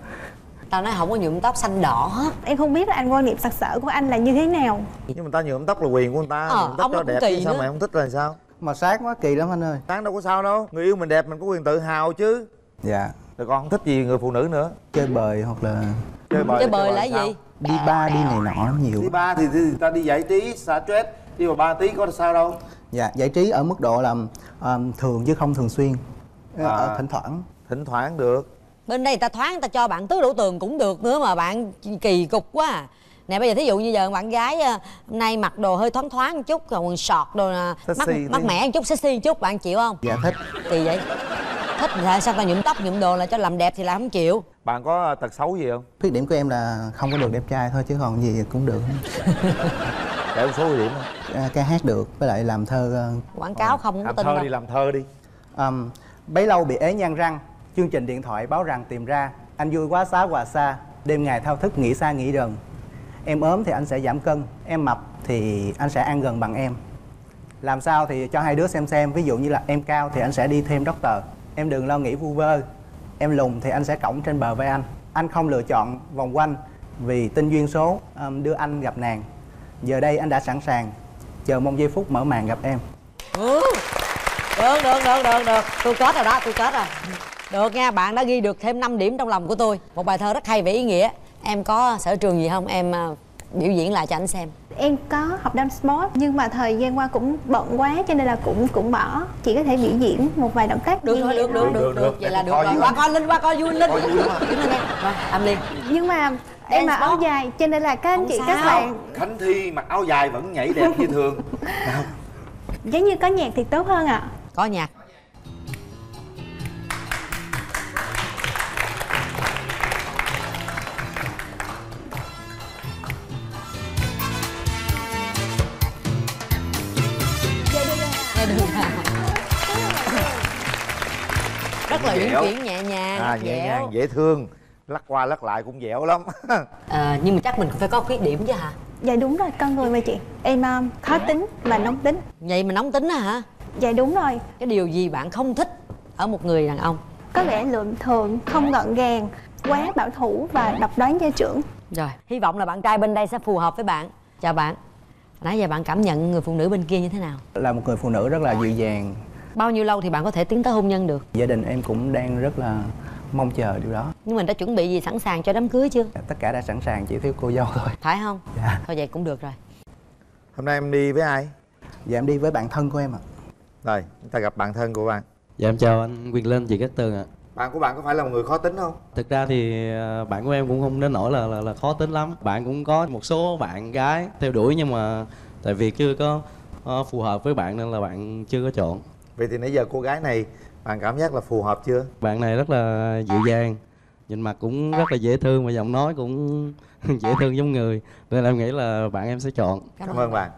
Tao nói không có nhuộm tóc xanh đỏ hết. Em không biết là anh quan niệm sặc sỡ của anh là như thế nào. Nhưng mà ta nhuộm tóc là quyền của người ta Ờ, nhuộm tóc ông cho đẹp sao nữa. mày không thích là sao? Mà sáng quá kỳ lắm anh ơi. Sáng đâu có sao đâu người yêu mình đẹp mình có quyền tự hào chứ. Dạ. Rồi còn không thích gì người phụ nữ nữa. Chơi bời hoặc là chơi bời Chơi bời là sao? gì? đi ba đi này nọ nhiều. Đi ba thì, thì ta đi giải trí xả stress đi vào ba tí có sao đâu dạ giải trí ở mức độ là ờm, thường chứ không thường xuyên Ờ, À. thỉnh thoảng thỉnh thoảng được Bên đây người ta thoáng người ta cho bạn tứ lỗ tường cũng được nữa mà bạn kỳ cục quá à. Nè bây giờ thí dụ như giờ bạn gái ờ, hôm nay mặc đồ hơi thoáng thoáng một chút rồi quần sọt đồ Sexy mắc mắc mẻ một chút sexy một chút bạn chịu không? dạ thích Kỳ vậy? Thích là sao tao nhuộm tóc nhuộm đồ là cho làm đẹp thì lại không chịu. bạn có tật xấu gì không khuyết điểm của em là không có được đẹp trai thôi chứ còn gì cũng được để một số ưu điểm không À, ca hát được với lại làm thơ ờ, Quảng cáo không có làm tin thơ đâu. đi làm thơ đi. Um, bấy lâu bị ế nhăn răng chương trình điện thoại báo rằng tìm ra anh vui quá xá quà xa đêm ngày thao thức nghĩ xa nghĩ rần em ốm thì anh sẽ giảm cân em mập thì anh sẽ ăn gần bằng em. Làm sao thì cho hai đứa xem xem ví dụ như là em cao thì anh sẽ đi thêm doctor em đừng lo nghĩ vu vơ. Em lùn thì anh sẽ cõng trên bờ vai anh. Anh không lựa chọn vòng quanh vì tinh duyên số đưa anh gặp nàng. Giờ đây anh đã sẵn sàng chờ mong giây phút mở màn gặp em. Ừ. được được được được được. Tôi kết rồi đó tôi kết rồi. Được nha bạn đã ghi được thêm 5 điểm trong lòng của tôi. Một bài thơ rất hay về ý nghĩa. Em có sở trường gì không? Em uh, biểu diễn lại cho anh xem. Em có học dance sport nhưng mà thời gian qua cũng bận quá cho nên là cũng cũng bỏ. Chỉ có thể biểu diễn một vài động tác được nhẹ được được được được vậy là được rồi. qua coi linh qua coi vui linh. Rồi làm liền nhưng mà em mặc áo dài cho nên là các anh Không chị sao. các bạn khánh thi mặc áo dài vẫn nhảy đẹp như thường Nào, giống như có nhạc thì tốt hơn ạ có nhạc à. rất là uyển dẻo. chuyển nhẹ nhàng à, nhẹ dẻo. nhàng dễ thương lắc qua lắc lại cũng dẻo lắm. À, nhưng mà chắc mình phải có khuyết điểm chứ hả? Dạ đúng rồi con người mà chị. Em um, khó tính và nóng tính. Vậy mà nóng tính á hả? Dạ đúng rồi. Cái điều gì bạn không thích ở một người đàn ông? Có vẻ lượm thường không gọn gàng quá bảo thủ và độc đoán gia trưởng. Rồi hy vọng là bạn trai bên đây sẽ phù hợp với bạn. Chào bạn. Nãy giờ bạn cảm nhận người phụ nữ bên kia như thế nào? Là một người phụ nữ rất là dịu dàng. Bao nhiêu lâu thì bạn có thể tiến tới hôn nhân được? Gia đình em cũng đang rất là mong chờ điều đó. Nhưng mình đã chuẩn bị gì sẵn sàng cho đám cưới chưa? Tất cả đã sẵn sàng chỉ thiếu cô dâu thôi. Phải không? Dạ. Thôi vậy cũng được rồi. Hôm nay em đi với ai? Dạ em đi với bạn thân của em ạ. Rồi chúng ta gặp bạn thân của bạn. Dạ em chào anh Quyền Linh, chị Cát Tường ạ. Bạn của bạn có phải là một người khó tính không? Thực ra thì ờ, bạn của em cũng không đến nỗi là, là là khó tính lắm. Bạn cũng có một số bạn gái theo đuổi nhưng mà tại vì chưa có ờ, phù hợp với bạn nên là bạn chưa có chọn. Vậy thì nãy giờ cô gái này bạn cảm giác là phù hợp chưa? Bạn này rất là dịu dàng Nhìn mặt cũng rất là dễ thương và giọng nói cũng dễ thương giống người. Nên là em nghĩ là bạn em sẽ chọn. Cảm ơn bạn.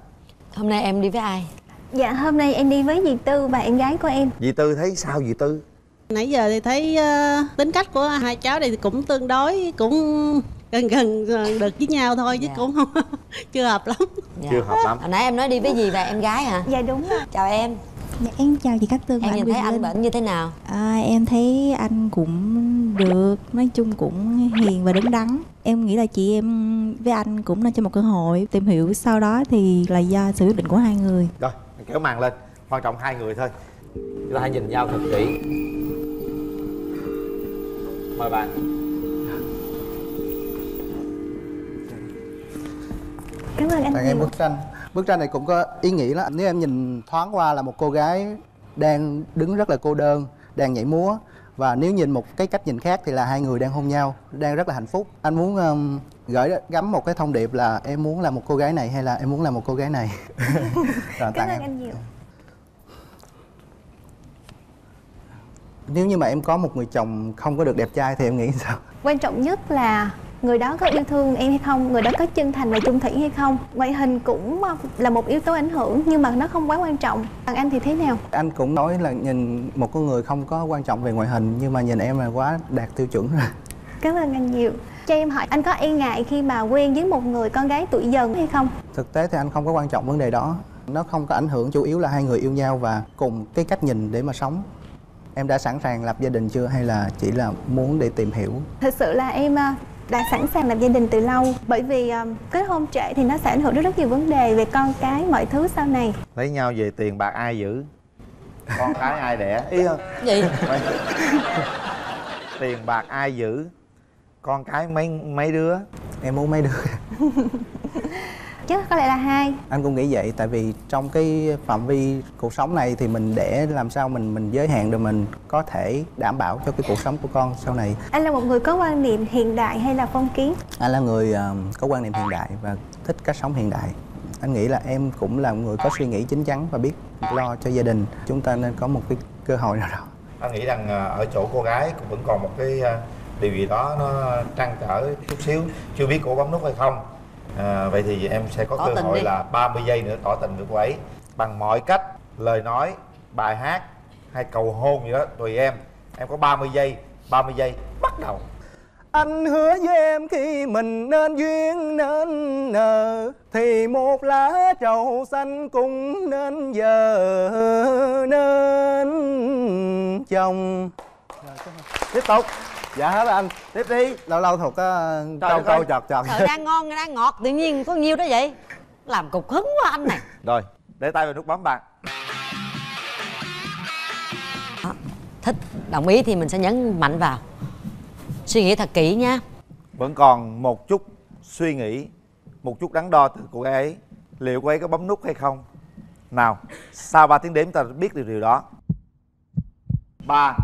hôm nay em đi với ai? Dạ hôm nay em đi với dì tư và em gái của em. Dì tư thấy sao dì tư? Nãy giờ thì thấy ờ, tính cách của hai cháu này cũng tương đối cũng gần gần được với nhau thôi chứ cũng không chưa hợp lắm. chưa hợp lắm. Hồi nãy em nói đi với dì và em gái hả? Dạ đúng rồi. Chào em Dạ, em chào chị Cát Tường và em nhìn thấy anh Linh. bệnh như thế nào À, em thấy anh cũng được, nói chung cũng hiền và đứng đắn. Em nghĩ là chị em với anh cũng nên cho một cơ hội tìm hiểu sau đó thì là do sự quyết định của hai người. rồi kéo màn lên quan trọng hai người thôi chúng ta hãy nhìn nhau thật kỹ mời bạn cảm ơn anh tặng em bức tranh bức tranh này cũng có ý nghĩa lắm nếu em nhìn thoáng qua là một cô gái đang đứng rất là cô đơn đang nhảy múa. Và nếu nhìn một cái cách nhìn khác thì là hai người đang hôn nhau đang rất là hạnh phúc. Anh muốn um, gửi gắm một cái thông điệp là em muốn là một cô gái này hay là em muốn là một cô gái này? Rồi cảm ơn em anh nhiều. Nếu như mà em có một người chồng không có được đẹp trai thì em nghĩ sao? Quan trọng nhất là người đó có yêu thương em hay không? Người đó có chân thành và chung thủy hay không? Ngoại hình cũng ờ, là một yếu tố ảnh hưởng nhưng mà nó không quá quan trọng. Còn anh thì thế nào? Anh cũng nói là nhìn một con người không có quan trọng về ngoại hình nhưng mà nhìn em là quá đạt tiêu chuẩn rồi. Cảm ơn anh nhiều. Cho em hỏi anh có e ngại khi mà quen với một người con gái tuổi dần hay không? Thực tế thì anh không có quan trọng vấn đề đó. Nó không có ảnh hưởng chủ yếu là hai người yêu nhau và cùng cái cách nhìn để mà sống. Em đã sẵn sàng lập gia đình chưa? Hay là chỉ là muốn để tìm hiểu? Thực sự là em ờ, đã sẵn sàng lập gia đình từ lâu. Bởi vì ờ, kết hôn trễ thì nó sẽ ảnh hưởng đến rất nhiều vấn đề về con cái mọi thứ sau này. Lấy nhau về tiền bạc ai giữ? Con cái ai đẻ? Ý không? Gì tiền bạc ai giữ? Con cái mấy mấy đứa? Em muốn mấy đứa chắc có lẽ là hai. Anh cũng nghĩ vậy tại vì trong cái phạm vi cuộc sống này thì mình để làm sao mình mình giới hạn được mình có thể đảm bảo cho cái cuộc sống của con sau này. Anh là một người có quan niệm hiện đại hay là phong kiến? Anh là người ờ, có quan niệm hiện đại và thích cách sống hiện đại. Anh nghĩ là em cũng là một người có suy nghĩ chín chắn và biết lo cho gia đình. Chúng ta nên có một cái cơ hội nào đó. Anh nghĩ rằng à, ở chỗ cô gái cũng vẫn còn một cái à, điều gì đó nó trăn trở chút xíu. Chưa biết cô bấm nút hay không à, vậy thì em sẽ có Tỏ cơ hội đi. là 30 giây nữa tỏ tình với cô ấy. Bằng mọi cách lời nói bài hát hay cầu hôn gì đó tùy em. Em có 30 giây 30 giây bắt đầu. Anh hứa với em khi mình nên duyên nên nợ Thì một lá trầu xanh cũng nên giờ nên chồng. Tiếp tục Dạ hết rồi anh. Tiếp đi. Lâu lâu thuộc câu đất câu chọt chọt. Trời đang ngon đang ngọt. Tự nhiên có nhiêu đó vậy? Làm cục hứng quá anh này. Rồi, để tay vào nút bấm bạn. Thích đồng ý thì mình sẽ nhấn mạnh vào. Suy nghĩ thật kỹ nha. Vẫn còn một chút suy nghĩ Một chút đắn đo từ cô gái ấy. Liệu cô ấy có bấm nút hay không? Nào, sau 3 tiếng đếm ta biết được điều đó. 3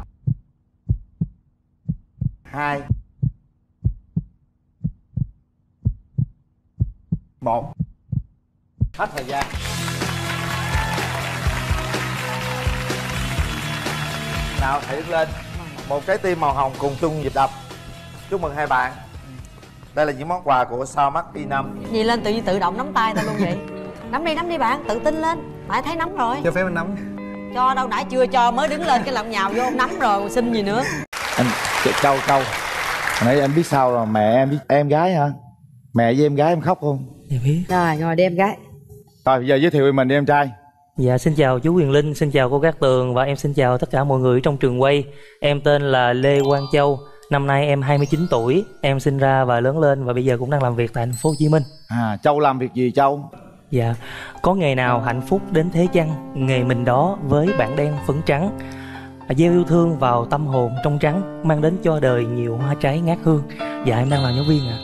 2 1 Hết thời gian. Nào, hãy đứng lên. Một trái tim màu hồng cùng chung nhịp đập. Chúc mừng hai bạn. Đây là những món quà của Sao Mắt Y5 gì lên tự nhiên tự động nắm tay ta luôn vậy. Nắm đi nắm đi bạn tự tin lên. Nãy thấy nắm rồi. Cho phép anh nắm. Cho đâu nãy chưa cho mới đứng lên cái lòng nhào vô nắm rồi xin gì nữa. Anh, Ch- Châu, Châu Hồi nãy em biết sao rồi, mẹ em biết em gái hả? Mẹ với em gái em khóc không? dạ biết rồi rồi đi em gái Rồi, bây giờ giới thiệu về mình đi em trai Dạ xin chào chú Quyền Linh, xin chào cô Cát Tường và em xin chào tất cả mọi người trong trường quay. Em tên là Lê Quang Châu, năm nay em 29 tuổi, em sinh ra và lớn lên và bây giờ cũng đang làm việc tại thành phố Hồ Chí Minh. À, Châu làm việc gì Châu? Dạ, có ngày nào hạnh phúc đến thế chăng, nghề mình đó với bản đen phấn trắng. À, Gieo yêu thương vào tâm hồn trong trắng, mang đến cho đời nhiều hoa trái ngát hương. Dạ em đang làm giáo viên ạ.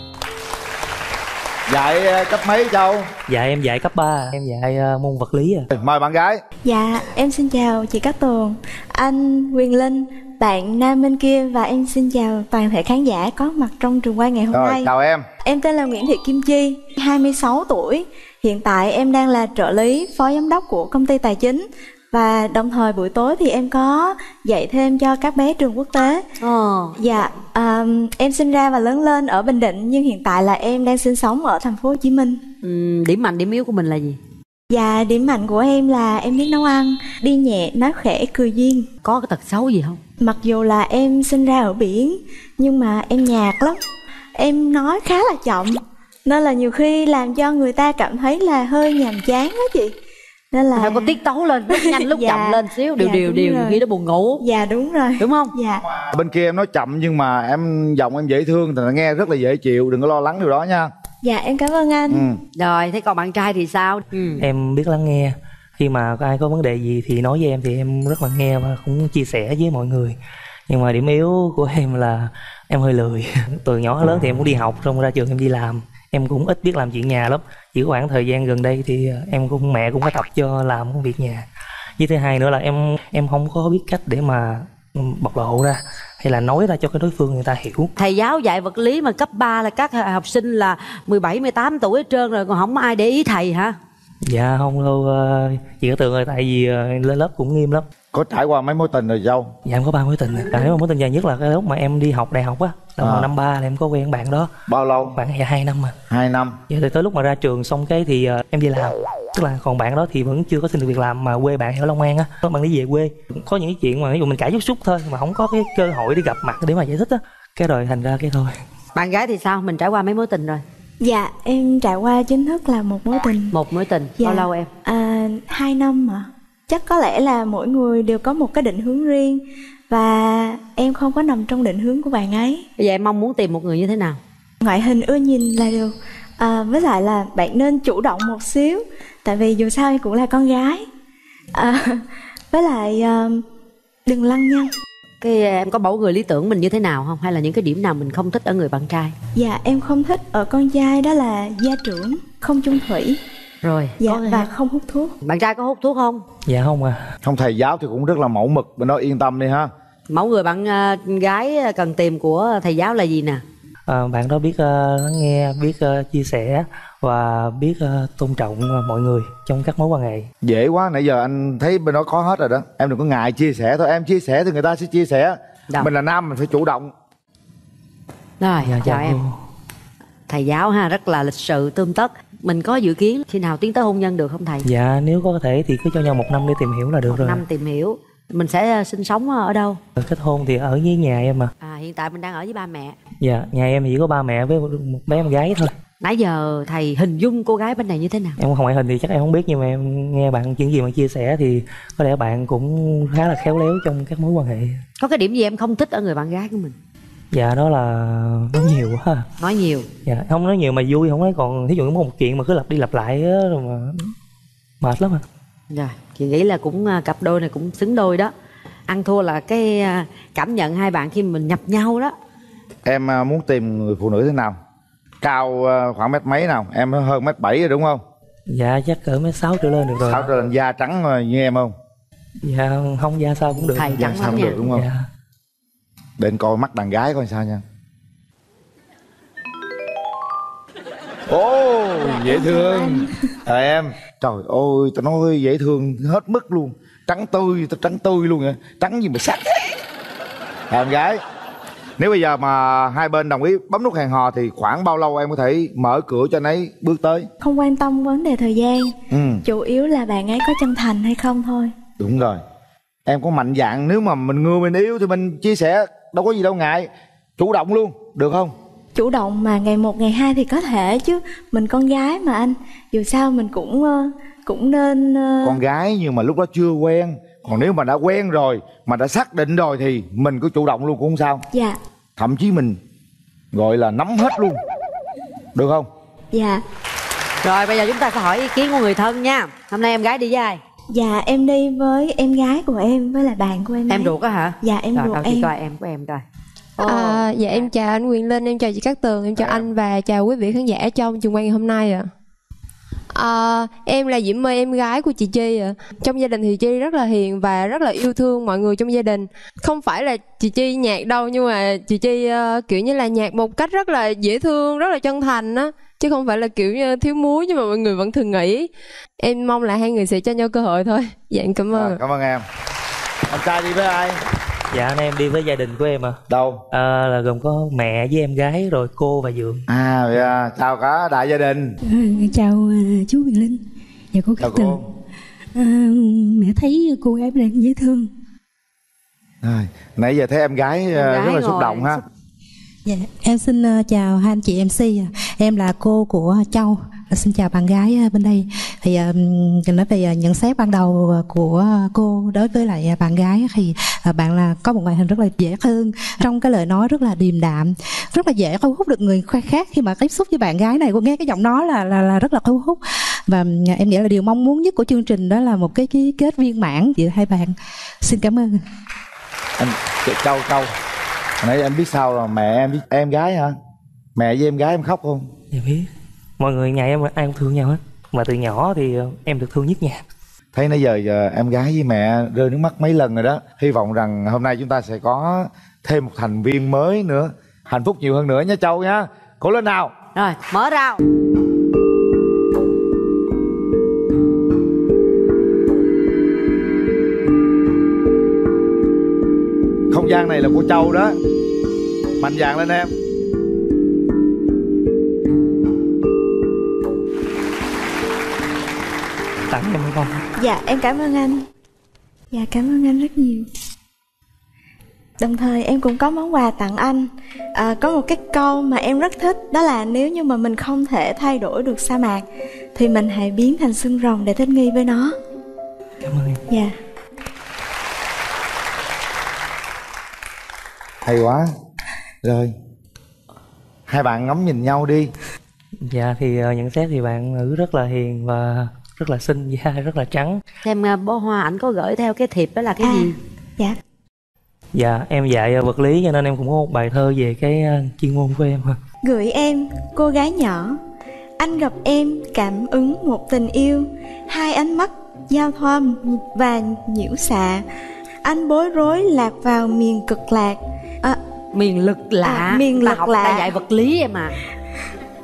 Dạy ờ, cấp mấy Châu? Dạ em dạy cấp 3, em dạy ờ, môn vật lý ạ. Mời bạn gái. Dạ, em xin chào chị Cát Tường, anh Quyền Linh, bạn nam bên kia và em xin chào toàn thể khán giả có mặt trong trường quay ngày hôm Rồi, nay. chào em Em tên là Nguyễn Thị Kim Chi, 26 tuổi. Hiện tại em đang là trợ lý phó giám đốc của công ty tài chính và đồng thời buổi tối thì em có dạy thêm cho các bé trường quốc tế. Ờ. Dạ, ờm, em sinh ra và lớn lên ở Bình Định nhưng hiện tại là em đang sinh sống ở thành phố Hồ Chí Minh. Ừm, điểm mạnh điểm yếu của mình là gì Dạ, điểm mạnh của em là em biết nấu ăn, đi nhẹ, nói khẽ, cười duyên. Có cái tật xấu gì không? Mặc dù là em sinh ra ở biển, nhưng mà em nhạt lắm. Em nói khá là chậm, nên là nhiều khi làm cho người ta cảm thấy là hơi nhàm chán đó chị. Nên là phải có tiết tấu lên lúc nhanh lúc Dạ, chậm lên xíu điều dạ, điều điều khi nó buồn ngủ Dạ đúng rồi. đúng không Dạ. Bên kia em nói chậm nhưng mà em giọng em dễ thương thì nghe rất là dễ chịu Đừng có lo lắng điều đó nha Dạ em cảm ơn anh. ừ. rồi thế còn bạn trai thì sao ừ. Em biết lắng nghe. Khi mà có ai có vấn đề gì thì nói với em thì em rất là nghe và cũng chia sẻ với mọi người. Nhưng mà điểm yếu của em là em hơi lười. Từ nhỏ lớn thì em cũng đi học, xong ra trường em đi làm. Em cũng ít biết làm chuyện nhà lắm. Chỉ khoảng thời gian gần đây thì em cũng mẹ cũng có tập cho làm công việc nhà. Với thứ hai nữa là em em không có biết cách để mà bộc lộ ra hay là nói ra cho cái đối phương người ta hiểu. thầy giáo dạy vật lý mà cấp 3 là các học sinh là 17 18 tuổi hết trơn rồi còn không ai để ý thầy hả Dạ không đâu ờ, chị có tưởng rồi tại vì ờ, lên lớp cũng nghiêm lắm. Có trải qua mấy mối tình rồi Châu? Dạ em có ba mối tình. Và nếu mà mối tình dài nhất là cái lúc mà em đi học đại học á, là À. năm ba là em có quen bạn đó. Bao lâu? Bạn dạ hai năm mà. Hai năm Dạ thì tới lúc mà ra trường xong cái thì ờ, em đi làm. Tức là còn bạn đó thì vẫn chưa có xin được việc làm mà quê bạn ở Long An á, Có bạn đi về quê. Có những cái chuyện mà ví dụ mình cãi chút xúc thôi mà không có cái cơ hội để gặp mặt để mà giải thích á. Cái rồi thành ra cái thôi. bạn gái thì sao mình trải qua mấy mối tình rồi Dạ em trải qua chính thức là một mối tình. một mối tình Dạ. bao lâu em À, hai năm mà. Chắc có lẽ là mỗi người đều có một cái định hướng riêng và em không có nằm trong định hướng của bạn ấy. bây giờ em mong muốn tìm một người như thế nào Ngoại hình ưa nhìn là được. À, với lại là bạn nên chủ động một xíu, tại vì dù sao em cũng là con gái. À, với lại à, đừng lăng nhăng. cái em có mẫu người lý tưởng mình như thế nào không hay là những cái điểm nào mình không thích ở người bạn trai Dạ em không thích ở con trai đó là gia trưởng, không chung thủy. Rồi. Dạ có- và không? hút thuốc. bạn trai có hút thuốc không? Dạ không à. Không thầy giáo thì cũng rất là mẫu mực Bên đó yên tâm đi ha. Mẫu người bạn ờ, gái cần tìm của thầy giáo là gì nè? Ờ, bạn đó biết ờ, lắng nghe, biết ờ, chia sẻ và biết ờ, tôn trọng ờ, mọi người trong các mối quan hệ. Dễ quá, nãy giờ anh thấy bên đó có hết rồi đó. Em đừng có ngại chia sẻ thôi. Em chia sẻ thì người ta sẽ chia sẻ. Đâu. Mình là nam mình phải chủ động. Rồi Dạ, chào dạ, em thầy giáo ha rất là lịch sự tươm tất mình có dự kiến khi nào tiến tới hôn nhân được không thầy? Dạ nếu có thể thì cứ cho nhau một năm để tìm hiểu là được rồi. năm tìm hiểu. Mình sẽ ờ, sinh sống ở đâu? Kết hôn thì ở với nhà em mà. à, hiện tại mình đang ở với ba mẹ. Dạ nhà em chỉ có ba mẹ với một bé em gái thôi. Nãy giờ thầy hình dung cô gái bên này như thế nào? Em không ngoại hình thì chắc em không biết nhưng mà em nghe bạn những gì mà chia sẻ thì có lẽ bạn cũng khá là khéo léo trong các mối quan hệ. Có cái điểm gì em không thích ở người bạn gái của mình dạ đó là nói nhiều quá nói nhiều. Dạ không nói nhiều mà vui không nói còn thí dụ có một chuyện mà cứ lặp đi lặp lại á rồi mà mệt lắm à rồi chị nghĩ là cũng à, cặp đôi này cũng xứng đôi đó. Ăn thua là cái à, cảm nhận hai bạn khi mình nhập nhau đó. Em à, muốn tìm người phụ nữ thế nào? Cao khoảng mét mấy nào? Em hơn mét bảy rồi đúng không? Dạ chắc cỡ mét sáu trở lên được rồi sáu trở lên da trắng như em không? Dạ không da sao cũng được. Thầy da trắng sao cũng được đúng không? Dạ. Để anh coi mắt đàn gái coi sao nha. Ồ, dễ thương. À, em. Trời ơi, tao nói dễ thương hết mức luôn. Trắng tươi, tao trắng tươi luôn vậy Trắng gì mà sắc. À, Em gái Nếu bây giờ mà hai bên đồng ý bấm nút hẹn hò Thì khoảng bao lâu em có thể mở cửa cho anh ấy bước tới? Không quan tâm vấn đề thời gian. Ừ, Chủ yếu là bạn ấy có chân thành hay không thôi. Đúng rồi. Em có mạnh dạng Nếu mà mình ngưa mình yêu Thì mình chia sẻ Đâu có gì đâu ngại Chủ động luôn, được không? Chủ động mà ngày một ngày hai thì có thể chứ. Mình con gái mà anh. Dù sao mình cũng ờ, cũng nên ờ, con gái nhưng mà lúc đó chưa quen. Còn nếu mà đã quen rồi mà đã xác định rồi thì mình cứ chủ động luôn cũng không sao. Dạ. Thậm chí mình gọi là nắm hết luôn. Được không? Dạ. Rồi bây giờ chúng ta sẽ hỏi ý kiến của người thân nha. Hôm nay em gái đi với ai Dạ em đi với em gái của em Với là bạn của em em ấy. ruột á hả Dạ em rồi ruột em coi em của em coi À, dạ em chào anh Quyền Linh, em chào chị Cát Tường, em chào anh và chào quý vị khán giả trong trường quay ngày hôm nay ạ. À, em là Diễm My, em gái của chị Chi ạ. Trong gia đình thì Chi rất là hiền và rất là yêu thương mọi người trong gia đình. Không phải là chị Chi nhạc đâu nhưng mà chị Chi ờ, kiểu như là nhạc một cách rất là dễ thương, rất là chân thành á. Chứ không phải là kiểu như thiếu muối nhưng mà mọi người vẫn thường nghĩ. Em mong là hai người sẽ cho nhau cơ hội thôi. Dạ em cảm ơn. à, cảm ơn em. Anh trai đi với ai? Dạ anh em đi với gia đình của em à đâu? À, là gồm có mẹ với em gái rồi cô và dượng. À vậy à, chào cả đại gia đình. Chào à, chú Quyền Linh. Và cô chào Cát Tường cô. À, mẹ thấy cô gái bên dễ thương. Rồi, nãy giờ thấy em gái, à, gái rất là xúc ngồi động ha dạ em xin ờ, chào hai anh chị MC em là cô của Châu. Ờ, xin chào bạn gái ờ, bên đây. Thì nói về nhận xét ban đầu của cô đối với lại bạn gái thì bạn là có một ngoại hình rất là dễ thương trong cái lời nói rất là điềm đạm rất là dễ thu hút được người khác. Khi mà tiếp xúc với bạn gái này cô nghe cái giọng nói là là, là rất là thu hút. Và em nghĩ là điều mong muốn nhất của chương trình đó là một cái cái kết viên mãn giữa hai bạn. Xin cảm ơn. Anh chị châu châu nãy anh biết sao là mẹ em biết em gái hả? Mẹ với em gái em khóc không? Dạ biết. Mọi người nhà em ai cũng thương nhau hết. Mà từ nhỏ thì ờ, em được thương nhất nhà. Thấy nãy giờ, giờ em gái với mẹ rơi nước mắt mấy lần rồi đó. Hy vọng rằng hôm nay chúng ta sẽ có thêm một thành viên mới nữa. Hạnh phúc nhiều hơn nữa nha châu nha. Cố lên nào. Rồi mở rào. Không gian này là của châu đó mạnh dạn lên em. Tặng em không Dạ em cảm ơn anh. Dạ cảm ơn anh rất nhiều. Đồng thời em cũng có món quà tặng anh. À, Có một cái câu mà em rất thích Đó là nếu như mà mình không thể thay đổi được sa mạc Thì mình hãy biến thành xương rồng để thích nghi với nó. Cảm ơn em. Dạ. Hay quá rồi. Hai bạn ngắm nhìn nhau đi. Dạ thì ờ, nhận xét thì bạn nữ rất là hiền và rất là xinh da rất là trắng. Xem à, bó hoa ảnh có gửi theo cái thiệp đó là cái gì? Dạ. Dạ em dạy ờ, vật lý cho nên em cũng có một bài thơ về cái ờ, chuyên môn của em Gửi em, cô gái nhỏ. Anh gặp em cảm ứng một tình yêu. Hai ánh mắt giao thoa và nhiễu xạ. Anh bối rối lạc vào miền cực lạc. À, miền lực lạ À, miền lực học lạ. ta dạy vật lý em à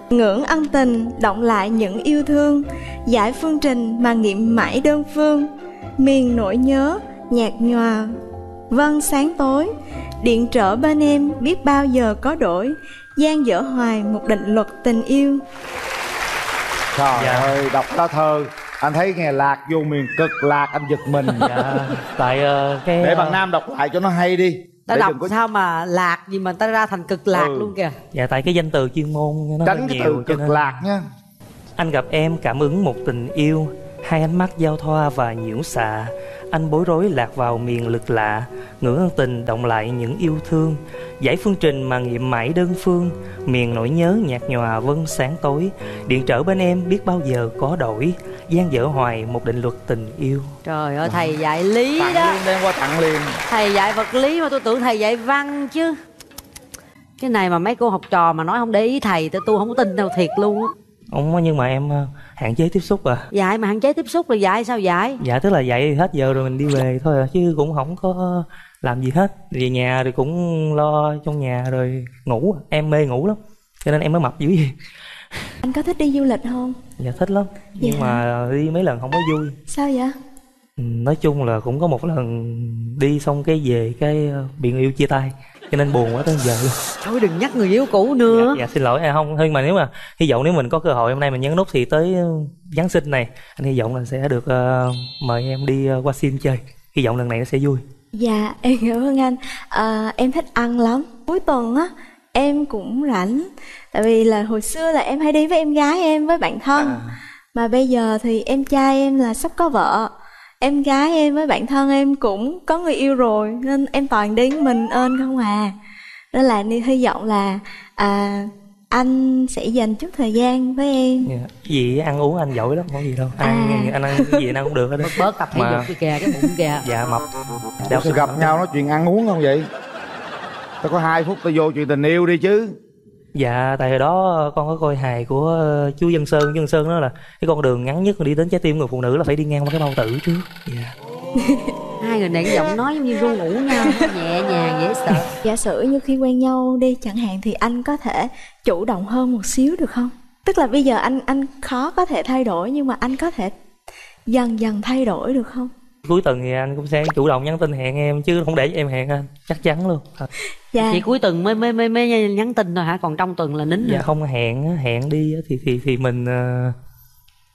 Ngưỡng ân tình, động lại những yêu thương. Giải phương trình mà nghiệm mãi đơn phương. Miền nỗi nhớ, nhạt nhòa. Vân sáng tối Điện trở bên em biết bao giờ có đổi. Gian dở hoài một định luật tình yêu. Trời ơi đọc lá thơ. Anh thấy nghe lạc vô miền cực lạc anh giật mình. Dạ tại ờ, cái để bạn nam đọc lại cho nó hay đi ta Để đọc có- sao mà lạc gì mà ta ra thành cực lạc Ừ. luôn kìa dạ tại cái danh từ chuyên môn nó Tránh cái nhiều, từ cực nên- lạc nha Anh gặp em cảm ứng một tình yêu Hai ánh mắt giao thoa và nhiễu xạ. Anh bối rối lạc vào miền lực lạ Ngưỡng ân tình động lại những yêu thương. Giải phương trình mà nghiệm mãi đơn phương Miền nỗi nhớ nhạt nhòa vân sáng tối. Điện trở bên em biết bao giờ có đổi gian dở hoài một định luật tình yêu. Trời ơi thầy dạy lý tặng đó. liền đem qua tặng liền. Thầy dạy vật lý mà tôi tưởng thầy dạy văn chứ. Cái này mà mấy cô học trò mà nói không để ý thầy tôi tôi không có tin đâu thiệt luôn á. Ông nhưng mà em hạn chế tiếp xúc à? Dạy mà hạn chế tiếp xúc là dạy sao dạy? Dạ tức là dạy hết giờ rồi mình đi về thôi à Chứ cũng không có làm gì hết. Về nhà thì cũng lo trong nhà rồi ngủ Em mê ngủ lắm Cho nên em mới mập dữ vậy. Anh có thích đi du lịch không? Dạ thích lắm Nhưng Dạ. mà đi mấy lần không có vui. Sao vậy? Nói chung là cũng có một lần đi xong cái về cái ờ, bị người yêu chia tay Cho nên buồn quá tới giờ luôn thôi đừng nhắc người yêu cũ nữa Dạ xin lỗi à, không nhưng mà nếu mà hy vọng nếu mình có cơ hội hôm nay mình nhấn nút thì tới ờ, Giáng sinh này anh hy vọng là sẽ được ờ, mời em đi ờ, qua sim chơi hy vọng lần này nó sẽ vui Dạ, em cảm ơn anh. À, em thích ăn lắm. Cuối tuần á, em cũng rảnh. Tại vì là hồi xưa là em hay đi với em gái em với bạn thân. Mà bây giờ thì em trai em là sắp có vợ. Em gái em với bạn thân em cũng có người yêu rồi nên em toàn đi một mình ơn không à. Nên là ni hy vọng là à, anh sẽ dành chút thời gian với em. Dạ. gì ăn uống anh giỏi lắm không có gì đâu ăn À. anh ăn cái gì anh ăn cũng được hết đó bớt tập thể Mà- dục đi kìa cái bụng kìa dạ mập sao gặp nhau nói chuyện ăn uống không vậy tao có hai phút tao vô chuyện tình yêu đi chứ dạ tại hồi đó con có coi hài của ờ, chú Dân Sơn chú Dân Sơn đó là cái con đường ngắn nhất mà đi đến trái tim người phụ nữ là phải đi ngang qua cái bao tử trước dạ hai người này cái giọng nói giống như ru ngủ nhau nhẹ nhàng dễ sợ Giả sử như khi quen nhau đi chẳng hạn thì anh có thể chủ động hơn một xíu được không? Tức là bây giờ anh anh khó có thể thay đổi nhưng mà anh có thể dần dần thay đổi được không? Cuối tuần thì anh cũng sẽ chủ động nhắn tin hẹn em chứ không để cho em hẹn anh chắc chắn luôn Dạ. chỉ cuối tuần mới mới mới mới nhắn tin thôi hả còn trong tuần là nín dạ rồi không hẹn á, hẹn đi á thì thì thì mình ờ,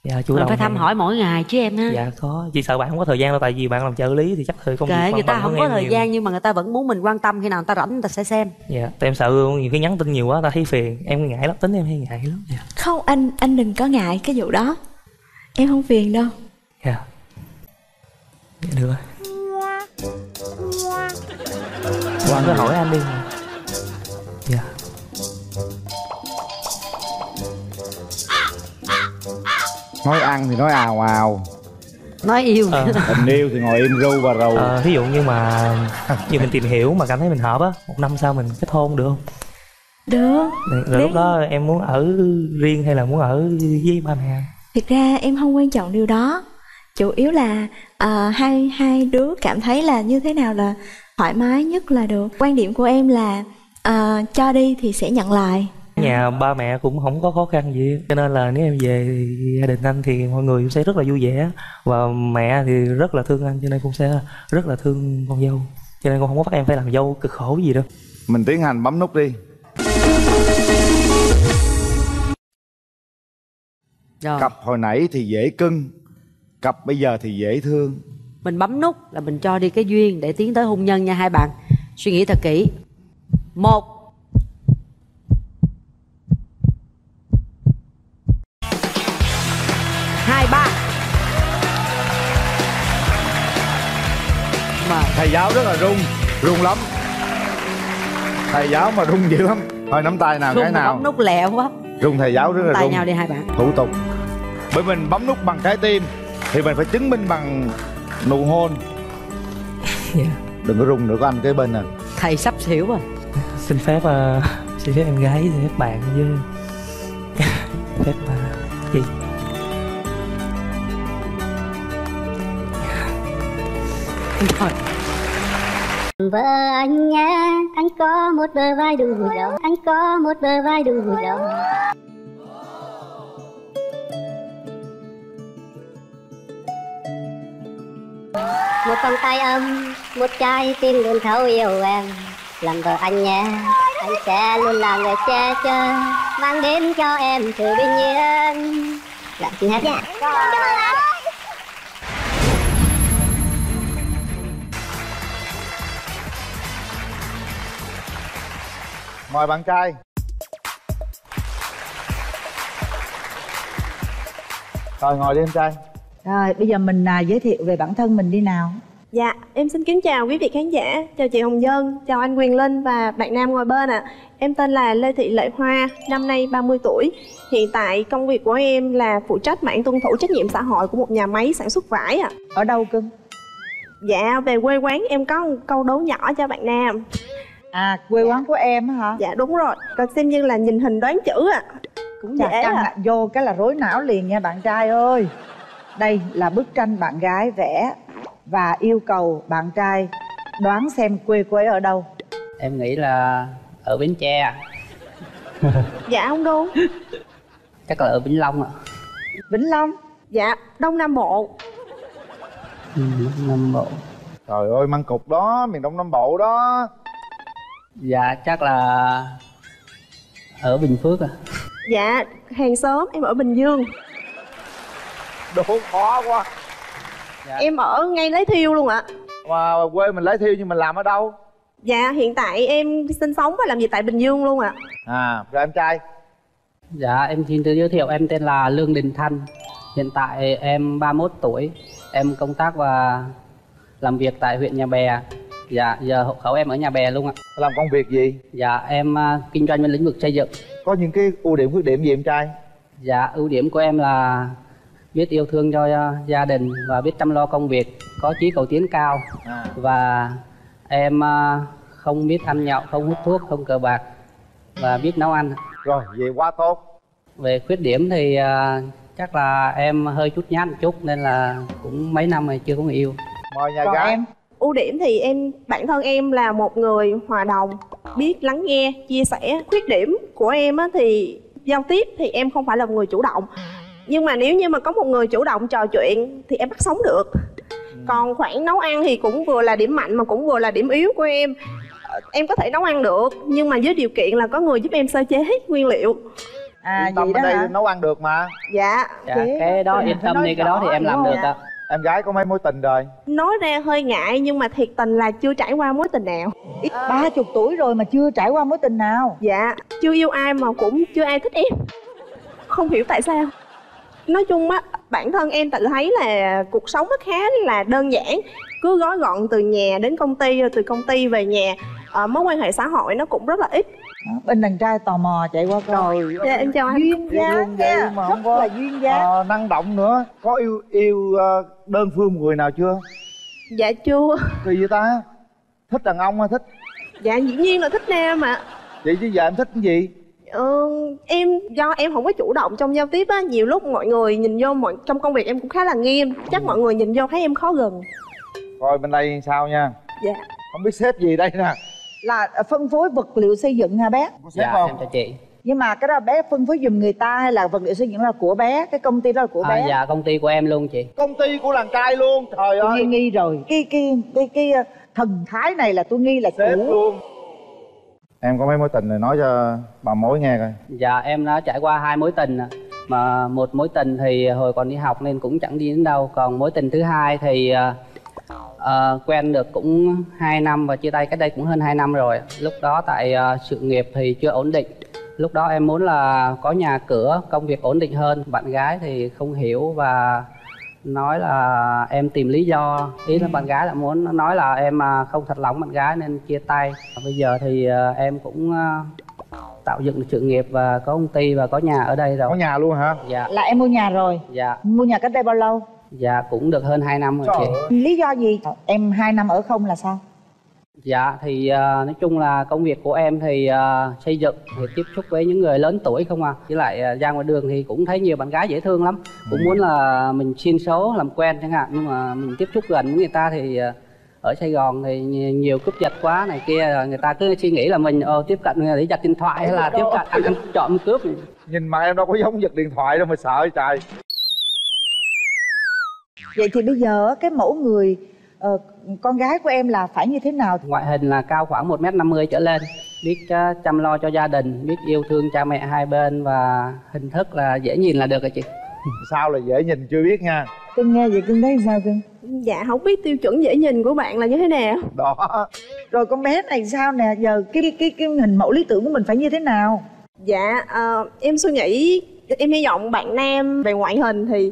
dạ chủ động phải thăm hẹn. hỏi mỗi ngày chứ em ha dạ có chỉ sợ bạn không có thời gian đâu tại vì bạn làm trợ lý thì chắc thời kệ bận người ta không có thời nhiều. gian nhưng mà người ta vẫn muốn mình quan tâm khi nào người ta rảnh người ta sẽ xem dạ tại em sợ nhiều khi nhắn tin nhiều quá ta thấy phiền em ngại lắm tính em hay ngại lắm dạ Không anh anh đừng có ngại cái vụ đó. Em không phiền đâu. dạ dạ được rồi. Anh cứ hỏi anh đi. Dạ. Nói ăn thì nói ào ào. Nói yêu. Ờ. tình yêu thì ngồi im ru và rầu. Ờ, ví dụ như mà như mình tìm hiểu mà cảm thấy mình hợp á một năm sau mình kết hôn được không? Được. rồi, rồi lúc đó em muốn ở riêng hay là muốn ở với ba mẹ? Thực ra em không quan trọng điều đó. Chủ yếu là à, hai hai đứa cảm thấy là như thế nào là thoải mái nhất là được. Quan điểm của em là à, cho đi thì sẽ nhận lại. nhà ba mẹ cũng không có khó khăn gì cho nên là nếu em về thì gia đình anh thì mọi người cũng sẽ rất là vui vẻ và mẹ thì rất là thương anh cho nên cũng sẽ rất là thương con dâu cho nên con không có bắt em phải làm dâu cực khổ gì đâu mình tiến hành bấm nút đi Rồi. cặp hồi nãy thì dễ cưng cặp bây giờ thì dễ thương. Mình bấm nút là mình cho đi cái duyên để tiến tới hôn nhân nha hai bạn. Suy nghĩ thật kỹ. Một. Hai ba. Mà thầy giáo rất là rung rung lắm. Thầy giáo mà rung dữ lắm. Thôi nắm tay nào Rung cái nào? bấm nút lẹ quá. Rung thầy giáo rất là tay rung nhau đi hai bạn. Thủ tục. Bởi mình bấm nút bằng trái tim thì mình phải chứng minh bằng nụ hôn. Dạ. đừng có rung nữa có anh kế bên nè. Thầy sắp xỉu rồi. Xin phép uh, xin phép em gái xin phép bạn với phép uh, gì rồi Vợ anh nhé, anh có một bờ vai đủ rộng, anh có một bờ vai đủ rộng. Một vòng tay ấm, một trái tim luôn thấu yêu em. Làm vợ anh nhé, anh sẽ luôn là người che chở, mang đến cho em sự bình yên. Dạ, xin hết nha. mời bạn trai rồi ngồi đi em trai Rồi bây giờ mình à, giới thiệu về bản thân mình đi nào Dạ, em xin kính chào quý vị khán giả, chào chị Hồng Dân, chào anh Quyền Linh và bạn nam ngồi bên ạ. Em tên là Lê Thị Lệ Hoa, năm nay 30 tuổi. Hiện tại công việc của em là phụ trách mảng tuân thủ trách nhiệm xã hội của một nhà máy sản xuất vải ạ. Ở đâu cưng? Dạ, về quê quán em có một câu đố nhỏ cho bạn nam. À, quê quán của em hả? Dạ đúng rồi, còn xem như là nhìn hình đoán chữ ạ. Cũng Chà, dễ căng ạ. vô cái là rối não liền nha bạn trai ơi Đây là bức tranh bạn gái vẽ Và yêu cầu bạn trai đoán xem quê cô ấy ở đâu. Em nghĩ là ở bến tre. Dạ không đúng. chắc là ở vĩnh long ạ. Vĩnh Long? Dạ, Đông Nam Bộ. ừ, nam bộ. Trời ơi măng cục đó miền đông nam bộ đó. Dạ chắc là ở bình phước à Dạ, hàng xóm em ở Bình Dương. Đố khó quá. Em ở ngay Lấy Thiêu luôn ạ. mà quê mình lấy thiêu nhưng mình làm ở đâu? Dạ, hiện tại em sinh sống và làm việc tại Bình Dương luôn ạ. à rồi em trai. Dạ em xin tự giới thiệu em tên là Lương Đình Thanh. Hiện tại em 31 tuổi. Em công tác và làm việc tại huyện Nhà Bè. Dạ giờ hộ khẩu em ở Nhà Bè luôn ạ. Làm công việc gì? Dạ em à, kinh doanh bên lĩnh vực xây dựng. Có những cái ưu điểm khuyết điểm gì em trai? Dạ ưu điểm của em là biết yêu thương cho à, gia đình và biết chăm lo công việc Có chí cầu tiến cao À. Và em à, không biết ăn nhậu, không hút thuốc, không cờ bạc Và biết nấu ăn rồi vậy quá tốt về khuyết điểm thì à, chắc là em hơi chút nhát một chút nên là cũng mấy năm rồi chưa có người yêu mời nhà Còn gái em? Ưu điểm thì em bản thân em là một người hòa đồng, biết lắng nghe, chia sẻ. Khuyết điểm của em á thì giao tiếp thì em không phải là người chủ động. Nhưng mà nếu như mà có một người chủ động trò chuyện thì em bắt sống được. Còn khoản nấu ăn thì cũng vừa là điểm mạnh mà cũng vừa là điểm yếu của em. Em có thể nấu ăn được nhưng mà với điều kiện là có người giúp em sơ chế nguyên liệu. À Yên tâm ở đây nấu ăn được mà Dạ. dạ thế- cái đó yên tâm đi cái đó thì em làm được ạ em gái có mấy mối tình rồi Nói ra hơi ngại nhưng mà thiệt tình là chưa trải qua mối tình nào. ba chục tuổi rồi mà chưa trải qua mối tình nào Dạ, chưa yêu ai mà cũng chưa ai thích em Không hiểu tại sao Nói chung á, bản thân em tự thấy là cuộc sống nó khá là đơn giản. Cứ gói gọn từ nhà đến công ty, rồi từ công ty về nhà Ờ, Mối quan hệ xã hội nó cũng rất là ít. Bên đàn trai tò mò chạy qua coi. Dạ, em chào anh. Duyên dáng nha. mà rất có là duyên dáng ờ, năng động nữa. Có yêu yêu ờ, đơn phương người nào chưa? Dạ chưa. Kỳ vậy ta? Thích đàn ông hay thích? Dạ dĩ nhiên là thích nam mà vậy chứ giờ em thích cái gì Ờ, em do em không có chủ động trong giao tiếp á nhiều lúc mọi người nhìn vô mọi trong công việc em cũng khá là nghiêm chắc mọi người nhìn vô thấy em khó gần. Coi bên đây sao nha. Dạ. Không biết xếp gì đây nè. Là phân phối vật liệu xây dựng hả bé? Dạ em chào chị. Nhưng mà cái đó bé phân phối giùm người ta hay là vật liệu xây dựng là của bé? Cái công ty đó là của à, bé? dạ công ty của em luôn chị. Công ty của đàn trai luôn trời tôi ơi. nghi nghi rồi. Cái cái cái cái ờ, thần thái này là tôi nghi là xếp của luôn em có mấy mối tình này nói cho bà mối nghe coi. Dạ em đã trải qua hai mối tình ạ. mà một mối tình thì hồi còn đi học nên cũng chẳng đi đến đâu. Còn mối tình thứ hai thì uh, quen được cũng 2 năm và chia tay cách đây cũng hơn 2 năm rồi lúc đó tại uh, sự nghiệp thì chưa ổn định. Lúc đó em muốn là có nhà cửa công việc ổn định hơn. Bạn gái thì không hiểu và nói là em tìm lý do. Ý là bạn gái là muốn nói là em à, không thật lòng bạn gái nên chia tay. Bây giờ thì à, em cũng à, tạo dựng được sự nghiệp và có công ty và có nhà ở đây rồi. Có nhà luôn hả? Dạ. Là em mua nhà rồi? Dạ. Mua nhà cách đây bao lâu? Dạ cũng được hơn 2 năm rồi chị. Lý do gì? Em hai năm ở không là sao Dạ thì à, nói chung là công việc của em thì à, xây dựng thì tiếp xúc với những người lớn tuổi không à. Với lại à, ra ngoài đường thì cũng thấy nhiều bạn gái dễ thương lắm. Cũng muốn là mình xin số làm quen chẳng hạn. Nhưng mà mình tiếp xúc gần với người ta thì à, ở Sài Gòn thì nhiều, nhiều cướp giật quá này kia rồi người ta cứ suy nghĩ là mình ờ, tiếp cận người để giật điện thoại hay là tiếp cận ăn, ăn trộm cướp nhìn mặt em đâu có giống giật điện thoại đâu mà sợ trời. Vậy thì bây giờ cái mẫu người ờ, con gái của em là phải như thế nào? Ngoại hình là cao khoảng 1m50 trở lên biết à, chăm lo cho gia đình biết yêu thương cha mẹ hai bên và hình thức là dễ nhìn là được rồi chị. Sao là dễ nhìn chưa biết nha. Cưng nghe vậy cưng thấy sao cưng? Dạ không biết tiêu chuẩn dễ nhìn của bạn là như thế nào. Đó. Rồi con bé này sao nè? Giờ cái cái cái, cái hình mẫu lý tưởng của mình phải như thế nào? Dạ ờ, em suy nghĩ em hy vọng bạn nam về ngoại hình thì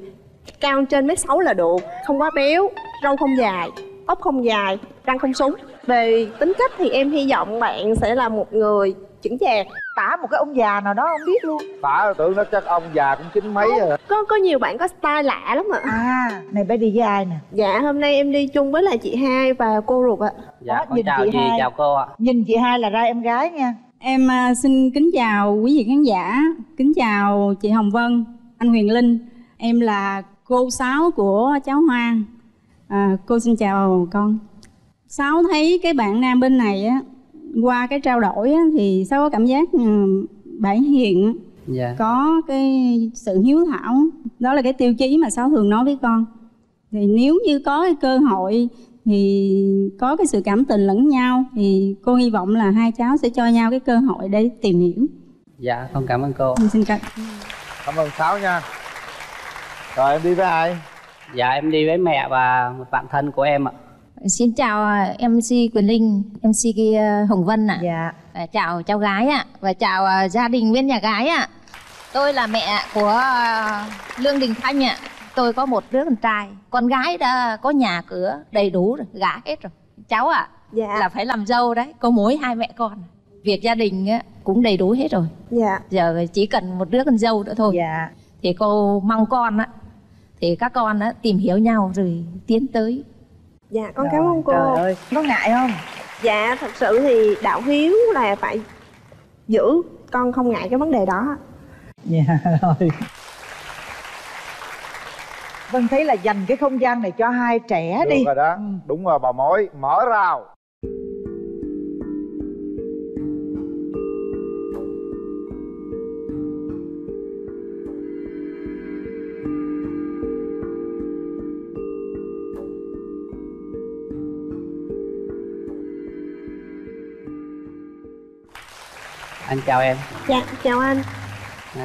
cao trên mét sáu là được không quá béo râu không dài tóc không dài răng không súng. Về tính cách thì em hy vọng bạn sẽ là một người chững chạc. Tả một cái ông già nào đó không biết luôn. Tả là tưởng nó chắc ông già cũng chín mấy rồi. có có nhiều bạn có style lạ lắm ạ. À này bé đi với ai nè? Dạ hôm nay em đi chung với lại chị hai và cô ruột ạ. Dạ, Đó, con nhìn chào chị chị, hai. chào cô ạ. nhìn chị hai là ra em gái nha. Em à, xin kính chào quý vị khán giả, kính chào chị Hồng Vân, anh Huyền Linh. Em là cô Sáu của cháu Hoa. À, cô xin chào con. Sáu thấy cái bạn nam bên này á, qua cái trao đổi á, thì Sáu có cảm giác ừ, bạn Hiền Dạ. có cái sự hiếu thảo. Đó là cái tiêu chí mà Sáu thường nói với con. Thì nếu như có cái cơ hội thì có cái sự cảm tình lẫn nhau thì cô hy vọng là hai cháu sẽ cho nhau cái cơ hội để tìm hiểu Dạ, con cảm ơn cô. Em xin cảm cảm ơn sáu nha rồi em đi với ai Dạ, em đi với mẹ và một bạn thân của em ạ. Xin chào à, MC Quyền Linh, MC kia Hồng Vân ạ. Dạ. Và chào cháu gái ạ và chào à, gia đình bên nhà gái ạ. Tôi là mẹ của à, Lương Đình Thanh ạ. Tôi có một đứa con trai, con gái đã có nhà cửa đầy đủ rồi, gả hết rồi. Cháu ạ, dạ. là phải làm dâu đấy, có mỗi hai mẹ con. Việc gia đình cũng đầy đủ hết rồi. dạ Giờ chỉ cần một đứa con dâu nữa thôi. Dạ. Thì cô mong con á, thì các con á, tìm hiểu nhau rồi tiến tới. Dạ con cảm ơn cô. trời ơi có ngại không? Dạ thật sự thì đạo hiếu là phải giữ con không ngại cái vấn đề đó. Dạ rồi. Vân thấy là dành cái không gian này cho hai trẻ được đi. rồi đó. Đúng rồi bà mối mở rào Anh chào em. dạ chào anh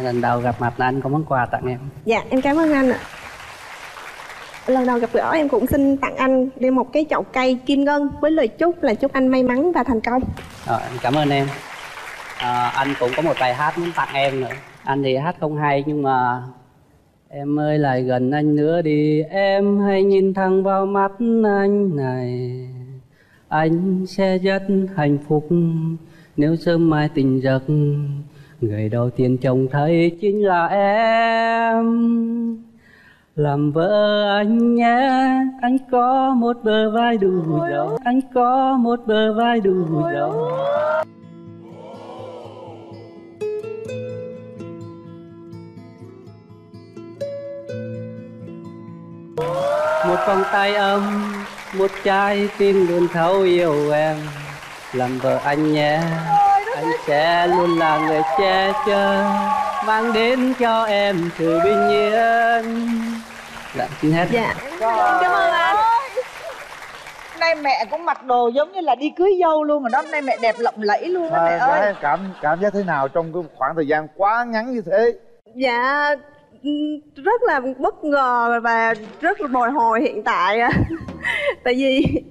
Lần đầu gặp mặt là anh có món quà tặng em. dạ em cảm ơn anh ạ lần đầu gặp gỡ em cũng xin tặng anh đem một cái chậu cây kim ngân với lời chúc là chúc anh may mắn và thành công Rồi, anh cảm ơn em. À, anh cũng có một bài hát muốn tặng em nữa. Anh thì hát không hay nhưng mà Em ơi lại gần anh nữa đi Em hãy nhìn thẳng vào mắt anh này Anh sẽ rất hạnh phúc nếu sớm mai tình giấc, Người đầu tiên trông thấy chính là em. Làm vợ anh nhé, Anh có một bờ vai đủ rộng, Anh có một bờ vai đủ rộng. Một vòng tay ấm, một trái tim luôn thấu yêu em làm vợ anh nhé. Anh sẽ luôn là người che chở mang đến cho em sự bình yên. Dạ xin hết. Dạ. Cảm ơn anh nay mẹ cũng mặc đồ giống như là đi cưới dâu luôn rồi đó. Hôm nay mẹ đẹp lộng lẫy luôn á mẹ ơi. cảm cảm giác thế nào trong cái khoảng thời gian quá ngắn như thế? Dạ rất là bất ngờ và rất là bồi hồi hiện tại ạ. tại vì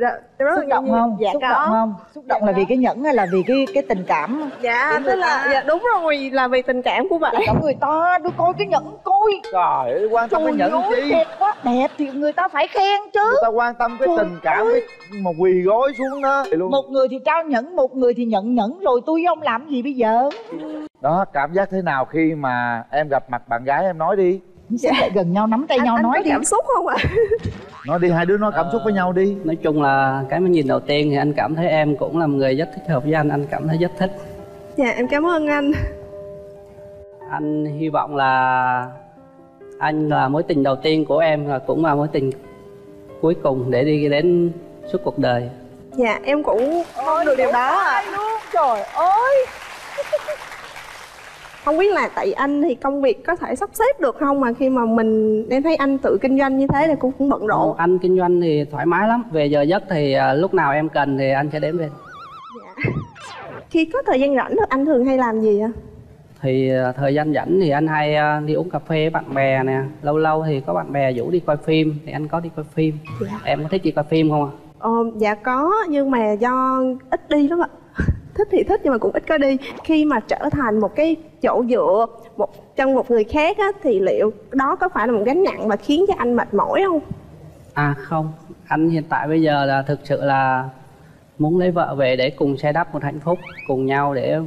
dạ, rất xúc động không? dạ xúc có. động không? Xúc động là vì cái nhẫn hay là vì cái cái tình cảm? Dạ tức là ta? dạ đúng rồi là vì tình cảm của bạn. Cảm người ta đưa coi cái nhẫn coi trời ơi quan tâm cái nhẫn chi? đẹp quá. Đẹp thì người ta phải khen chứ. Người ta quan tâm cái Trời tình cảm ơi. cái mà quỳ gối xuống đó luôn. Một người thì trao nhẫn một người thì nhận nhẫn. Rồi tôi với ông làm gì bây giờ? Đó cảm giác thế nào khi mà em gặp mặt bạn gái em nói đi sẽ lại gần nhau nắm tay anh, nhau anh nói có đi. cảm xúc không ạ? Nói đi hai đứa nói cảm xúc với nhau đi. nói chung là cái mà nhìn đầu tiên thì anh cảm thấy em cũng là một người rất thích hợp với anh anh cảm thấy rất thích. Dạ em cảm ơn anh. Anh hy vọng là anh là mối tình đầu tiên của em và cũng là mối tình cuối cùng để đi đến suốt cuộc đời. Dạ em cũng mong được điều đó ạ. Luôn trời ơi không biết là tại anh thì công việc có thể sắp xếp được không mà khi mà mình em thấy anh tự kinh doanh như thế thì cũng cũng bận rộn. Anh kinh doanh thì thoải mái lắm. Về giờ giấc thì à, lúc nào em cần thì anh sẽ đến bên. Khi có thời gian rảnh thì anh thường hay làm gì ạ? Thì à, thời gian rảnh thì anh hay à, đi uống cà phê với bạn bè nè. Lâu lâu thì có bạn bè rủ đi coi phim thì anh có đi coi phim. Dạ. em có thích đi coi phim không ạ? Ờ, dạ có nhưng mà do ít đi lắm ạ thích thì thích nhưng mà cũng ít có đi. Khi mà trở thành một cái chỗ dựa một chân một người khác á, thì liệu đó có phải là một gánh nặng và khiến cho anh mệt mỏi không? À không. Anh hiện tại bây giờ là thực sự là muốn lấy vợ về để cùng xây đắp một hạnh phúc cùng nhau để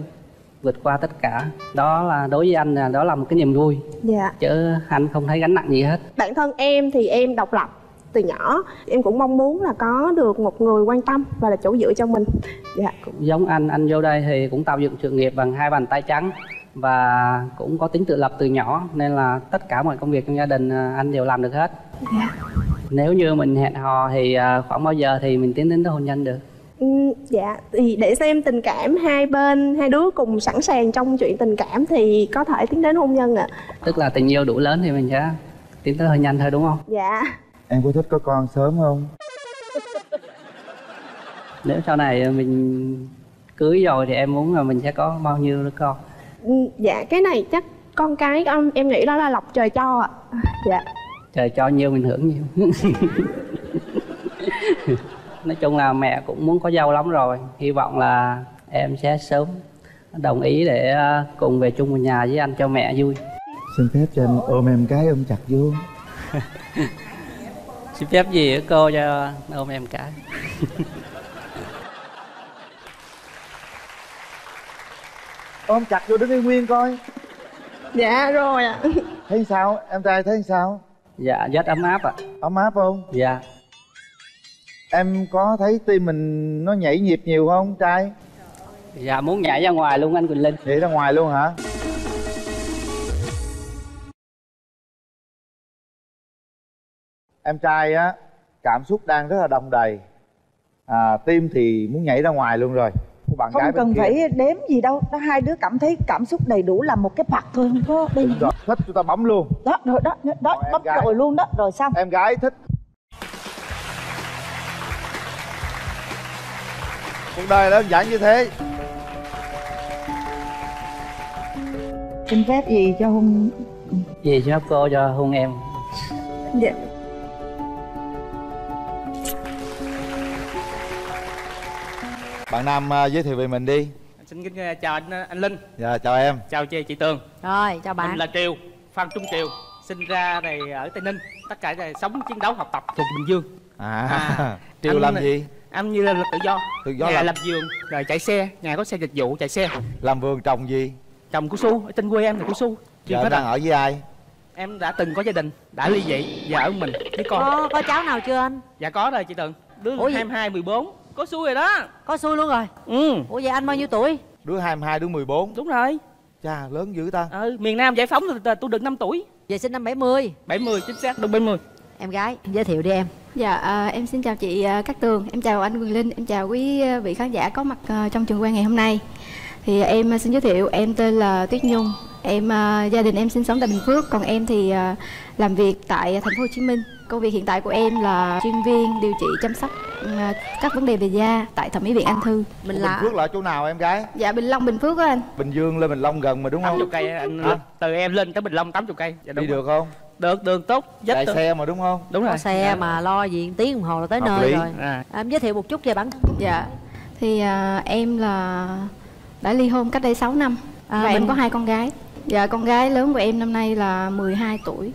vượt qua tất cả. Đó là đối với anh là đó là một cái niềm vui. Dạ. Chứ anh không thấy gánh nặng gì hết. Bản thân em thì em độc lập từ nhỏ. Em cũng mong muốn là có được một người quan tâm và là chỗ dựa cho mình. Dạ. Giống anh anh vô đây thì cũng tạo dựng sự nghiệp bằng hai bàn tay trắng và cũng có tính tự lập từ nhỏ nên là tất cả mọi công việc trong gia đình à, anh đều làm được hết. Dạ. Nếu như mình hẹn hò thì à, khoảng bao giờ thì mình tiến đến tới hôn nhân được? Ừ, dạ. Thì để xem tình cảm hai bên hai đứa cùng sẵn sàng trong chuyện tình cảm thì có thể tiến đến hôn nhân ạ. Tức là tình yêu đủ lớn thì mình sẽ tiến tới hôn nhân thôi đúng không? Dạ em có thích có con sớm không? Nếu sau này mình cưới rồi thì em muốn là mình sẽ có bao nhiêu đứa con? Ừ, dạ cái này chắc con cái em em nghĩ đó là lọc trời cho ạ. Dạ. Trời cho nhiêu mình hưởng nhiều nói chung là mẹ cũng muốn có dâu lắm rồi. Hy vọng là em sẽ sớm đồng ý để ờ, cùng về chung một nhà với anh cho mẹ vui. Xin phép cho em ôm em cái ôm chặt vô xin phép gì cô cho ôm em cái ôm chặt vô đứng yên nguyên coi. Dạ rồi ạ. Thấy sao? Em trai thấy sao? Dạ rất ấm áp ạ. Ấm áp không? Dạ. Em có thấy tim mình nó nhảy nhịp nhiều không trai? Dạ muốn nhảy ra ngoài luôn anh quỳnh linh. Nhảy ra ngoài luôn hả em trai á cảm xúc đang rất là đồng đầy. À, tim thì muốn nhảy ra ngoài luôn rồi. Bạn không gái cần kia. phải đếm gì đâu. Đó hai đứa cảm thấy cảm xúc đầy đủ là một cái mặt thôi không có đây rồi, thích chúng ta bấm luôn. Đó rồi đó đó em bấm gái. rồi luôn đó. Rồi xong. Em gái thích. Cuộc đời đơn giản như thế. Xin phép gì cho hôn gì cho cô cho hôn em? Dạ bạn nam à, giới thiệu về mình đi. Xin kính uh, chào anh uh, anh linh. Dạ chào em. Chào chị chị tường. Rồi chào bạn. Mình là triều phan trung triều sinh ra này ở tây ninh tất cả là sống chiến đấu học tập thuộc bình dương. À, triều anh- làm gì? anh như là tự do. Tự do nhà làm- làm vườn rồi chạy xe nhà có xe dịch vụ chạy xe. Làm vườn trồng gì? Trồng cao su ở trên quê em là cao su. Giờ em đang ở với ai? Em đã từng có gia đình đã ly dị giờ ở mình với con. Có có cháu nào chưa anh? Dạ có rồi chị tường. Đứa Ủa gì? 22 14 có xui rồi đó. Có xui luôn rồi? Ừ. Ủa vậy anh bao nhiêu tuổi? Đứa 22 đứa 14 đúng rồi. Cha lớn dữ ta. Ừ miền nam giải phóng thì tôi được 5 tuổi. Về sinh năm 70 70 chính xác đúng 70 em gái giới thiệu đi em. Dạ, à, em xin chào chị à, Cát Tường, em chào anh Quyền Linh, em chào quý à, vị khán giả có mặt à, trong trường quay ngày hôm nay. Thì em xin giới thiệu, em tên là Tuyết Nhung, em à, gia đình em sinh sống tại Bình Phước, còn em thì à, làm việc tại thành phố Hồ Chí Minh. Công việc hiện tại của em là chuyên viên điều trị chăm sóc các vấn đề về da tại thẩm mỹ viện Anh Thư. Mình Bình Phước là chỗ nào em gái Dạ Bình Long Bình Phước á anh. Bình Dương lên Bình Long gần mà đúng không 80 cây anh Hả? từ em lên tới Bình Long 80 cây dạ, đi rồi. được không được đường tốt dắt được. xe mà đúng không đúng Dạ. rồi có xe mà lo gì một tiếng đồng hồ là tới Hợp nơi lý. rồi À. em giới thiệu một chút về bản thân Dạ, thì à, em là đã ly hôn cách đây 6 năm. À, Và mình em- có hai con gái. Dạ, con gái lớn của em năm nay là 12 tuổi.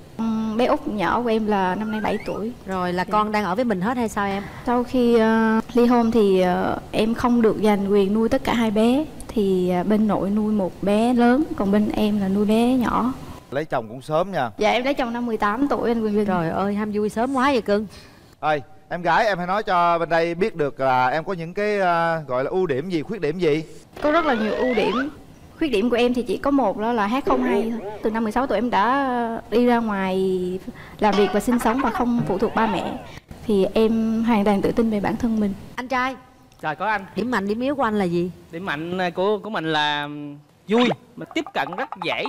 Bé út nhỏ của em là năm nay 7 tuổi. rồi là con đang ở với mình hết hay sao em Sau khi à, ly hôn thì à, em không được giành quyền nuôi tất cả hai bé. Thì à, bên nội nuôi một bé lớn, còn bên em là nuôi bé nhỏ. lấy chồng cũng sớm nha Dạ, em lấy chồng năm 18 tuổi anh Quyền Linh. trời ơi ham vui sớm quá vậy cưng ơi em gái em hãy nói cho bên đây biết được là em có những cái à, gọi là ưu điểm gì khuyết điểm gì Có rất là nhiều ưu điểm. Khuyết điểm của em thì chỉ có một đó là hát không hay thôi. Từ năm 16 tuổi em đã đi ra ngoài làm việc và sinh sống và không phụ thuộc ba mẹ. Thì em hoàn toàn tự tin về bản thân mình. anh trai rồi có anh điểm mạnh điểm yếu của anh là gì điểm mạnh của của mình là vui mà tiếp cận rất dễ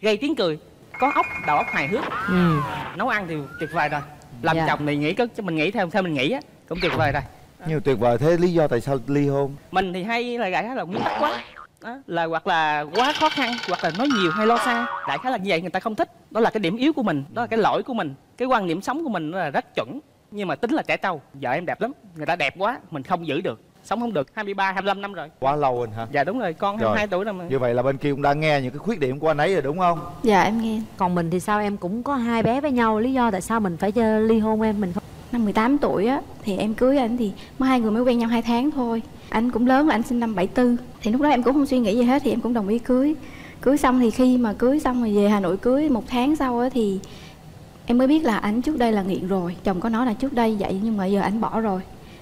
gây tiếng cười có óc đầu óc hài hước ừ. nấu ăn thì tuyệt vời rồi làm Dạ. chồng thì nghĩ có mình nghĩ theo theo mình nghĩ á cũng tuyệt vời rồi nhiều tuyệt vời thế lý do tại sao ly hôn mình thì hay là gãi là nguyên tắc quá đó, là hoặc là quá khó khăn hoặc là nói nhiều hay lo xa. Đại khái là như vậy người ta không thích. Đó là cái điểm yếu của mình đó là cái lỗi của mình cái quan niệm sống của mình nó là rất chuẩn. Nhưng mà tính là trẻ trâu vợ em đẹp lắm người ta đẹp quá mình không giữ được. Sống không được 23 25 năm rồi. Quá lâu rồi hả? Dạ đúng rồi con Rồi. 22 tuổi rồi mà. Như vậy là bên kia cũng đã nghe những cái khuyết điểm của anh ấy rồi đúng không? Dạ em nghe. Còn mình thì sao? Em cũng có hai bé với nhau lý do tại sao mình phải ly hôn em mình không Năm 18 tuổi á thì em cưới anh thì mới hai người mới quen nhau 2 tháng thôi. Anh cũng lớn là anh sinh năm 74. Thì lúc đó em cũng không suy nghĩ gì hết, thì em cũng đồng ý cưới. Cưới xong thì khi mà cưới xong rồi về Hà Nội cưới một tháng sau á thì em mới biết là anh trước đây là nghiện rồi. Chồng có nói là trước đây vậy nhưng mà giờ anh bỏ rồi.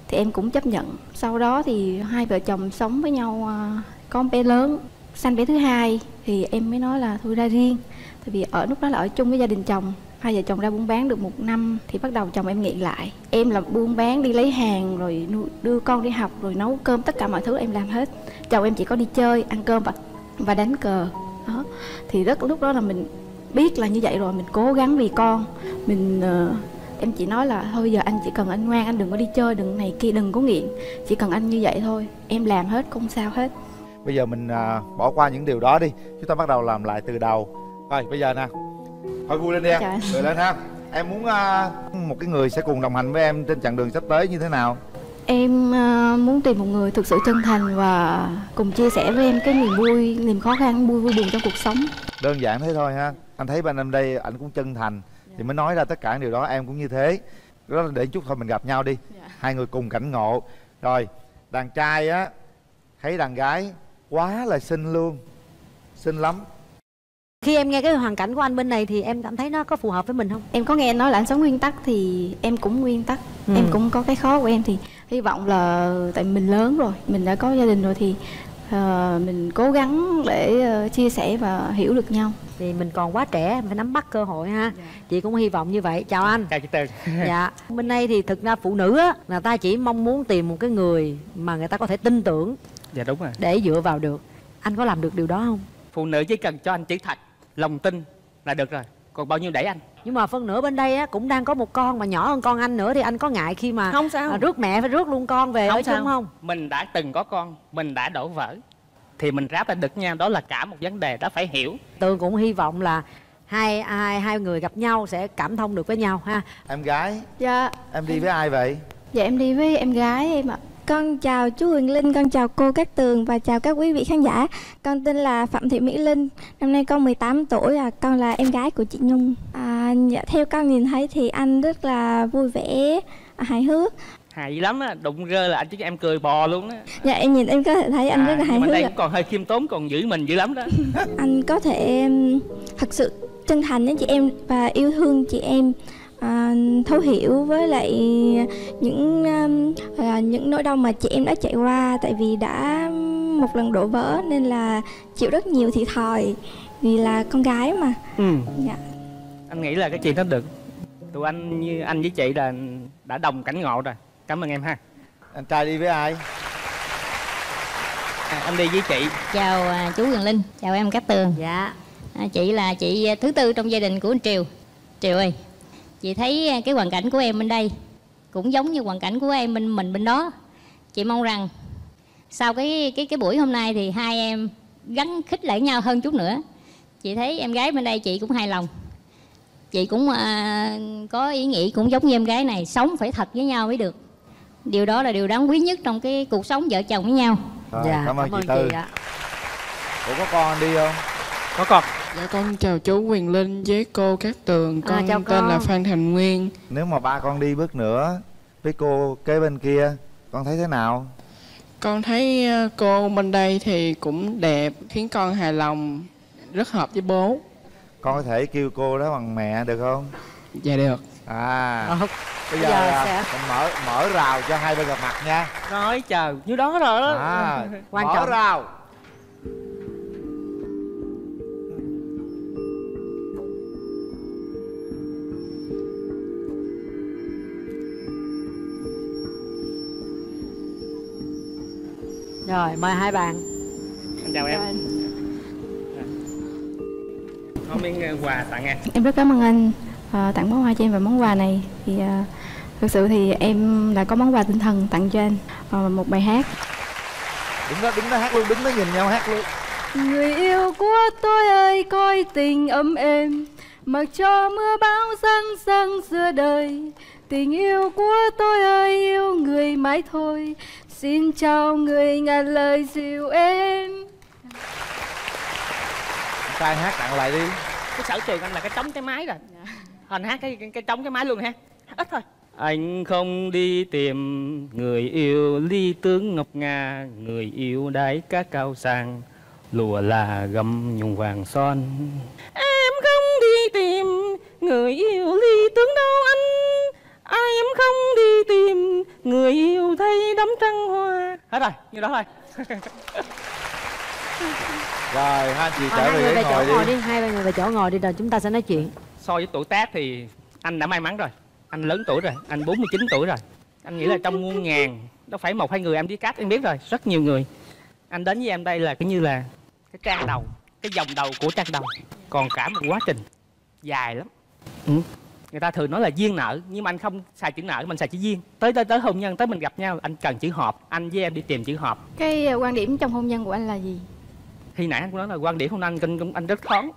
Thì em cũng chấp nhận. Sau đó thì hai vợ chồng sống với nhau à, con bé lớn. Sanh bé thứ hai thì em mới nói là thôi ra riêng. Tại vì ở lúc đó là ở chung với gia đình chồng hai vợ chồng ra buôn bán được một năm thì bắt đầu chồng em nghiện lại. Em là buôn bán đi lấy hàng rồi đưa con đi học rồi nấu cơm tất cả mọi thứ em làm hết. Chồng em chỉ có đi chơi ăn cơm và và đánh cờ. Đó. Thì rất lúc đó là mình biết là như vậy rồi mình cố gắng vì con. Mình uh, em chỉ nói là thôi giờ anh chỉ cần anh ngoan anh đừng có đi chơi đừng này kia đừng có nghiện. Chỉ cần anh như vậy thôi em làm hết không sao hết. Bây giờ mình uh, bỏ qua những điều đó đi. Chúng ta bắt đầu làm lại từ đầu. Rồi bây giờ nè thôi vui lên đi em. Dạ. cười lên ha. Em muốn à, một cái người sẽ cùng đồng hành với em trên chặng đường sắp tới như thế nào? Em ờ, muốn tìm một người thực sự chân thành và cùng chia sẻ với em cái niềm vui, niềm khó khăn, vui vui buồn trong cuộc sống. đơn giản thế thôi ha. Anh thấy bên em đây anh cũng chân thành thì mới nói ra tất cả điều đó em cũng như thế. Đó là để chút thôi mình gặp nhau đi. Hai người cùng cảnh ngộ. Rồi đàn trai á thấy đàn gái quá là xinh luôn. Xinh lắm khi em nghe cái hoàn cảnh của anh bên này thì em cảm thấy nó có phù hợp với mình không? Em có nghe anh nói là anh sống nguyên tắc thì em cũng nguyên tắc. Ừ. Em cũng có cái khó của em thì hy vọng là tại mình lớn rồi, mình đã có gia đình rồi thì ờ, mình cố gắng để ờ, chia sẻ và hiểu được nhau. thì mình còn quá trẻ phải nắm bắt cơ hội ha. Chị cũng hy vọng như vậy. Chào anh. Chào chị Tường dạ. Bên đây thì thực ra phụ nữ á người ta chỉ mong muốn tìm một cái người mà người ta có thể tin tưởng dạ đúng rồi. để dựa vào được. Anh có làm được điều đó không? Phụ nữ chỉ cần cho anh chữ thật lòng tin là được rồi. Còn bao nhiêu để anh? Nhưng mà phân nửa bên đây á cũng đang có một con mà nhỏ hơn con anh nữa thì anh có ngại khi mà Không sao. à, rước mẹ phải rước luôn con về ở chung không? Mình đã từng có con mình đã đổ vỡ. Thì mình ráp lại được nhau đó là cả một vấn đề đó phải hiểu. Tường cũng hy vọng là hai hai hai người gặp nhau sẽ cảm thông được với nhau ha. Em gái? Dạ. em đi với ai vậy? Dạ em đi với em gái em ạ. Con chào chú Huyền Linh, con chào cô Cát Tường và chào các quý vị khán giả. Con tên là Phạm Thị Mỹ Linh, năm nay con 18 tuổi, à, con là em gái của chị Nhung. À, dạ, theo con nhìn thấy thì anh rất là vui vẻ, à, hài hước. hài lắm á đụng rơi là anh chứ em cười bò luôn á Dạ em nhìn em có thể thấy anh rất là hài nhưng mà hước. đây cũng còn hơi khiêm tốn còn giữ mình dữ lắm đó Anh có thể thật sự chân thành với chị em và yêu thương chị em. À, thấu hiểu với lại những um, à, những nỗi đau mà chị em đã trải qua. Tại vì đã một lần đổ vỡ nên là chịu rất nhiều thiệt thòi vì là con gái mà. Ừ. dạ. Anh nghĩ là cái chuyện đó được. Tụi anh như anh với chị là đã đồng cảnh ngộ rồi. Cảm ơn em ha. Anh trai đi với ai? À, anh đi với chị. Chào à, chú Quyền Linh. Chào em Cát Tường. Dạ. À, chị là chị thứ tư trong gia đình của anh Triều. Triều ơi chị thấy à, cái hoàn cảnh của em bên đây cũng giống như hoàn cảnh của em bên mình bên đó. Chị mong rằng sau cái cái cái buổi hôm nay thì hai em gắn khích lẫn nhau hơn chút nữa. Chị thấy em gái bên đây chị cũng hài lòng. Chị cũng à, có ý nghĩ cũng giống như em gái này sống phải thật với nhau mới được. Điều đó là điều đáng quý nhất trong cái cuộc sống vợ chồng với nhau. Rồi, cảm ơn chị Tư. Ủa có con đi không có con. Dạ con chào chú Quyền Linh với cô Cát Tường. Con chào tên là. Phan Thành Nguyên. Nếu mà ba con đi bước nữa với cô kế bên kia con thấy thế nào? Con thấy ờ, cô bên đây thì cũng đẹp Khiến con hài lòng Rất hợp với bố. Con có thể kêu cô đó bằng mẹ được không? Dạ được. À. Ờ, bây bây giờ, à, sẽ- mở mở rào cho hai bên gặp mặt nha. Rồi chờ như đó rồi đó. À, Quan mở trọng. rào rồi mời hai bạn. Anh chào em. Có miếng ờ, quà tặng em. Em rất cảm ơn anh à, tặng món hoa cho em và món quà này. Thì à, thực sự thì em đã có món quà tinh thần tặng cho anh. À, một bài hát. Đứng đó đứng đó hát luôn đứng đó nhìn nhau hát luôn. Người yêu của tôi ơi coi tình ấm êm. Mặc cho mưa bão răng răng giữa đời. Tình yêu của tôi ơi yêu người mãi thôi Xin chào người ngàn lời dịu êm trai hát tặng lại đi. Cái sở trường anh là cái trống cái máy rồi. Anh hát cái cái, trống cái máy luôn ha. Ít thôi. Anh không đi tìm người yêu ly tướng ngọc ngà người yêu đáy cá cao sang. Lùa là gấm nhung vàng son. Em không đi tìm người yêu ly tướng đâu anh ai em không đi tìm người yêu thay đắm trăng hoa? Hết rồi như đó thôi. Rồi hai chị trở về người về ghế chỗ ngồi ngồi đi đi hai người về chỗ ngồi đi rồi chúng ta sẽ nói chuyện. So với tuổi tác thì anh đã may mắn rồi. Anh lớn tuổi rồi anh 49 tuổi rồi. Anh nghĩ là trong muôn ngàn đâu phải một hai người em đi cát em biết rồi rất nhiều người. Anh đến với em đây là cái như là cái trang đầu cái dòng đầu của trang đầu. Còn cả một quá trình dài lắm. Ừ. người ta thường nói là duyên nợ nhưng mà anh không xài chữ nợ mình xài chữ duyên. Tới tới tới hôn nhân tới mình gặp nhau anh cần chữ hợp anh với em đi tìm chữ hợp Cái ờ, quan điểm trong hôn nhân của anh là gì? khi nãy anh cũng nói là quan điểm của anh anh, anh rất thoáng.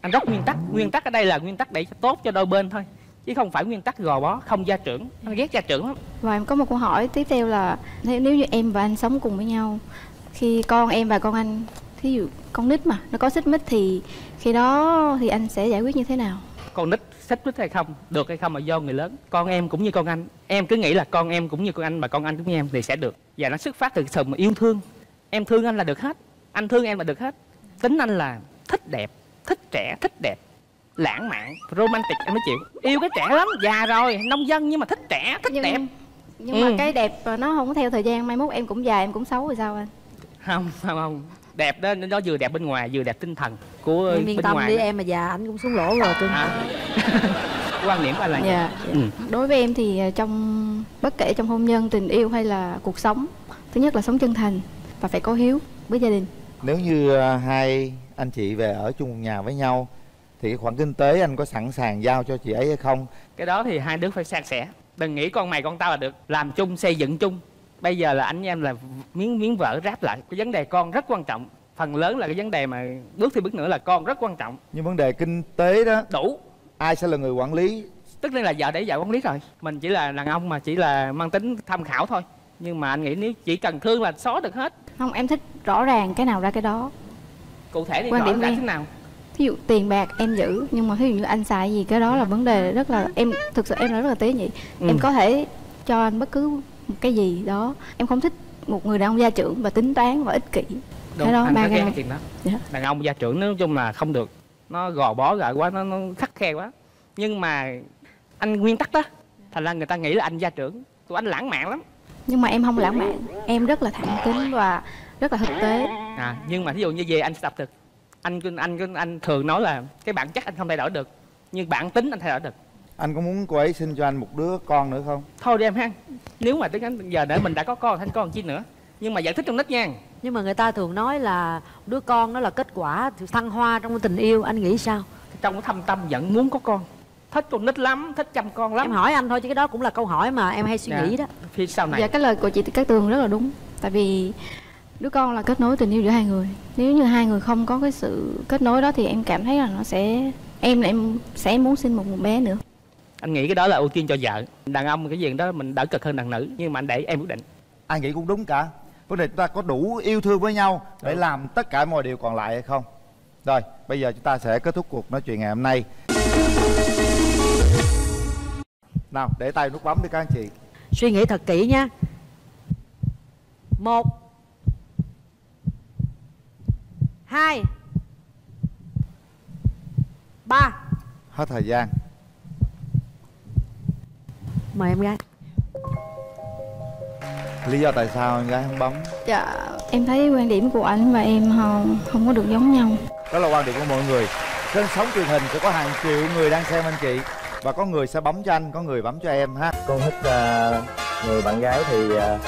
Anh rất nguyên tắc. Nguyên tắc ở đây là nguyên tắc để tốt cho đôi bên thôi chứ không phải nguyên tắc gò bó không gia trưởng. Anh ghét gia trưởng lắm. Và em có một câu hỏi tiếp theo là nếu, nếu như em và anh sống cùng với nhau Khi con em và con anh Thí dụ con nít mà nó có xích mích thì khi đó thì anh sẽ giải quyết như thế nào? con nít xích mích hay không được hay không là do người lớn. Con em cũng như con anh. Em cứ nghĩ là con em cũng như con anh mà con anh cũng như em thì sẽ được. Và nó xuất phát từ sự mà yêu thương. Em thương anh là được hết. Anh thương em là được hết. Tính anh là thích đẹp thích trẻ thích đẹp lãng mạn romantic em mới chịu. Yêu cái trẻ lắm già rồi nông dân nhưng mà thích trẻ thích Nhưng- đẹp. Nhưng Ừ. mà cái đẹp nó không có theo thời gian Mai mốt em cũng già em cũng xấu rồi sao anh? không không không đẹp đó nó vừa đẹp bên ngoài vừa đẹp tinh thần của em yên bên tâm ngoài đi đó. em mà già anh cũng xuống lỗ rồi cưng quan điểm của anh là vậy. Dạ, ừ. Đối với em thì ờ, trong bất kể trong hôn nhân, tình yêu hay là cuộc sống Thứ nhất là sống chân thành và phải có hiếu với gia đình. Nếu như à, hai anh chị về ở chung một nhà với nhau thì cái khoản kinh tế anh có sẵn sàng giao cho chị ấy hay không? Cái đó thì hai đứa phải san sẻ. Đừng nghĩ con mày con tao là được. Làm chung xây dựng chung bây giờ là anh với em là miếng miếng vỡ ráp lại. Cái vấn đề con rất quan trọng. Phần lớn là cái vấn đề mà bước thì bước nữa là con rất quan trọng. Nhưng vấn đề kinh tế đó đủ. ai sẽ là người quản lý? Tức là vợ để vợ quản lý rồi. Mình chỉ là đàn ông mà chỉ là mang tính tham khảo thôi. Nhưng mà anh nghĩ nếu chỉ cần thương là xóa được hết. Không, em thích rõ ràng cái nào ra cái đó. Cụ thể thì Quan điểm em. thế nào? Thí dụ tiền bạc em giữ Nhưng mà thí dụ như anh xài gì cái đó là vấn đề rất là Em thực sự em là rất là tế nhị. Ừ. Em có thể cho anh bất cứ một cái gì đó. Em không thích một người đàn ông gia trưởng và tính toán và ích kỷ. Đúng Cái đó anh ghét cái chuyện đó. Dạ. đàn ông gia trưởng nói chung là không được. Nó gò bó lại quá nó, nó khắc khe quá. Nhưng mà anh nguyên tắc đó thành ra người ta nghĩ là anh gia trưởng. Tụi anh lãng mạn lắm. Nhưng mà em không lãng mạn. Em rất là thẳng tính và rất là thực tế. À nhưng mà ví dụ như về anh sẽ tập anh anh anh anh thường nói là cái bản chất anh không thay đổi được nhưng bản tính anh thay đổi được anh có muốn cô ấy sinh cho anh một đứa con nữa không? Thôi đi em ha nếu mà tới đến giờ để mình đã có con thanh con chi nữa. Nhưng mà giải thích trong nít nha nhưng mà người ta thường nói là đứa con đó là kết quả sự thăng hoa trong tình yêu. Anh nghĩ sao? Trong cái thâm tâm vẫn muốn có con. Thích con nít lắm thích chăm con lắm. Em hỏi anh thôi chứ cái đó cũng là câu hỏi mà em hay suy Dạ. nghĩ đó. Phía sau này. Dạ cái lời của chị Cát Tường rất là đúng. Tại vì đứa con là kết nối tình yêu giữa hai người. Nếu như hai người không có cái sự kết nối đó Thì em cảm thấy là nó sẽ Em là em sẽ muốn sinh một, một bé nữa anh nghĩ cái đó là ưu tiên cho vợ. Đàn ông cái gì đó mình đỡ cực hơn đàn nữ nhưng mà anh để em quyết định. Ai nghĩ cũng đúng cả. Vấn đề chúng ta có đủ yêu thương với nhau để làm tất cả mọi điều còn lại hay không? Rồi bây giờ chúng ta sẽ kết thúc cuộc nói chuyện ngày hôm nay. Nào để tay nút bấm đi các anh chị. Suy nghĩ thật kỹ nha. Một hai ba. Hết thời gian mời em gái. Lý do tại sao em gái không bấm? Dạ em thấy quan điểm của anh và em không, không có được giống nhau. Đó là quan điểm của mọi người. Trên sóng truyền hình sẽ có hàng triệu người đang xem anh chị. Và có người sẽ bấm cho anh có người bấm cho em ha. Con thích ờ, người bạn gái thì uh,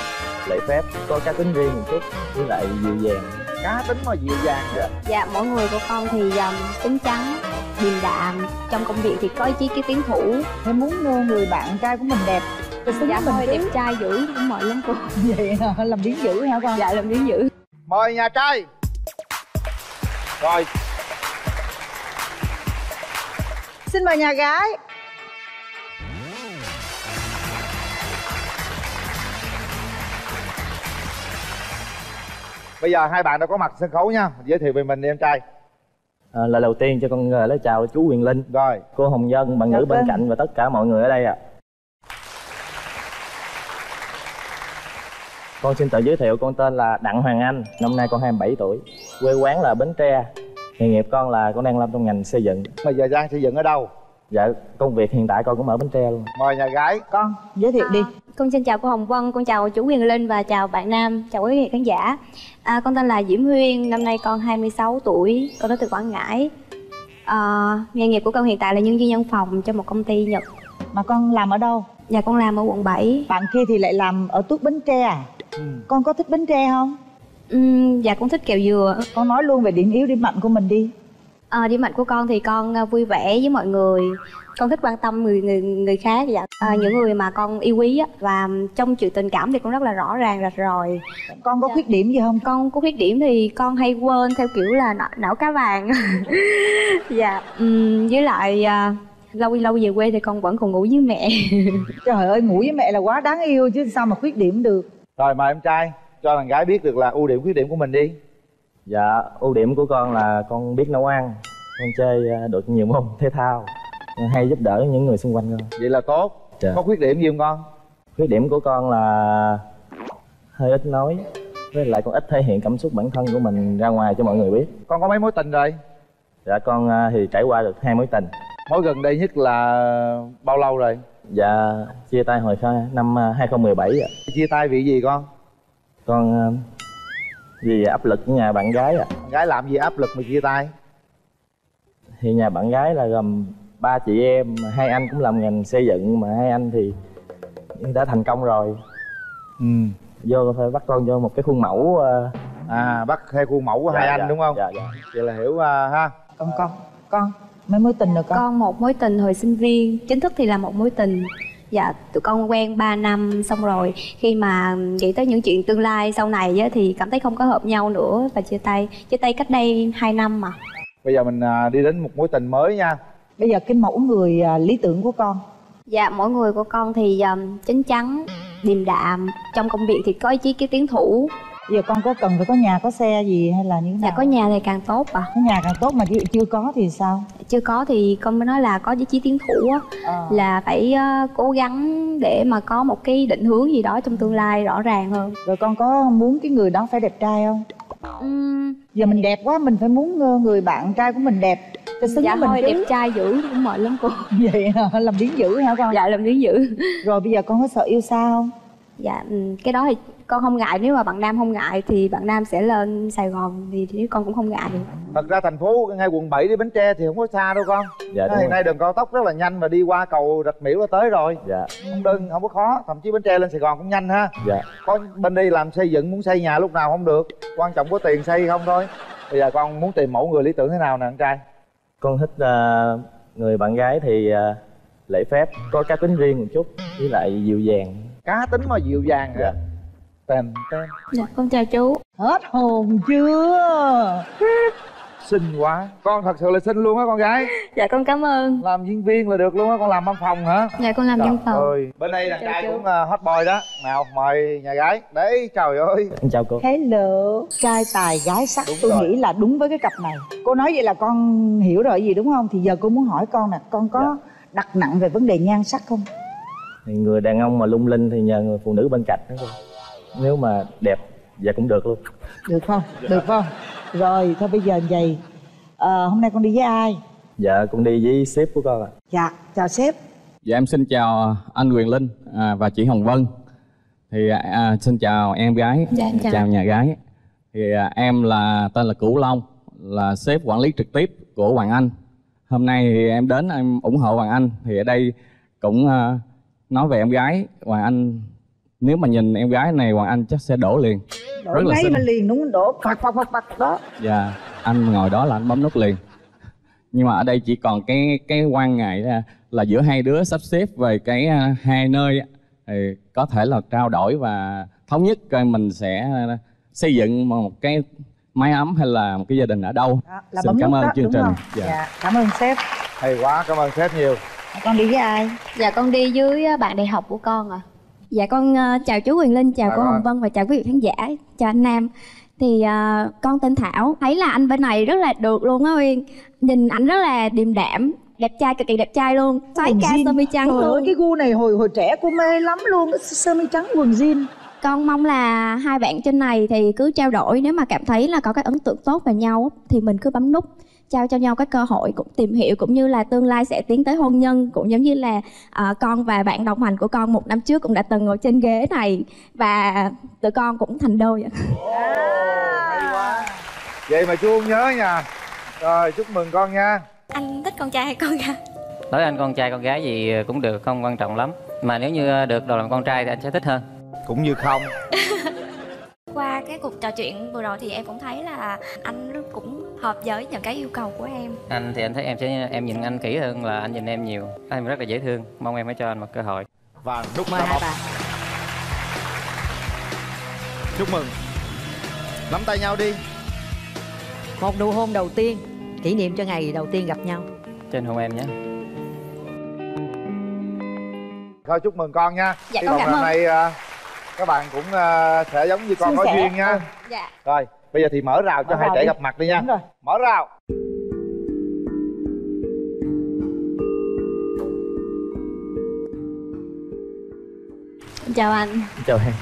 lễ phép có cá tính riêng một chút với lại dịu dàng. Cá tính mà dịu dàng vậy Dạ, mỗi người của con thì um, tính chắn, điềm đạm Trong công việc thì có ý chí cái tiến thủ. Em muốn người bạn trai của mình đẹp Tôi xứng Dạ mình thôi, đẹp trai dữ, không mời lắm cô. Vậy hả? làm biến dữ hả con? Dạ, làm biến dữ. Mời nhà trai. Rồi. Xin mời nhà gái. Bây giờ hai bạn đã có mặt sân khấu nha. Giới thiệu về mình đi em trai À, lời đầu tiên cho con lời chào chú Quyền Linh. Rồi. Cô Hồng Dân, bạn nữ bên cạnh và tất cả mọi người ở đây ạ. Con xin tự giới thiệu con tên là Đặng Hoàng Anh Năm nay con 27 tuổi Quê quán là Bến Tre. Nghề nghiệp con là con đang làm trong ngành xây dựng. Bây giờ đang xây dựng ở đâu? Dạ công việc hiện tại con cũng ở Bến Tre luôn Mời nhà gái Con giới thiệu đi Con xin chào cô Hồng Vân, con chào chú Quyền Linh và chào bạn Nam, chào quý vị khán giả. À, con tên là Diễm Huyên, năm nay con 26 tuổi, con đến từ Quảng Ngãi. À, nghề nghiệp của con hiện tại là nhân viên văn phòng cho một công ty Nhật. Mà con làm ở đâu? Dạ con làm ở quận 7. Bạn kia thì lại làm ở Tuốt Bến Tre à? Con có thích Bến Tre không? Uhm, dạ con thích kẹo dừa. Con nói luôn về điểm yếu điểm mạnh của mình đi. À, điểm mạnh của con thì con à, vui vẻ với mọi người. Con thích quan tâm người người người khác dạ à, những người mà con yêu quý á và trong chuyện tình cảm thì con rất là rõ ràng rạch ròi. Con có khuyết điểm gì không? Con có khuyết điểm thì con hay quên theo kiểu là não, não cá vàng. Dạ ừm, với lại à, lâu lâu về quê thì con vẫn còn ngủ với mẹ. Trời ơi ngủ với mẹ là quá đáng yêu chứ sao mà khuyết điểm được. Rồi mời em trai Cho thằng gái biết được là ưu điểm khuyết điểm của mình đi Dạ ưu điểm của con là con biết nấu ăn Con chơi à, được nhiều môn thể thao Con hay giúp đỡ những người xung quanh con Vậy là tốt Dạ. Có khuyết điểm gì không con? Khuyết điểm của con là hơi ít nói với lại con ít thể hiện cảm xúc bản thân của mình ra ngoài cho mọi người biết Con có mấy mối tình rồi? dạ con à, thì trải qua được hai mối tình Mối gần đây nhất là bao lâu rồi? dạ chia tay hồi năm à, 2017 ạ Chia tay vì gì con? con à, vì áp lực của nhà bạn gái ạ Con gái làm gì áp lực mà chia tay? thì nhà bạn gái là gồm ba chị em mà hai anh cũng làm ngành xây dựng mà hai anh thì đã thành công rồi ừ. vô phải bắt con vô một cái khuôn mẫu à, À bắt theo khuôn mẫu của Dạ, hai dạ, anh đúng không? dạ, dạ. Vậy là hiểu à, ha Con con Con mấy mối tình rồi con con một mối tình hồi sinh viên chính thức thì là một mối tình dạ tụi con quen 3 năm xong rồi. Khi mà nghĩ tới những chuyện tương lai sau này á, thì cảm thấy không có hợp nhau nữa và chia tay. Chia tay cách đây 2 năm mà. Bây giờ mình à, đi đến một mối tình mới nha. Bây giờ cái mẫu người à, lý tưởng của con. Dạ mỗi người của con thì um, chín chắn điềm đạm. Trong công việc thì có ý chí cái tiến thủ giờ con có cần phải có nhà có xe gì hay là như thế nào? dạ có nhà thì càng tốt à Có nhà càng tốt mà chưa, chưa có thì sao? chưa có thì con mới nói là có ý chí tiến thủ á Ờ. là phải ờ, cố gắng để mà có một cái định hướng gì đó trong tương lai rõ ràng hơn Rồi con có muốn cái người đó phải đẹp trai không? Giờ mình đẹp quá mình phải muốn ờ, người bạn trai của mình đẹp cho xứng dạ với mình thôi chứ. đẹp trai dữ cũng mệt lắm cô Vậy hả? làm biến dữ hả con? dạ làm biến dữ Rồi bây giờ con có sợ yêu xa không? dạ cái đó thì con không ngại nếu mà bạn nam không ngại thì bạn nam sẽ lên sài gòn thì, thì con cũng không ngại. Thật ra thành phố ngay quận 7 đi Bến Tre thì không có xa đâu con. Dạ, Hiện rồi. nay đường cao tốc rất là nhanh và đi qua cầu Rạch Miễu là tới rồi. Dạ. Không đơn không có khó Thậm chí Bến Tre lên Sài Gòn cũng nhanh ha. Dạ. Con bên đây làm xây dựng muốn xây nhà lúc nào không được. Quan trọng có tiền xây không thôi. Bây giờ con muốn tìm mẫu người lý tưởng thế nào nè anh trai? Con thích à, người bạn gái thì à, lễ phép có cá tính riêng một chút với lại dịu dàng. Cá tính mà dịu dàng hả? Tên tên dạ con chào chú. Hết hồn chưa? Xinh quá. Con thật sự là xinh luôn á con gái. Dạ con cảm ơn. Làm diễn viên là được luôn á Con làm văn phòng hả? dạ con làm văn phòng. ơi. Bên đây đàn Chào trai cũng uh, hot boy đó. Nào mời nhà gái. Đấy trời ơi. Em chào cô. Hello. Trai tài gái sắc. Tôi rồi. nghĩ là đúng với cái cặp này. Cô nói vậy là con hiểu rồi gì đúng không? Thì giờ cô muốn hỏi con nè Con có đặt nặng về vấn đề nhan sắc không? thì người đàn ông mà lung linh thì nhờ người phụ nữ bên cạnh đó cô nếu mà đẹp dạ cũng được luôn Được không? Được không? Rồi thôi bây giờ vậy Ờ, Hôm nay con đi với ai? dạ cũng đi với sếp của con ạ Dạ chào sếp Dạ em xin chào anh Quyền Linh à, và chị Hồng Vân. Thì à, xin chào em gái, Dạ, em chào. nhà gái. Thì à, em là tên là Cửu Long, là sếp quản lý trực tiếp của Hoàng Anh. Hôm nay thì em đến em ủng hộ Hoàng Anh. Thì ở đây cũng à, nói về em gái Hoàng Anh. Nếu mà nhìn em gái này Hoàng Anh chắc sẽ đổ liền. Đổ Rất là ngay xinh. mà liền đúng? Đổ phạt phạt phạt phạt đó Dạ, anh ngồi đó là anh bấm nút liền. Nhưng mà ở đây chỉ còn cái cái quan ngại là, là giữa hai đứa sắp xếp về cái à, hai nơi thì có thể là trao đổi và thống nhất coi mình sẽ à, xây dựng một cái mái ấm hay là một cái gia đình ở đâu Đó, là xin cảm ơn đó, chương trình không? Dạ. dạ cảm ơn sếp hay quá cảm ơn sếp nhiều con đi với ai Dạ con đi với bạn đại học của con ạ Dạ con ờ, chào chú Quyền Linh, chào Dạ cô rồi. Hồng Vân và chào quý vị khán giả, chào anh Nam. Thì ờ, con tên Thảo, thấy là anh bên này rất là được luôn á Uyên. Nhìn ảnh rất là điềm đạm, đẹp trai cực kỳ đẹp trai luôn. Quần ca jean. sơ mi trắng Trời ơi, luôn. cái gu này hồi hồi trẻ cô mê lắm luôn sơ mi trắng quần jean Con mong là hai bạn trên này thì cứ trao đổi nếu mà cảm thấy là có cái ấn tượng tốt về nhau á, thì mình cứ bấm nút trao cho nhau cái cơ hội cũng tìm hiểu cũng như là tương lai sẽ tiến tới hôn nhân cũng giống như là ờ, con và bạn đồng hành của con một năm trước cũng đã từng ngồi trên ghế này và tụi con cũng thành đôi ạ. vậy mà chú không nhớ nha. Rồi chúc mừng con nha. Anh thích con trai hay con gái? Đối với anh con trai con gái gì cũng được không quan trọng lắm. Mà nếu như được đồ làm con trai thì anh sẽ thích hơn. Cũng như không. Qua cái cuộc trò chuyện vừa rồi thì em cũng thấy là anh cũng hợp với những cái yêu cầu của em? Anh thì anh thấy em sẽ em nhìn anh kỹ hơn là anh nhìn em nhiều. Anh rất là dễ thương. Mong em hãy cho anh một cơ hội. Và nút mời hai bạn. Chúc mừng. Nắm tay nhau đi. Một nụ hôn đầu tiên kỷ niệm cho ngày đầu tiên gặp nhau. Trên hôn em nhé. Thôi chúc mừng con nha. Dạ, hy vọng ơn. nay à, các bạn cũng à, sẽ giống như con Suôn có duyên nha. Dạ. rồi bây giờ thì mở rào cho Mở hai rào trẻ đi. gặp mặt đi nha. Đúng rồi. mở rào. Chào anh. Chào em.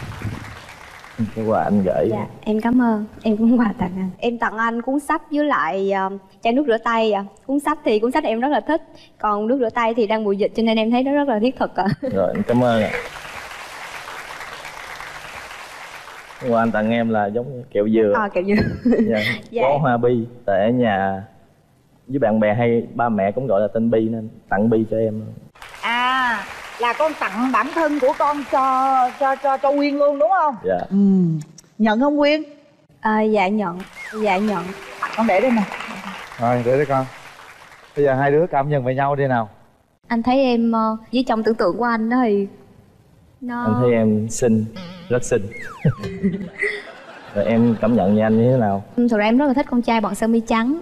Cái quà anh gửi. Dạ em cảm ơn. Em cũng quà tặng anh. Em tặng anh cuốn sách với lại ờ, chai nước rửa tay ạ Cuốn sách thì cuốn sách em rất là thích. Còn nước rửa tay thì đang mùa dịch cho nên em thấy nó rất là thiết thực ạ rồi anh cảm ơn ạ quà anh tặng em là giống như kẹo dừa. À kiểu như dạ. Dạ. có hoa bi tại ở nhà với bạn bè hay ba mẹ cũng gọi là tên bi nên tặng bi cho em à là con tặng bản thân của con cho cho cho cho Quyên luôn đúng không? Dạ. Ừ. nhận không Quyên? À, Dạ nhận. Dạ nhận. Con để đây nè. Rồi để đấy con. Bây giờ hai đứa cảm nhận về nhau đi nào. Anh thấy em ờ, với trong tưởng tượng của anh đó thì Nó anh thấy em xinh rất xinh. Rồi em cảm nhận về anh như thế nào? Thực ra em rất là thích con trai bận sơ mi trắng.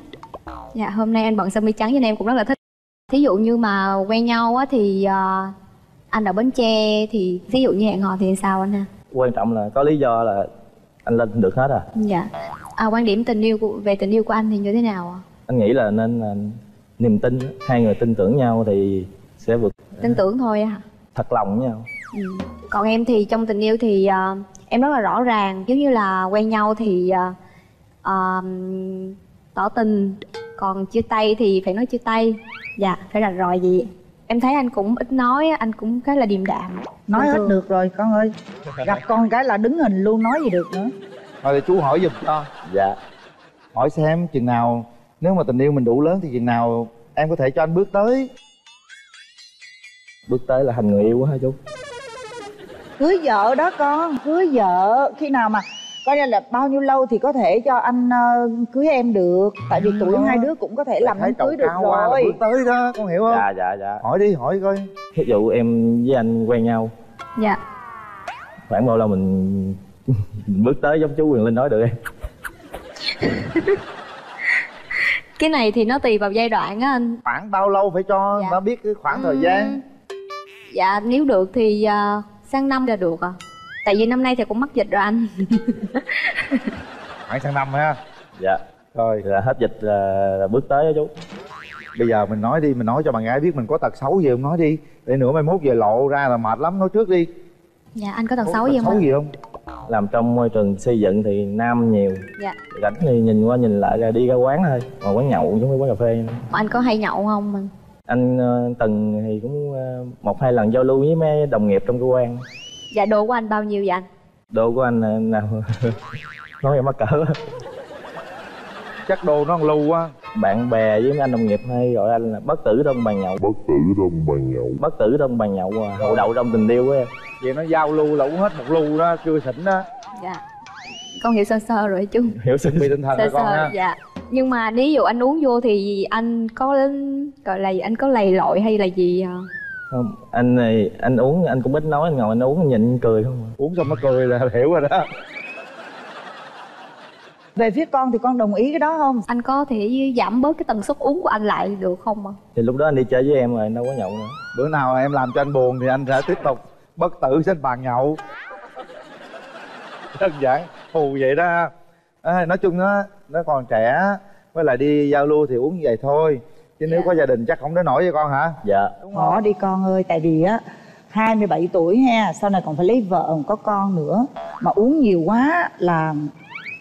Dạ hôm nay anh bận sơ mi trắng cho nên em cũng rất là thích. Thí dụ như mà quen nhau á thì ờ, anh ở Bến Tre thì thí dụ như hẹn hò thì sao anh ha? quan trọng là có lý do là anh lên được hết à? Dạ. À, Quan điểm tình yêu của, về tình yêu của anh thì như thế nào ạ? anh nghĩ là nên là niềm tin hai người tin tưởng nhau thì sẽ vượt. Tin tưởng thôi à thật lòng với nhau. Còn em thì trong tình yêu thì ờ, em rất là rõ ràng Giống như là quen nhau thì ờ, ờ, tỏ tình. Còn chia tay thì phải nói chia tay. Dạ phải rạch ròi gì Em thấy anh cũng ít nói, anh cũng khá là điềm đạm. Nói Bình hết thường. được rồi con ơi. Gặp con cái là đứng hình luôn nói gì được nữa. Thôi để chú hỏi giùm cho. Dạ. Hỏi xem chừng nào nếu mà tình yêu mình đủ lớn thì chừng nào em có thể cho anh bước tới. Bước tới là thành người yêu hả chú cưới vợ đó con cưới vợ. Khi nào mà coi như là bao nhiêu lâu thì có thể cho anh ờ, cưới em được. Tại vì tuổi hai đứa cũng có thể làm thấy đám cưới được cao qua là rồi. bước tới đó con hiểu không? Dạ dạ dạ. Hỏi đi hỏi coi. Ví dụ em với anh quen nhau. Dạ. Khoảng bao lâu mình bước tới giống chú quyền linh nói được em? Cái này thì nó tùy vào giai đoạn á anh. Khoảng bao lâu phải cho Dạ. nó biết cái khoảng thời gian? Dạ nếu được thì ờ, sang năm là được à Tại vì năm nay thì cũng mắc dịch rồi anh. Khoảng sang năm ha? Dạ. Rồi. Là hết dịch là, là bước tới đó chú. Bây giờ mình nói đi mình nói cho bạn gái biết mình có tật xấu gì không? Nói đi. Để nữa mai mốt về lộ ra là mệt lắm. Nói trước đi. Dạ anh có tật xấu gì tật không xấu gì không? Làm trong môi trường xây dựng thì nam nhiều. Dạ. Rảnh thì nhìn qua nhìn lại ra đi ra quán thôi. Mà quán nhậu giống như quán cà phê. Anh có hay nhậu không anh? ờ, từng thì cũng ờ, một hai lần giao lưu với mấy đồng nghiệp trong cơ quan. Dạ đồ của anh bao nhiêu vậy anh? đồ của anh ờ, nào? Nói em mắc cỡ. Chắc đồ nó lưu quá. Bạn bè với mấy anh đồng nghiệp hay gọi anh là bất tử trong bàn nhậu. Bất tử trong bàn nhậu. Bất tử trong bàn nhậu à, hậu đậu trong tình yêu của em. Vậy nó giao lưu là uống hết một lưu đó chưa xỉn đó. Dạ. Con hiểu sơ sơ rồi chú hiểu sự bị tinh thần Sơ rồi con sơ ha. dạ Nhưng mà nếu dụ anh uống vô thì anh có gọi là gì? anh có lầy lội hay là gì à? không anh này anh uống anh cũng ít nói anh ngồi anh uống anh nhìn anh cười không à. uống xong nó cười là hiểu rồi đó về phía con thì con đồng ý cái đó không anh có thể giảm bớt cái tần suất uống của anh lại được không ạ thì lúc đó anh đi chơi với em rồi đâu có nhậu nữa bữa nào em làm cho anh buồn thì anh sẽ tiếp tục bất tử trên bàn nhậu đơn giản hù vậy đó à, nói chung nó nó còn trẻ với lại đi giao lưu thì uống như vậy thôi. Chứ nếu có gia đình chắc không đến nổi với con hả? Dạ. Bỏ đi con ơi tại vì á 27 tuổi ha sau này còn phải lấy vợ còn có con nữa. Mà uống nhiều quá là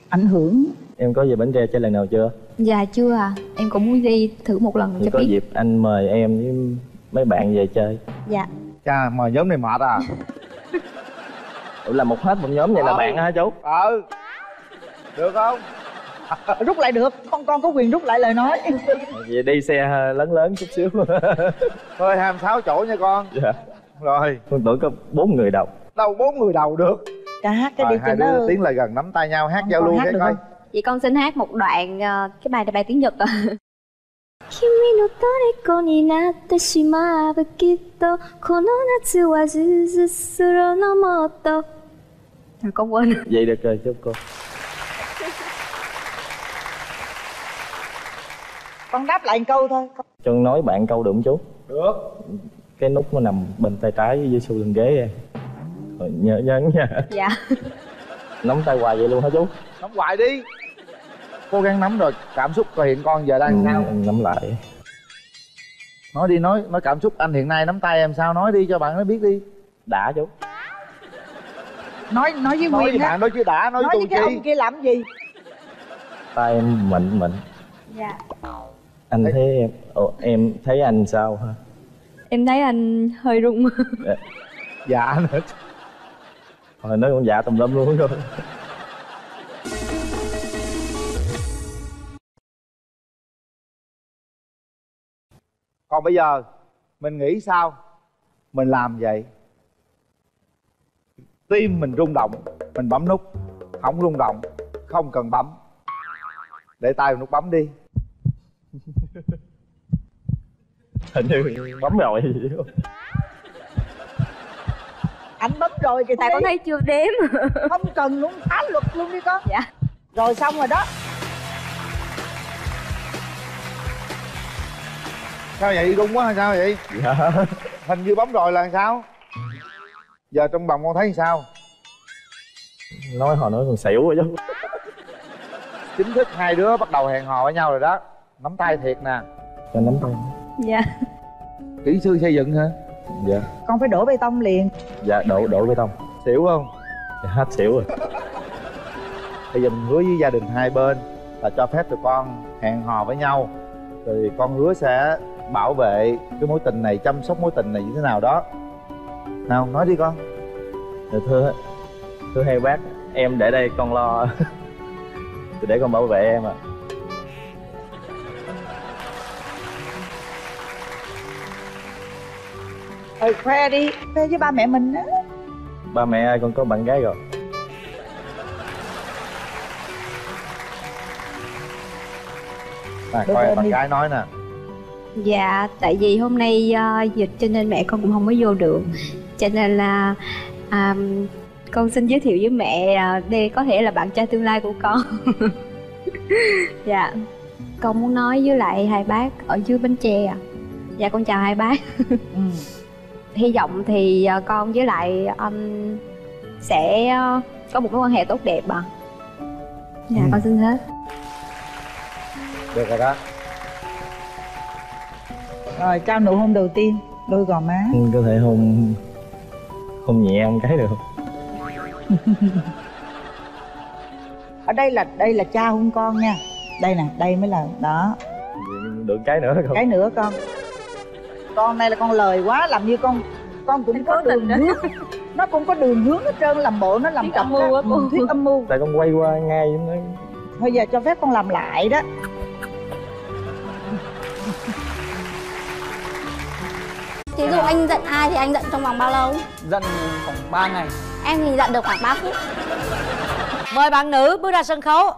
ảnh hưởng. Em có về bến tre chơi lần nào chưa? Dạ chưa à em cũng muốn đi thử một lần thì cho có biết. dịp anh mời em với mấy bạn về chơi. Dạ. Cha mời nhóm này mệt à? Ủa là một hết một nhóm vậy là Ờ. bạn hả chú? Ừ. Được không rút lại được con con có quyền rút lại lời nói vậy đi xe lớn lớn chút xíu thôi 26 chỗ nha con dạ rồi con tưởng có bốn người đầu đâu bốn người đầu được ca hát cái rồi đi hai cho nó đứa tiến lại gần nắm tay nhau hát giao con lưu hát cái được coi không? Vậy con xin hát một đoạn ờ, cái bài này bài tiếng Nhật ạ 君の虜になってしまうきっとこの夏はずっとするのもっと Rồi con quên vậy được rồi chú cô Con đáp lại một câu thôi. Cho nói bạn câu được không chú được. Cái nút nó nằm bên tay trái dưới sau lưng ghế em. Rồi nhớ nhấn nha Dạ. Nắm tay hoài vậy luôn hả chú? Nắm hoài đi. Cố gắng nắm rồi cảm xúc coi hiện con giờ đang sao? em nắm lại. Nói đi nói nói cảm xúc anh hiện nay nắm tay em sao? Nói đi cho bạn nó biết đi. Đã chú. Nói nói với nói nguyên với bạn nói chứ đã nói, nói với với cái chi. ông kia làm gì? Tay em mịn mịn. Dạ anh thấy em Ồ, em thấy anh sao ha? Em thấy anh hơi run Dạ. dạ nữa hồi nói con dạ tùm lum luôn rồi. Còn bây giờ mình nghĩ sao? Mình làm vậy. Tim mình rung động mình bấm nút. Không rung động không cần bấm. Để tay vào nút bấm đi hình như bấm rồi anh bấm rồi kìa Tại con thấy chưa đếm. Không cần luôn phá luật luôn đi con. Dạ. Rồi xong rồi đó. Sao vậy? Rung quá hay sao vậy? Dạ. Hình như bấm rồi là sao? Giờ trong lòng con thấy sao? Nói hồi nói còn xỉu rồi chứ. Chính thức hai đứa bắt đầu hẹn hò với nhau rồi đó. Nắm tay thiệt nè. Cho nắm tay Dạ. Kỹ sư xây dựng hả? Dạ. Con phải đổ bê tông liền. Dạ đổ đổ bê tông. Xỉu không? Dạ, hết xỉu rồi. Bây giờ mình hứa với gia đình hai bên là cho phép tụi con hẹn hò với nhau. Rồi con hứa sẽ bảo vệ cái mối tình này chăm sóc mối tình này như thế nào đó. Nào nói đi con. Dạ, thưa thưa hai bác em để đây con lo. Để con bảo vệ em à ừ khoe đi khoe với ba mẹ mình á. Ba mẹ ơi con có bạn gái rồi? À, coi em bạn đi. gái nói nè. Dạ, tại vì hôm nay ờ, dịch cho nên mẹ con cũng không có vô được. Cho nên là à, con xin giới thiệu với mẹ à, đây có thể là bạn trai tương lai của con. Dạ. Con muốn nói với lại hai bác ở dưới Bến Tre à. Dạ con chào hai bác Hy vọng thì ờ, con với lại anh sẽ ờ, có một mối quan hệ tốt đẹp à Dạ Ừ. con xin hết. Được rồi đó. Rồi trao nụ hôn đầu tiên đôi gò má. Có thể hôn hôn nhẹ ăn cái được. Không ở đây là đây là cha hôn con nha. Đây nè đây mới là đó. Được cái nữa không cái nữa con con này là con lời quá làm như con con cũng có đường hướng. Nó cũng có đường hướng hết trơn làm bộ nó làm Thuyết cặp âm mưu á. cô. Ừ, thuyết âm mưu. Tại con quay qua ngay nói thôi giờ cho phép con làm lại đó. Thí dụ anh giận ai thì anh giận trong vòng bao lâu? Giận khoảng 3 ngày. Em thì giận được khoảng 3 phút. Mời bạn nữ bước ra sân khấu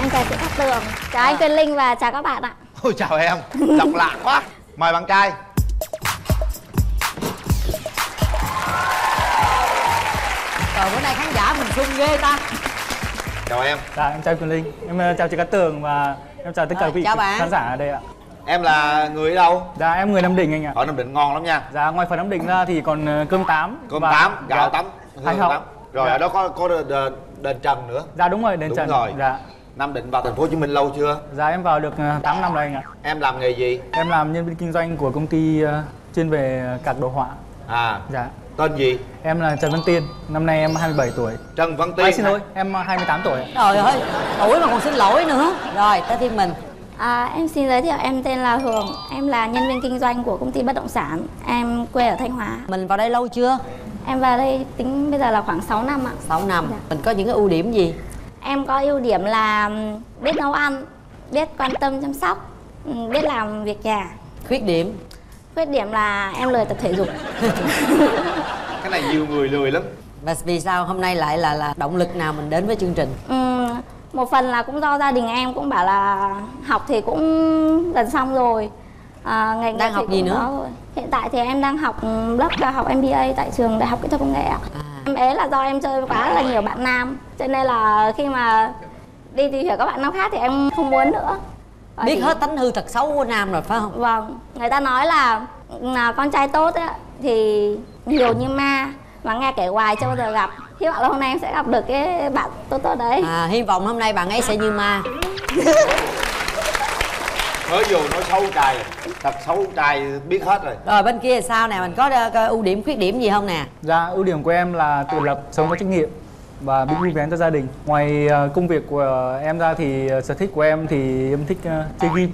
Em chào chị Cát Tường. Chào anh Quyền Linh và chào các bạn ạ. Ôi chào em. Độc lạ quá. Mời bạn trai. Trời bữa nay khán giả mình sung ghê ta. Chào em. Dạ, em chào Quyền Linh, em ờ, chào chị Cát Tường và em chào tất cả quý vị khán giả ở đây ạ. em là người ở đâu? Dạ, em người Nam Định anh ạ. ở nam định ngon lắm nha. Dạ, ngoài phần Nam Định ra thì còn ờ, cơm tám. cơm và- tám gạo dạ, tắm Hai hương tắm. Rồi Dạ. ở đó có có đền, đền, đền trần nữa. Dạ đúng rồi, đền đúng Trần. rồi. Dạ. Nam định vào thành phố hồ chí minh lâu chưa Dạ, em vào được ờ, 8 năm rồi anh ạ. em làm nghề gì Em làm nhân viên kinh doanh của công ty ờ, chuyên về cạc đồ họa. à Dạ. tên gì Em là Trần Văn Tiên, năm nay em 27 tuổi. Trần Văn Tiên À, xin lỗi, em 28 tuổi. Trời ơi, tuổi mà còn xin lỗi nữa Rồi, tới thiên mình À, em xin giới thiệu em tên là Hường Em là nhân viên kinh doanh của công ty bất động sản Em quê ở Thanh Hóa Mình vào đây lâu chưa? Em vào đây tính bây giờ là khoảng 6 năm ạ 6 năm Mình có những cái ưu điểm gì? Em có ưu điểm là biết nấu ăn Biết quan tâm chăm sóc Biết làm việc nhà. Khuyết điểm? Khuyết điểm là em lười tập thể dục. Cái này nhiều người lười lắm. Và vì sao hôm nay lại là là động lực nào mình đến với chương trình? Ừm, Một phần là cũng do gia đình em cũng bảo là Học thì cũng gần xong rồi à, ngành Đang học gì nữa? Hiện tại thì em đang học lớp cao học MBA tại trường Đại học Kỹ thuật Công nghệ ạ. À. Em ế là do em chơi quá là nhiều bạn nam Cho nên là khi mà đi tìm hiểu các bạn nam khác thì em không muốn nữa Và Biết thì- hết tánh hư thật xấu của nam rồi phải không? Vâng, người ta nói là, là con trai tốt ấy, thì nhiều như ma Mà nghe kể hoài chưa bao giờ gặp Hy vọng là hôm nay em sẽ gặp được cái bạn tốt tốt đấy À, hy vọng hôm nay bạn ấy sẽ như ma mới vô nói xấu trai thật xấu trai biết hết rồi Rồi bên kia sao nè, mình có ờ, có ưu điểm khuyết điểm gì không nè? Dạ, ưu điểm của em là tự lập, sống có trách nhiệm và biết vui vẻ cho gia đình. Ngoài ờ, công việc của em ra thì ờ, sở thích của em thì em thích ờ, chơi game,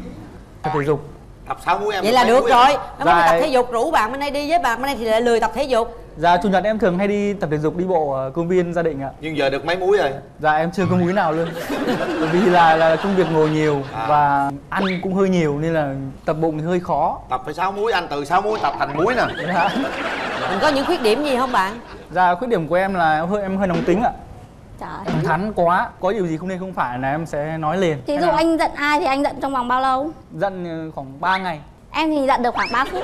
tập thể dục. tập sáu mũi em Vậy là được rồi Nó mới đi Dạ. tập thể dục, rủ bạn bên đây đi với bạn bên đây thì lại lười tập thể dục Dạ, chủ nhật em thường hay đi tập thể dục đi bộ ở công viên gia đình ạ. nhưng giờ được mấy mũi rồi Dạ, em chưa có múi nào luôn. Bởi vì là là công việc ngồi nhiều À. và ăn cũng hơi nhiều nên là tập bụng thì hơi khó. tập phải sáu mũi anh từ sáu mũi tập thành mũi nè Dạ. Mình có những khuyết điểm gì không bạn? Dạ, khuyết điểm của em là em hơi em hơi nóng tính ạ. Trời Thẳng thắn quá, có điều gì không nên không phải là em sẽ nói liền. Thí dụ anh giận ai thì anh giận trong vòng bao lâu? giận ờ, khoảng 3 ngày. Em thì giận được khoảng 3 phút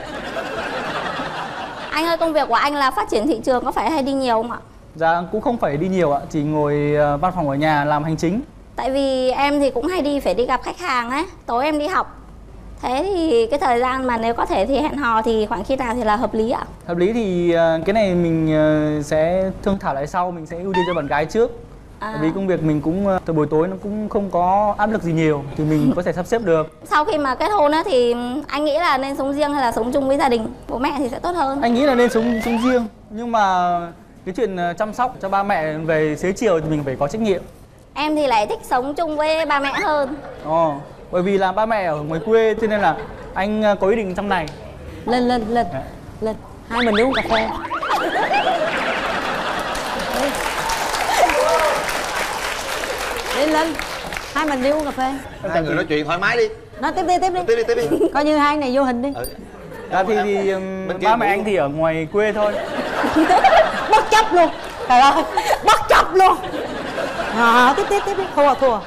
Anh ơi công việc của anh là phát triển thị trường có phải hay đi nhiều không ạ? Dạ cũng không phải đi nhiều ạ, chỉ ngồi ờ, văn phòng ở nhà làm hành chính. Tại vì em thì cũng hay đi phải đi gặp khách hàng ấy Tối em đi học Thế thì cái thời gian mà nếu có thể thì hẹn hò thì khoảng khi nào thì là hợp lý ạ? Hợp lý thì ờ, cái này mình ờ, sẽ thương thảo lại sau, mình sẽ ưu tiên cho bạn gái trước. À. Bởi vì công việc mình cũng ờ, từ buổi tối nó cũng không có áp lực gì nhiều thì mình có thể sắp xếp được. Sau khi mà kết hôn á thì anh nghĩ là nên sống riêng hay là sống chung với gia đình? Bố mẹ thì sẽ tốt hơn Anh nghĩ là nên sống sống riêng, nhưng mà cái chuyện ờ, chăm sóc cho ba mẹ về xế chiều thì mình phải có trách nhiệm. Em thì lại thích sống chung với ba mẹ hơn Ồ, bởi vì là ba mẹ ở ngoài quê cho nên là anh ờ, có ý định trong này. Lên lên lên Dạ. Lên Hai mình đi uống cà phê Lên lên Hai mình đi uống cà phê. Hai người nói chuyện thoải mái đi. Nói tiếp đi tiếp đi. Tiếp đi tiếp đi. Coi như hai này vô hình đi. Dạ thì, thì Bên kia ba mẹ anh thì ở ngoài quê thôi. Bất chấp luôn. Trời ơi Bất chấp luôn. À, Tiếp tiếp tiếp đi. Thua thua.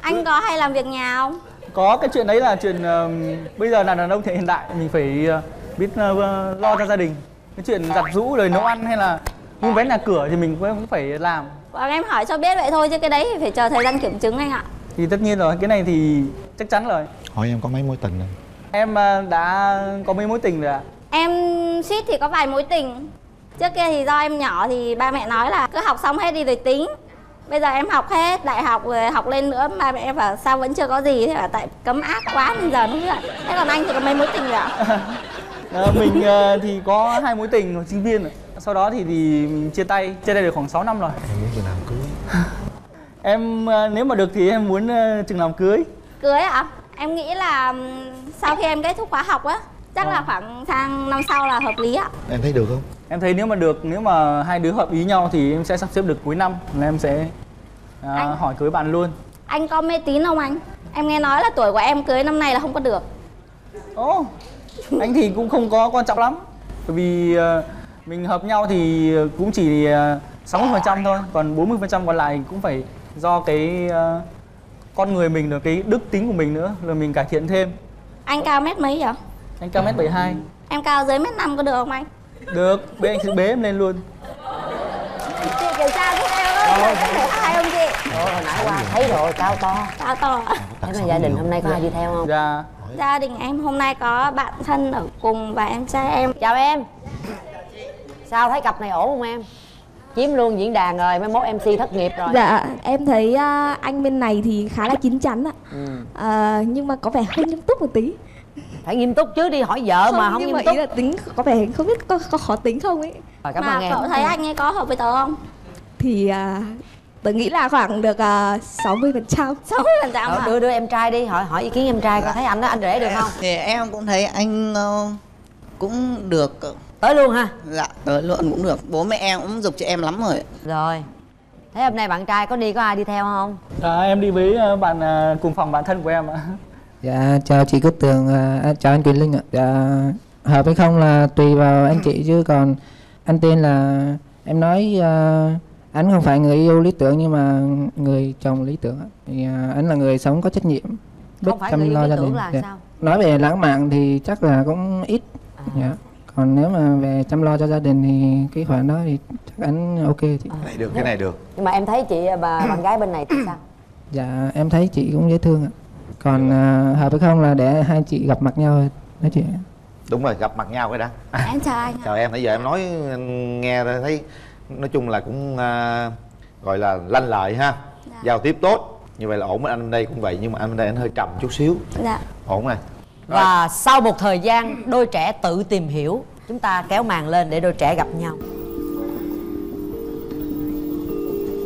Anh có hay làm việc nhà không? có cái chuyện đấy là chuyện ờ, bây giờ là đàn ông thì hiện đại mình phải ờ, biết ờ, lo cho gia đình. Cái chuyện giặt rũ rồi nấu ăn hay là vun vén nhà cửa thì mình cũng phải làm Vâng em hỏi cho biết vậy thôi chứ cái đấy thì phải chờ thời gian kiểm chứng anh ạ. Thì tất nhiên rồi cái này thì chắc chắn rồi. Hỏi em có mấy mối tình rồi. Em ờ, đã có mấy mối tình rồi ạ. Em suýt thì có vài mối tình. Trước kia thì do em nhỏ thì ba mẹ nói là cứ học xong hết đi rồi tính. Bây giờ em học hết, đại học rồi học lên nữa Ba mẹ em bảo sao vẫn chưa có gì Thế bảo tại cấm áp quá nên giờ nó mới vậy Thế còn anh thì có mấy mối tình rồi ạ? Ờ, mình ờ, thì có hai mối tình hồi sinh viên rồi. Sau đó thì thì mình chia tay chia tay được khoảng 6 năm rồi em muốn chừng nào cưới em ờ, nếu mà được thì em muốn ờ, chừng nào cưới Cưới ạ? Em nghĩ là sau khi em kết thúc khóa học á Chắc là khoảng sang năm sau là hợp lý ạ em thấy được không Em thấy nếu mà được, nếu mà hai đứa hợp ý nhau thì em sẽ sắp xếp được cuối năm là em sẽ à, Anh- hỏi cưới bạn luôn. Anh có mê tín không anh? Em nghe nói là tuổi của em cưới năm nay là không có được Ồ, anh thì cũng không có quan trọng lắm. Bởi vì ờ, mình hợp nhau thì cũng chỉ ờ, 60% thôi còn 40% còn lại cũng phải do cái ờ, con người mình rồi cái đức tính của mình nữa là mình cải thiện thêm. Anh cao mét mấy vậy? Anh cao mét 72 em cao dưới mét năm có được không anh? Được bế anh sẽ bế em lên luôn. Chị kiểm tra giúp em ơi có hai không chị? Hồi nãy qua thấy rồi cao to. Cao to. Thế mà gia đình hôm nay có ai đi theo không? Dạ. Gia đình em hôm nay có bạn thân ở cùng và em trai em. Chào em sao thấy cặp này ổn không em? Chiếm luôn diễn đàn rồi mai mốt mc thất nghiệp rồi. Dạ, em thấy à, anh bên này thì khá là chín chắn ạ. Ừ. à, Nhưng mà có vẻ hơi nghiêm túc một tí. Phải nghiêm túc chứ đi hỏi vợ mà không nhưng nghiêm mà túc. ý là tính có vẻ không biết có, có khó tính không ấy. Rồi, cảm mà ơn em. cậu thấy anh ấy có hợp với tớ không? Thì à, tớ nghĩ là khoảng được à, 60% 60% Ờ, đưa đưa em trai đi hỏi hỏi ý kiến em trai coi thấy anh đó anh rể được không? thì em cũng thấy anh ờ, cũng được tới luôn ha dạ tới luôn cũng được bố mẹ em cũng giục cho em lắm rồi rồi thế hôm nay bạn trai có đi có ai đi theo không à, em đi với ờ, bạn ờ, cùng phòng bạn thân của em ạ Dạ chào chị Cát Tường, à, à, chào anh Quyền Linh ạ. Dạ hợp hay không là tùy vào anh chị chứ còn anh tên là em nói à, anh không phải người yêu lý tưởng nhưng mà người chồng lý tưởng. Thì à, anh là người sống có trách nhiệm, biết Không phải người yêu lý tưởng là Dạ. sao? Nói về lãng mạn thì chắc là cũng ít. Dạ. Còn nếu mà về chăm lo cho gia đình thì cái khoản đó thì chắc anh ok chị. À. này được cái này được. Nhưng mà em thấy chị bà bạn gái bên này thì sao? Dạ em thấy chị cũng dễ thương ạ. Còn à, hợp hay không là để hai chị gặp mặt nhau nói chuyện. đúng rồi gặp mặt nhau cái đã. Em chào anh chào em nãy giờ em nói anh nghe thấy nói chung là cũng à, gọi là lanh lợi ha. Giao tiếp tốt. Như vậy là ổn với anh bên đây cũng vậy nhưng mà anh bên đây anh hơi trầm chút xíu. Dạ. Ổn này và sau một thời gian đôi trẻ tự tìm hiểu. Chúng ta kéo màn lên để đôi trẻ gặp nhau.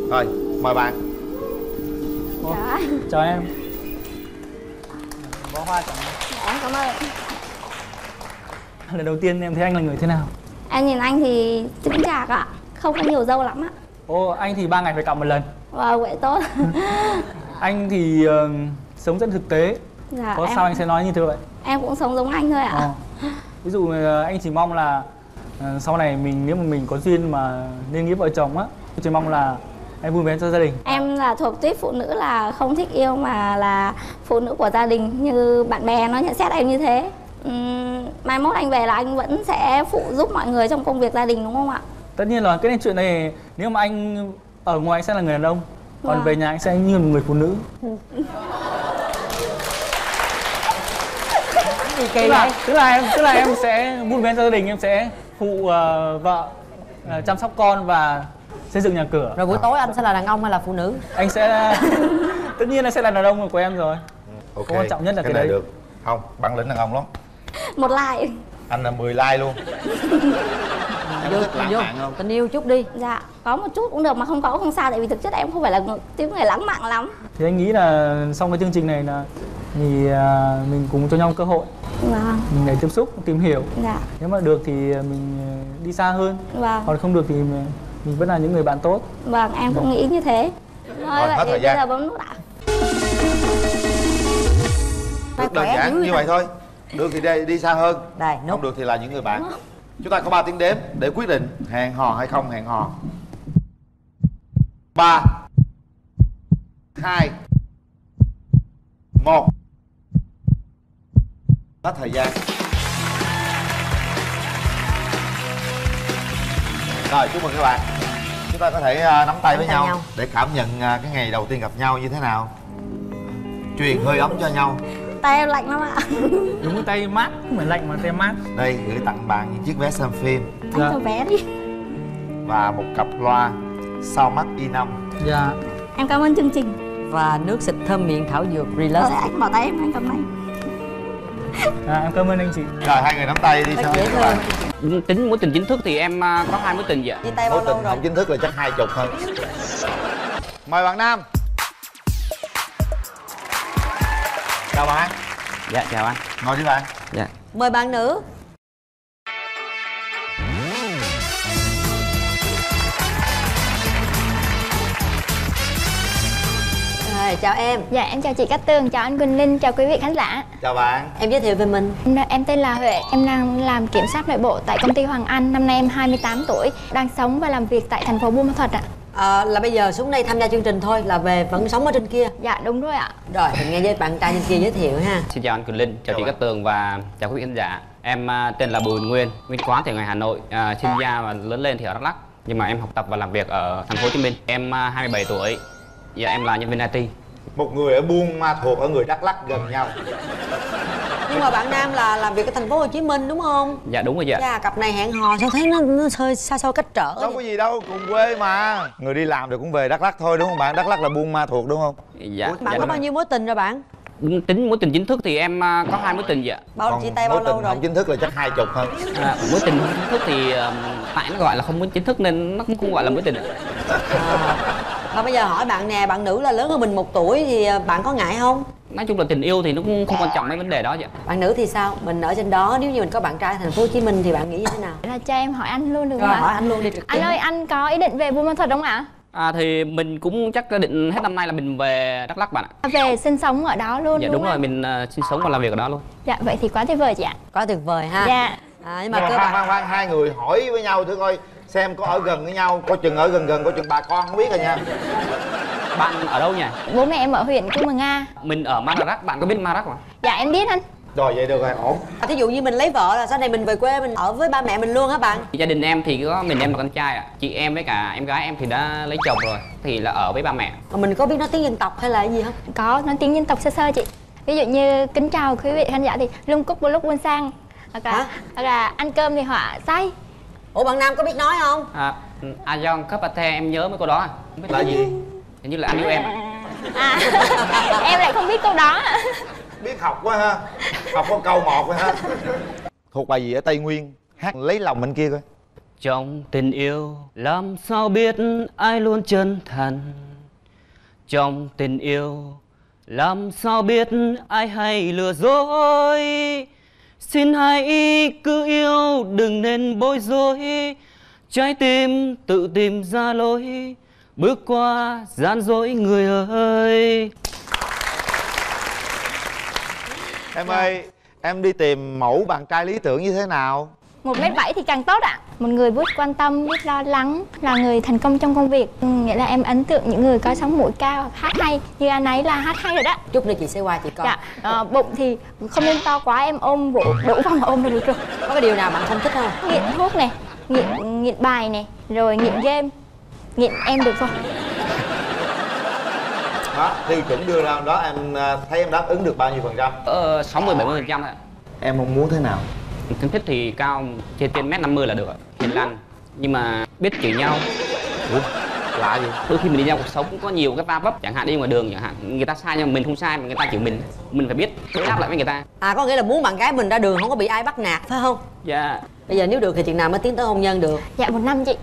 Rồi mời bạn. Dạ. Chào em. Bó hoa chẳng em cảm ơn. Lần đầu tiên em thấy anh là người thế nào? Em nhìn anh thì chững chạc ạ. Không có nhiều dâu lắm ạ. Ô anh thì ba ngày phải cạo một lần. Và vậy tốt. Anh thì ờ, sống rất thực tế. Dạ có em, sao anh sẽ nói như thế vậy em cũng sống giống anh thôi ạ. Ờ. ví dụ ờ, anh chỉ mong là ờ, sau này mình nếu mà mình có duyên mà nên nghĩa vợ chồng á chỉ mong là em vui vẻ cho gia đình. Em là thuộc tuyết phụ nữ là không thích yêu mà là phụ nữ của gia đình như bạn bè nó nhận xét em như thế. Ừm, mai mốt anh về là anh vẫn sẽ phụ giúp mọi người trong công việc gia đình đúng không ạ? Tất nhiên là cái chuyện này nếu mà anh ở ngoài anh sẽ là người đàn ông còn Vâng. về nhà anh sẽ như một người phụ nữ gì tức là, tức là em tức là em sẽ vẻ cho gia đình em sẽ phụ ờ, vợ ờ, chăm sóc con và xây dựng nhà cửa. Rồi buổi tối anh sẽ là đàn ông hay là phụ nữ? Anh sẽ tất nhiên là sẽ là đàn ông của em rồi. Ok. Quan trọng nhất là cái này đấy. được. Không bản lĩnh đàn ông lắm. Một like. Anh là 10 like luôn. Em vô, thích lãng vô. mạn không? tình yêu chút đi. Dạ có một chút cũng được mà không có cũng không sao tại vì thực chất em không phải là người- tiếng người lãng mạn lắm. Thì anh nghĩ là xong cái chương trình này là thì à, mình cùng cho nhau cơ hội. Vâng. Mình để tiếp xúc tìm hiểu. Dạ. Nếu mà được thì mình ờ, đi xa hơn. Vâng. Còn không được thì mình, mình vẫn là những người bạn tốt. Vâng em cũng nghĩ như thế. Thôi hết vậy thì thời bây gian. giờ bấm nút ạ. Rất đơn giản như vậy thôi. Được thì đi, đi xa hơn. Đây không được thì là những người bạn. Chúng ta có 3 tiếng đếm để quyết định hẹn hò hay không hẹn hò. Ba hai một hết thời gian. Rồi chúc mừng các bạn. Chúng ta có thể à, nắm tay với nhau, nhau. để cảm nhận à, cái ngày đầu tiên gặp nhau như thế nào. Truyền hơi ấm cho nhau. Tay em lạnh lắm ạ. Đúng cái tay mát phải lạnh mà tay mát. Đây gửi tặng bạn những chiếc vé xem phim. Anh cho vé đi. Và một cặp loa sau mắt i 5 dạ. Em cảm ơn chương trình. Và nước xịt thơm miệng thảo dược relax. Anh bỏ tay em anh cầm này à, em cảm ơn anh chị. Rồi hai người nắm tay đi sao tính mối tình chính thức thì em à, có hai mối tình vậy ạ? Chia tay mối tình không chính thức là chắc hai chục thôi. Mời bạn nam. Chào bạn. Dạ chào anh. Ngồi đi bạn. Dạ. Mời bạn nữ chào em. Dạ em chào chị Cát Tường, chào anh Quỳnh Linh, chào quý vị khán giả. Chào bạn. Em giới thiệu về mình. Em, tên là Huệ, em đang làm kiểm soát nội bộ tại công ty Hoàng Anh. Năm nay em 28 tuổi, đang sống và làm việc tại thành phố Buôn Ma Thuột ạ. À, Là bây giờ xuống đây tham gia chương trình thôi Là về vẫn sống ở trên kia. Dạ đúng rồi ạ. Rồi, mình nghe với bạn trai trên kia giới thiệu ha. Xin chào anh Quỳnh Linh chào chị Cát Tường và chào quý vị khán giả. Em à, tên là Bùi Nguyên nguyên quán thì ngoài Hà Nội à, sinh ra và lớn lên thì ở Đắk Lắk. Nhưng mà em học tập và làm việc ở thành phố Hồ Chí Minh. Em à, 27 tuổi. Dạ em là nhân viên IT một người ở buôn ma thuột ở người đắk lắc gần nhau. Nhưng mà bạn nam là làm việc ở thành phố hồ chí minh đúng không? Dạ đúng rồi dạ dạ cặp này hẹn hò sao thấy nó, nó hơi xa xôi cách trở đâu có gì đâu cùng quê mà. Người đi làm thì cũng về đắk lắc thôi đúng không bạn? Đắk lắc là buôn ma thuột đúng không? Dạ. Bạn dạ, có bao rồi. nhiêu mối tình rồi bạn? Tính mối tình chính thức thì em à, có hai mối tình dạ bao Còn chia tay bao mối tình lâu rồi? không chính thức là chắc hai chục hơn à, mối tình chính thức thì tại nó gọi là không muốn chính thức nên nó cũng không gọi là mối tình ạ. Thôi bây giờ hỏi bạn nè, bạn nữ là lớn hơn mình một tuổi thì à, bạn có ngại không? nói chung là tình yêu thì nó cũng không quan trọng mấy vấn đề đó dạ Bạn nữ thì sao? Mình ở trên đó nếu như mình có bạn trai ở thành phố Hồ Chí Minh thì bạn nghĩ như thế nào? là cho em hỏi anh luôn được Rồi không ạ hỏi anh luôn đi trực tiếp. anh ơi anh có ý định về buôn ma thuật không ạ à, thì mình cũng chắc định hết năm nay là mình về đắk lắc bạn ạ về sinh sống ở đó luôn dạ đúng rồi mình à, sinh sống và làm việc ở đó luôn dạ vậy thì quá tuyệt vời chị ạ Quá tuyệt vời ha. Dạ. À, nhưng mà mà cơ khoan bản khoan khoan hai người hỏi với nhau thử coi xem có ở gần với nhau có chừng ở gần gần có chừng bà con không biết rồi nha. Bạn ở đâu nhỉ? Bố mẹ em ở huyện Cư Mờ Nga mình ở Madarak bạn có biết Madarak không dạ em biết anh. Rồi vậy được rồi ổn. À, thí dụ như mình lấy vợ là sau này mình về quê mình ở với ba mẹ mình luôn hả bạn? gia đình em thì có mình em là con trai ạ. Chị em với cả em gái em thì đã lấy chồng rồi thì là ở với ba mẹ. Mà mình có biết nói tiếng dân tộc hay là gì không? có nói tiếng dân tộc sơ sơ chị. Ví dụ như kính chào quý vị khán giả thì lung cúc bô lúc buôn sang. Hoặc là, hoặc là ăn cơm thì họa say Ủa bạn nam có biết nói không? à, Ayon cấp Pate em nhớ mấy câu đó. Không biết là gì. Hình như là anh yêu em. À, em lại không biết câu đó. Ạ. biết học quá ha. Học có câu một thôi ha. Thuộc bài gì ở tây nguyên? Hát lấy lòng bên kia coi. Trong tình yêu làm sao biết ai luôn chân thành? Trong tình yêu làm sao biết ai hay lừa dối Xin hãy cứ yêu đừng nên bối rối. Trái tim tự tìm ra lối Bước qua gian dối người ơi. Em ơi em đi tìm mẫu bạn trai lý tưởng như thế nào? Một mét bảy thì càng tốt ạ một người biết quan tâm biết lo lắng là người thành công trong công việc. Ừ, nghĩa là em ấn tượng những người có sống mũi cao hát hay. Như anh ấy là hát hay rồi đó. Chút nữa chị sẽ qua chị coi. Dạ ờ, bụng thì không nên to quá em ôm bụng đủ phòng ôm được rồi. Có cái điều nào bạn không thích không? Nghiện thuốc này nghiện nghiện bài này rồi nghiện game. Nghiện em được không? Đó tiêu chuẩn đưa ra đó em à, thấy em đáp ứng được bao nhiêu phần trăm? Ờ, 60 70 phần trăm em mong muốn thế nào Thân thích thì cao trên trên mét 50 là được hiền lành nhưng mà biết chửi nhau. Ủa, lạ gì đôi khi mình đi ra cuộc sống cũng có nhiều cái va vấp. Chẳng hạn đi ngoài đường chẳng hạn người ta sai nhưng mà mình không sai mà người ta chửi mình mình phải biết đối đáp lại với người ta. À có nghĩa là muốn bạn gái mình ra đường không có bị ai bắt nạt phải không? dạ. Bây giờ nếu được thì chừng nào mới tiến tới hôn nhân được? Dạ một năm chị.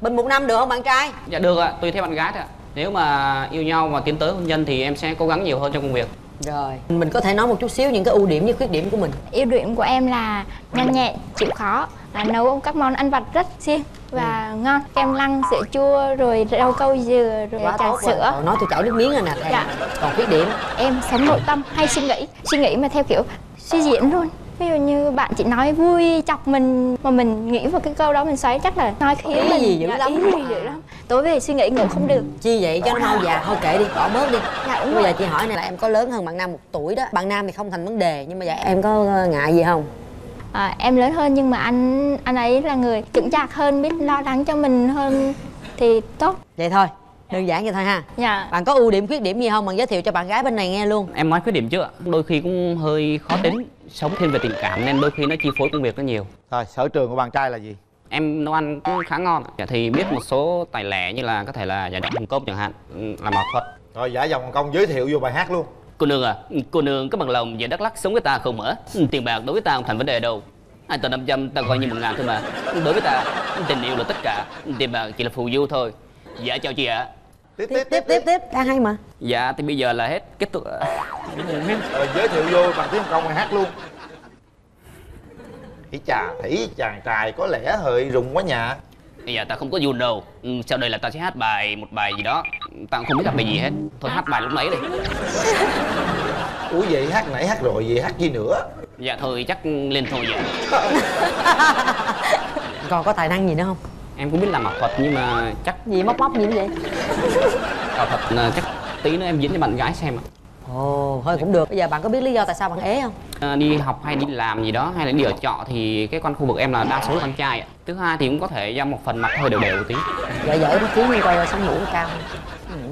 Bình một năm được không bạn trai? dạ được ạ. Tùy theo bạn gái thôi ạ. Nếu mà yêu nhau mà tiến tới hôn nhân thì em sẽ cố gắng nhiều hơn trong công việc Rồi. Mình có thể nói một chút xíu những cái ưu điểm với khuyết điểm của mình. Ưu điểm của em là nhanh nhẹn chịu khó là nấu các món ăn vặt rất siêng và ngon. Kem lăng sữa chua rồi rau câu dừa rồi Quá trà rồi. sữa. Ờ, Nói tôi chảy nước miếng rồi nè. Dạ. Còn khuyết điểm? Em sống nội tâm hay suy nghĩ suy nghĩ mà theo kiểu suy diễn luôn ví dụ như bạn chỉ nói vui chọc mình mà mình nghĩ vào cái câu đó mình xoáy chắc là nói khiến Ý mình gì dữ lắm. ý gì dữ lắm. Tối về suy nghĩ ngủ không được. Chi vậy? Cho nó mau già thôi kệ đi bỏ bớt đi. Dạ, Bây giờ chị hỏi này là em có lớn hơn bạn nam một tuổi đó. Bạn nam thì không thành vấn đề Nhưng mà dạ em có ờ, ngại gì không? à, em lớn hơn nhưng mà anh anh ấy là người chững chạc hơn biết lo lắng cho mình hơn. Thì tốt. Vậy thôi Đơn giản vậy thôi ha. Dạ. Bạn có ưu điểm khuyết điểm gì không? Bạn giới thiệu cho bạn gái bên này nghe luôn. Em nói khuyết điểm trước ạ. Đôi khi cũng hơi khó tính sống thiên về tình cảm nên đôi khi nó chi phối công việc nó nhiều. Rồi sở trường của bạn trai là gì? Em nấu ăn cũng khá ngon ạ. Dạ, thì biết một số tài lẻ như là có thể là giả giọng hồng kông chẳng hạn ừ, làm ảo thuật. Rồi giả dòng công giới thiệu vô bài hát luôn. Cô nương à cô nương có bằng lòng về đắk lắc sống với ta không hả? Ừ, tiền bạc đối với ta không thành vấn đề đâu. Hai tờ năm trăm ta coi như một ngàn thôi mà. Đối với ta tình yêu là tất cả. Tiền bạc chỉ là phù du thôi dạ chào chị ạ. Tiếp tiếp tiếp tiếp tiếp. Đang hay mà. Dạ thì bây giờ là hết. Kết thúc ạ. rồi giới thiệu vô bằng tiếng công hát luôn. Ý chà thấy chàng trai có lẽ hơi rùng quá nhà. Bây giờ ta không có dùn đâu ừ, sau đây là ta sẽ hát bài một bài gì đó. Ta cũng không biết hát bài gì hết. Thôi hát bài lúc nãy đi. Ủa vậy hát nãy hát rồi vậy hát chi nữa? Dạ thôi chắc lên thôi vậy. Còn có tài năng gì nữa không? Em cũng biết làm ảo thuật nhưng mà chắc Gì móc móc gì vậy? ảo thuật là chắc tí nữa em diễn cho bạn gái xem ạ. Ồ thôi cũng được. Bây giờ bạn có biết lý do tại sao bạn ế không? À, đi học hay đi làm gì đó hay là đi ở trọ thì cái con khu vực em là đa số là con trai ạ. Thứ hai thì cũng có thể do một phần mặt hơi đều đều một tí dở dở tí nhưng coi sống mũi cao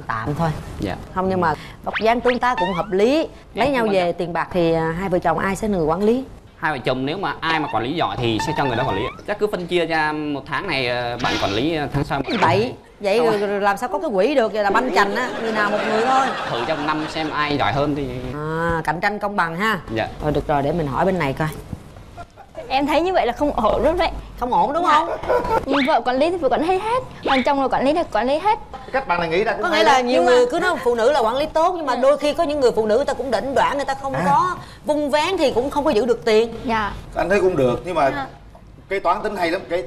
tạm thôi. Dạ. Không nhưng mà vóc dáng tướng tá cũng hợp lý. Lấy nhau cũng về quan tiền bạc thì à, hai vợ chồng ai sẽ người quản lý hai vợ chồng nếu mà ai mà quản lý giỏi thì sẽ cho người đó quản lý chắc cứ phân chia ra một tháng này ờ, bạn quản lý ờ, tháng sau bậy vậy rồi, rồi. làm sao có cái quỹ được? Vậy là banh chành á người nào một người thôi. Thử trong năm xem ai giỏi hơn thì à cạnh tranh công bằng ha. Dạ. Thôi được rồi để mình hỏi bên này coi Em thấy như vậy là không ổn lắm đấy. Không ổn đúng không? Nhưng vợ quản lý thì phải quản lý hết Còn chồng là quản lý thì quản lý hết. Cách bạn này nghĩ ra có nghĩa là nhiều người cứ nói phụ nữ là quản lý tốt nhưng mà đôi khi có những người phụ nữ người ta cũng đỉnh đoạn người ta không À. có vung vén thì cũng không có giữ được tiền. Dạ. Anh thấy cũng được nhưng mà cái toán tính hay lắm cái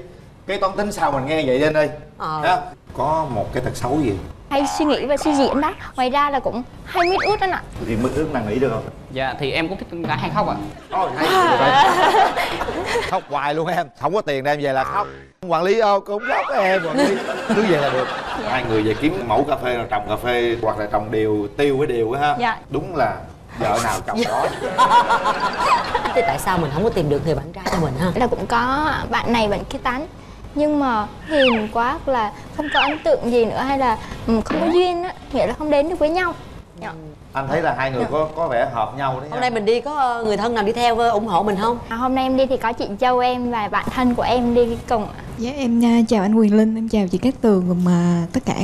cái toán tính sao mình nghe vậy lên đi Ờ. có một cái tật xấu gì Hay suy nghĩ và suy diễn đó Ngoài ra là cũng hay mít út đó ạ thì mức ước năng nghĩ được không? Dạ thì em cũng thích con gái hay khóc ạ. Ôi, hay khóc hoài luôn em. Không có tiền đem về là khóc. Quản lý ô cũng khóc em quản lý. Cứ vậy là được. Hai người về kiếm mẫu cà phê là trồng cà phê hoặc là trồng điều tiêu với điều á ha. Dạ. đúng là vợ nào chồng đó. Thế tại sao mình không có tìm được người bạn trai cho mình ha? Là cũng có bạn này bạn kia tán nhưng mà hiền quá là không có ấn tượng gì nữa hay là ừ, không có duyên á nghĩa là không đến được với nhau Dạ. anh thấy là hai người có có vẻ hợp nhau đấy hôm nay mình đi có ờ, người thân nào đi theo ờ, ủng hộ mình không À, hôm nay em đi thì có chị Châu em và bạn thân của em đi cùng Dạ em à, chào anh Quyền Linh, em chào chị Cát Tường và tất cả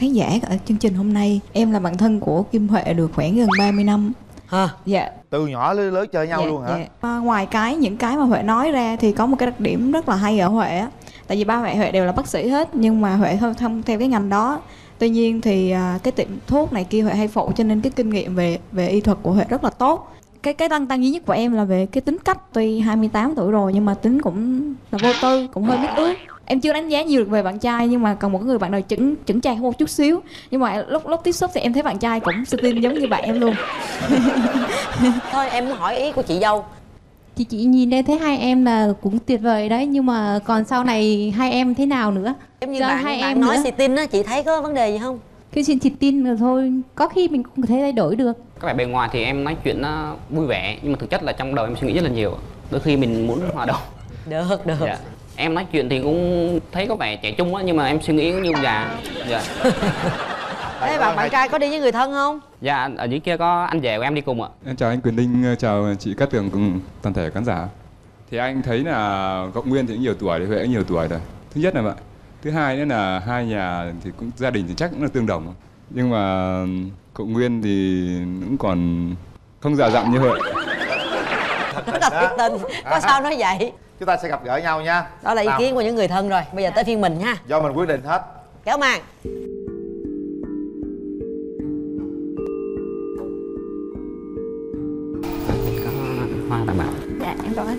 khán giả ở chương trình hôm nay. Em là bạn thân của Kim Huệ được khoảng gần 30 năm. Hả? Dạ. từ nhỏ lớn lớn chơi nhau dạ, luôn hả dạ. À, ngoài cái những cái mà Huệ nói ra thì có một cái đặc điểm rất là hay ở Huệ á. Tại vì ba mẹ Huệ đều là bác sĩ hết nhưng mà Huệ không, không theo cái ngành đó. Tuy nhiên thì à, cái tiệm thuốc này kia Huệ hay phụ cho nên cái kinh nghiệm về về y thuật của Huệ rất là tốt. Cái cái tăng tăng duy nhất của em là về cái tính cách tuy 28 tuổi rồi nhưng mà tính cũng là vô tư, cũng hơi biết ước em chưa đánh giá nhiều được về bạn trai nhưng mà còn một người bạn đời chững chững chạc hơn một chút xíu nhưng mà lúc lúc tiếp xúc thì em thấy bạn trai cũng xinh tin giống như bạn em luôn thôi em muốn hỏi ý của chị dâu Chị chỉ nhìn đây thấy hai em là cũng tuyệt vời đấy nhưng mà còn sau này hai em thế nào nữa? giống như Do bạn, hai bạn em nói nữa. xì tin á chị thấy có vấn đề gì không Cái chuyện chị tin rồi thôi, có khi mình cũng có thể thay đổi được. các vẻ bề ngoài thì em nói chuyện nó vui vẻ nhưng mà thực chất là trong đầu em suy nghĩ rất là nhiều đôi khi mình muốn hòa đồng được được dạ. em nói chuyện thì cũng thấy có vẻ trẻ trung á nhưng mà em suy nghĩ như ông già dạ thế bạn bạn trai có đi với người thân không? Dạ ở dưới kia có anh rể của em đi cùng ạ. Em chào anh Quyền Linh, chào chị Cát Tường cùng toàn thể khán giả. Thì anh thấy là Ngọc Nguyên thì cũng nhiều tuổi, Huệ cũng nhiều tuổi rồi. Thứ nhất là vậy. Thứ hai nữa là hai nhà thì cũng gia đình thì chắc cũng là tương đồng. Nhưng mà cậu Nguyên thì cũng còn không già dặn như Huệ. rất là thiệt tình. Có sao nói vậy? Chúng ta sẽ gặp gỡ nhau nha. Đó là ý Nào, kiến của những người thân rồi. Bây giờ tới phiên mình ha do mình quyết định hết. Kéo màn dạ cảm ơn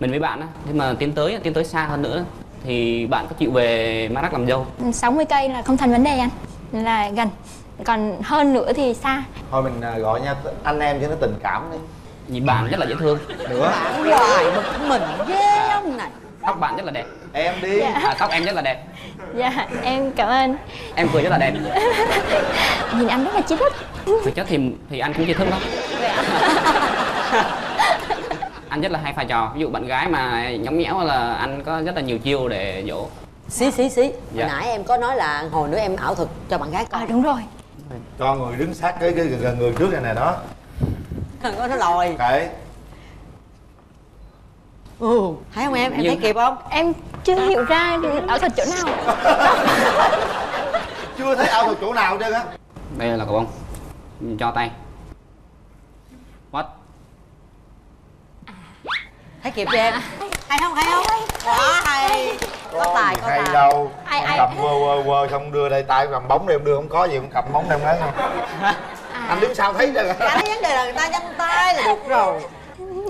mình với bạn á thế mà tiến tới tiến tới xa hơn nữa thì bạn có chịu về Maroc làm dâu? 60 cây là không thành vấn đề anh. Là gần còn hơn nữa thì xa. Thôi mình à, gọi nha anh em cho nó tình cảm đi. Nhìn bạn rất là dễ thương. Nữa hoài bực mình ghê ông này. Tóc bạn rất là đẹp. Em đi. Dạ. à, tóc em rất là đẹp. Dạ em cảm ơn. Em cười rất là đẹp. Nhìn anh rất là trí thức thực chất thì thì anh cũng chưa thức lắm anh rất là hay pha trò. Ví dụ bạn gái mà nhõng nhẽo là anh có rất là nhiều chiêu để dỗ. Xí xí xí. Dạ. hồi nãy em có nói là hồi nữa em ảo thuật cho bạn gái coi. À, đúng rồi. Cho người đứng sát cái cái gần gần người trước này nè đó. Có nó lòi. Đấy. Ừ thấy không em? Em thấy kịp không? Em chưa hiểu ra ở thuật chỗ nào. Chưa thấy ảo thuật chỗ nào hết trơn á. Đây là cậu bông cho tay thấy kịp chưa em? Hay không hay không? Quá hay. có tài có hay tài. đâu. Ai, ai? cầm quơ quơ quơ xong đưa đây tay cầm bóng đem đưa không có gì cũng cầm bóng đem lấy anh đứng sau thấy rồi cái vấn đề là người ta nhanh tay là được rồi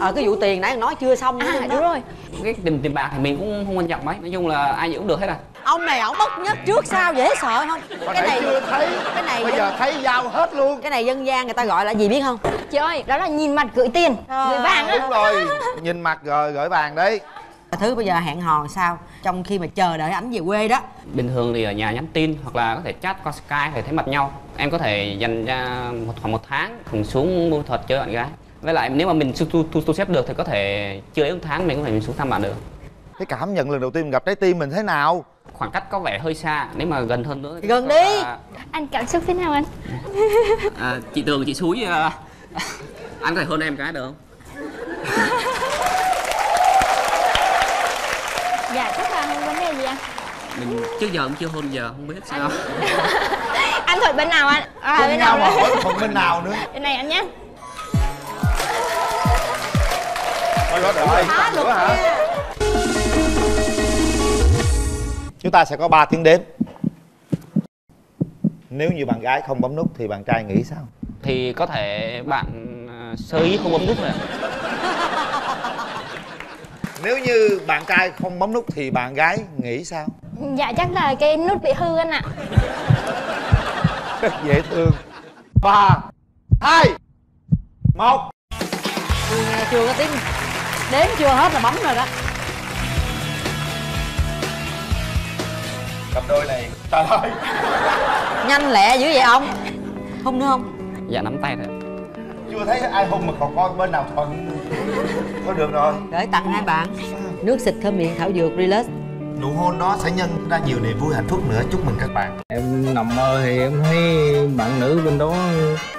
ờ cái vụ tiền nãy nói chưa xong nữa à đúng rồi. Cái tiền tiền bạc thì mình cũng không quan trọng mấy nói chung là ai giữ cũng được hết à. Ông này ổng bốc nhất trước sau dễ sợ không? Hồi cái này chưa thấy cái này bây giờ thấy giao hết luôn. cái này dân gian người ta gọi là gì biết không? Chị ơi đó là nhìn mặt gửi tiền gửi vàng á. Đúng rồi nhìn mặt rồi gửi vàng đấy. Thứ bây giờ hẹn hò sao? Trong khi mà chờ đợi ảnh về quê đó. Bình thường thì ở nhà nhắn tin hoặc là có thể chat qua skype để thấy mặt nhau. Em có thể dành ra một khoảng một tháng mình xuống mua thuật cho bạn gái với lại nếu mà mình thu, thu, thu, thu xếp được thì có thể chưa đến một tháng mình có thể mình xuống thăm bạn được. Cái cảm nhận lần đầu tiên mình gặp trái tim mình thế nào? Khoảng cách có vẻ hơi xa nếu mà gần hơn nữa thì gần đi. anh cảm xúc thế nào anh? À, chị tường chị suối à, anh có thể hơn em cái được không? Dạ chắc là không vấn đề gì anh. Mình trước giờ cũng chưa hôn giờ không biết sao. Anh thuận bên nào anh? À, bên nào mà nữa? hỏi thuận bên nào nữa. Bên này anh nhé Hả? kia. chúng ta sẽ có 3 tiếng đếm. Nếu như bạn gái không bấm nút thì bạn trai nghĩ sao? Thì có thể bạn à, sơ ý không bấm nút rồi nếu như bạn trai không bấm nút thì bạn gái nghĩ sao? Dạ chắc là cái nút bị hư anh ạ. Rất dễ thương. Ba hai một. Chưa có tiếng đếm chưa hết là bấm rồi đó. Cặp đôi này trời ơi nhanh lẹ dữ vậy ông. Không nữa không? Dạ nắm tay thôi. Chưa thấy ai hôn mà còn coi bên nào thuận. Thôi được rồi. Để tặng hai bạn. Nước xịt thơm miệng thảo dược relax nụ hôn đó sẽ nhân ra nhiều niềm vui hạnh phúc nữa. Chúc mừng các bạn. Em nằm mơ thì em thấy bạn nữ bên đó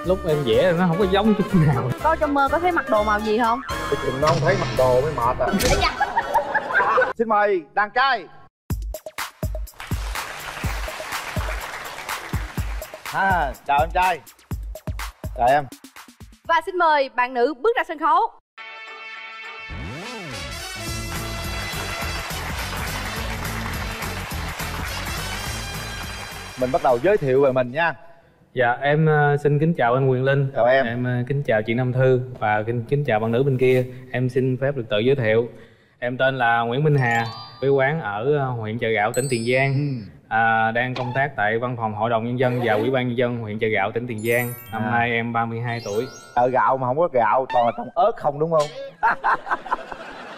lúc em vẽ nó không có giống chút nào. Có trong mơ có thấy mặc đồ màu gì không? chừng nó không thấy mặc đồ mới mệt à. Xin mời đàn trai. À, chào em trai. Chào em. Và xin mời bạn nữ bước ra sân khấu mình bắt đầu giới thiệu về mình nha. Dạ em ờ, xin kính chào anh Quyền Linh. Chào em. Em ờ, kính chào chị Nam Thư Và kính, kính chào bạn nữ bên kia. Em xin phép được tự giới thiệu. Em tên là Nguyễn Minh Hà Quê quán ở ờ, huyện Chợ Gạo, tỉnh Tiền Giang. À, Đang công tác tại văn phòng Hội đồng Nhân dân và Ủy ban Nhân dân huyện Chợ Gạo, tỉnh Tiền Giang. Năm À. nay em 32 tuổi. Chợ gạo mà không có gạo toàn là trồng ớt không đúng không?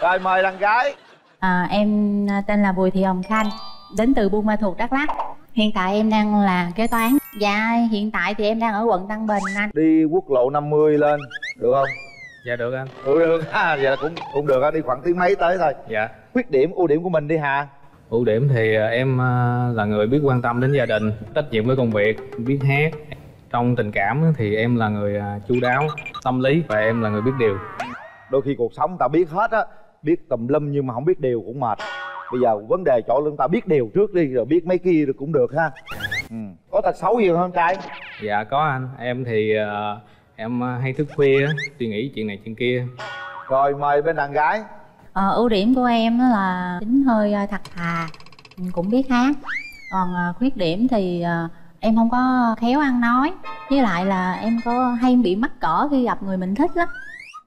Rồi mời đàn gái. À, em tên là Bùi Thị Hồng Khanh, đến từ Buôn Ma Thuột, Đắk Lắk. Hiện tại em đang là kế toán. Dạ, hiện tại thì em đang ở quận Tân Bình anh. đi quốc lộ 50 lên được không Dạ được anh được được ha vậy là cũng cũng được á đi khoảng tiếng mấy tới thôi Dạ khuyết điểm ưu điểm của mình đi hà Ưu điểm thì ờ, em ờ, là người biết quan tâm đến gia đình, trách nhiệm với công việc, biết hát. Trong tình cảm thì em là người chu đáo, tâm lý và em là người biết điều. đôi khi cuộc sống ta biết hết á biết tùm lum nhưng mà không biết điều cũng mệt bây giờ vấn đề chỗ chúng ta biết điều trước đi rồi biết mấy kia rồi cũng được ha ừ. có tật xấu gì không trai Dạ có anh, em thì ờ, em ờ, hay thức khuya, suy nghĩ chuyện này chuyện kia. rồi mời bên đàn gái Ờ, ưu điểm của em đó là tính hơi à, thật thà, cũng biết hát. Còn à, khuyết điểm thì à, em không có khéo ăn nói. Với lại là em có hay bị mắc cỡ khi gặp người mình thích lắm.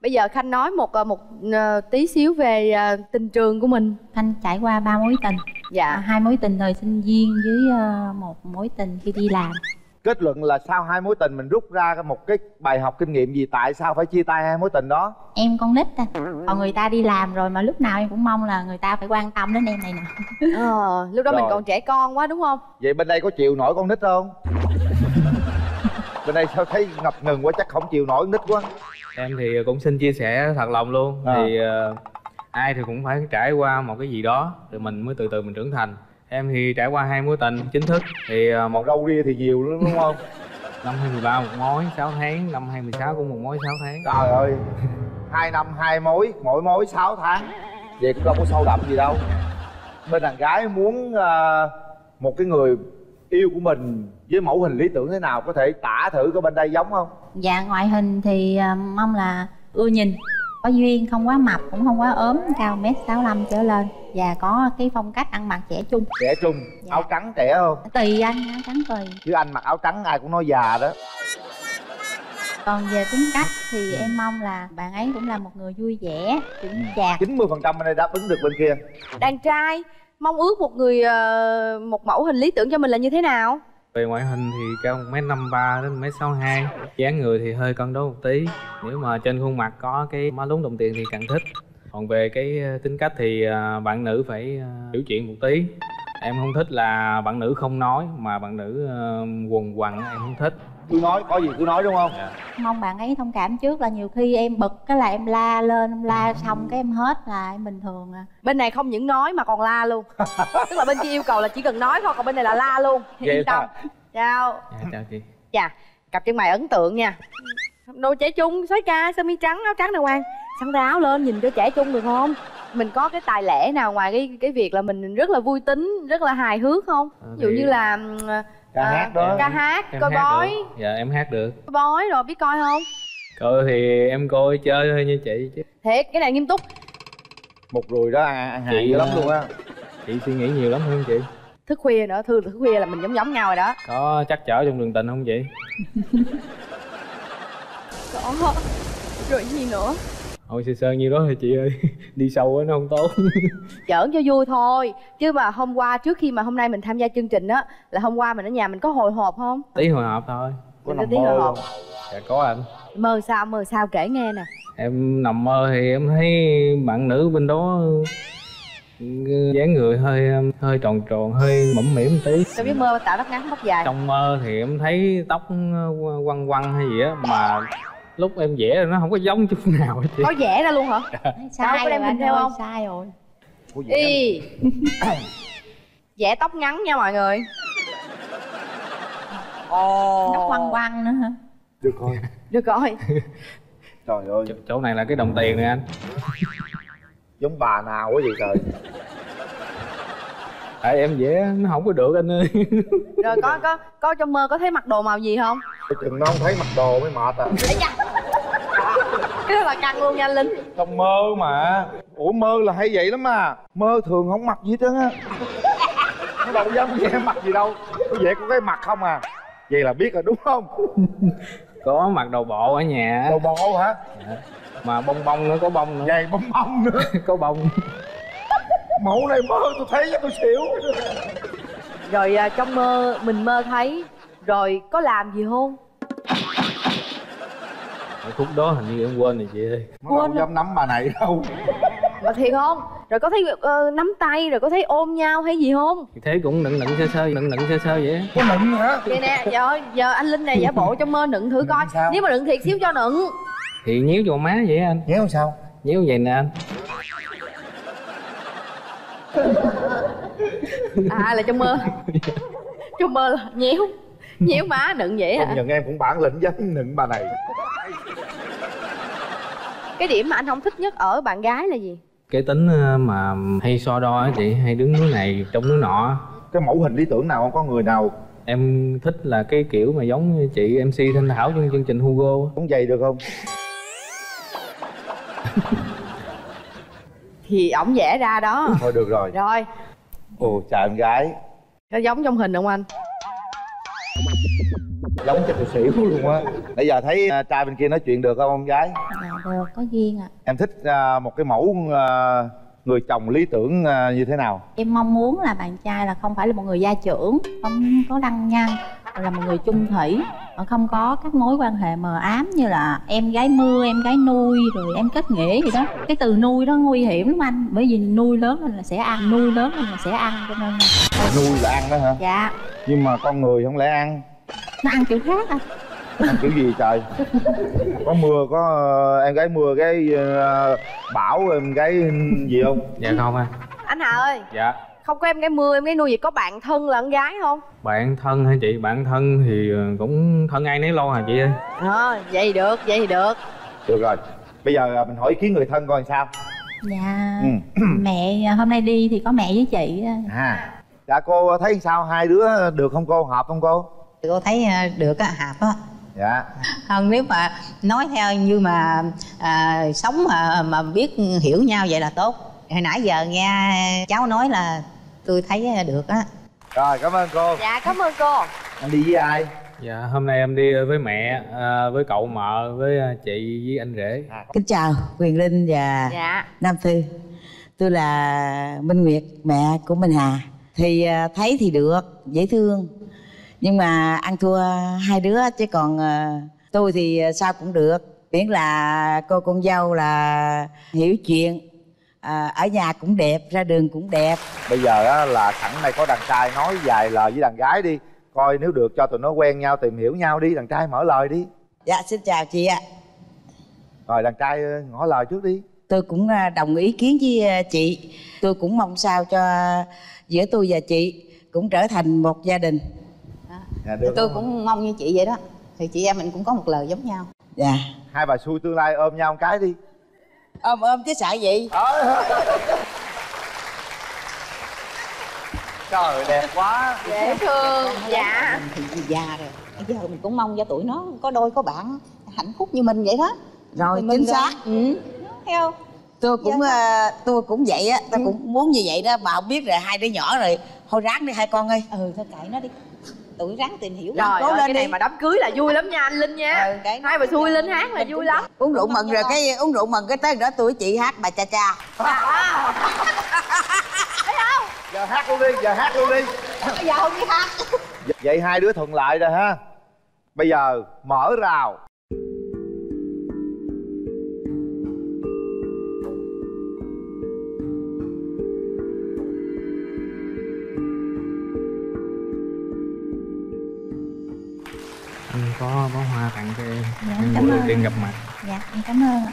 Bây giờ Khanh nói một ờ, một ờ, tí xíu về ờ, tình trường của mình Khanh trải qua ba mối tình. Dạ. À, hai mối tình thời sinh viên với một mối tình khi đi làm. kết luận là sau hai mối tình mình rút ra một cái bài học kinh nghiệm gì tại sao phải chia tay hai mối tình đó em con nít à còn người ta đi làm rồi mà lúc nào em cũng mong là người ta phải quan tâm đến em này nè ờ, Lúc đó mình Rồi. còn trẻ con quá đúng không? vậy bên đây có chịu nổi con nít không bên đây sao thấy ngập ngừng quá chắc không chịu nổi con nít quá Em thì cũng xin chia sẻ thật lòng luôn. À. Thì ờ, ai thì cũng phải trải qua một cái gì đó rồi mình mới từ từ mình trưởng thành. Em thì trải qua hai mối tình chính thức thì ờ, một râu ria thì nhiều lắm đúng không? năm 2013 một mối 6 tháng, năm 2016 cũng một mối 6 tháng. trời ơi hai năm hai mối mỗi mối 6 tháng vậy cũng đâu có sâu đậm gì đâu bên đàn gái muốn ờ, một cái người yêu của mình với mẫu hình lý tưởng thế nào có thể tả thử có bên đây giống không? Dạ ngoại hình thì à, mong là ưa nhìn. Có duyên không quá mập cũng không quá ốm cao mét sáu trở lên. Và có cái phong cách ăn mặc trẻ trung. Trẻ trung áo trắng trẻ không? Tùy anh áo trắng tùy. Chứ anh mặc áo trắng ai cũng nói già đó. Còn về tính cách thì em mong là bạn ấy cũng là một người vui vẻ chững chạc. 90 phần trăm bên đây đáp ứng được bên kia. Đàn trai mong ước một người ờ, một mẫu hình lý tưởng cho mình là như thế nào? Về ngoại hình thì cao 1m53 đến 1m62 dáng người thì hơi cân đối một tí. Nếu mà trên khuôn mặt có cái má lún đồng tiền thì càng thích. Còn về cái ờ, tính cách thì ờ, bạn nữ phải ờ, hiểu chuyện một tí. Em không thích là bạn nữ không nói mà bạn nữ quần quằn em không thích cứ nói có gì cứ nói đúng không? Mong bạn ấy thông cảm trước là nhiều khi em bực cái là em la lên em la xong cái em hết là em bình thường à. Bên này không những nói mà còn la luôn. Tức là bên kia yêu cầu là chỉ cần nói thôi còn bên này là la luôn. Yên tâm. Chào. Dạ chào chị. Chà, cặp chân mày ấn tượng nha. Đồ trẻ trung, xoáy ca, sơ mi trắng, áo trắng đàng hoàng. Sắn tay áo lên, nhìn cho trẻ trung được không? Mình có cái tài lẻ nào ngoài cái cái việc là mình rất là vui tính, rất là hài hước không? Ví dụ như là Ca à, hát đó. Ca hát, Em coi hát bói. Được. dạ em hát được. Coi bói rồi biết coi không? coi thì em coi chơi thôi như chị chứ. Thiệt, cái này nghiêm túc. Một rùi đó ăn, ăn dữ lắm ờ, luôn á. chị suy nghĩ nhiều lắm không chị? Thức khuya nữa, thư thức khuya là mình giống giống nhau rồi đó. Có chắc chở trong đường tình không chị? Có. Rồi gì nữa? Thôi sơ sơ nhiêu đó thôi chị ơi đi sâu á nó không tốt Giỡn cho vui thôi Chứ mà hôm qua trước khi mà hôm nay mình tham gia chương trình á Là hôm qua mình ở nhà mình có hồi hộp không? tí hồi hộp thôi Có Mình nằm tí hồi mơ hộp. không? dạ có anh Mơ sao, mơ sao kể nghe nè em nằm mơ thì em thấy bạn nữ bên đó dáng người hơi hơi tròn tròn hơi mũm mỉm tí Sao biết mơ tạo tóc ngắn tóc dài trong mơ thì em thấy tóc quăng quăng hay gì á mà lúc em vẽ nó không có giống chút nào hết chị. Có vẽ ra luôn hả? sai Đâu có rồi đem hình theo không? sai rồi. Y Vẽ tóc ngắn nha mọi người. Ồ. Nó quăng quăng nữa hả? Được coi Được rồi. Trời ơi. Chỗ, chỗ này là cái đồng tiền này anh. Giống bà nào quá vậy trời. Tại em vẽ nó không có được anh ơi. Rồi có có có trong mơ có thấy mặc đồ màu gì không? Chừng nó không thấy mặc đồ mới mệt à. Cái đó là căng luôn nha Linh. Trong mơ mà. Ủa mơ là hay vậy lắm mà mơ thường không mặc gì hết trơn á. Nó đâu dám vẽ mặc gì đâu. Nó vẽ có cái mặt không à. Vậy là biết rồi đúng không? Có mặc đồ bộ ở nhà đồ bộ hả? Dạ. mà bông bông nữa có bông nữa. Vậy bông bông nữa. Có bông mẫu này mơ tôi thấy tôi xỉu. Rồi à, trong mơ mình mơ thấy Rồi có làm gì không? Khúc đó hình như em quên rồi chị ơi. Nó đâu dám nắm bà này đâu. Mà thiệt không? Rồi có thấy ờ, nắm tay rồi có thấy ôm nhau hay gì không? thế cũng nựng nựng sơ sơ nựng nựng sơ sơ vậy có nựng hả? Vậy nè, giờ, giờ anh Linh này giả bộ trong mơ nựng thử coi. sao? Nếu mà nựng thiệt xíu cho nựng. Thì nhéo vô má vậy anh. Nhéo sao? Nhéo vậy nè anh. À là trong mơ. Trong mơ là nhéo Nhéo má nựng vậy công hả? nhận em cũng bản lĩnh dám nựng bà này. Cái điểm mà anh không thích nhất ở bạn gái là gì? cái tính ờ, mà hay so đo á chị hay đứng núi này trong núi nọ. Cái mẫu hình lý tưởng nào không có người nào. Em thích là cái kiểu mà giống như chị mc thanh thảo trong chương trình hugo cũng vậy được không? Thì ổng vẽ ra đó. Thôi được rồi. Rồi, ồ chào em gái. Có giống trong hình không anh? Giống cho tôi xỉu luôn á. Nãy giờ thấy à, trai bên kia nói chuyện được không em gái? Dạ được có duyên ạ. Em thích à, một cái mẫu à, người chồng lý tưởng à, như thế nào? Em mong muốn là bạn trai là không phải là một người gia trưởng không có lăng nhăng là một người chung thủy mà không có các mối quan hệ mờ ám như là em gái mưa em gái nuôi rồi em kết nghĩa gì đó. Cái từ nuôi đó nguy hiểm lắm anh bởi vì nuôi lớn lên là sẽ ăn nuôi lớn lên là sẽ ăn cho nên là nuôi là ăn đó hả? Dạ. Nhưng mà con người không lẽ ăn nó ăn kiểu khác anh ăn kiểu gì trời? Có mưa có ờ, em gái mưa cái ờ, bảo em gái gì không? Dạ không anh Anh Hà ơi, dạ. Không có em gái mưa, em gái nuôi gì có bạn thân là con gái không? bạn thân hả chị? Bạn thân thì ờ, cũng thân ai nấy lo hả chị ơi? À, vậy thì được, vậy thì được. Được rồi. Bây giờ à, mình hỏi ý kiến người thân coi sao. Dạ. Ừ. mẹ hôm nay đi thì có mẹ với chị à. Dạ cô thấy sao? Hai đứa được không cô? Hợp không cô cô thấy à, được á hợp á. Dạ. Không nếu mà nói theo như mà à, sống mà mà biết hiểu nhau vậy là tốt. Hồi nãy giờ nghe cháu nói là tôi thấy được á. Rồi cảm ơn cô. Dạ, cảm ơn cô. Anh đi với ai? Dạ hôm nay em đi với mẹ ờ, với cậu mợ với ờ, chị với anh rể. Kính chào quyền linh và Dạ. Nam thư tôi là minh nguyệt mẹ của minh hà. Thì à, thấy thì được dễ thương nhưng mà ăn thua hai đứa chứ còn à, tôi thì sao cũng được. Miễn là cô con dâu là hiểu chuyện à, ở nhà cũng đẹp ra đường cũng đẹp. Bây giờ á là sẵn này có đàn trai nói vài lời với đàn gái đi. Coi nếu được cho tụi nó quen nhau tìm hiểu nhau đi đàn trai mở lời đi. Dạ xin chào chị ạ. Rồi đàn trai ờ, ngỏ lời trước đi. Tôi cũng đồng ý kiến với chị. Tôi cũng mong sao cho giữa tôi và chị cũng trở thành một gia đình dạ, Thì tôi cũng mong như chị vậy đó. Thì chị em mình cũng có một lời giống nhau. Dạ. Hai bà xui tương lai ôm nhau một cái đi. Ôm ôm chứ sợ gì? Trời đẹp quá. Dễ thương. Dạ. Ừ. mình thì già rồi. Bây giờ mình cũng mong cho tụi nó có đôi có bạn hạnh phúc như mình vậy đó. Rồi mình chính xác. Ừ. Thấy không? Tôi cũng à, tôi cũng vậy á. Tôi cũng muốn như vậy đó. Mà không biết rồi hai đứa nhỏ rồi. Thôi ráng đi hai con ơi. Ừ thôi kệ nó đi tụi ráng tìm hiểu Trời cố lên cái này đi. mà đám cưới là vui lắm nha anh Linh nha. Hai bà xui Linh hát là vui lắm. uống rượu mừng rồi cái uống rượu mừng cái tới đó tôi chị hát bà cha cha. Giờ hát luôn đi giờ hát luôn đi. Bây giờ không đi hát. Vậy hai đứa thuận lợi rồi ha. Bây giờ mở rào có bó hoa tặng cho em. Dạ, em cảm buổi đầu ơn. tiên gặp mặt. Dạ em cảm ơn ạ.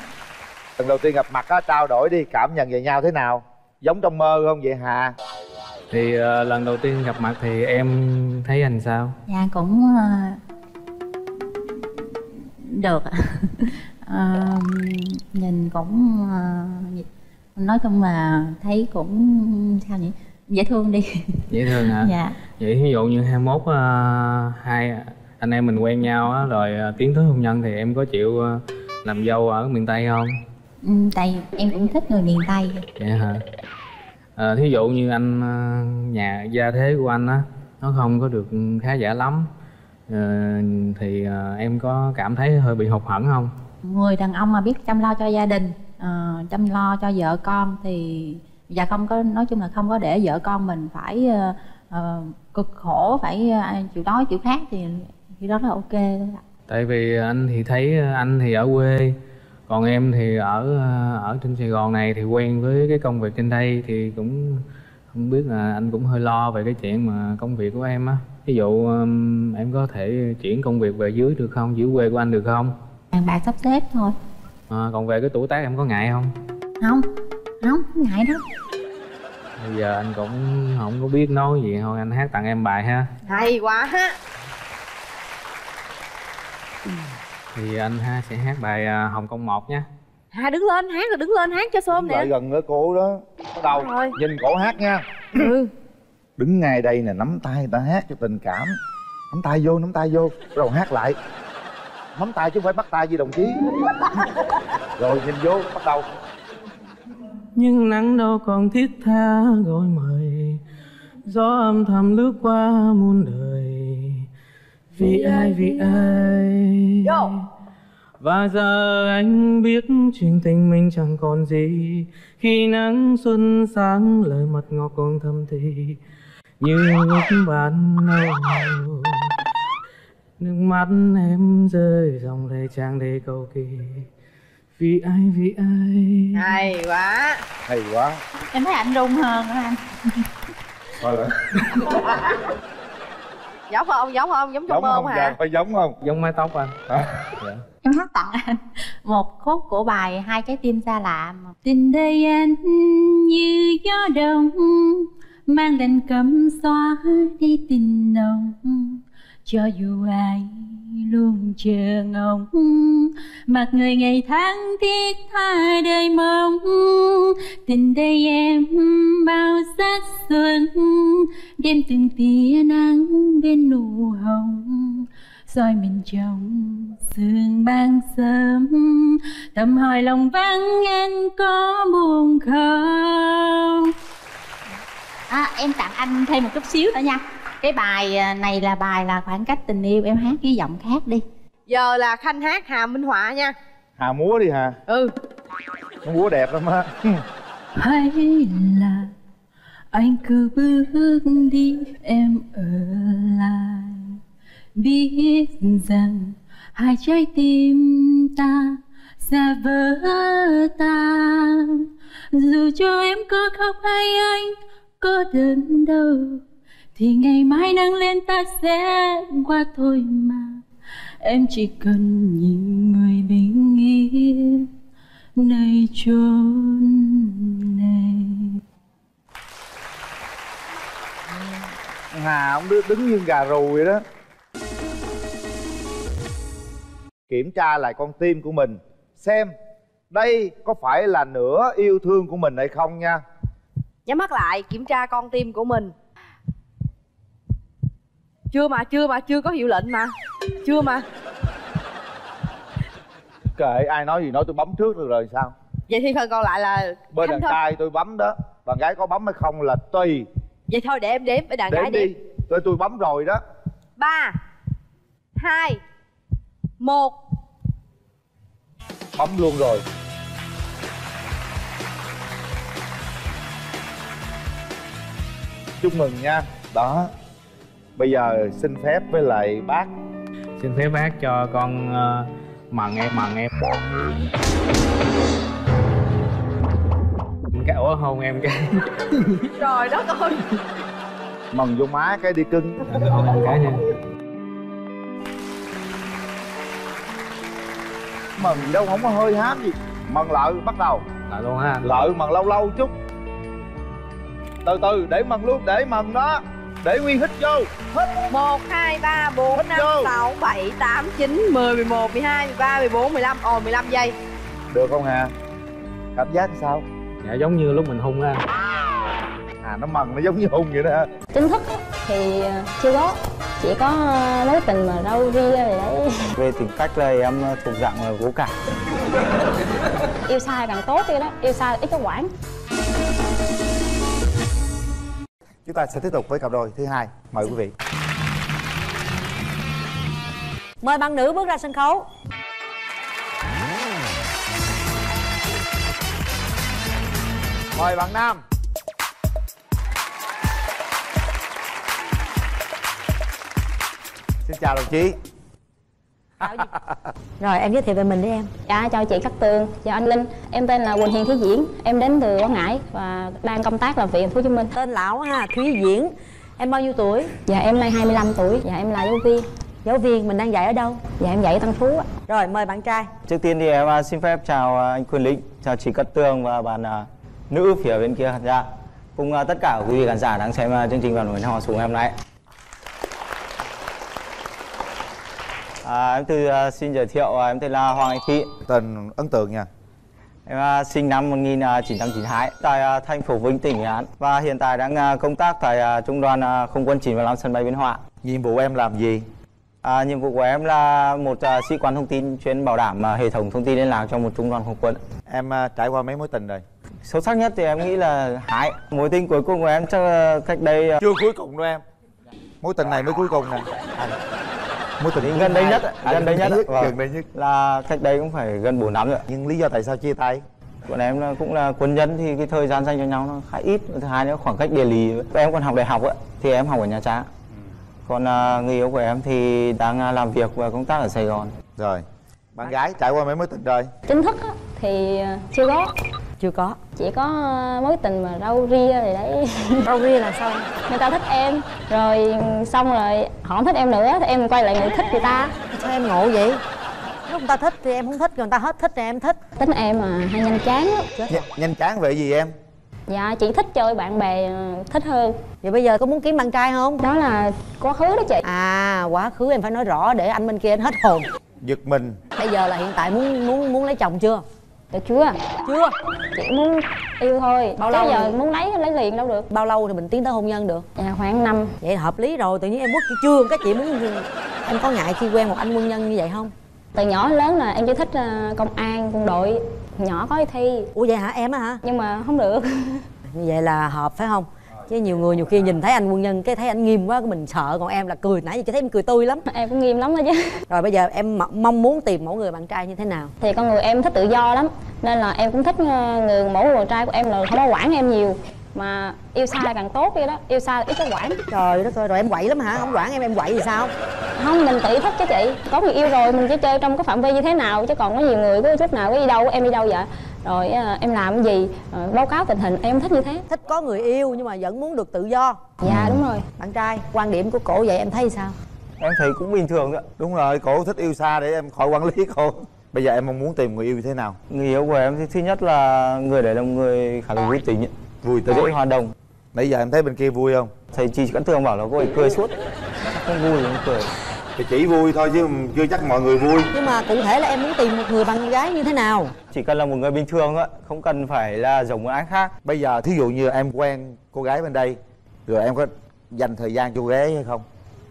Lần đầu tiên gặp mặt á trao đổi đi cảm nhận về nhau thế nào? Giống trong mơ không vậy hà? Thì ờ, lần đầu tiên gặp mặt thì em thấy anh sao? Dạ cũng ờ, được ạ. Ờ, nhìn cũng ờ, nói chung là thấy cũng sao nhỉ? Dễ thương đi. Dễ thương hả? Dạ. Vậy ví dụ như 21 ờ, hai anh em mình quen nhau á rồi ờ, tiến tới hôn nhân thì em có chịu ờ, làm dâu ở miền tây không? Ừ, tại em cũng thích người miền tây. Vậy hả? À, thí dụ như anh ờ, nhà gia thế của anh á nó không có được khá giả lắm ờ, thì ờ, em có cảm thấy hơi bị hụt hẫng không? Người đàn ông mà biết chăm lo cho gia đình ờ, chăm lo cho vợ con thì và không có nói chung là không có để vợ con mình phải ờ, cực khổ phải ờ, chịu đói chịu khát thì khi đó là ok thôi ạ. tại vì anh thì thấy anh thì ở quê còn em thì ở ở trên sài gòn này thì quen với cái công việc trên đây thì cũng không biết là anh cũng hơi lo về cái chuyện mà công việc của em á. Ví dụ em có thể chuyển công việc về dưới được không? Dưới quê của anh được không? Bàn bạc sắp xếp thôi. À, còn về cái tuổi tác em có ngại không? Không không không ngại đâu. Bây giờ anh cũng không có biết nói gì thôi anh hát tặng em bài ha. Hay quá ha thì anh ha sẽ hát bài à, hồng kông một nhé. Hà đứng lên hát rồi đứng lên hát cho xôm lại nè. gần nữa cô đó. Bắt đầu. Rồi. nhìn cổ hát nha. Ừ. đứng ngay đây nè nắm tay người ta hát cho tình cảm. Nắm tay vô nắm tay vô. Bắt đầu hát lại. Nắm tay chứ không phải bắt tay gì đồng chí. Rồi nhìn vô bắt đầu. Nhưng nắng đâu còn thiết tha gọi mời. Gió âm thầm lướt qua muôn đời vì ai vì ai? Và giờ anh biết chuyện tình mình chẳng còn gì. Khi nắng xuân sáng lời mật ngọt còn thầm thì như lúc ban đầu nước mắt em rơi dòng lệ trang đầy cầu kỳ. Vì ai vì ai? Hay quá. Hay quá. Em thấy anh rung hơn đó anh? Thôi rồi Giống không? Giống không? Giống trong giống mơ không? không Dạ, hả? phải giống không? Giống mái tóc anh. Em hát tặng anh. Một khúc của bài hai trái tim xa lạ. Tình đây anh như gió đông mang lên cấm xóa đi tình nồng cho dù ai luôn chờ ngóng mặt người ngày tháng thiết tha đời mong. Tình đây em bao sắc xuân đêm từng tia nắng bên nụ hồng. Soi mình trong sương ban sớm tâm hỏi lòng vắng anh có buồn không? À, em tặng anh thêm một chút xíu nữa nha cái bài à, này là bài là khoảng cách tình yêu em hát với giọng khác đi. Giờ là Khanh hát Hà Minh Họa nha. Hà múa đi hà ừ. Nó múa đẹp lắm á. Hay là anh cứ bước đi em ở lại. Biết rằng hai trái tim ta sẽ vỡ tan. Dù cho em có khóc hay anh có đớn đau thì ngày mai nắng lên ta sẽ qua thôi mà. Em chỉ cần nhìn người bình yên nơi chốn này. Hà ông đứng, đứng như gà rù vậy đó. Kiểm tra lại con tim của mình Xem đây có phải là nửa yêu thương của mình hay không nha. Nhắm mắt lại kiểm tra con tim của mình chưa mà chưa mà chưa có hiệu lệnh mà. Chưa mà. Kệ ai nói gì nói tôi bấm trước được rồi sao? Vậy thì phần còn lại là Bên đàn thôi. trai tôi bấm đó. Bạn gái có bấm hay không là tùy. Vậy thôi để em đếm với đàn gái Đếm đếm. đi. Tôi tôi bấm rồi đó. Ba hai một. Bấm luôn rồi. Chúc mừng nha. Đó Bây giờ xin phép với lại bác. Xin phép bác cho con uh, mần em mần em cái ủa hôn em cái trời đất ơi. Mần vô má cái đi cưng. Hôn em cái nha. Mần gì đâu không có hơi hám gì. Mần lợi bắt đầu. Lợi luôn ha Lợi mần lâu lâu chút. Từ từ để mần luôn để mần đó Để nguyên hít vô. Hít. Một hai ba bốn năm sáu bảy tám chín mười mười một mười hai mười ba mười bốn mười lăm. Ồ mười lăm giây. Được không Hà? Cảm giác sao? dạ giống như lúc mình hung á. À nó mần nó giống như hung vậy đó ha chính thức á, thì ờ, chưa có. Chỉ có ờ, mối tình mà râu ria rồi đấy. Về tính cách là em thuộc dạng là vô cảm. Yêu sai càng tốt đi đó. Yêu sai ít có quản Chúng ta sẽ tiếp tục với cặp đôi thứ hai. Mời quý vị. Mời bạn nữ bước ra sân khấu. Mời bạn nam. Xin chào đồng chí rồi em giới thiệu về mình đi em. Dạ chào chị Cát Tường. Chào anh Linh. Em tên là Quỳnh Hiền Thúy Diễn. Em đến từ Quảng Ngãi và đang công tác làm việc ở Hồ Chí Minh. Tên lão ha Thúy Diễn. Em bao nhiêu tuổi? Dạ em nay 25 tuổi. Dạ em là giáo viên. Giáo viên mình đang dạy ở đâu? Dạ em dạy ở Tân Phú ạ. Rồi mời bạn trai. Trước tiên thì em à, xin phép chào à, anh Quyền Linh chào chị Cát Tường và bạn à, nữ phía bên kia. Khán giả cùng tất cả quý vị khán giả đang xem chương trình bạn muốn hò xuống hôm nay À, em từ uh, xin giới thiệu uh, em tên là Hoàng Anh Thị Tên ấn tượng nha Em uh, sinh năm 1992 tại thành phố Vinh tỉnh Nghệ An và hiện tại đang công tác tại trung đoàn không quân 95 sân bay Biên Hòa. Nhiệm vụ em làm gì? À, nhiệm vụ của em là một sĩ quan thông tin chuyên bảo đảm hệ thống thông tin liên lạc cho một trung đoàn không quân. Em trải qua mấy mối tình rồi? Sâu sắc nhất thì em nghĩ là hai mối tình cuối cùng của em chắc cách đây chưa cuối cùng đâu em. Mối tình này mới cuối cùng nè. À, mối tình gần đây nhất à, gần đây nhất, nhất. Vâng. gần đây nhất. Là cách đây cũng phải gần 4 năm rồi nhưng lý do tại sao chia tay? Bọn em là cũng là quân nhân thì cái thời gian dành cho nhau nó khá ít. Thứ hai nữa khoảng cách địa lý. Em còn học đại học ấy, thì em học ở nhà trang còn uh, người yêu của em thì đang uh, làm việc và công tác ở sài gòn. Rồi bạn gái trải qua mấy mối tình rồi? Chính thức á, thì ờ, chưa có chưa có? Chỉ có ờ, mối tình mà râu ria rồi đấy. Râu ria là sao? Người ta thích em rồi xong rồi họ không thích em nữa thì em quay lại người thích người ta. Sao em ngộ vậy? Lúc người ta thích thì em không thích rồi người ta hết thích thì em thích. Tính em mà hay nhanh chán Nh nhanh chán về gì em? Dạ chị thích chơi bạn bè ờ, thích hơn. Vậy bây giờ có muốn kiếm bạn trai không? Đó là quá khứ đó chị. À quá khứ em phải nói rõ để anh bên kia anh hết hồn. Giật mình. Bây giờ là hiện tại muốn muốn muốn lấy chồng chưa dạ chưa. Chưa? Chị muốn yêu thôi. Bao Chứ lâu giờ thì- muốn lấy lấy liền đâu được. Bao lâu thì mình tiến tới hôn nhân được? Dạ khoảng năm. Vậy hợp lý rồi tự nhiên em bước chưa? Cái chị muốn em có ngại khi quen một anh quân nhân như vậy không? Từ nhỏ đến lớn là em chỉ thích ờ, công an quân đội. Nhỏ có thi. Ủa vậy hả? Em á hả? Nhưng mà không được. Như vậy là hợp phải không chứ nhiều người nhiều khi nhìn thấy anh quân nhân cái thấy anh nghiêm quá mình sợ. Còn em là cười nãy giờ chị thấy em cười tươi lắm. Em cũng nghiêm lắm đó chứ. Rồi bây giờ em mong muốn tìm mẫu người bạn trai như thế nào? Thì con người em thích tự do lắm. Nên là em cũng thích ờ, người mẫu người trai của em là không có quản em nhiều mà yêu xa càng tốt vậy đó yêu xa là ít có quản. Trời đất ơi rồi em quậy lắm hả? Không quản em em quậy thì sao? Không mình tự thích chứ chị. Có người yêu rồi mình chỉ chơi trong cái phạm vi như thế nào chứ còn có nhiều người cứ chút nào cứ đi đâu em đi đâu vậy? Rồi à, em làm cái gì? À, báo cáo tình hình em thích như thế. Thích có người yêu nhưng mà vẫn muốn được tự do. Dạ đúng rồi. Bạn trai quan điểm của cổ vậy em thấy sao? Em thấy cũng bình thường đó. Đúng rồi cổ thích yêu xa để em khỏi quản lý cổ. Bây giờ em mong muốn tìm người yêu như thế nào? Người yêu của em thì thứ nhất là người đấy là người khá là vui tính. Vui tính dễ hòa đồng nãy giờ em thấy bên kia vui không? Thầy chị cẩn tường bảo là cô ấy cười suốt. Không vui thì không cười. Thì chỉ vui thôi chứ chưa chắc mọi người vui. Nhưng mà cụ thể là em muốn tìm một người bạn gái như thế nào? Chỉ cần là một người bình thường á không cần phải là giống một ai khác. Bây giờ thí dụ như em quen cô gái bên đây rồi em có dành thời gian cho cô gái hay không?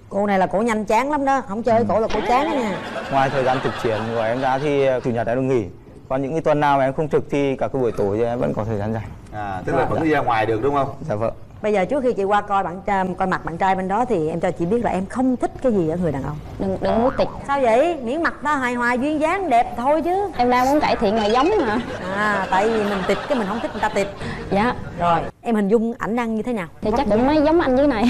Cô này là cổ nhanh chán lắm đó không chơi cổ là cổ chán đó nha. Ngoài thời gian thực chiến của em ra thì chủ nhật em được nghỉ còn những cái tuần nào mà em không trực thì cả cái buổi tối thì em vẫn có thời gian rảnh. À tức là vẫn đi ra ngoài được đúng không? Dạ vâng. Bây giờ trước khi chị qua coi bạn trai coi mặt bạn trai bên đó thì em cho chị biết là em không thích cái gì ở người đàn ông. Đừng đừng muốn tịch. Sao vậy? Miễn mặt ta hài hòa duyên dáng đẹp thôi chứ. Em đang muốn cải thiện là giống mà. À tại vì mình tịch cái mình không thích người ta tịch. Dạ. Rồi em hình dung ảnh đang như thế nào? Thì chắc cũng mấy giống anh dưới này.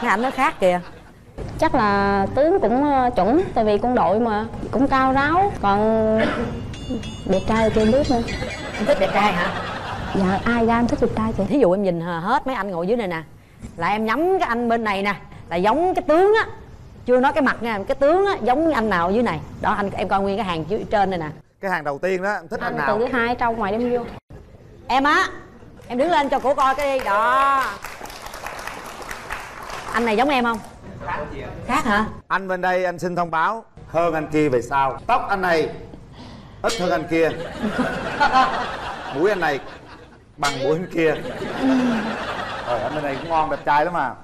Cái ảnh nó khác kìa chắc là tướng cũng ờ, chuẩn tại vì quân đội mà cũng cao ráo. Còn đẹp trai thì chưa biết nữa. Em thích đẹp trai hả? Dạ ai ra em thích đẹp trai chị? Thí dụ em nhìn hết mấy anh ngồi dưới này nè là em nhắm cái anh bên này nè là giống cái tướng á. Chưa nói cái mặt nha cái tướng á giống anh nào dưới này. Đó anh em coi nguyên cái hàng dưới trên đây nè. Cái hàng đầu tiên đó em thích anh, anh nào? từ thứ hai trong ngoài đem vô. Em á em đứng lên cho cổ coi cái đi. Đó. Anh này giống em không khác hả? Anh bên đây anh xin thông báo. Hơn anh kia về sau. Tóc anh này ít hơn anh kia. Mũi anh này bằng mũi anh kia. Rồi anh bên này cũng ngon đẹp trai lắm mà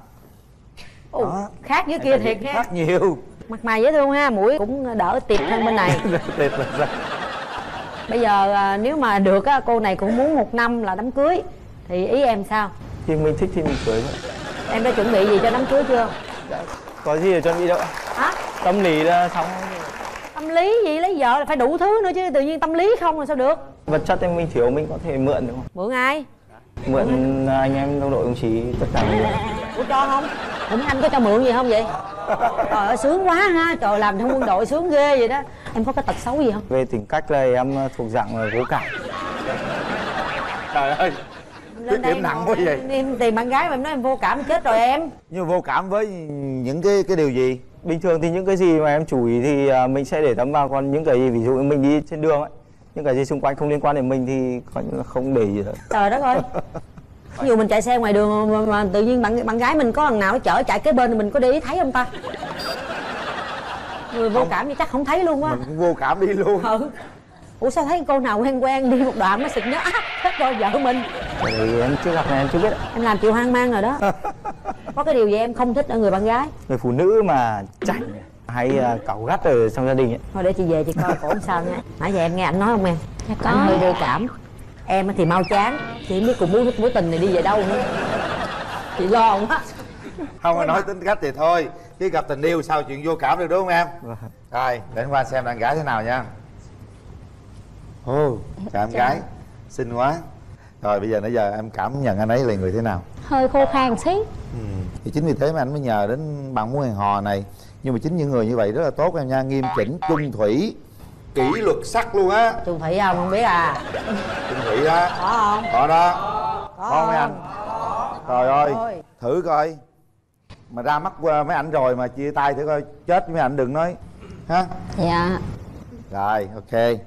Ồ, khác với kia thiệt nha. khác nhiều. Mặt mày dễ thương ha mũi cũng đỡ tiệp hơn bên này. Tiệp là sao? Bây giờ à, nếu mà được á cô này cũng muốn một năm là đám cưới. Thì ý em sao? Thì mình thích thì mình cưới em đã chuẩn bị gì cho đám cưới chưa có gì để chuẩn bị đâu hả? Tâm lý là xong. Tâm lý gì? Lấy vợ là phải đủ thứ nữa chứ tự nhiên tâm lý không là sao được? Vật chất em mình thiếu mình có thể mượn được không? Mượn ai? Mượn anh em đồng đội đồng chí tất cả mọi người. Ủa cho không? Cũng anh có cho mượn gì không vậy? Trời ơi sướng quá ha. Trời làm trong quân đội sướng ghê vậy đó. Em có cái tật xấu gì không? Về tính cách là em thuộc dạng là cố cảm trời ơi lên đây điểm nặng quá vậy. em tìm bạn gái mà em nói em vô cảm chết rồi em. Nhưng vô cảm với những cái cái điều gì? Bình thường thì những cái gì mà em chú ý thì à, mình sẽ để tâm vào. Còn những cái gì ví dụ như mình đi trên đường ấy những cái gì xung quanh không liên quan đến mình thì coi như là không để gì hết trời đất ơi. Ví dụ mình chạy xe ngoài đường mà, mà tự nhiên bạn bạn gái mình có thằng nào nó chở chạy kế bên mình có để ý thấy không ta? Người vô cảm thì chắc không thấy luôn mình cũng vô cảm đi luôn. Ừ ủa sao thấy cô nào quen quen đi một đoạn nó sực nhớ? Á hết rồi vợ mình. Thì em chưa gặp này em chưa biết em làm chịu hoang mang rồi đó. Có cái điều gì em không thích ở người bạn gái? Người phụ nữ mà chảnh hay uh, cáu gắt ở trong gia đình ấy. Thôi để chị về chị coi cổ sao nha. Nãy giờ em nghe anh nói không em? Dạ có anh hơi vô cảm. Em thì mau chán. Chị không biết cùng mối mối tình này đi về đâu nữa. Chị lo quá không có nói tính cách thì thôi. Chứ gặp tình yêu sao chuyện vô cảm được đúng không em? Rồi để anh qua xem bạn gái thế nào nha ồ chào em gái. Xinh quá. Rồi bây giờ nãy giờ em cảm nhận anh ấy là người thế nào? Hơi khô khan xí. Ừ. thì chính vì thế mà anh mới nhờ đến bạn muốn hẹn hò này. Nhưng mà chính những người như vậy rất là tốt em nha. Nghiêm chỉnh chung thủy kỷ luật sắc luôn á. Chung thủy không không biết à? Chung thủy đó có không? Có đó. Có. Có mấy anh? Trời ơi. Thử coi. Mà ra mắt mấy ảnh rồi mà chia tay thử coi. Chết với mấy ảnh đừng nói. Ha dạ. Rồi ok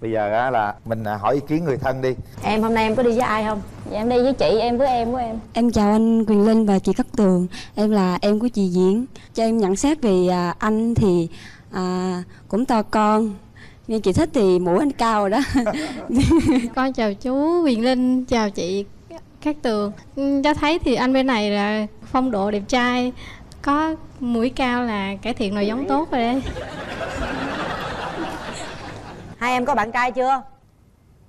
bây giờ á là mình à, hỏi ý kiến người thân đi. Em hôm nay em có đi với ai không? Dạ em đi với chị em với em của em. Em chào anh Quyền Linh và chị Cát Tường. Em là em của chị Diễn. Cho em nhận xét về à, anh thì à, cũng to con. Nhưng chị thích thì mũi anh cao rồi đó. Con chào chú Quyền Linh, chào chị Cát Tường. Cho thấy thì anh bên này là phong độ đẹp trai Có mũi cao là cải thiện nồi giống tốt rồi đấy hai em có bạn trai chưa?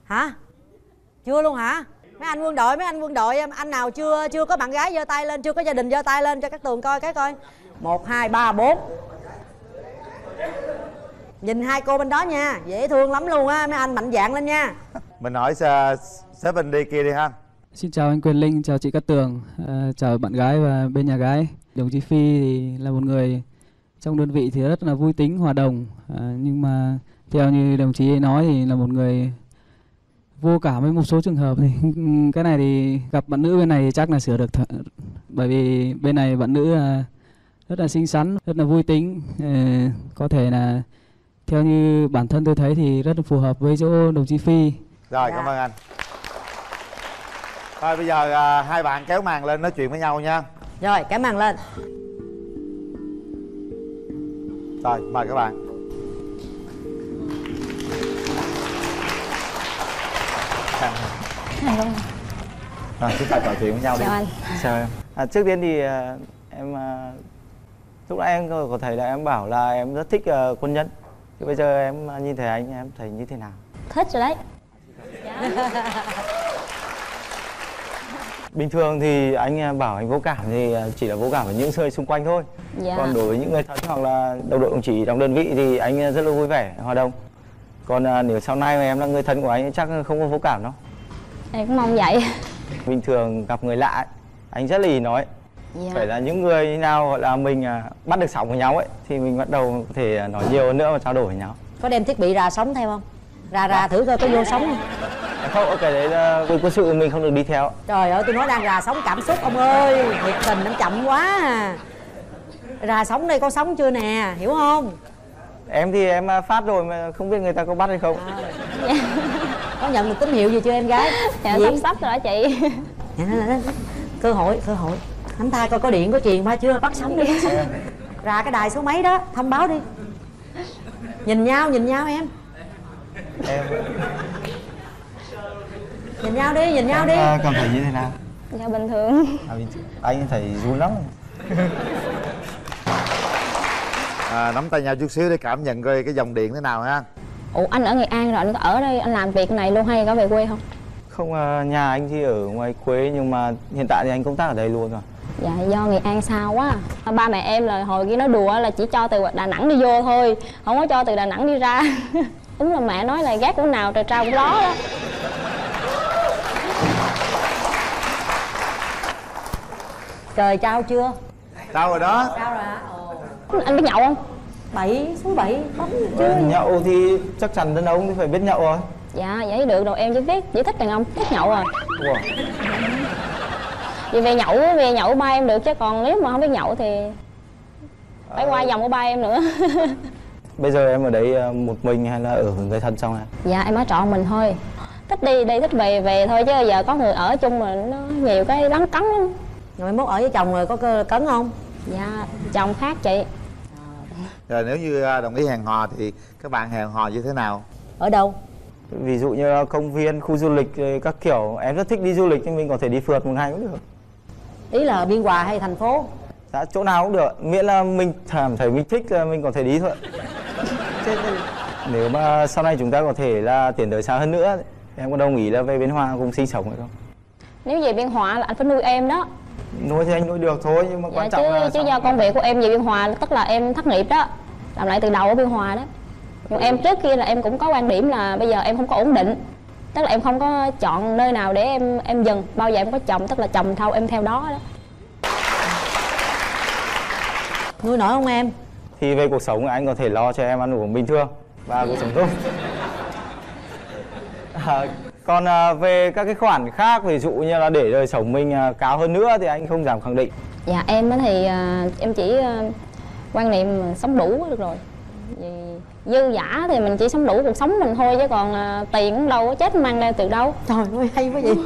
Hả? Chưa luôn hả? Mấy anh quân đội mấy anh quân đội em anh nào chưa chưa có bạn gái giơ tay lên chưa có gia đình giơ tay lên cho các tường coi cái coi. Một hai ba bốn. Nhìn hai cô bên đó nha dễ thương lắm luôn á mấy anh mạnh dạn lên nha. Mình hỏi uh, sếp bên đi kia đi ha. Xin chào anh Quyền Linh, chào chị Cát Tường, à, chào bạn gái và bên nhà gái. Đồng chí Phi thì là một người trong đơn vị thì rất là vui tính, hòa đồng, à, nhưng mà theo như đồng chí ấy nói thì là một người vô cảm với một số trường hợp thì cái này thì gặp bạn nữ bên này thì chắc là sửa được th- bởi vì bên này bạn nữ là rất là xinh xắn rất là vui tính ờ, có thể là theo như bản thân tôi thấy thì rất là phù hợp với chỗ đồng chí phi. Rồi cảm ơn anh. Thôi bây giờ à, hai bạn kéo màn lên nói chuyện với nhau nha. Rồi kéo màn lên. Rồi mời các bạn rồi chúng ta trò chuyện với nhau đi. Chào em? À, trước tiên thì à, em à, lúc nãy em có thấy là em bảo là em rất thích à, quân nhân. Thì bây giờ em à, nhìn thấy anh em thấy như thế nào? Thích rồi đấy. Bình thường thì anh à, bảo anh vô cảm thì à, chỉ là vô cảm với những người xung quanh thôi. Dạ. còn đối với những người thân hoặc là đồng đội đồng chí trong đơn vị thì anh à, rất là vui vẻ hòa đồng. Còn à, nếu sau này mà em là người thân của anh chắc không có vô cảm đâu em cũng mong vậy. Bình thường gặp người lạ ấy, anh rất ý nói. Dạ. phải là những người nào gọi là mình à, bắt được sóng với nhau ấy thì mình bắt đầu có thể à, nói nhiều hơn nữa và trao đổi với nhau. Có đem thiết bị ra sống theo không? Ra ra thử coi có vô sống không? Không cái đấy là quân quân sự mình không được đi theo. Trời ơi tôi nói đang ra sống cảm xúc ông ơi nhiệt tình nó chậm quá à. Ra sống đây có sống chưa nè hiểu không? Em thì em à, phát rồi mà không biết người ta có bắt hay không có nhận được tín hiệu gì chưa em gái? Dạ Diễn. sắp sắp rồi đó chị. Dạ, đó, đó. cơ hội cơ hội. Nắm tay coi có điện có truyền qua chưa? Bắt sống đi. Ra cái đài số mấy đó thông báo đi. Nhìn nhau nhìn nhau em. Em. Nhìn nhau đi nhìn nhau đi. à, cảm thấy như thế nào? Dạ bình thường. À, anh thấy vui lắm. À, nắm tay nhau chút xíu để cảm nhận coi cái dòng điện thế nào ha ủa anh ở nghệ an rồi anh có ở đây anh làm việc này luôn hay có về quê không? Không à, nhà anh thì ở ngoài quê nhưng mà hiện tại thì anh công tác ở đây luôn rồi. Dạ do nghệ an xa quá. Ba mẹ em là hồi kia nói đùa là chỉ cho từ đà nẵng đi vô thôi không có cho từ đà nẵng đi ra. Đúng là mẹ nói là gác của nào trời trao cũng đó đó. Trời trao chưa? Trao rồi đó. Trao rồi hả? Anh biết nhậu không bảy số bảy bấm chưa nhậu thì chắc chắn đàn ông thì phải biết nhậu rồi. Dạ vậy được đâu em chỉ biết chỉ thích đàn ông thích nhậu rồi Ủa, vì về nhậu về nhậu ba em được chứ còn nếu mà không biết nhậu thì phải qua vòng của ba em nữa. Bây giờ em ở đấy à, một mình hay là ở với người thân xong này dạ em ở trọ mình thôi. Thích đi đi thích về về thôi chứ giờ có người ở chung mà nó nhiều cái đắng cắn lắm. Rồi mốt ở với chồng rồi có cơ cấn không? Dạ chồng khác chị rồi nếu như à, đồng ý hẹn hò thì các bạn hẹn hò như thế nào? Ở đâu? Ví dụ như công viên khu du lịch các kiểu. Em rất thích đi du lịch nhưng mình có thể đi phượt một ngày cũng được. Ý là ở biên hòa hay thành phố? Dạ chỗ nào cũng được. Miễn là mình cảm thấy mình thích là mình có thể đi thôi. Nếu mà sau này chúng ta có thể là tiến tới xa hơn nữa em có đồng ý là về Biên Hòa cùng sinh sống hay không? Nếu về biên hòa là anh phải nuôi em đó nuôi thì anh nuôi được thôi nhưng mà dạ, quan chứ trọng là chứ do công việc của em về biên hòa tức là em thất nghiệp đó. Làm lại từ đầu ở biên hòa đó. Nhưng em trước kia là em cũng có quan điểm là bây giờ em không có ổn định. Tức là em không có chọn nơi nào để em em dừng. Bao giờ em có chồng tức là chồng thâu em theo đó đó. Nuôi nổi không em? Thì về cuộc sống anh có thể lo cho em ăn uống bình thường và cuộc sống tốt. À, còn à, về các cái khoản khác ví dụ như là để đời sống mình à, cao hơn nữa thì anh không dám khẳng định. Dạ em á thì à, em chỉ à, quan niệm sống đủ được rồi. Vì dư giả thì mình chỉ sống đủ cuộc sống mình thôi chứ còn à, tiền cũng đâu có chết mang ra từ đâu. Trời ơi hay quá vậy.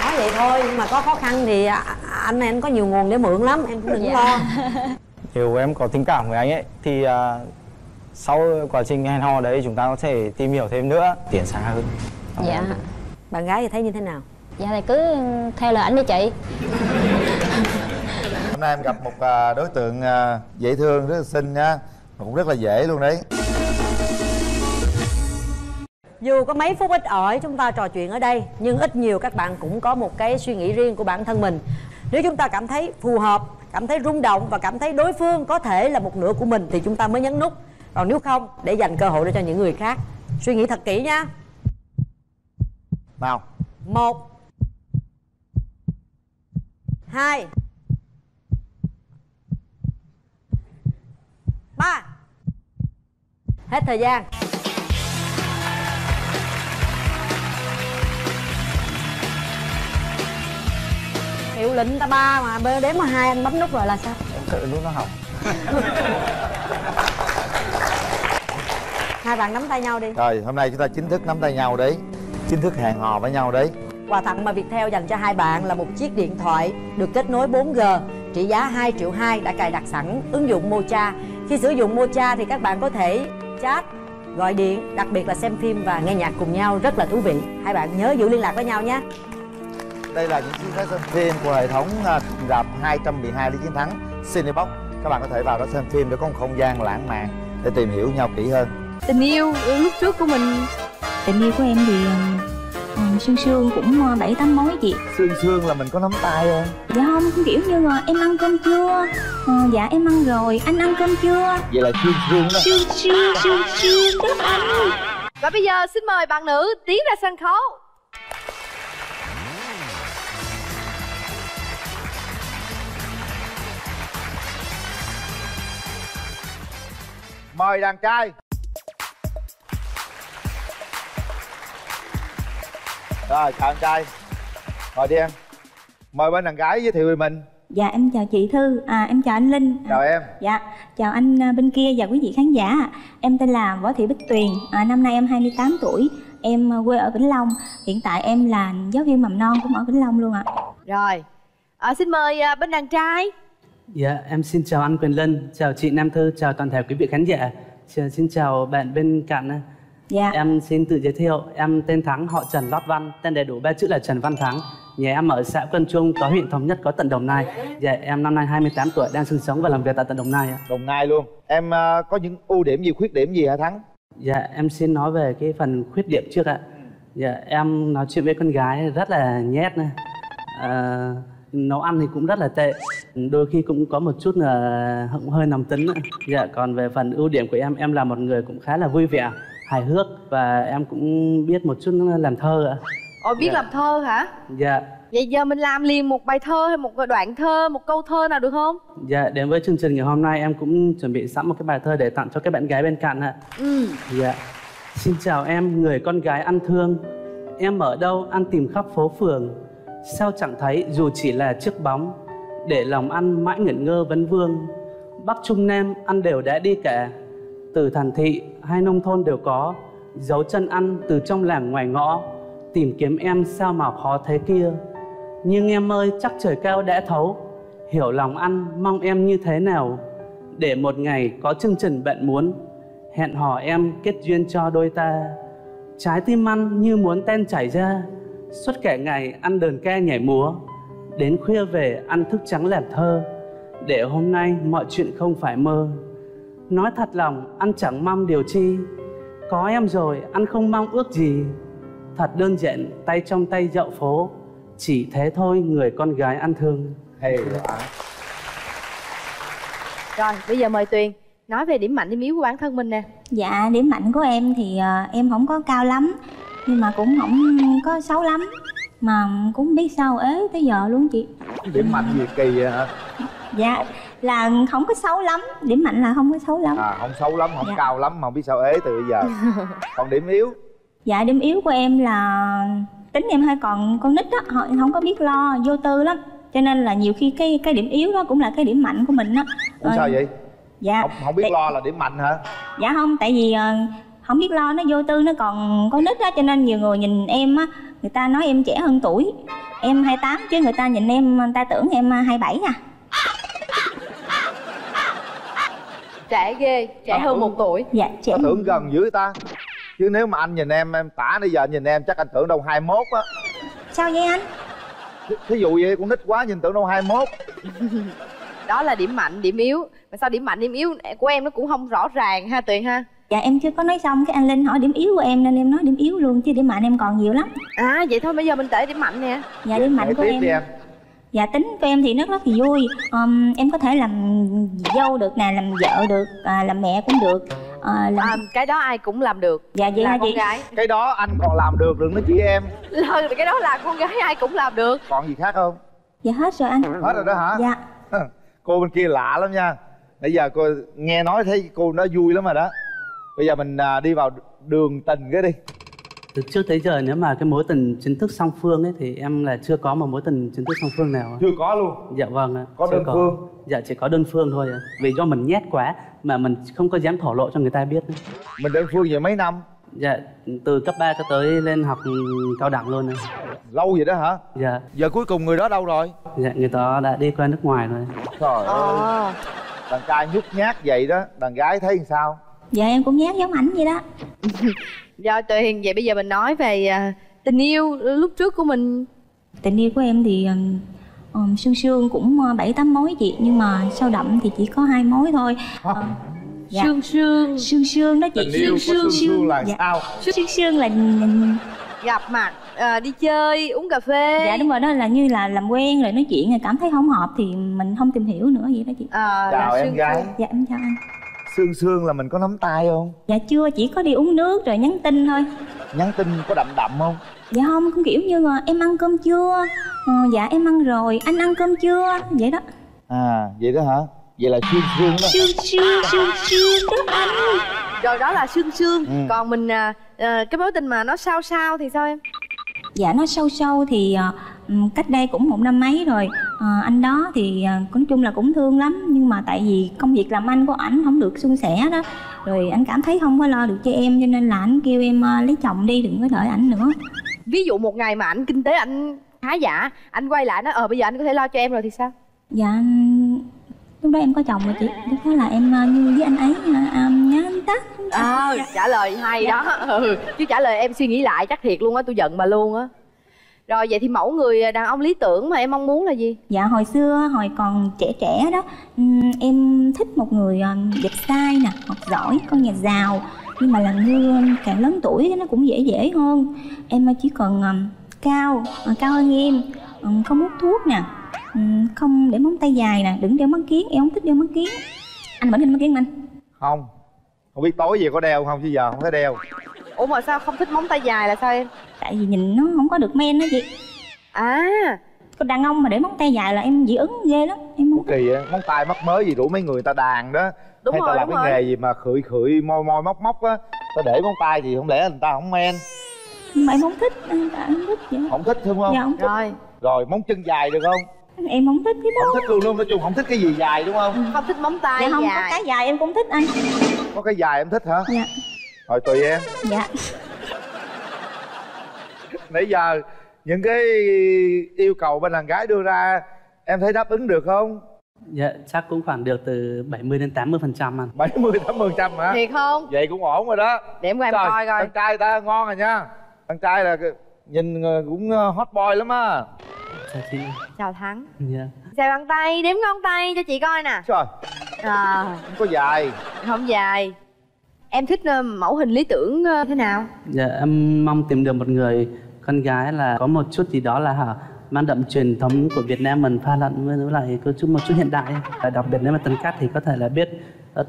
Nói vậy thôi nhưng mà có khó khăn thì à, anh anh có nhiều nguồn để mượn lắm em cũng đừng Dạ. lo. Nếu em có tình cảm với anh ấy thì à, sau quá trình hẹn hò đấy chúng ta có thể tìm hiểu thêm nữa. Tiến xa hơn. Dạ. Bạn gái thì thấy như thế nào? Dạ thì cứ theo lời ảnh đi chị. Hôm nay em gặp một à, đối tượng à, dễ thương rất là xinh nha. Mà cũng rất là dễ luôn đấy. Dù có mấy phút ít ỏi chúng ta trò chuyện ở đây nhưng ít nhiều các bạn cũng có một cái suy nghĩ riêng của bản thân mình. Nếu chúng ta cảm thấy phù hợp cảm thấy rung động và cảm thấy đối phương có thể là một nửa của mình thì chúng ta mới nhấn nút còn nếu không để dành cơ hội để cho những người khác. Suy nghĩ thật kỹ nha. Nào. Một. Hai. Ba. Hết thời gian. Hiệu lệnh ta ba mà đếm mà hai anh bấm nút rồi là sao? Tự lúc nó học hai bạn nắm tay nhau đi Rồi hôm nay chúng ta chính thức nắm tay nhau đấy Chính thức hẹn hò với nhau đấy Quà tặng mà Viettel dành cho hai bạn là một chiếc điện thoại được kết nối 4G trị giá 2 triệu 2 đã cài đặt sẵn ứng dụng Mocha. Khi sử dụng Mocha thì các bạn có thể chat, gọi điện, đặc biệt là xem phim và nghe nhạc cùng nhau rất là thú vị. Hai bạn nhớ giữ liên lạc với nhau nhé. Đây là những chiếc vé xem phim của hệ thống à, rạp 212 Lý Chiến Thắng Cinebox Các bạn có thể vào đó xem phim để có một không gian lãng mạn Để tìm hiểu nhau kỹ hơn tình yêu lúc trước của mình. Tình yêu của em thì ờ, sương sương cũng ờ, bảy tám mối chị. Sương sương là mình có nắm tay không? dạ không kiểu như là em ăn cơm chưa Ờ, dạ em ăn rồi anh ăn cơm chưa Vậy là sương sương đó. Sương sương sương sương đó anh. Và bây giờ xin mời bạn nữ tiến ra sân khấu. Mời đàn trai Rồi chào anh trai. Mời đi em. Mời bên đàn gái giới thiệu về mình. Dạ em chào chị thư. À em chào anh linh. Chào em. Dạ chào anh à, bên kia và quý vị khán giả. Em tên là võ thị bích tuyền. À, năm nay em 28 tuổi. Em à, quê ở vĩnh long. Hiện tại em là giáo viên mầm non cũng ở vĩnh long luôn ạ. Rồi. À, xin mời à, bên đàn trai. Dạ, em xin chào anh Quyền Linh, chào chị Nam Thư, chào toàn thể quý vị khán giả. Chào- Xin chào bạn bên cạnh. Dạ. Em xin tự giới thiệu, em tên Thắng, họ Trần Lót Văn, tên đầy đủ ba chữ là Trần Văn Thắng. Nhà em ở xã Quân Trung, có huyện Thống Nhất, có tận Đồng Nai. Dạ, em năm nay 28 tuổi, đang sinh sống và làm việc tại tận Đồng Nai. ạ. Đồng Nai luôn Em à, có những ưu điểm gì, khuyết điểm gì hả Thắng? Dạ, em xin nói về cái phần khuyết điểm trước ạ. Dạ, em nói chuyện với con gái rất là nhét này. À, nấu ăn thì cũng rất là tệ. Đôi khi cũng có một chút là cũng hơi nóng tính. Dạ, còn về phần ưu điểm của em, em là một người cũng khá là vui vẻ, hài hước và em cũng biết một chút làm thơ ạ. Ồ biết Dạ. làm thơ hả Dạ, vậy giờ mình làm liền một bài thơ hay một đoạn thơ một câu thơ nào được không dạ đến với chương trình ngày hôm nay em cũng chuẩn bị sẵn một cái bài thơ để tặng cho các bạn gái bên cạnh ạ. ừ Dạ. Xin chào em, người con gái ăn thương. Em ở đâu ăn tìm khắp phố phường. Sao chẳng thấy dù chỉ là chiếc bóng. Để lòng ăn mãi ngẩn ngơ vấn vương. Bắc Trung Nam ăn đều đã đi cả. Từ thành thị hai nông thôn đều có. Dấu chân ăn từ trong làng ngoài ngõ. Tìm kiếm em sao mà khó thế kia. Nhưng em ơi, chắc trời cao đã thấu. Hiểu lòng ăn, mong em như thế nào. Để một ngày có chương trình bạn muốn, hẹn hò em kết duyên cho đôi ta trái tim ăn như muốn ten chảy ra, suốt cả ngày ăn đờn ca nhảy múa đến khuya về, ăn thức trắng làm thơ để hôm nay mọi chuyện không phải mơ nói thật lòng ăn chẳng mong điều chi. Có em rồi ăn không mong ước gì. Thật đơn giản tay trong tay dạo phố. Chỉ thế thôi người con gái ăn thương. Hay rồi bây giờ mời tuyền. Nói về điểm mạnh điểm yếu của bản thân mình nè. Dạ, điểm mạnh của em thì ờ, em không có cao lắm. Nhưng mà cũng không có xấu lắm. Mà cũng biết sao ế tới giờ luôn chị. Điểm mạnh gì kỳ vậy hả? Dạ, là không có xấu lắm Điểm mạnh là không có xấu lắm. À không xấu lắm, không Dạ. cao lắm mà không biết sao ế từ bây giờ. Còn điểm yếu? Dạ, điểm yếu của em là tính em hơi còn con nít á họ không có biết lo vô tư lắm. Cho nên là nhiều khi cái cái điểm yếu đó cũng là cái điểm mạnh của mình á. Ủa sao Ờ, vậy? dạ. Không, không biết Tại- lo là điểm mạnh hả? dạ không tại vì ờ, không biết lo nó vô tư nó còn con nít á cho nên nhiều người nhìn em á người ta nói em trẻ hơn tuổi. Em 28 chứ người ta nhìn em người ta tưởng em 27 à trẻ ghê trẻ hơn một tuổi. Dạ trẻ Tao tưởng gần dữ ta. Chứ nếu mà anh nhìn em, em tả bây giờ anh nhìn em chắc anh tưởng đâu 21 á. Sao vậy anh? Thí- Thí dụ vậy con nít quá nhìn tưởng đâu 21 đó là điểm mạnh điểm yếu. Mà sao điểm mạnh điểm yếu của em nó cũng không rõ ràng ha tuyền ha? Dạ em chưa có nói xong. Cái anh linh hỏi điểm yếu của em nên em nói điểm yếu luôn chứ điểm mạnh em còn nhiều lắm. À vậy thôi bây giờ mình kể điểm mạnh nè. Dạ điểm mạnh Kể của em em dạ tính của em thì rất rất là vui. Ờm, em có thể làm dâu được nè làm vợ được à, làm mẹ cũng được. À, làm... à, cái đó ai cũng làm được. Dạ vậy là hả con chị gái. Cái đó anh còn làm được đừng nói chị em. Lần cái đó là con gái ai cũng làm được. Còn gì khác không? dạ hết rồi anh. Hết rồi đó hả? dạ. Cô bên kia lạ lắm nha. Nãy giờ cô nghe nói thấy cô nó vui lắm rồi đó. Bây giờ mình à, đi vào đường tình cái đi từ trước tới giờ nếu mà cái mối tình chính thức song phương ấy thì em là chưa có một mối tình chính thức song phương nào chưa có luôn. Dạ vâng ạ Có đơn phương? dạ chỉ có đơn phương thôi ạ. Vì do mình nhét quá mà mình không có dám thổ lộ cho người ta biết mình đơn phương vậy mấy năm? Dạ từ cấp 3 cho tới lên học cao đẳng luôn ạ. Lâu vậy đó hả? Dạ. Giờ cuối cùng người đó đâu rồi? Dạ người ta đã đi qua nước ngoài rồi trời ơi. Đàn trai nhút nhát vậy đó. Đàn gái thấy sao? Dạ em cũng nhát giống ảnh vậy đó do tuyền vậy bây giờ mình nói về à, tình yêu lúc trước của mình. Tình yêu của em thì um, sương sương cũng uh, bảy tám mối chị nhưng mà sâu đậm thì chỉ có hai mối thôi. Ờ, dạ. Sương sương. Sương sương đó chị Tình yêu có sương sương là dạ. sao? sương sương là gặp mặt à, đi chơi uống cà phê. Dạ đúng rồi đó là như là làm quen rồi nói chuyện rồi cảm thấy không hợp thì mình không tìm hiểu nữa vậy đó chị. À, chào em gái. dạ em chào anh sương sương là mình có nắm tay không? Dạ chưa chỉ có đi uống nước rồi nhắn tin thôi. Nhắn tin có đậm đậm không? Dạ không cũng kiểu như là em ăn cơm chưa? Ờ, dạ em ăn rồi anh ăn cơm chưa? Vậy đó. À vậy đó hả? Vậy là sương sương đó. Sương sương sương sương đó anh. Rồi đó là sương sương. Ừ. còn mình à, à, cái mối tình mà nó sao sao thì sao em? Dạ nó sâu sâu thì ừm, cách đây cũng một năm mấy rồi. Ờ, anh đó thì ờ, nói chung là cũng thương lắm nhưng mà tại vì công việc làm anh của ảnh không được suôn sẻ đó. Rồi anh cảm thấy không có lo được cho em cho nên là anh kêu em ờ, lấy chồng đi đừng có đợi ảnh nữa. Ví dụ một ngày mà ảnh kinh tế ảnh khá giả anh quay lại nói ờ bây giờ anh có thể lo cho em rồi thì sao? Dạ anh- lúc đó em có chồng rồi chị. Lúc đó là em như với anh ấy nhớ anh tắt ờ trả lời hay đó. Ừ. chứ trả lời em suy nghĩ lại chắc thiệt luôn á tôi giận bà luôn á rồi vậy thì mẫu người đàn ông lý tưởng mà em mong muốn là gì Dạ hồi xưa hồi còn trẻ trẻ đó em thích một người ờ, đẹp trai nè, học giỏi, con nhà giàu nhưng mà làm như càng lớn tuổi nó cũng dễ dễ hơn. Em ờ, chỉ cần ờ, cao, ờ, cao hơn em, ờ, không hút thuốc nè, không để móng tay dài nè, đừng đeo mắt kiếng, em không thích đeo mắt kiếng. Anh vẫn đeo mắt không anh? không không biết tối về có đeo không chứ giờ không thấy đeo ủa mà sao không thích móng tay dài là sao em? Tại vì nhìn nó không có được men đó chị. À. Còn đàn ông mà để móng tay dài là em dị ứng ghê lắm. Em không kỳ á móng tay mắc mới gì đủ mấy người ta đàn đó. Đúng hay rồi, ta làm cái nghề gì mà khưởi khưởi moi moi móc móc á. Ta để móng tay thì không lẽ người ta không men? Nhưng mà em không thích, anh không thích vậy. không thích đúng không? Dạ không thích. rồi. Rồi móng chân dài được không? Em không thích cái đó. không thích luôn không nói chung không thích cái gì dài đúng không? Không thích móng tay dạ không dài. có cái dài em cũng thích anh. Có cái dài em thích hả? Dạ rồi tùy em. Dạ. Nãy giờ những cái yêu cầu bên đàn gái đưa ra em thấy đáp ứng được không? Dạ chắc cũng khoảng được từ 70 đến 80 phần trăm anh. 70 80 trăm hả? Thiệt không? Vậy cũng ổn rồi đó. Để em qua em Trời, coi coi. đàn trai ta ngon rồi nha. Đàn trai là nhìn ờ, cũng ờ, hot boy lắm á. Chào chị. Chào thắng. Dạ. Xài bằng tay đếm ngón tay cho chị coi nè. Trời. À không có dài. Không dài em thích ờ, mẫu hình lý tưởng ờ, thế nào? Dạ em mong tìm được một người con gái là có một chút gì đó là hả mang đậm truyền thống của Việt Nam mình pha lẫn với lại có chút một chút hiện đại. Và đặc biệt nếu mà tấn cát thì có thể là biết ờ,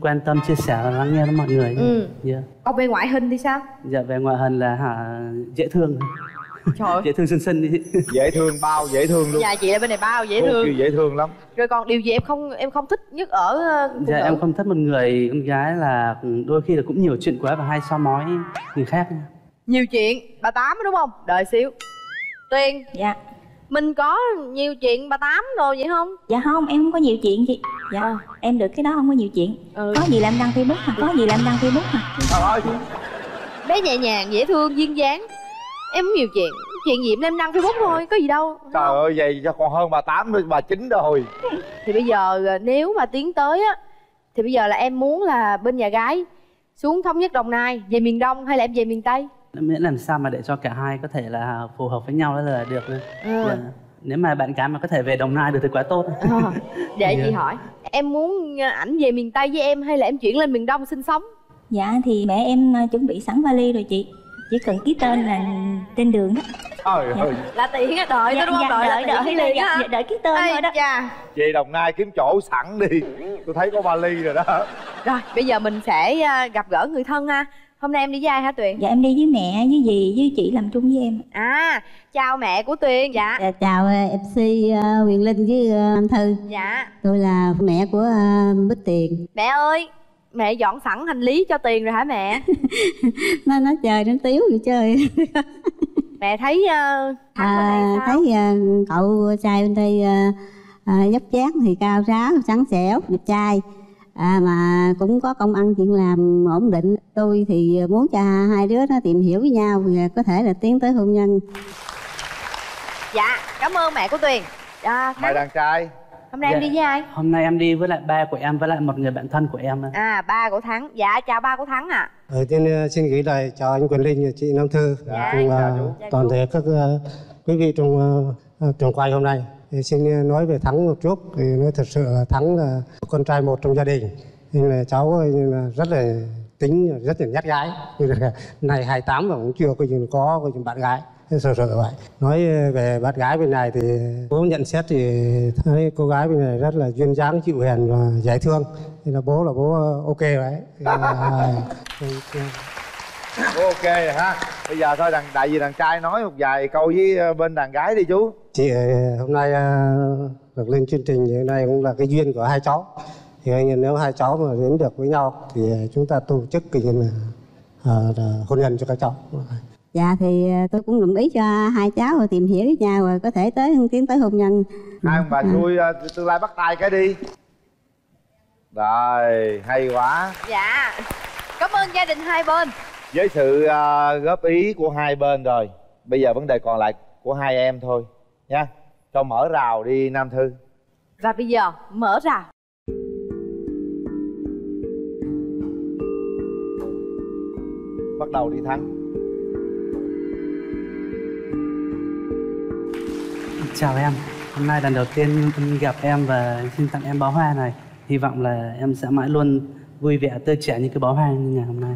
quan tâm chia sẻ và lắng nghe với mọi người Ừ. dạ. Còn về ngoại hình thì sao? Dạ về ngoại hình là hả dễ thương Trời ơi. dễ thương xinh xinh đi. Dễ thương bao dễ thương luôn. Dạ chị ở bên này bao dễ Cô thương. dễ thương lắm. Rồi còn điều gì em không em không thích nhất ở ờ, dạ nữ? em không thích một người con gái là đôi khi là cũng nhiều chuyện quá và hay so mói người khác nhiều chuyện bà tám đúng không? Đợi xíu. Tuyên dạ. Mình có nhiều chuyện bà tám rồi vậy không? Dạ không em không có nhiều chuyện chị. Dạ em được cái đó không có nhiều chuyện. Ừ. có gì là em đăng facebook mà có gì là em đăng facebook mà. Trời ơi. Bé nhẹ nhàng dễ thương duyên dáng em không nhiều chuyện chuyện gì em đăng facebook thôi có gì đâu trời ơi vậy cho còn hơn bà tám bà chín rồi thì bây giờ ờ, nếu mà tiến tới á thì bây giờ là em muốn là bên nhà gái xuống thống nhất đồng nai về miền đông hay là em về miền tây miễn làm sao mà để cho cả hai có thể là phù hợp với nhau đó là được. Ừ. Dạ. nếu mà bạn gái mà có thể về đồng nai được thì quá tốt Ờ, để Dạ. chị hỏi em muốn ờ, ảnh về miền tây với em hay là em chuyển lên miền đông sinh sống dạ thì mẹ em ờ, chuẩn bị sẵn vali rồi chị chỉ cần ký tên là trên đường đó trời ơi. Là tiện á đợi Dạ, đúng không? dạ, đợi đợi- đợi là- liền dạ, dạ, đợi ký tên Ây thôi đó. chà. về đồng nai kiếm chỗ sẵn đi. Tôi thấy có vali rồi đó. Rồi bây giờ mình sẽ ờ, gặp gỡ người thân ha. Hôm nay em đi với ai hả tuyền? Dạ em đi với mẹ với dì với chị làm chung với em. À chào mẹ của tuyền dạ. Dạ, chào ờ, MC ờ, Huyền Linh với ờ, Anh Thư. Dạ. Tôi là mẹ của ờ, Bích Tiền. Mẹ ơi mẹ dọn sẵn hành lý cho tiền rồi hả mẹ? Nó nó chơi nó tiếu vậy chơi. Mẹ thấy uh, à, thấy à, cậu trai bên đây à, à, dốc dáng thì cao ráo sáng sẻo đẹp trai. À, mà cũng có công ăn chuyện làm ổn định. Tôi thì muốn cho hai đứa nó tìm hiểu với nhau và có thể là tiến tới hôn nhân. Dạ cảm ơn mẹ của tuyền. À, mời đàn trai hôm nay em đi với ai Hôm nay em đi với lại ba của em với lại một người bạn thân của em. à ba của thắng dạ chào ba của thắng ạ à. Đầu tiên ờ, xin gửi lời chào anh Quyền Linh và chị Nam Thư Dạ, cùng chào ờ, chú. toàn thể các ờ, quý vị trong ờ, trường quay hôm nay. Thì xin ờ, nói về Thắng một chút. Thì nói thật sự là Thắng là con trai một trong gia đình. Nhưng là cháu rất là tính rất là nhát gái. Như là này 28 và cũng chưa có coi như bạn gái. Sợ sợ vậy. Nói ờ, về bạn gái bên này thì bố nhận xét thì thấy cô gái bên này rất là duyên dáng, chịu hiền và dễ thương. Thì là bố là bố ờ, ok đấy. Thì là, ok rồi ha bây giờ thôi đàn đại vì đàn trai nói một vài câu với ờ, bên đàn gái đi chú chị ờ, hôm nay ờ, được lên chương trình thì hôm nay cũng là cái duyên của hai cháu thì anh nếu hai cháu mà đến được với nhau thì ờ, chúng ta tổ chức cái ờ, hôn nhân cho các cháu dạ thì à, tôi cũng đồng ý cho hai cháu tìm hiểu với nhau rồi có thể tới tiến tới hôn nhân. Hai ông bà ờ, tương lai bắt tay cái đi. Rồi hay quá. Dạ. Cảm ơn gia đình hai bên. Với sự ờ, góp ý của hai bên rồi bây giờ vấn đề còn lại của hai em thôi nha cho mở rào đi nam thư. Và bây giờ mở ra bắt đầu đi thắng Chào em, hôm nay lần đầu tiên em gặp em và xin tặng em bó hoa này. Hy vọng là em sẽ mãi luôn vui vẻ tươi trẻ như cái bó hoa như ngày hôm nay.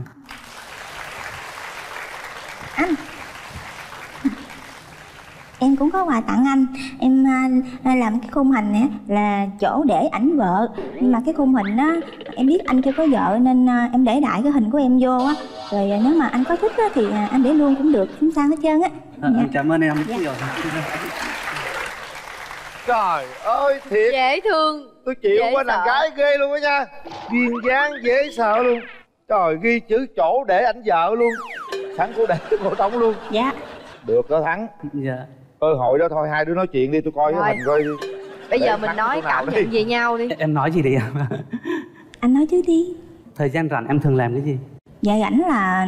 anh. Em cũng có quà tặng anh. Em à, làm cái khung hình này là chỗ để ảnh vợ. Nhưng mà cái khung hình á em biết anh chưa có vợ nên à, em để đại cái hình của em vô á. Rồi à, nếu mà anh có thích á thì à, anh để luôn cũng được không sao hết trơn á. À, em cảm ơn em rất nhiều. Trời ơi thiệt. Dễ thương tôi chịu dễ qua đàn gái ghê luôn á nha. Duyên dáng dễ sợ luôn. Trời ghi chữ chỗ để ảnh vợ luôn. Sẵn cô để cô trống luôn. Dạ. Được đó thắng. Dạ. Cơ hội đó thôi hai đứa nói chuyện đi tôi coi cái hình coi đi. Bây giờ mình nói cảm nhận về nhau đi. Em nói gì đi em? anh nói trước đi. Thời gian rảnh em thường làm cái gì? dạ rảnh là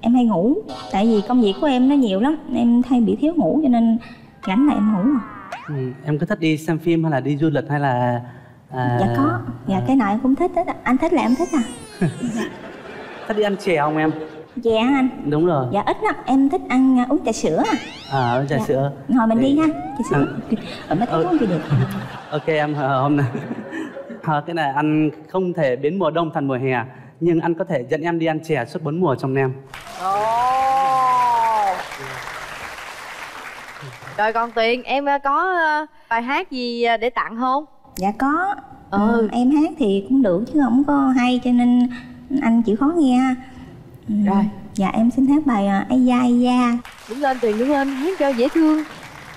em hay ngủ. Tại vì công việc của em nó nhiều lắm em hay bị thiếu ngủ cho nên rảnh là em ngủ à. Ừ, em có thích đi xem phim hay là đi du lịch hay là à, dạ có dạ cái nào em cũng thích hết á. anh thích là em thích à thích đi ăn chè không em? dạ anh Đúng rồi. dạ ít lắm em thích ăn à, uống trà sữa à À, uống trà Dạ. sữa. hồi mình đi ha trà sữa Ừ. ở mấy cái món gì được Ok em ờ, hôm nay Ờ, cái này anh không thể biến mùa đông thành mùa hè nhưng anh có thể dẫn em đi ăn chè suốt bốn mùa trong năm. Rồi còn tuyền em ờ, có ờ, bài hát gì ờ, để tặng không? Dạ có. Ừ. em hát thì cũng được chứ không có hay cho nên anh chịu khó nghe. Ha rồi. Dạ em xin hát bài ai da ai da. Đứng lên tuyền đứng lên hát cho dễ thương.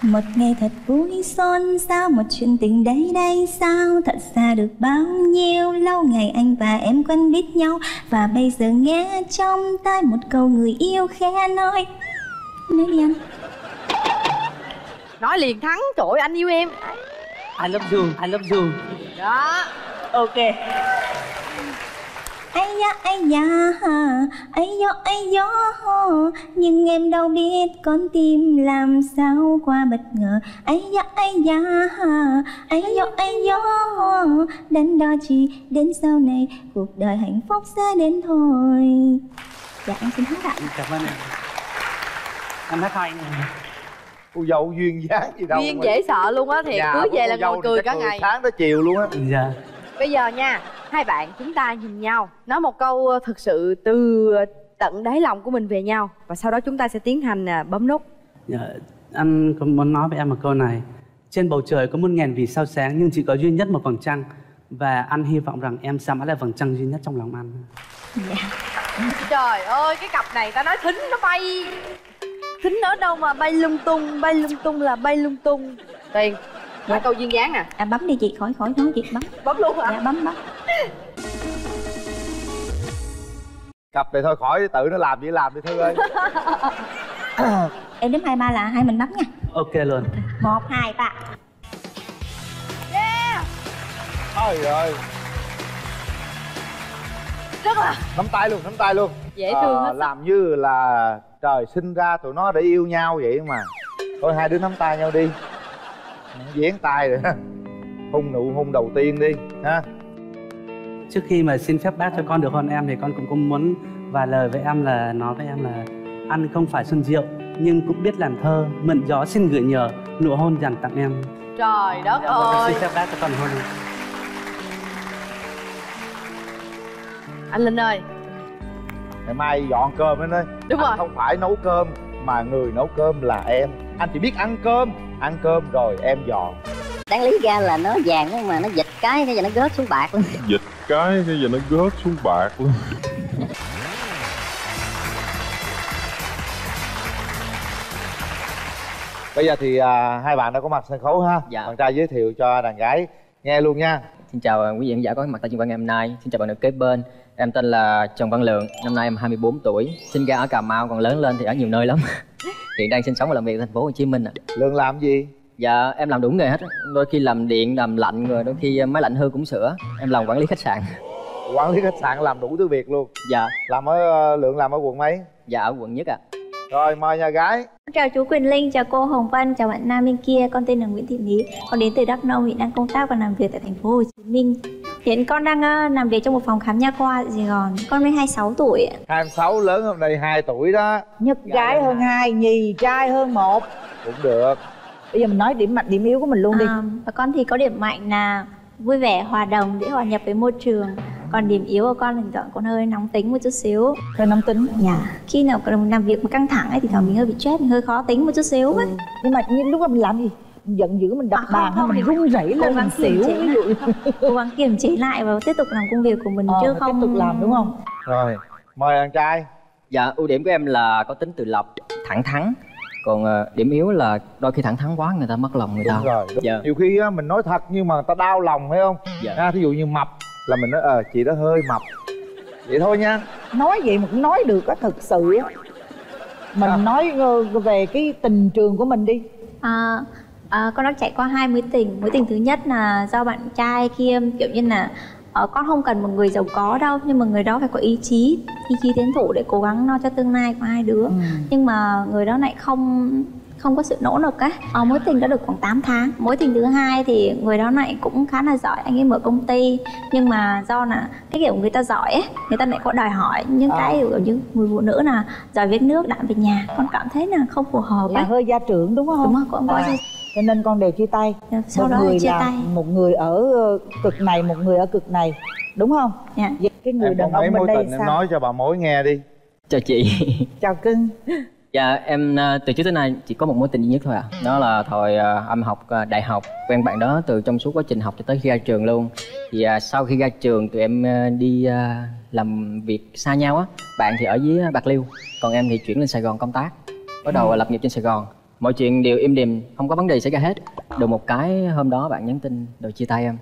Một ngày thật vui xôn xao một chuyện tình đây đây sao. Thật xa được bao nhiêu lâu ngày anh và em quen biết nhau. Và bây giờ nghe trong tai một câu người yêu khẽ nói. Nói đi anh nói liền thắng trời ơi, anh yêu em. I love you, I love you. đó ok. Ai da ai da ha, ai do ai do nhưng em đâu biết con tim làm sao qua bất ngờ. Ai da ai da ha, ai do ai do đến đó chỉ đến sau này cuộc đời hạnh phúc sẽ đến thôi. Dạ em xin hát ạ Cảm ơn em. Em hát hay này. Cô dâu duyên dáng gì đâu duyên dễ sợ luôn á thiệt. Nhà cưới về là ngồi thì cười cả ngày. sáng tới chiều luôn á. Dạ. bây giờ nha hai bạn chúng ta nhìn nhau nói một câu ờ, thực sự từ tận đáy lòng của mình về nhau và sau đó chúng ta sẽ tiến hành à, bấm nút. Dạ, anh có muốn nói với em một câu này. Trên bầu trời có muôn ngàn vì sao sáng nhưng chỉ có duy nhất một vầng trăng. Và anh hy vọng rằng em sẽ mãi là vầng trăng duy nhất trong lòng anh. Trời ơi cái cặp này ta nói thính nó bay thính ở đâu mà bay lung tung bay lung tung là bay lung tung. Tiền nói câu duyên dáng nè à bấm đi chị khỏi khỏi nói chị bấm. Bấm luôn hả? Dạ bấm bấm. Cặp này thôi khỏi tự nó làm gì làm đi thư ơi. Em đếm hai ba là hai mình bấm nha. Ok luôn. Một hai ba. Trời ơi. Rất là. Nắm tay luôn nắm tay luôn. Dễ thương hết sức. làm như là trời sinh ra tụi nó để yêu nhau vậy mà. Thôi hai đứa nắm tay nhau đi. Dán tay rồi ha. Hôn nụ hôn đầu tiên đi ha. Trước khi mà xin phép bác cho con được hôn em thì con cũng có muốn vài lời với em là nói với em là ăn không phải xuân rượu nhưng cũng biết làm thơ mượn gió xin gửi nhờ nụ hôn dành tặng em. Trời đất ơi xin phép bác cho con được hôn em. Anh linh ơi ngày mai dọn cơm lên ơi Đúng anh rồi. không phải nấu cơm mà người nấu cơm là em anh chỉ biết ăn cơm ăn cơm rồi em dọn đáng lý ra là nó vàng nhưng mà nó dịch cái cái giờ nó rớt xuống bạc luôn dịch cái cái giờ nó rớt xuống bạc luôn bây giờ thì à, hai bạn đã có mặt sân khấu ha Dạ. bạn trai giới thiệu cho đàn gái nghe luôn nha Xin chào quý vị khán giả có mặt tại chương trình ngày hôm nay. Xin chào bạn nữ kế bên. Em tên là Trần Văn Lượng, năm nay em 24 tuổi. Sinh ra ở Cà Mau còn lớn lên thì ở nhiều nơi lắm. Hiện đang sinh sống và làm việc ở thành phố Hồ Chí Minh ạ. Lượng làm gì? Dạ em làm đủ nghề hết. á. Đôi khi làm điện, làm lạnh rồi đôi khi máy lạnh hư cũng sửa. Em làm quản lý khách sạn. quản lý khách sạn làm đủ thứ việc luôn Dạ. làm ở ờ, lượng làm ở quận mấy Dạ ở quận nhất ạ. rồi mời nhà gái Chào chú Quyền Linh, chào cô Hồng Vân, chào bạn nam bên kia. Con tên là Nguyễn Thị Lý, con đến từ Đắk Nông, hiện đang công tác và làm việc tại thành phố Hồ Chí Minh. Hiện con đang ờ, làm việc trong một phòng khám nha khoa Sài Gòn. Con mới 26 tuổi. ạ. 26 lớn hôm nay 2 tuổi đó nhất gái hơn hai nhì trai hơn một cũng được bây giờ mình nói điểm mạnh điểm yếu của mình luôn đi À, và con thì có điểm mạnh là vui vẻ, hòa đồng, dễ hòa nhập với môi trường. Còn điểm yếu của con là thỉnh thoảng con hơi nóng tính một chút xíu. hơi nóng tính Dạ. Khi nào làm việc mà căng thẳng ấy thì thoảng mình hơi bị stress, mình hơi khó tính một chút xíu ấy. nhưng mà những lúc đó mình làm gì giận dữ mình đập À, bàn hay mình run rẩy lên mình xỉu ví dụ cố gắng kiềm chế lại và tiếp tục làm công việc của mình Ờ, chứ tiếp không tục làm, đúng không? rồi mời đàn trai Dạ ưu điểm của em là có tính tự lập, thẳng thắn. Còn ờ, điểm yếu là đôi khi thẳng thắn quá người ta mất lòng người ta. đúng rồi đúng. Dạ. nhiều khi á, mình nói thật nhưng mà người ta đau lòng phải không Dạ. ha thí dụ như mập là mình nói ờ chị đó hơi mập vậy thôi nha nói vậy mà cũng nói được á thực sự á mình À. nói ờ, về cái tình trường của mình đi À, à, con đã trải qua hai mối tình. Mối tình thứ nhất là do bạn trai kia kiểu như là ờ, con không cần một người giàu có đâu nhưng mà người đó phải có ý chí ý chí tiến thủ để cố gắng lo cho tương lai của hai đứa. Nhưng mà người đó lại không không có sự nỗ lực á. Ờ, mối tình đã được khoảng 8 tháng. Mối tình thứ hai thì người đó lại cũng khá là giỏi anh ấy mở công ty. Nhưng mà do là cái kiểu người ta giỏi ấy người ta lại có đòi hỏi những Ờ. cái kiểu như người phụ nữ là giỏi viết nước đạm về nhà. Con cảm thấy là không phù hợp là ấy. hơi gia trưởng đúng không? Đúng cũng có À, gia- cho nên con đều chia tay. Sau một đó người chia là tay. một người ở ờ, cực này một người ở cực này. Đúng không? Dạ. Vậy cái người em đàn ông bên đây tình em sao? nói cho bà mối nghe đi. Chào chị. chào cưng. Dạ em ờ, từ trước tới nay chỉ có một mối tình duy nhất thôi à Đó là thời ờ, em học đại học. Quen bạn đó từ trong suốt quá trình học cho tới khi ra trường luôn. Thì sau khi ra trường tụi em đi làm việc xa nhau á. Bạn thì ở dưới Bạc Liêu Còn em thì chuyển lên Sài Gòn công tác. Bắt đầu lập nghiệp trên Sài Gòn Mọi chuyện đều im đềm, không có vấn đề xảy ra hết. Được một cái hôm đó bạn nhắn tin rồi chia tay em.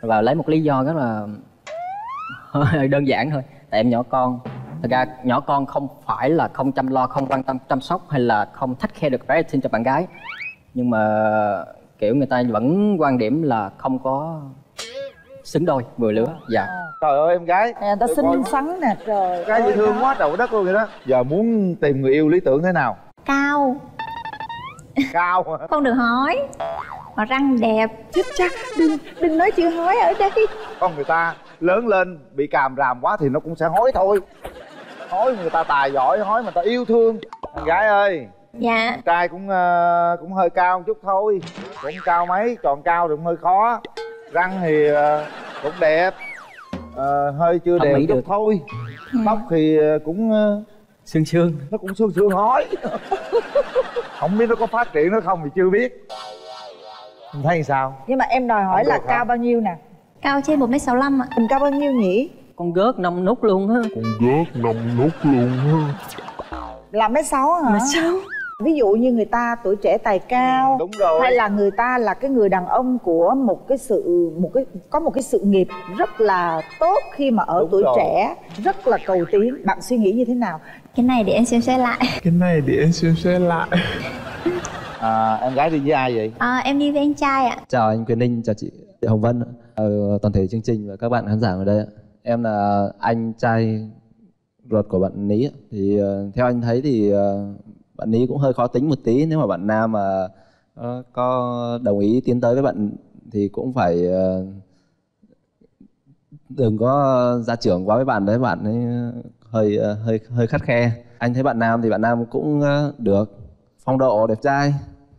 Và lấy một lý do rất là đơn giản thôi. Tại em nhỏ con. Thật ra nhỏ con không phải là không chăm lo, không quan tâm chăm sóc hay là không thách khe được rating cho bạn gái. Nhưng mà kiểu người ta vẫn quan điểm là không có xứng đôi vừa lứa. Dạ. Trời ơi em gái. Người ta xinh xắn nè trời gái dễ thương quá trời đất luôn vậy đó. Giờ muốn tìm người yêu lý tưởng thế nào? Cao cao hả? không được hói. Mà răng đẹp. Chết chắc. Đừng đừng nói chữ hói ở đây. Con người ta lớn lên bị càm ràm quá thì nó cũng sẽ hối thôi. Hối người ta tài giỏi hối mà ta yêu thương. Con gái ơi. Dạ. Con trai cũng ờ, cũng hơi cao một chút thôi. Cũng cao mấy còn cao thì cũng hơi khó. Răng thì ờ, cũng đẹp. Ờ, hơi chưa Thẩm đẹp chút được. thôi. Tóc thì ờ, cũng ờ, Sương sương. nó cũng sương sương hói không biết nó có phát triển nó không thì chưa biết. Mình thấy sao? Nhưng mà em đòi hỏi Không là hả? cao bao nhiêu nè? Cao trên 1m65 ạ. Mình cao bao nhiêu nhỉ? Con gớt năm nút luôn á con gớt nằm nút luôn ha là mấy sáu hả? Mét sáu. Ví dụ như người ta tuổi trẻ tài cao đúng rồi. hay là người ta là cái người đàn ông của một cái sự một cái có một cái sự nghiệp rất là tốt khi mà ở Đúng tuổi rồi. trẻ rất là cầu tiến bạn suy nghĩ như thế nào cái này để em xem xét lại cái này để em xem xét lại à, em gái đi với ai vậy à, em đi với anh trai ạ Chào anh Quyền Ninh, chào chị Hồng Vân. Ờ, toàn thể chương trình và các bạn khán giả ở đây ạ. Em là anh trai ruột của bạn Ní. Thì ờ, theo anh thấy thì bạn Ní cũng hơi khó tính một tí nếu mà bạn Nam mà ờ, có đồng ý tiến tới với bạn thì cũng phải ờ, đừng có ra trưởng quá với bạn đấy bạn ấy hơi ờ, hơi hơi khắt khe. Anh thấy bạn Nam thì bạn Nam cũng ờ, được phong độ đẹp trai.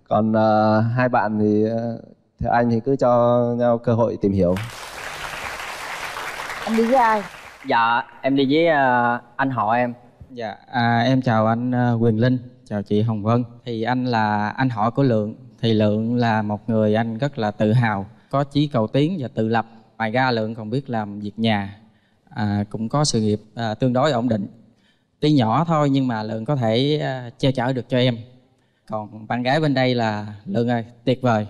Còn ờ, hai bạn thì ờ, theo anh thì cứ cho nhau cơ hội tìm hiểu. anh đi với ai dạ em đi với à, anh họ em Dạ, à, em chào anh à, Quyền Linh, chào chị Hồng Vân. Thì anh là anh họ của Lượng. Thì Lượng là một người anh rất là tự hào, có chí cầu tiến và tự lập. Ngoài ra Lượng còn biết làm việc nhà, à, cũng có sự nghiệp à, tương đối ổn định. Tuy nhỏ thôi nhưng mà Lượng có thể à, che chở được cho em. Còn bạn gái bên đây là Lượng ơi, tuyệt vời.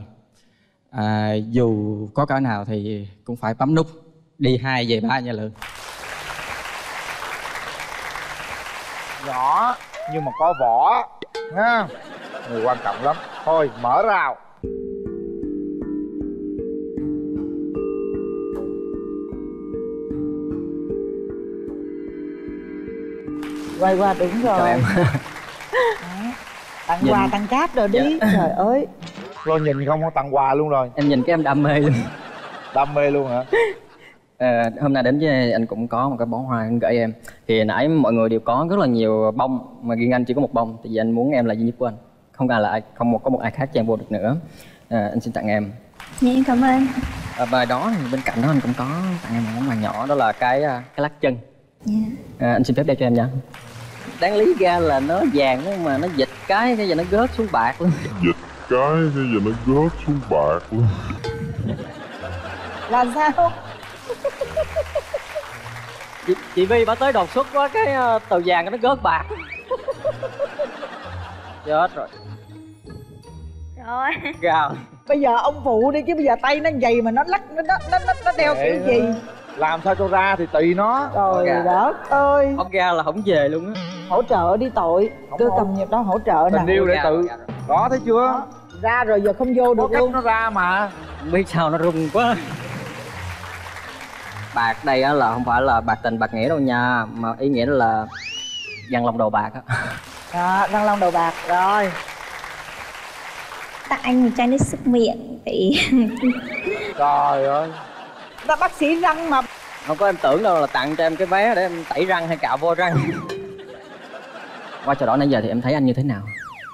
À, dù có cỡ nào thì cũng phải bấm nút đi hai về ba nha Lượng. nhỏ nhưng mà có vỏ ha? Người quan trọng lắm. Thôi mở rào. Quay qua đúng rồi. chào em tặng Nhìn- quà tặng cáp rồi đi. Dạ. trời ơi. Lo nhìn không có tặng quà luôn rồi. Em nhìn cái em đam mê luôn. Đam mê luôn hả Ờ, hôm nay đến với anh cũng có một cái bó hoa anh gửi em. Thì nãy mọi người đều có rất là nhiều bông mà riêng anh chỉ có một bông tại vì anh muốn em là duy nhất của anh. Không cần là ai không một có một ai khác chen vô được nữa. Ờ, anh xin tặng em. Dạ em cảm ơn. À, bài đó thì bên cạnh đó anh cũng có tặng em một món quà nhỏ đó là cái à, cái lắc chân. Dạ. À, anh xin phép đeo cho em nha. Đáng lý ra là nó vàng nhưng mà nó dịch cái cái giờ nó rớt xuống bạc luôn. Dịch cái bây giờ nó rớt xuống bạc luôn. Là sao chị, chị Vi bà tới đột xuất quá cái uh, tờ vàng nó rớt bạc. Chết rồi. Rồi. Gào. Bây giờ ông phụ đi chứ bây giờ tay nó dày mà nó lắc nó nó nó, nó, nó đeo kiểu gì? làm sao cho ra thì tùy nó. Trời đất ơi. Không ra là không về luôn á. Hỗ trợ đi tội. Tôi cầm nhịp đó hỗ trợ nè. Tình yêu để tự. Đó thấy chưa? Ra rồi giờ không vô có được cách luôn. nó ra mà. Không biết sao nó rung quá bạc đây á là không phải là bạc tình bạc nghĩa đâu nha mà ý nghĩa là dằn lòng đồ bạc á. Đó răng long đầu bạc rồi. Tặng anh một chai nước súc miệng thì trời ơi. Ta bác sĩ răng mà. Không có em tưởng đâu là tặng cho em cái vé để em tẩy răng hay cạo vô răng. Qua chỗ đó nãy giờ thì em thấy anh như thế nào?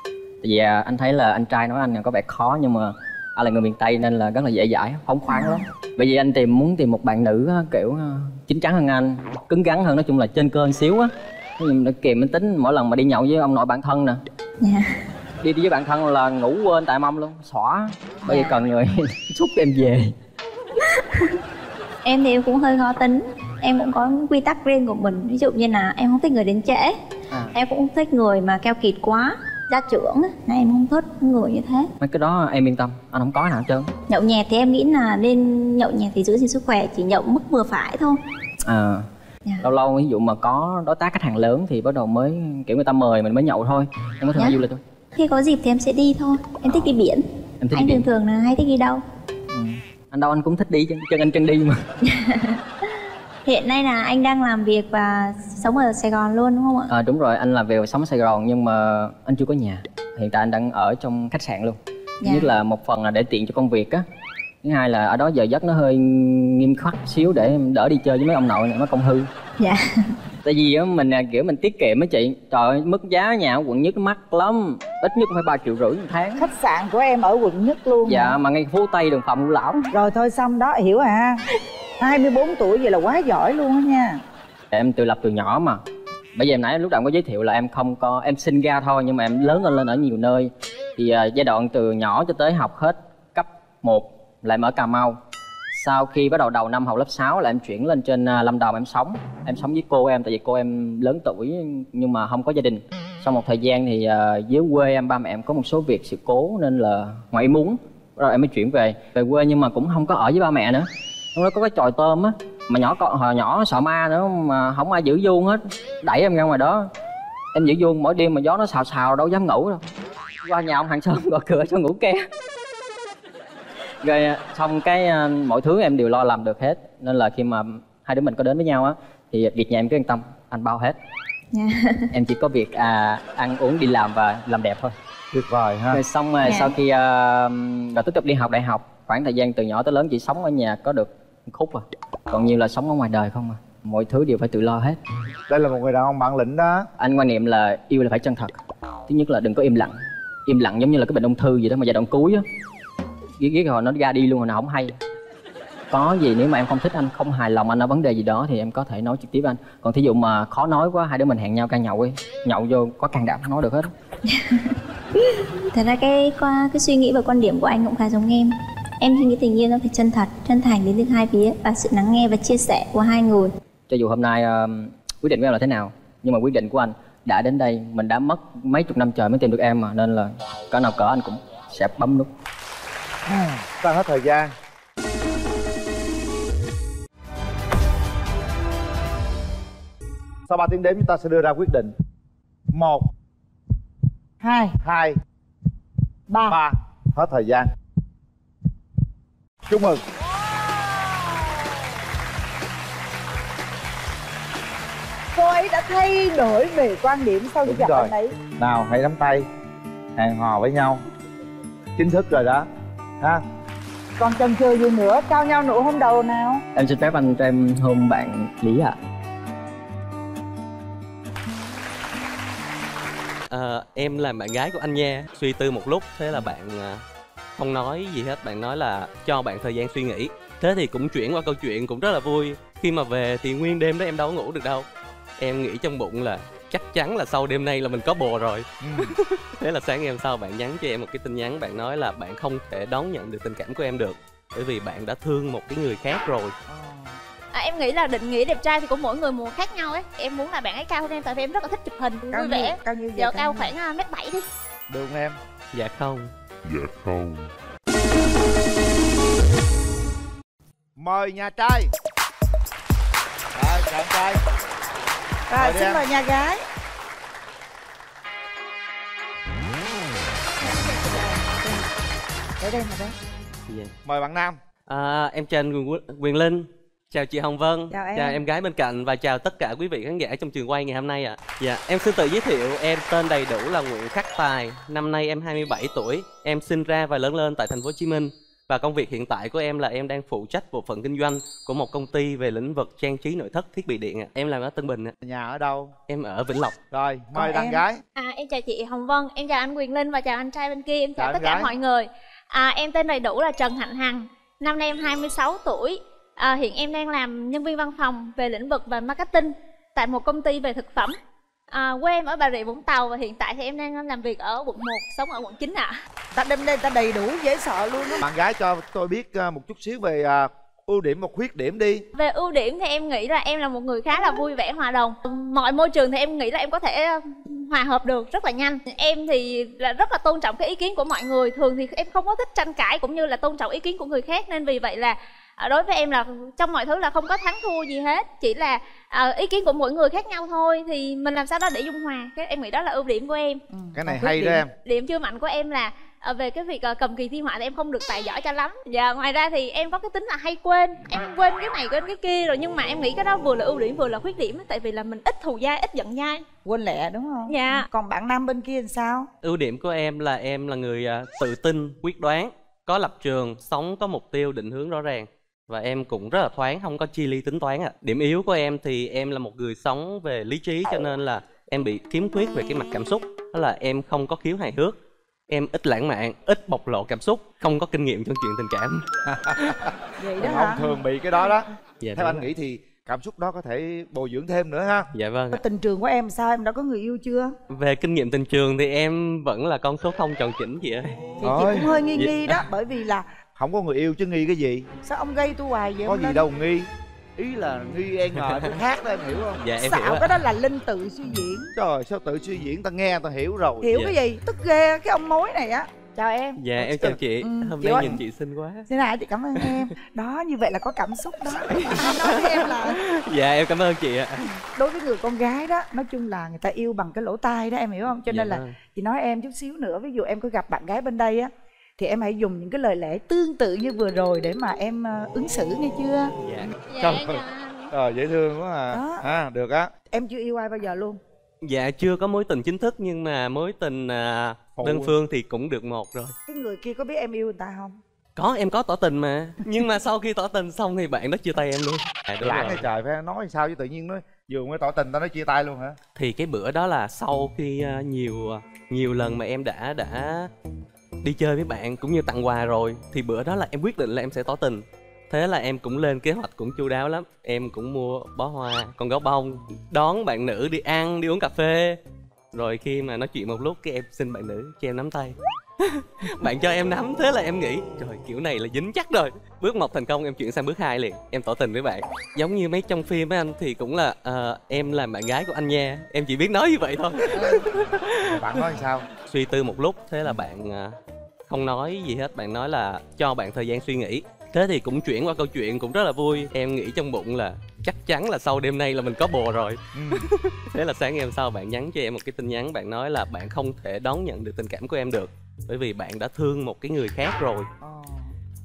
Tại vì à, anh thấy là anh trai nói anh có vẻ khó nhưng mà anh là người miền tây nên là rất là dễ dãi phóng khoáng lắm. Bởi vì anh tìm muốn tìm một bạn nữ kiểu à, chín chắn hơn anh cứng rắn hơn nói chung là trên cơ một xíu á. Kìm tính mỗi lần mà đi nhậu với ông nội bạn thân nè. Dạ. Đi đi với bạn thân là ngủ quên tại mâm luôn xõa. Bởi vì cần người xúc em về. Em thì em cũng hơi khó tính. Em cũng có quy tắc riêng của mình. Ví dụ như là em không thích người đến trễ. À. em cũng không thích người mà keo kiệt quá gia trưởng á nên em không thích người như thế. Mấy cái đó em yên tâm anh không có nào hết trơn. Nhậu nhẹt thì em nghĩ là nên nhậu nhẹt thì giữ gìn sức khỏe chỉ nhậu mức vừa phải thôi. À Dạ. lâu lâu ví dụ mà có đối tác khách hàng lớn thì bắt đầu mới kiểu người ta mời mình mới nhậu thôi. Em có thường Dạ. đi du lịch thôi. Khi có dịp thì em sẽ đi thôi. Em thích đi biển. Em thích anh đi thường biển. thường là hay thích đi đâu? Anh đâu anh cũng thích đi chân, chân anh chân đi mà hiện nay là anh đang làm việc và sống ở sài gòn luôn đúng không ạ? À, đúng rồi anh làm về sống ở sài gòn nhưng mà anh chưa có nhà. Hiện tại anh đang ở trong khách sạn luôn. Dạ. nhất là một phần là để tiện cho công việc á thứ hai là ở đó giờ giấc nó hơi nghiêm khắc xíu để em đỡ đi chơi với mấy ông nội này mấy công hư. Dạ. Tại vì á mình à, kiểu mình tiết kiệm á chị. Trời ơi mức giá nhà ở quận nhất nó mắc lắm. Ít nhất cũng phải ba triệu rưỡi một tháng. Khách sạn của em ở quận nhất luôn dạ mà ngay phố tây đường phạm ngũ lão. Rồi thôi xong đó hiểu à 24 tuổi vậy là quá giỏi luôn á nha. Em tự lập từ nhỏ mà. Bởi vì em nãy lúc đầu có giới thiệu là em không có em sinh ra thôi nhưng mà em lớn lên lên ở nhiều nơi. Thì à, giai đoạn từ nhỏ cho tới học hết cấp 1 là em ở cà mau. Sau khi bắt đầu đầu năm học lớp 6 là em chuyển lên trên à, lâm đồng em sống. Em sống với cô em, tại vì cô em lớn tuổi nhưng mà không có gia đình. Sau một thời gian thì à, dưới quê em, ba mẹ em có một số việc sự cố nên là ngoại muốn rồi em mới chuyển về. Về quê nhưng mà cũng không có ở với ba mẹ nữa. Lúc đó có cái chòi tôm á, mà nhỏ con, hồi nhỏ sợ ma nữa mà không ai giữ vuông hết, đẩy em ra ngoài đó. Em giữ vuông mỗi đêm mà gió nó xào xào đâu dám ngủ đâu. Qua nhà ông hàng xóm gọi cửa cho ngủ ke rồi à, xong cái à, mọi thứ em đều lo làm được hết. Nên là khi mà hai đứa mình có đến với nhau á thì việc nhà em cứ yên tâm anh bao hết. Em chỉ có việc à, ăn uống đi làm và làm đẹp thôi. Tuyệt vời ha. Rồi xong rồi Dạ. sau khi uh, rồi tiếp tục đi học đại học khoảng thời gian từ nhỏ tới lớn chỉ sống ở nhà có được khúc à. Còn nhiều là sống ở ngoài đời không à. Mọi thứ đều phải tự lo hết. Đây là một người đàn ông bản lĩnh đó. Anh quan niệm là yêu là phải chân thật. Thứ nhất là đừng có im lặng. Im lặng giống như là cái bệnh ung thư gì đó mà giai đoạn cuối á ghét ghét rồi nó ra đi luôn rồi nào không hay. Có gì nếu mà em không thích anh không hài lòng anh ở vấn đề gì đó thì em có thể nói trực tiếp với anh. Còn thí dụ mà khó nói quá hai đứa mình hẹn nhau ca nhậu đi. Nhậu vô có can đảm nói được hết Thật ra cái qua cái suy nghĩ và quan điểm của anh cũng khá giống em. Em suy nghĩ tình yêu nó phải chân thật, chân thành đến từ hai phía Và sự lắng nghe và chia sẻ của hai người. Cho dù hôm nay ờ, quyết định của em là thế nào nhưng mà quyết định của anh đã đến đây mình đã mất mấy chục năm trời mới tìm được em mà nên là cỡ nào cỡ anh cũng sẽ bấm nút ta hết thời gian. Sau 3 tiếng đếm chúng ta sẽ đưa ra quyết định. Một hai hai ba. ba. Hết thời gian. Chúc mừng. Cô ấy đã thay đổi về quan điểm sau khi gặp rồi. anh ấy. Nào hãy nắm tay hẹn hò với nhau. Chính thức rồi đó ha còn chần chừ gì nữa? Trao nhau nụ hôn đầu nào? Em xin phép anh cho em hôn bạn lý ạ. Ờ, em là bạn gái của anh nha. Suy tư một lúc thế là bạn à, không nói gì hết. Bạn nói là cho bạn thời gian suy nghĩ. Thế thì cũng chuyển qua câu chuyện cũng rất là vui. Khi mà về thì nguyên đêm đó em đâu có ngủ được đâu. Em nghĩ trong bụng là chắc chắn là sau đêm nay là mình có bồ rồi. Thế là sáng ngày hôm sau bạn nhắn cho em một cái tin nhắn bạn nói là bạn không thể đón nhận được tình cảm của em được bởi vì bạn đã thương một cái người khác rồi. À, em nghĩ là định nghĩa đẹp trai thì của mỗi người một khác nhau ấy. Em muốn là bạn ấy cao hơn em tại vì em rất là thích chụp hình Cao vui nhiêu? vẻ. Cao nhiêu vậy? giờ Cao khoảng à, mét bảy đi. Được không em? Dạ không. Dạ không. Mời nhà trai. Rồi chào anh trai rồi xin em. mời nhà gái. Ở đây mà đây Dạ. mời bạn nam. À, em chào anh Quyền, Linh. Chào chị Hồng Vân. Chào em. chào em gái bên cạnh Và chào tất cả quý vị khán giả trong trường quay ngày hôm nay ạ. Dạ, em xin tự giới thiệu Em tên đầy đủ là Nguyễn Khắc Tài. Năm nay em 27 tuổi. Em sinh ra và lớn lên tại thành phố Hồ Chí Minh Và công việc hiện tại của em là em đang phụ trách bộ phận kinh doanh Của một công ty về lĩnh vực trang trí nội thất thiết bị điện ạ Em làm ở Tân Bình ạ Nhà ở đâu? Em ở Vĩnh Lộc Rồi, mời đàn em? gái à em chào chị hồng vân em chào anh quyền linh và chào anh trai bên kia em chào Chào tất anh cả gái. mọi người à, em tên đầy đủ là trần hạnh hằng năm nay em 26 tuổi à, hiện em đang làm nhân viên văn phòng về lĩnh vực và marketing tại một công ty về thực phẩm à, quê em ở bà rịa vũng tàu và hiện tại thì em đang làm việc ở quận 1 sống ở quận 9 ạ. Ta đêm đây ta đầy đủ dễ sợ luôn á. Bạn gái cho tôi biết ờ, một chút xíu về ờ, ưu điểm và khuyết điểm đi. Về ưu điểm thì em nghĩ là em là một người khá là vui vẻ hòa đồng. Mọi môi trường thì em nghĩ là em có thể ờ, hòa hợp được rất là nhanh. Em thì là rất là tôn trọng cái ý kiến của mọi người. Thường thì em không có thích tranh cãi cũng như là tôn trọng ý kiến của người khác. Nên vì vậy là đối với em là trong mọi thứ là không có thắng thua gì hết chỉ là ờ, ý kiến của mỗi người khác nhau thôi thì mình làm sao đó để dung hòa. Cái em nghĩ đó là ưu điểm của em. Cái này Còn hay khuyết đó điểm- em. điểm chưa mạnh của em là ờ, về cái việc ờ, cầm kỳ thi họa thì em không được tài giỏi cho lắm. Và ngoài ra thì em có cái tính là hay quên em quên cái này quên cái kia rồi nhưng mà em nghĩ cái đó vừa là ưu điểm vừa là khuyết điểm tại vì là mình ít thù dai ít giận dai. Quên lẹ đúng không? Dạ. Còn bạn nam bên kia thì sao? Ưu điểm của em là em là người à, tự tin, quyết đoán, có lập trường, sống có mục tiêu định hướng rõ ràng và em cũng rất là thoáng, không có chi ly tính toán ạ. Điểm yếu của em thì em là một người sống về lý trí cho nên là em bị khiếm khuyết về cái mặt cảm xúc, đó là em không có khiếu hài hước, em ít lãng mạn, ít bộc lộ cảm xúc, không có kinh nghiệm trong chuyện tình cảm. vậy đàn ông thường bị cái đó đó Dạ, theo đúng anh rồi. nghĩ thì cảm xúc đó có thể bồi dưỡng thêm nữa ha Dạ vâng. tình trường của em sao em đã có người yêu chưa Về kinh nghiệm tình trường thì em vẫn là con số không tròn chỉnh chị ơi. thì chị cũng hơi nghi nghi Dạ. đó bởi vì là không có người yêu chứ nghi cái gì. Sao ông gây tôi hoài vậy? Có gì Linh? đâu nghi. Ý là nghi e ngờ cái khác đó em hiểu không? Dạ em xạo hiểu cái đó là linh tự suy diễn. Trời sao tự suy diễn? Ta nghe ta hiểu rồi. Hiểu Dạ. cái gì? Tức ghê cái ông mối này á. Chào em. Dạ em chào chị. Ừ, hôm chị nay ơi. nhìn chị xinh quá. Thế nào chị cảm ơn em. Đó như vậy là có cảm xúc đó. Anh nói với em là dạ em cảm ơn chị ạ. Đối với người con gái đó Nói chung là người ta yêu bằng cái lỗ tai đó em hiểu không? Cho Dạ nên là vâng. chị nói em chút xíu nữa. Ví dụ em có gặp bạn gái bên đây á Thì em hãy dùng những cái lời lẽ tương tự như vừa rồi Để mà em ờ, ứng xử nghe chưa? Dạ. Trời ơi. Ờ, dễ thương quá à. Đó. à được á. Em chưa yêu ai bao giờ luôn. Dạ chưa có mối tình chính thức nhưng mà mối tình à, đơn phương thì cũng được một rồi. Cái người kia có biết em yêu người ta không? Có em có tỏ tình mà. Nhưng mà sau khi tỏ tình xong thì bạn đó chia tay em luôn. À, lãng này trời phải nói sao chứ tự nhiên nói vừa mới tỏ tình ta nói chia tay luôn hả? Thì cái bữa đó là sau khi à, nhiều à, nhiều lần mà em đã đã đi chơi với bạn cũng như tặng quà rồi, thì bữa đó là em quyết định là em sẽ tỏ tình. Thế là em cũng lên kế hoạch cũng chu đáo lắm. Em cũng mua bó hoa, con gấu bông, đón bạn nữ đi ăn, đi uống cà phê rồi khi mà nói chuyện một lúc cái em xin bạn nữ cho em nắm tay. Bạn cho em nắm thế là em nghĩ trời kiểu này là dính chắc rồi. Bước một thành công em chuyển sang bước hai liền. Em tỏ tình với bạn. Giống như mấy trong phim ấy anh thì cũng là ờ, em là bạn gái của anh nha. Em chỉ biết nói như vậy thôi. Bạn nói sao? Suy tư một lúc thế là bạn à, không nói gì hết. Bạn nói là cho bạn thời gian suy nghĩ thế thì cũng chuyển qua câu chuyện cũng rất là vui. Em nghĩ trong bụng là chắc chắn là sau đêm nay là mình có bồ rồi. Thế là sáng ngày hôm sau bạn nhắn cho em một cái tin nhắn bạn nói là bạn không thể đón nhận được tình cảm của em được bởi vì bạn đã thương một cái người khác rồi.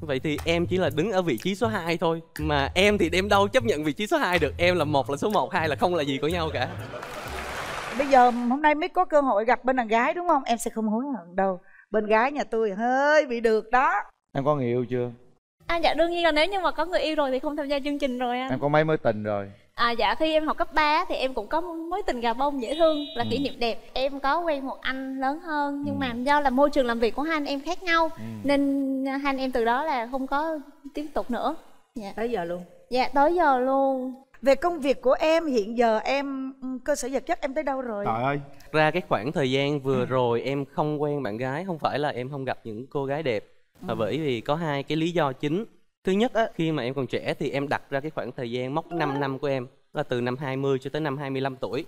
Vậy thì em chỉ là đứng ở vị trí số 2 thôi mà em thì đem đâu chấp nhận vị trí số 2 được? Em là một là số 1 hai là không là gì của nhau cả. Bây giờ hôm nay mới có cơ hội gặp bên đàn gái đúng không? Em sẽ không hối hận đâu. Bên gái nhà tôi hơi bị được đó. Em có người yêu chưa À dạ đương nhiên là nếu như mà có người yêu rồi thì không tham gia chương trình rồi anh. Em có mấy mối tình rồi? À dạ khi em học cấp 3 thì em cũng có mối tình gà bông dễ thương là kỷ niệm đẹp. Em có quen một anh lớn hơn nhưng mà do là môi trường làm việc của hai anh em khác nhau Nên hai anh em từ đó là không có tiếp tục nữa. Dạ. Tới giờ luôn? Dạ tới giờ luôn. Về công việc của em hiện giờ em ừ, cơ sở vật chất em tới đâu rồi? Trời ơi. Ra cái khoảng thời gian vừa rồi em không quen bạn gái không phải là em không gặp những cô gái đẹp mà bởi vì có hai cái lý do chính. Thứ nhất á khi mà em còn trẻ thì em đặt ra cái khoảng thời gian mốc 5 năm của em là từ năm 20 cho tới năm 25 tuổi.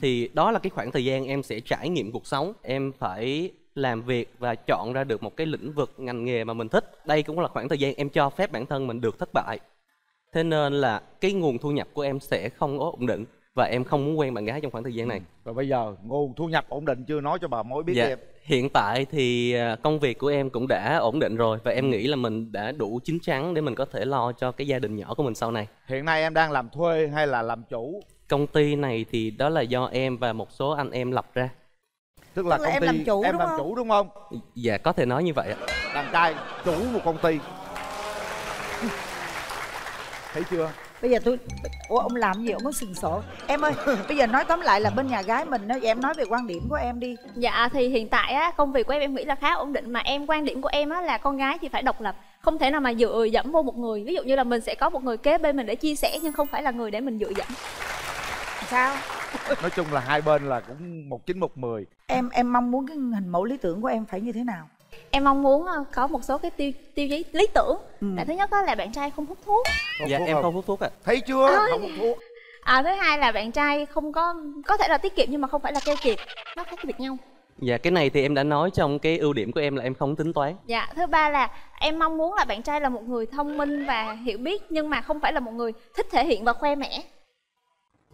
Thì đó là cái khoảng thời gian em sẽ trải nghiệm cuộc sống. Em phải làm việc và chọn ra được một cái lĩnh vực ngành nghề mà mình thích. Đây cũng là khoảng thời gian em cho phép bản thân mình được thất bại. Thế nên là cái nguồn thu nhập của em sẽ không có ổn định và em không muốn quen bạn gái trong khoảng thời gian này. Rồi bây giờ nguồn thu nhập ổn định chưa? Nói cho bà mối biết dạ, em. hiện tại thì à, công việc của em cũng đã ổn định rồi và em nghĩ là mình đã đủ chín chắn để mình có thể lo cho cái gia đình nhỏ của mình sau này. Hiện nay em đang làm thuê hay là làm chủ? Công ty này thì đó là do em và một số anh em lập ra. Tức là Tức là công em ty làm chủ em đúng làm không? chủ đúng không? Dạ có thể nói như vậy ạ. Đàn trai chủ một công ty. Thấy chưa Bây giờ tôi Ủa ông làm gì? Ông có sừng sổ. Em ơi bây giờ nói tóm lại là bên nhà gái mình đó Em nói về quan điểm của em đi. Dạ thì hiện tại á công việc của em em nghĩ là khá ổn định. Mà em quan điểm của em á là con gái thì phải độc lập. Không thể nào mà dựa dẫm vô một người. Ví dụ như là mình sẽ có một người kế bên mình để chia sẻ nhưng không phải là người để mình dựa dẫm. Sao? Nói chung là hai bên là cũng một chín một mười. Em em mong muốn cái hình mẫu lý tưởng của em phải như thế nào em mong muốn ờ, có một số cái tiêu tiêu chí lý tưởng. Ừ. là thứ nhất đó là bạn trai không hút thuốc. Dạ em không hút thuốc ạ. Thấy chưa? Ôi. không hút thuốc. À thứ hai là bạn trai không có có thể là tiết kiệm nhưng mà không phải là keo kiệt. Nó khác biệt nhau. Dạ cái này thì em đã nói trong cái ưu điểm của em là em không tính toán. Dạ, thứ ba là em mong muốn là bạn trai là một người thông minh và hiểu biết nhưng mà không phải là một người thích thể hiện và khoe mẽ.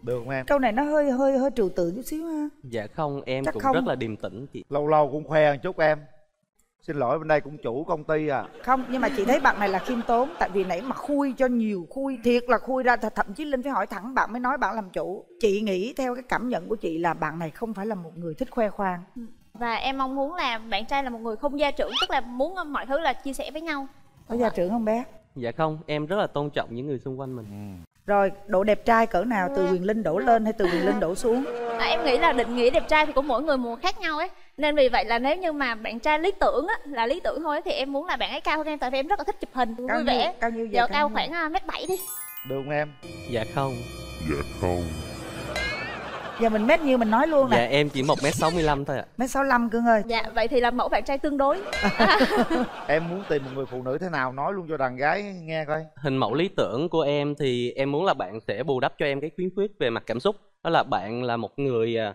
được không em. Câu này nó hơi hơi hơi trừu tượng chút xíu ha. Dạ không em Chắc cũng không. rất là điềm tĩnh chị. Lâu lâu cũng khoe một chút em xin lỗi bên đây cũng chủ công ty à. Không, nhưng mà chị thấy bạn này là khiêm tốn Tại vì nãy mà khui cho nhiều khui Thiệt là khui ra th- Thậm chí Linh phải hỏi thẳng bạn mới nói bạn làm chủ. Chị nghĩ theo cái cảm nhận của chị là bạn này không phải là một người thích khoe khoang. Và em mong muốn là bạn trai là một người không gia trưởng tức là muốn mọi thứ là chia sẻ với nhau. Có gia trưởng không bé? dạ không em rất là tôn trọng những người xung quanh mình Rồi độ đẹp trai cỡ nào từ Quyền Linh đổ lên hay từ Quyền Linh đổ xuống À, em nghĩ là định nghĩa đẹp trai thì của mỗi người một khác nhau ấy. Nên vì vậy là nếu như mà bạn trai lý tưởng á, là lý tưởng thôi thì em muốn là bạn ấy cao hơn em tại vì em rất là thích chụp hình Cao vui vẻ. Cao nhiêu giờ? Giờ Cao cao khoảng à, mét bảy đi. được không em dạ không Dạ không giờ mình mét nhiêu mình nói luôn dạ nè em chỉ một m sáu mươi lăm thôi ạ. Mét sáu lăm cưng ơi. Dạ vậy thì là mẫu bạn trai tương đối. Em muốn tìm một người phụ nữ thế nào nói luôn cho đàn gái nghe coi. Hình mẫu lý tưởng của em thì em muốn là bạn sẽ bù đắp cho em cái khiếm khuyết về mặt cảm xúc. Đó là bạn là một người à,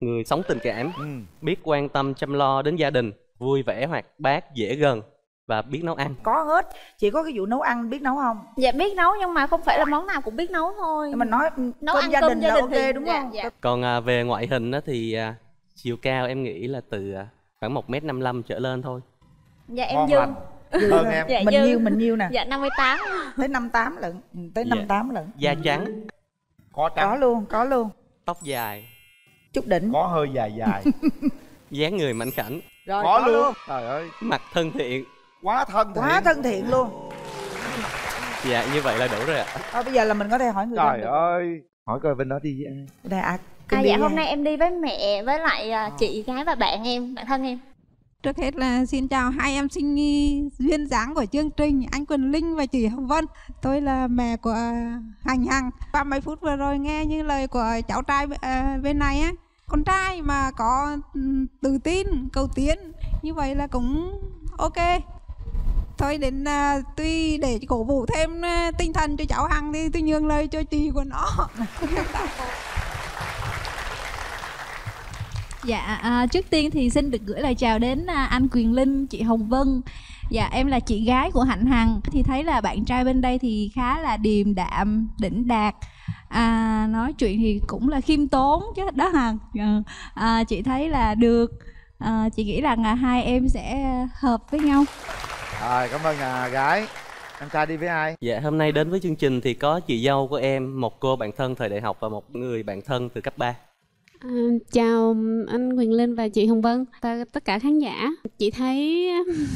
người sống tình cảm biết quan tâm chăm lo đến gia đình vui vẻ hoạt bát dễ gần và biết nấu ăn. Có hết. Chỉ có cái vụ nấu ăn biết nấu không? Dạ biết nấu nhưng mà không phải là món nào cũng biết nấu thôi. Mình nói nấu cơm ăn gia cơm đình gia là đình ok thì- đúng dạ, không? dạ. còn à, về ngoại hình á thì à, chiều cao em nghĩ là từ à, khoảng một m năm trở lên thôi. Dạ em Ngon dư. lành. Dư hơn em. dạ, Mình dư. nhiêu, mình nhiêu nè? dạ 58 tới năm tám lận. Ừ, tới Dạ. năm tám lận. Da trắng. Có có luôn có luôn. Tóc dài. Chút đỉnh. Có hơi dài dài. Dáng người mảnh khảnh. Rồi có có, luôn. luôn. Trời ơi. Mặt thân thiện quá thân thiện. quá thân thiện luôn. Dạ như vậy là đủ rồi ạ. Thôi bây giờ là mình có thể hỏi người trời thân được. ơi. Hỏi coi bên đó đi với ai. Đây à, à, dạ hôm nay em đi với mẹ với lại à, chị gái và bạn em bạn thân em. Trước hết là xin chào hai em sinh nhi duyên dáng của chương trình anh Quỳnh Linh và chị Hồng Vân. Tôi là mẹ của Hành Hằng. Và mấy phút vừa rồi nghe như lời của cháu trai à, bên này á, con trai mà có ừm, tự tin, cầu tiến như vậy là cũng ok. Thôi đến uh, tuy để cổ vũ thêm uh, tinh thần cho cháu Hằng thì tôi nhường lời cho chị của nó. Dạ, à, trước tiên thì xin được gửi lời chào đến à, anh Quyền Linh, chị Hồng Vân. Dạ, em là chị gái của Hạnh Hằng. Thì thấy là bạn trai bên đây thì khá là điềm đạm, đỉnh đạt. À, nói chuyện thì cũng là khiêm tốn chứ đó Hằng. Dạ, à, chị thấy là được. À, chị nghĩ rằng là hai em sẽ hợp với nhau rồi cảm ơn nhà gái em trai đi với ai Dạ hôm nay đến với chương trình thì có chị dâu của em, một cô bạn thân thời đại học và một người bạn thân từ cấp 3 À, chào anh Quyền Linh và chị Hồng Vân và tất cả khán giả. Chị thấy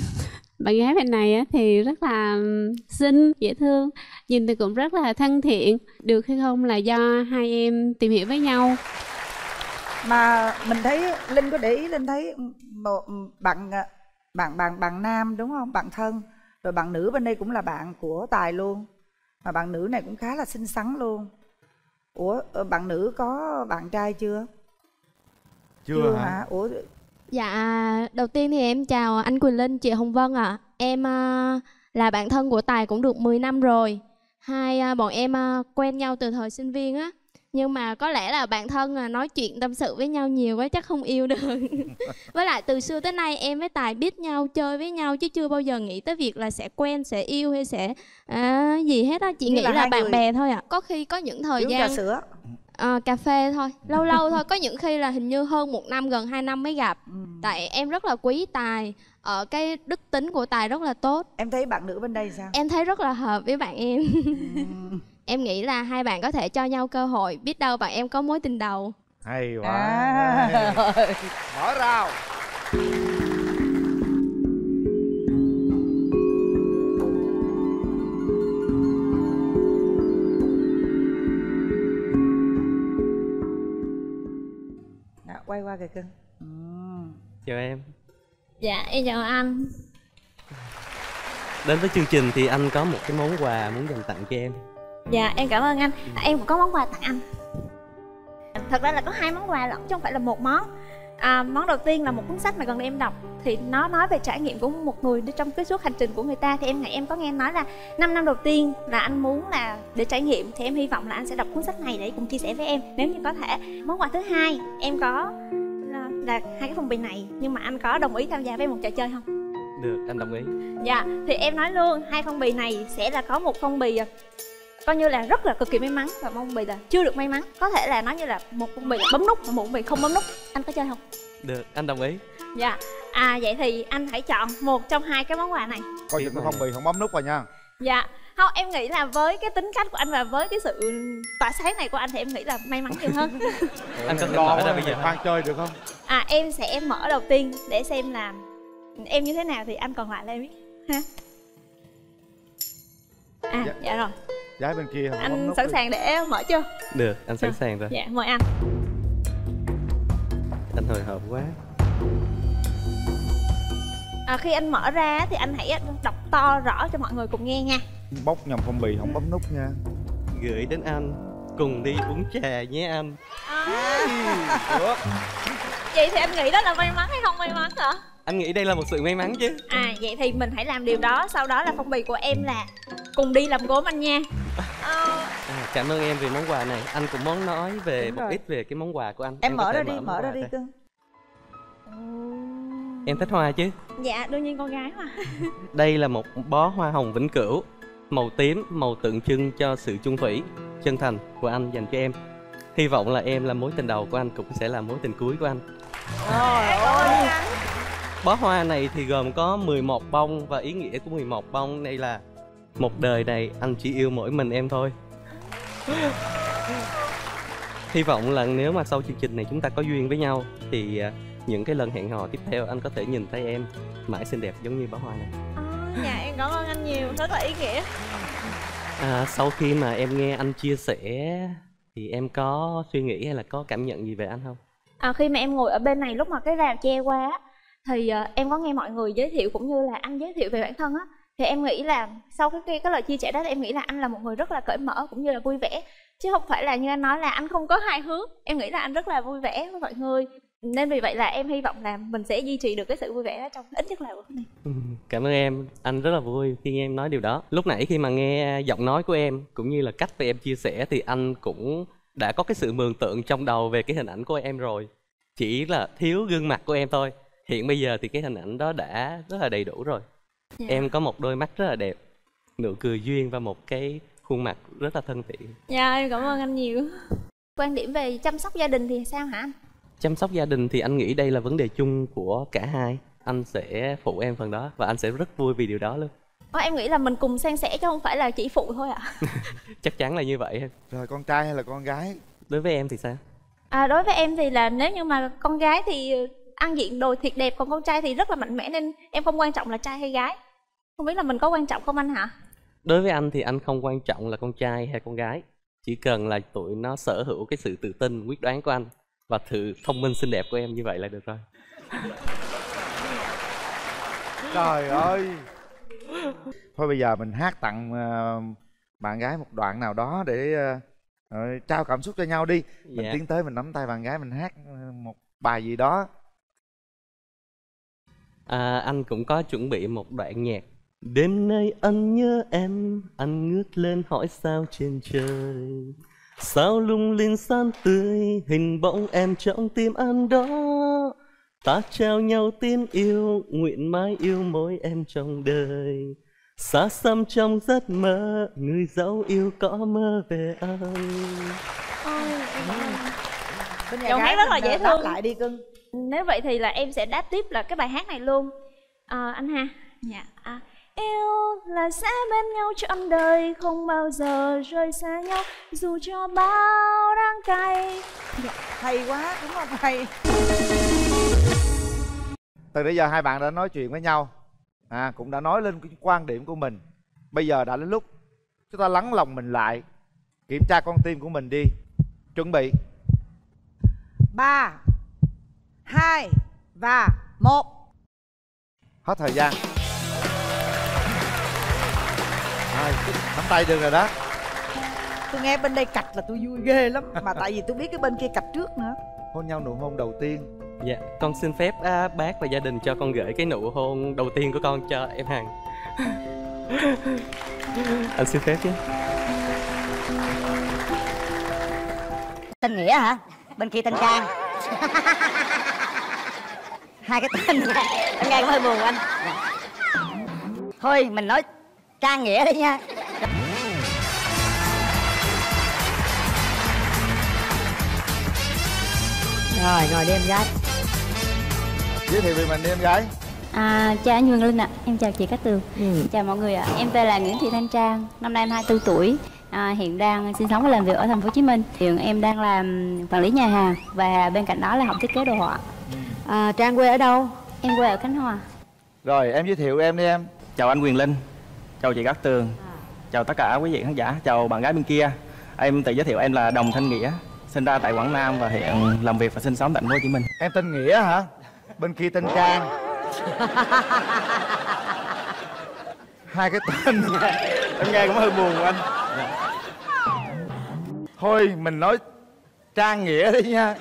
bạn gái bên này á thì rất là xinh, dễ thương, nhìn thì cũng rất là thân thiện. Được hay không là do hai em tìm hiểu với nhau. mà mình thấy linh có để ý linh thấy một bạn bạn bạn bạn nam đúng không? Bạn thân. Rồi bạn nữ bên đây cũng là bạn của tài luôn. Mà bạn nữ này cũng khá là xinh xắn luôn. Ủa ờ, bạn nữ có bạn trai chưa? Chưa hả? ủa Dạ, đầu tiên thì em chào anh Quỳnh Linh, chị Hồng Vân ạ. Em à, là bạn thân của Tài cũng được 10 năm rồi. Hai à, bọn em à, quen nhau từ thời sinh viên á. Nhưng mà có lẽ là bạn thân à, nói chuyện tâm sự với nhau nhiều quá chắc không yêu được. với lại từ xưa tới nay em với Tài biết nhau, chơi với nhau chứ chưa bao giờ nghĩ tới việc là sẽ quen, sẽ yêu hay sẽ à, gì hết á. Chị Như nghĩ là là, hai bạn người bè thôi ạ. Có khi có những thời gian trà sữa Ờ, cà phê thôi lâu lâu thôi có những khi là hình như hơn một năm gần 2 năm mới gặp Ừ. tại em rất là quý tài ở cái đức tính của tài rất là tốt em thấy bạn nữ bên đây sao em thấy rất là hợp với bạn em em nghĩ là hai bạn có thể cho nhau cơ hội biết đâu bạn em có mối tình đầu. Hay quá. À. mở rào. Đó, quay qua kìa cưng. Ừ. Chào em. Dạ em chào anh. Đến với chương trình thì anh có một cái món quà muốn dành tặng cho em dạ em cảm ơn anh. À, em cũng có món quà tặng anh. Thật ra là có hai món quà lận chứ không phải là một món. À, món đầu tiên là một cuốn sách mà gần đây em đọc. Thì nó nói về trải nghiệm của một người đi trong cái suốt hành trình của người ta. Thì em nghĩ em có nghe nói là 5 năm đầu tiên là anh muốn là để trải nghiệm. Thì em hy vọng là anh sẽ đọc cuốn sách này để cùng chia sẻ với em. Nếu như có thể món quà thứ hai em có là, là hai cái phong bì này. Nhưng mà anh có đồng ý tham gia với một trò chơi không? Được, anh đồng ý. Dạ, thì em nói luôn, hai phong bì này sẽ là có một phong bì à, coi như là rất là cực kỳ may mắn và một phong bì là chưa được may mắn. Có thể là nói như là một phong bì là bấm nút và một phong bì không bấm nút. Anh có chơi không? Được, anh đồng ý Dạ. À vậy thì anh hãy chọn một trong hai cái món quà này. coi chừng cái phong bì không bấm nút vào nha Dạ. Không, em nghĩ là với cái tính cách của anh và với cái sự tỏa sáng này của anh thì em nghĩ là may mắn nhiều hơn. Anh có thể lo ra bây giờ khoan chơi được không À em sẽ mở đầu tiên để xem là em như thế nào thì anh còn lại là em biết ha. À Dạ. dạ rồi. Gái bên kia Anh sẵn đi. sàng để mở chưa? Được, anh sẵn sàng rồi Dạ, mời anh. Anh hồi hộp quá À, khi anh mở ra thì anh hãy đọc to rõ cho mọi người cùng nghe nha. bóc nhầm phong bì không bấm nút nha Gửi đến anh cùng đi uống trà nhé anh à. vậy thì anh nghĩ đó là may mắn hay không may mắn hả anh nghĩ đây là một sự may mắn chứ. À vậy thì mình hãy làm điều đó sau đó là phong bì của em là cùng đi làm gốm anh nha. À, cảm ơn em vì món quà này. Anh cũng muốn nói về Đúng một rồi. ít về cái món quà của anh. Em, Em mở ra đi mở ra đi cưng. Em thích hoa chứ? Dạ đương nhiên con gái mà. Đây là một bó hoa hồng vĩnh cửu màu tím màu tượng trưng cho sự chung thủy chân thành của anh dành cho em. Hy vọng là em là mối tình đầu của anh cũng sẽ là mối tình cuối của anh. Trời ơi Bó hoa này thì gồm có 11 bông và ý nghĩa của 11 bông này là một đời này anh chỉ yêu mỗi mình em thôi. Hy vọng là nếu mà sau chương trình này chúng ta có duyên với nhau thì à, những cái lần hẹn hò tiếp theo anh có thể nhìn thấy em mãi xinh đẹp giống như bó hoa này. dạ em cảm ơn anh nhiều rất là ý nghĩa À, sau khi mà em nghe anh chia sẻ thì em có suy nghĩ hay là có cảm nhận gì về anh không? à, khi mà em ngồi ở bên này lúc mà cái rào che qua thì uh, em có nghe mọi người giới thiệu cũng như là anh giới thiệu về bản thân á thì em nghĩ là sau cái cái, cái lời chia sẻ đó thì em nghĩ là anh là một người rất là cởi mở cũng như là vui vẻ chứ không phải là như anh nói là anh không có hài hước em nghĩ là anh rất là vui vẻ với mọi người nên vì vậy là em hy vọng là mình sẽ duy trì được cái sự vui vẻ đó trong ít nhất là bữa này ừ, Cảm ơn em, anh rất là vui khi nghe em nói điều đó. Lúc nãy khi mà nghe à, giọng nói của em cũng như là cách mà em chia sẻ thì anh cũng đã có cái sự mường tượng trong đầu về cái hình ảnh của em rồi. Chỉ là thiếu gương mặt của em thôi. Hiện bây giờ thì cái hình ảnh đó đã rất là đầy đủ rồi. Dạ. Em có một đôi mắt rất là đẹp, nụ cười duyên và một cái khuôn mặt rất là thân thiện. dạ em cảm ơn anh nhiều quan điểm về chăm sóc gia đình thì sao hả anh Chăm sóc gia đình thì anh nghĩ đây là vấn đề chung của cả hai. Anh sẽ phụ em phần đó và anh sẽ rất vui vì điều đó luôn. Ờ, em nghĩ là mình cùng san sẻ chứ không phải là chỉ phụ thôi ạ Chắc chắn là như vậy. Rồi con trai hay là con gái? Đối với em thì sao? À, đối với em thì là nếu như mà con gái thì ăn diện đồ thiệt đẹp còn con trai thì rất là mạnh mẽ nên em không quan trọng là trai hay gái. Không biết là mình có quan trọng không anh hả? Đối với anh thì anh không quan trọng là con trai hay con gái. Chỉ cần là tụi nó sở hữu cái sự tự tin, quyết đoán của anh Và sự thông minh xinh đẹp của em như vậy là được rồi. Trời ơi! Thôi bây giờ mình hát tặng ờ, bạn gái một đoạn nào đó để ờ, ờ, trao cảm xúc cho nhau đi. Mình Dạ. tiến tới mình nắm tay bạn gái mình hát một bài gì đó à, Anh cũng có chuẩn bị một đoạn nhạc. Đêm nay anh nhớ em, anh ngước lên hỏi sao trên trời. Sao lung linh sáng tươi, hình bóng em trong tim anh đó. Ta trao nhau tin yêu, nguyện mãi yêu mỗi em trong đời. Xa xăm trong giấc mơ, người dấu yêu có mơ về anh bên nhà giọng gái hát rất là dễ thương. lại đi cưng nếu vậy thì là em sẽ đáp tiếp là cái bài hát này luôn. À, anh ha dạ. À, yêu là sẽ bên nhau trọn đời không bao giờ rời xa nhau dù cho bao đắng cay. Dạ, hay quá đúng không? Hay. Từ nãy giờ hai bạn đã nói chuyện với nhau. À, Cũng đã nói lên cái quan điểm của mình. Bây giờ đã đến lúc Chúng ta lắng lòng mình lại Kiểm tra con tim của mình đi. Chuẩn bị. Ba hai và một. Hết thời gian. Rồi, nắm tay được rồi đó. Tôi nghe bên đây cạch là tôi vui ghê lắm mà tại vì tôi biết cái bên kia cạch trước nữa. Hôn nhau nụ hôn đầu tiên. Dạ, con xin phép à, bác và gia đình cho con gửi cái nụ hôn đầu tiên của con cho em Hằng. Anh xin phép nhé. Tên nghĩa hả? Bên kia tên trang hai cái tên anh nghe cũng hơi buồn anh. Thôi mình nói trang nghĩa đi nha. Rồi ngồi đi em gái. Giới thiệu về mình đi em gái. À, chào anh Nguyễn Linh ạ, em chào chị Cát Tường. Chào mọi người ạ, em tên là Nguyễn Thị Thanh Trang. Năm nay em 24 tuổi. À, Hiện đang sinh sống và làm việc ở thành phố Hồ Chí Minh. Hiện em đang làm quản lý nhà hàng Và bên cạnh đó là học thiết kế đồ họa à, Trang quê ở đâu? Em quê ở Khánh Hòa. Rồi em giới thiệu em đi em. Chào anh Quyền Linh. Chào chị Cát Tường. Chào tất cả quý vị khán giả. Chào bạn gái bên kia. Em tự giới thiệu em là Đồng Thanh Nghĩa Sinh ra tại Quảng Nam và hiện làm việc và sinh sống tại thành phố Hồ Chí Minh. Em tên Nghĩa hả? Bên kia tên Trang. Hai cái tên Em nghe cũng hơi buồn anh. Thôi mình nói trang nghĩa đi nha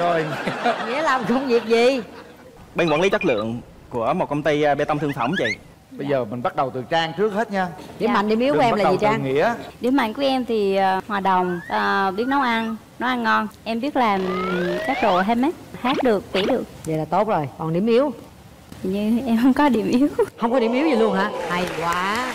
rồi. Nghĩa làm công việc gì? Bên quản lý chất lượng của một công ty à, bê tông thương phẩm chị. Bây giờ mình bắt đầu từ trang trước hết nha. Điểm mạnh điểm yếu của em là gì trang? Nghĩa. Điểm mạnh của em thì ờ, hòa đồng, ờ, biết nấu ăn, nấu ăn ngon. Em biết làm các đồ handmade, hát được, vẽ được. vậy là tốt rồi còn điểm yếu? Hình như em không có điểm yếu. không có điểm yếu gì luôn hả? Hay quá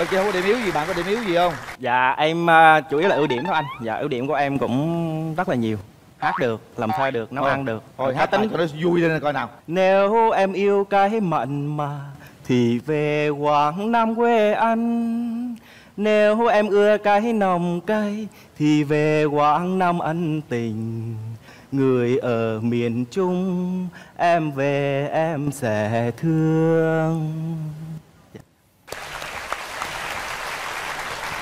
bên kia không có điểm yếu gì? Bạn có điểm yếu gì không? Dạ em à, chủ yếu là ưu điểm thôi anh. Dạ ưu điểm của em cũng rất là nhiều. Hát được làm thơ được nấu Thôi, ăn được. Thôi hát tính. cho nó vui lên coi nào. Nếu em yêu cái mặn mà Thì về Quảng Nam quê anh. Nếu em ưa cái nồng cay Thì về Quảng Nam ân tình. Người ở miền Trung Em về em sẽ thương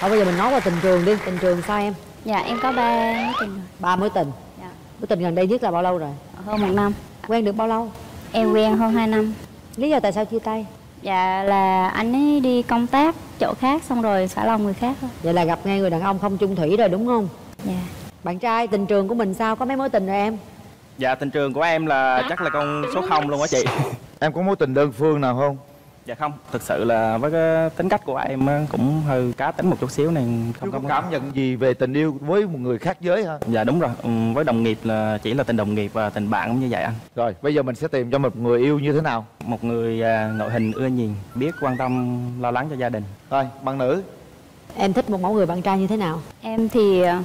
thôi bây giờ mình nói qua tình trường đi tình trường sao em Dạ em có ba mối tình rồi. ba mối tình Dạ. mối tình gần đây nhất là bao lâu rồi Hơn một năm. quen được bao lâu Em quen hơn 2 năm. lý do tại sao chia tay Dạ là anh ấy đi công tác chỗ khác xong rồi xả lòng người khác thôi. vậy là gặp ngay người đàn ông không chung thủy rồi đúng không Dạ. bạn trai tình trường của mình sao có mấy mối tình rồi em Dạ tình trường của em là chắc là con số 0 luôn á chị em có mối tình đơn phương nào không Dạ không, thực sự là với cái tính cách của em cũng hơi cá tính một chút xíu nên không có cảm nhận gì về tình yêu với một người khác giới hả? Dạ đúng rồi, ừ, với đồng nghiệp là chỉ là tình đồng nghiệp và tình bạn cũng như vậy anh. Rồi bây giờ mình sẽ tìm cho một người yêu như thế nào? Một người à, ngoại hình ưa nhìn, biết quan tâm lo lắng cho gia đình. Rồi bạn nữ? Em thích một mẫu người bạn trai như thế nào? Em thì ờ,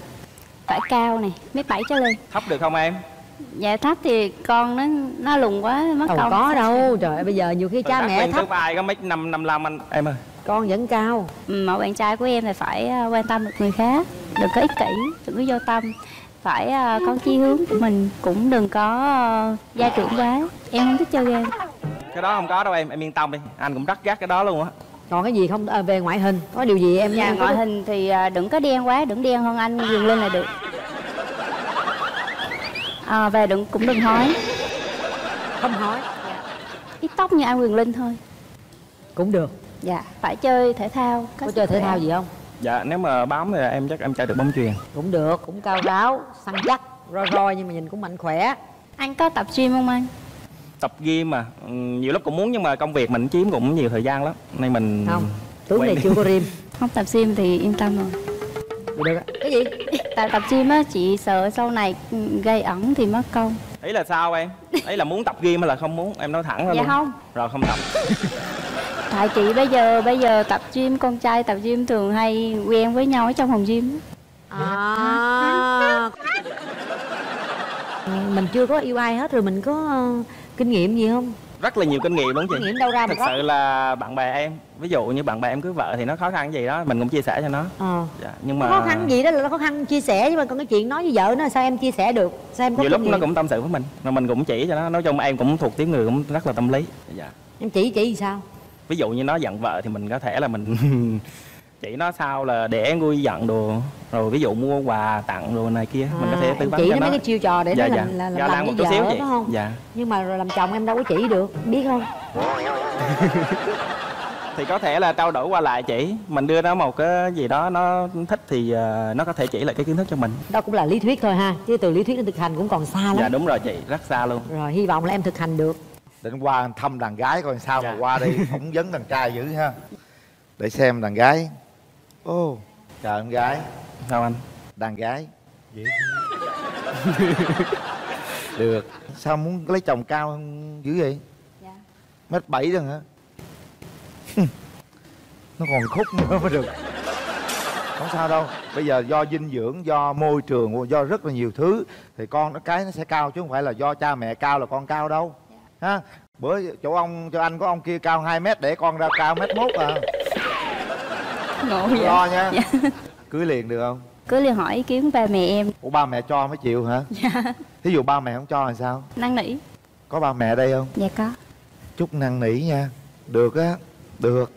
phải cao này, mét bảy trở lên. Thấp được không em? Dạ thấp thì con nó nó lùn quá mất đâu công. có đâu trời ơi bây giờ nhiều khi cha mẹ thấp vai có mấy năm năm năm anh em ơi con vẫn cao Ừ, Mẫu bạn trai của em thì phải ờ, quan tâm được người khác, đừng có ích kỷ, đừng có vô tâm. Phải ờ, có chí hướng của mình, cũng đừng có ờ, gia trưởng quá. Em không thích chơi game. Cái đó không có đâu em, em yên tâm đi Anh cũng rất gắt cái đó luôn á còn cái gì không à, về ngoại hình có điều gì em Dạ, em có- ngoại hình thì à, đừng có đen quá, đừng đen hơn anh Quyền Linh là được. À, và đừng cũng đừng hỏi, không hỏi ít tóc như anh Quyền Linh thôi. cũng được. Dạ, phải chơi thể thao. có chơi thể thao gì không? Dạ nếu mà bám thì em chắc em chơi được bóng chuyền. Cũng được cũng cao ráo săn chắc roi roi nhưng mà nhìn cũng mạnh khỏe. Anh có tập gym không anh? Tập gym mà, ừ, nhiều lúc cũng muốn nhưng mà công việc mình chiếm cũng nhiều thời gian lắm Nên mình Không, tướng quen này chưa có rim. Không tập gym thì yên tâm rồi. Được ạ. cái gì Tại tập gym á, chị sợ sau này gây ẩn thì mất công. Ý là sao em? Ý là muốn tập gym hay là không muốn? Em nói thẳng ra Dạ luôn không. Rồi không tập Tại chị bây giờ bây giờ tập gym con trai tập gym thường hay quen với nhau ở trong phòng gym. à mình chưa có yêu ai hết rồi mình có ờ, kinh nghiệm gì không Rất là nhiều kinh nghiệm đúng chị. Kinh nghiệm đâu ra mà Thật có? sự là bạn bè em Ví dụ như bạn bè em cưới vợ thì nó khó khăn gì đó Mình cũng chia sẻ cho nó. Ờ. Dạ, Nhưng mà khó khăn gì đó là khó khăn chia sẻ nhưng mà còn cái chuyện nói với vợ nó sao em chia sẻ được? Sao em có Nhiều lúc nó cũng tâm sự với mình Rồi mình cũng chỉ cho nó Nói chung em cũng thuộc tiếng người cũng rất là tâm lý. Dạ. em chỉ chỉ sao? Ví dụ như nó giận vợ thì mình có thể là mình chỉ nó sao là để nguôi giận đồ rồi ví dụ mua quà tặng đồ này kia mình có thể À, tư vấn chỉ cho nó mấy cái chiêu trò để dạ, nó dạ. làm là, Ga làm một chút xíu vậy không? Dạ. Nhưng mà rồi làm chồng em đâu có chỉ được biết không? Thì có thể là trao đổi qua lại chỉ mình đưa nó một cái gì đó nó thích thì ờ, nó có thể chỉ lại cái kiến thức cho mình. Đó cũng là lý thuyết thôi ha chứ từ lý thuyết đến thực hành cũng còn xa lắm. Dạ đúng rồi chị rất xa luôn. Rồi hy vọng là em thực hành được. Định qua thăm đàn gái coi sao mà qua đi phỏng vấn đàn trai dữ ha. Để xem đàn gái ô. Chào em gái. Sao anh? Đàn gái. Dễ được. Sao muốn lấy chồng cao hơn dữ vậy? Dạ. mét bảy rồi hả? Nó còn khúc nữa mới được. Không sao đâu. Bây giờ do dinh dưỡng do môi trường do rất là nhiều thứ thì con nó cái nó sẽ cao chứ không phải là do cha mẹ cao là con cao đâu. Ha? Bữa chỗ ông cho anh có ông kia cao 2 mét để con ra cao mét mốt à Ngộ vậy? lo nha Dạ. cưới liền được không Cứ liền hỏi ý kiến ba mẹ em. ủa ba mẹ cho mới chịu hả Dạ. thí dụ ba mẹ không cho thì sao Năn nỉ. có ba mẹ ở đây không Dạ có. chút năn nỉ nha được á được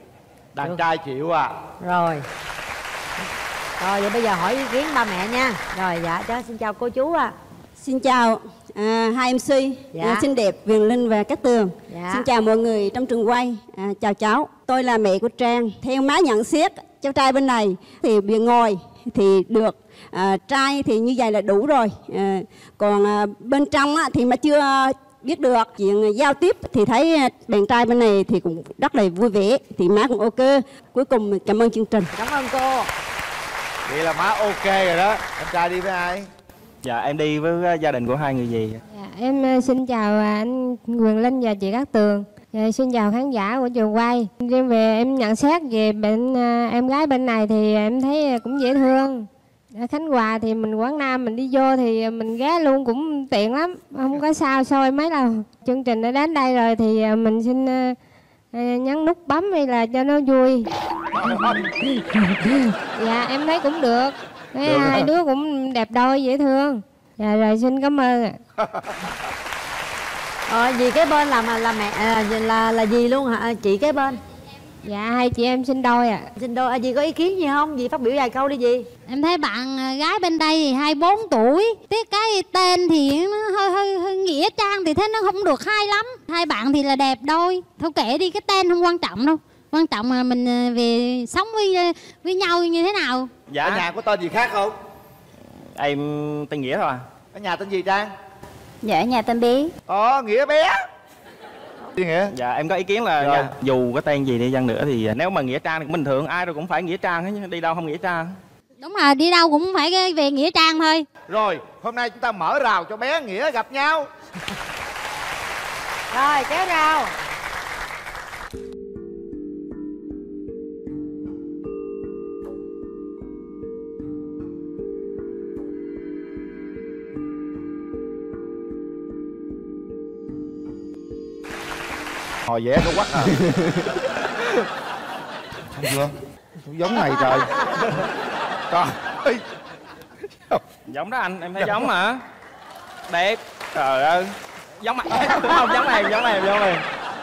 đàn trai chịu à rồi rồi vậy bây giờ hỏi ý kiến ba mẹ nha rồi dạ cháu xin chào cô chú ạ Xin chào à, hai MC Dạ. à, xinh đẹp Viền Linh và Cát Tường. Dạ. Xin chào mọi người trong trường quay. À, chào cháu, tôi là mẹ của Trang. Theo má nhận xét, cháu trai bên này thì bị ngồi thì được à, trai thì như vậy là đủ rồi. À, còn à, bên trong á, thì mà chưa biết được chuyện giao tiếp thì thấy bạn trai bên này thì cũng rất là vui vẻ thì má cũng ok. Cuối cùng cảm ơn chương trình. Cảm ơn cô. Vậy là má ok rồi đó. Anh trai đi với ai? Dạ em đi với gia đình của hai người gì Dạ, em ờ, xin chào à, anh Quyền Linh và chị Cát Tường. Dạ, xin chào khán giả của trường quay. Riêng về em nhận xét về bệnh à, em gái bên này thì em thấy cũng dễ thương. Ở Khánh Hòa thì mình Quảng Nam mình đi vô thì mình ghé luôn cũng tiện lắm, không có sao soi mấy đâu. Chương trình đã đến đây rồi thì à, mình xin à, nhấn nút bấm hay là cho nó vui. dạ em thấy cũng được. Thấy Được hai hả? đứa cũng đẹp đôi dễ thương. Dạ rồi xin cảm ơn ạ. ờ gì cái bên là mà là mẹ à, là là gì luôn hả? Chị cái bên. Dạ hai chị em sinh đôi ạ. Sinh đôi à, gì có ý kiến gì không? Gì phát biểu vài câu đi gì? Em thấy bạn à, gái bên đây thì 24 tuổi Tiếc cái tên thì nó hơi, hơi, hơi nghĩa trang thì thấy nó không được hay lắm. Hai bạn thì là đẹp đôi. Thôi kệ đi cái tên không quan trọng đâu. Quan trọng là mình à, về sống với với nhau như thế nào. Dạ. Ở nhà có tên gì khác không? Em tên nghĩa thôi à. Ở nhà tên gì trang dạ ở nhà tên bé. Ờ nghĩa bé. Gì nghĩa? Dạ em có ý kiến là Rồi. dù có tên gì đi chăng nữa thì nếu mà nghĩa trang thì cũng bình thường ai rồi cũng phải nghĩa trang hết chứ đi đâu không nghĩa trang. Đúng là đi đâu cũng phải về nghĩa trang thôi. Rồi hôm nay chúng ta mở rào cho bé nghĩa gặp nhau. Rồi kéo rào hồi vẽ nó quắc à. Không chưa giống này trời. Trời ơi. Giống đó anh em thấy giống mà đẹp. Trời ơi. Giống mà không giống em giống em giống em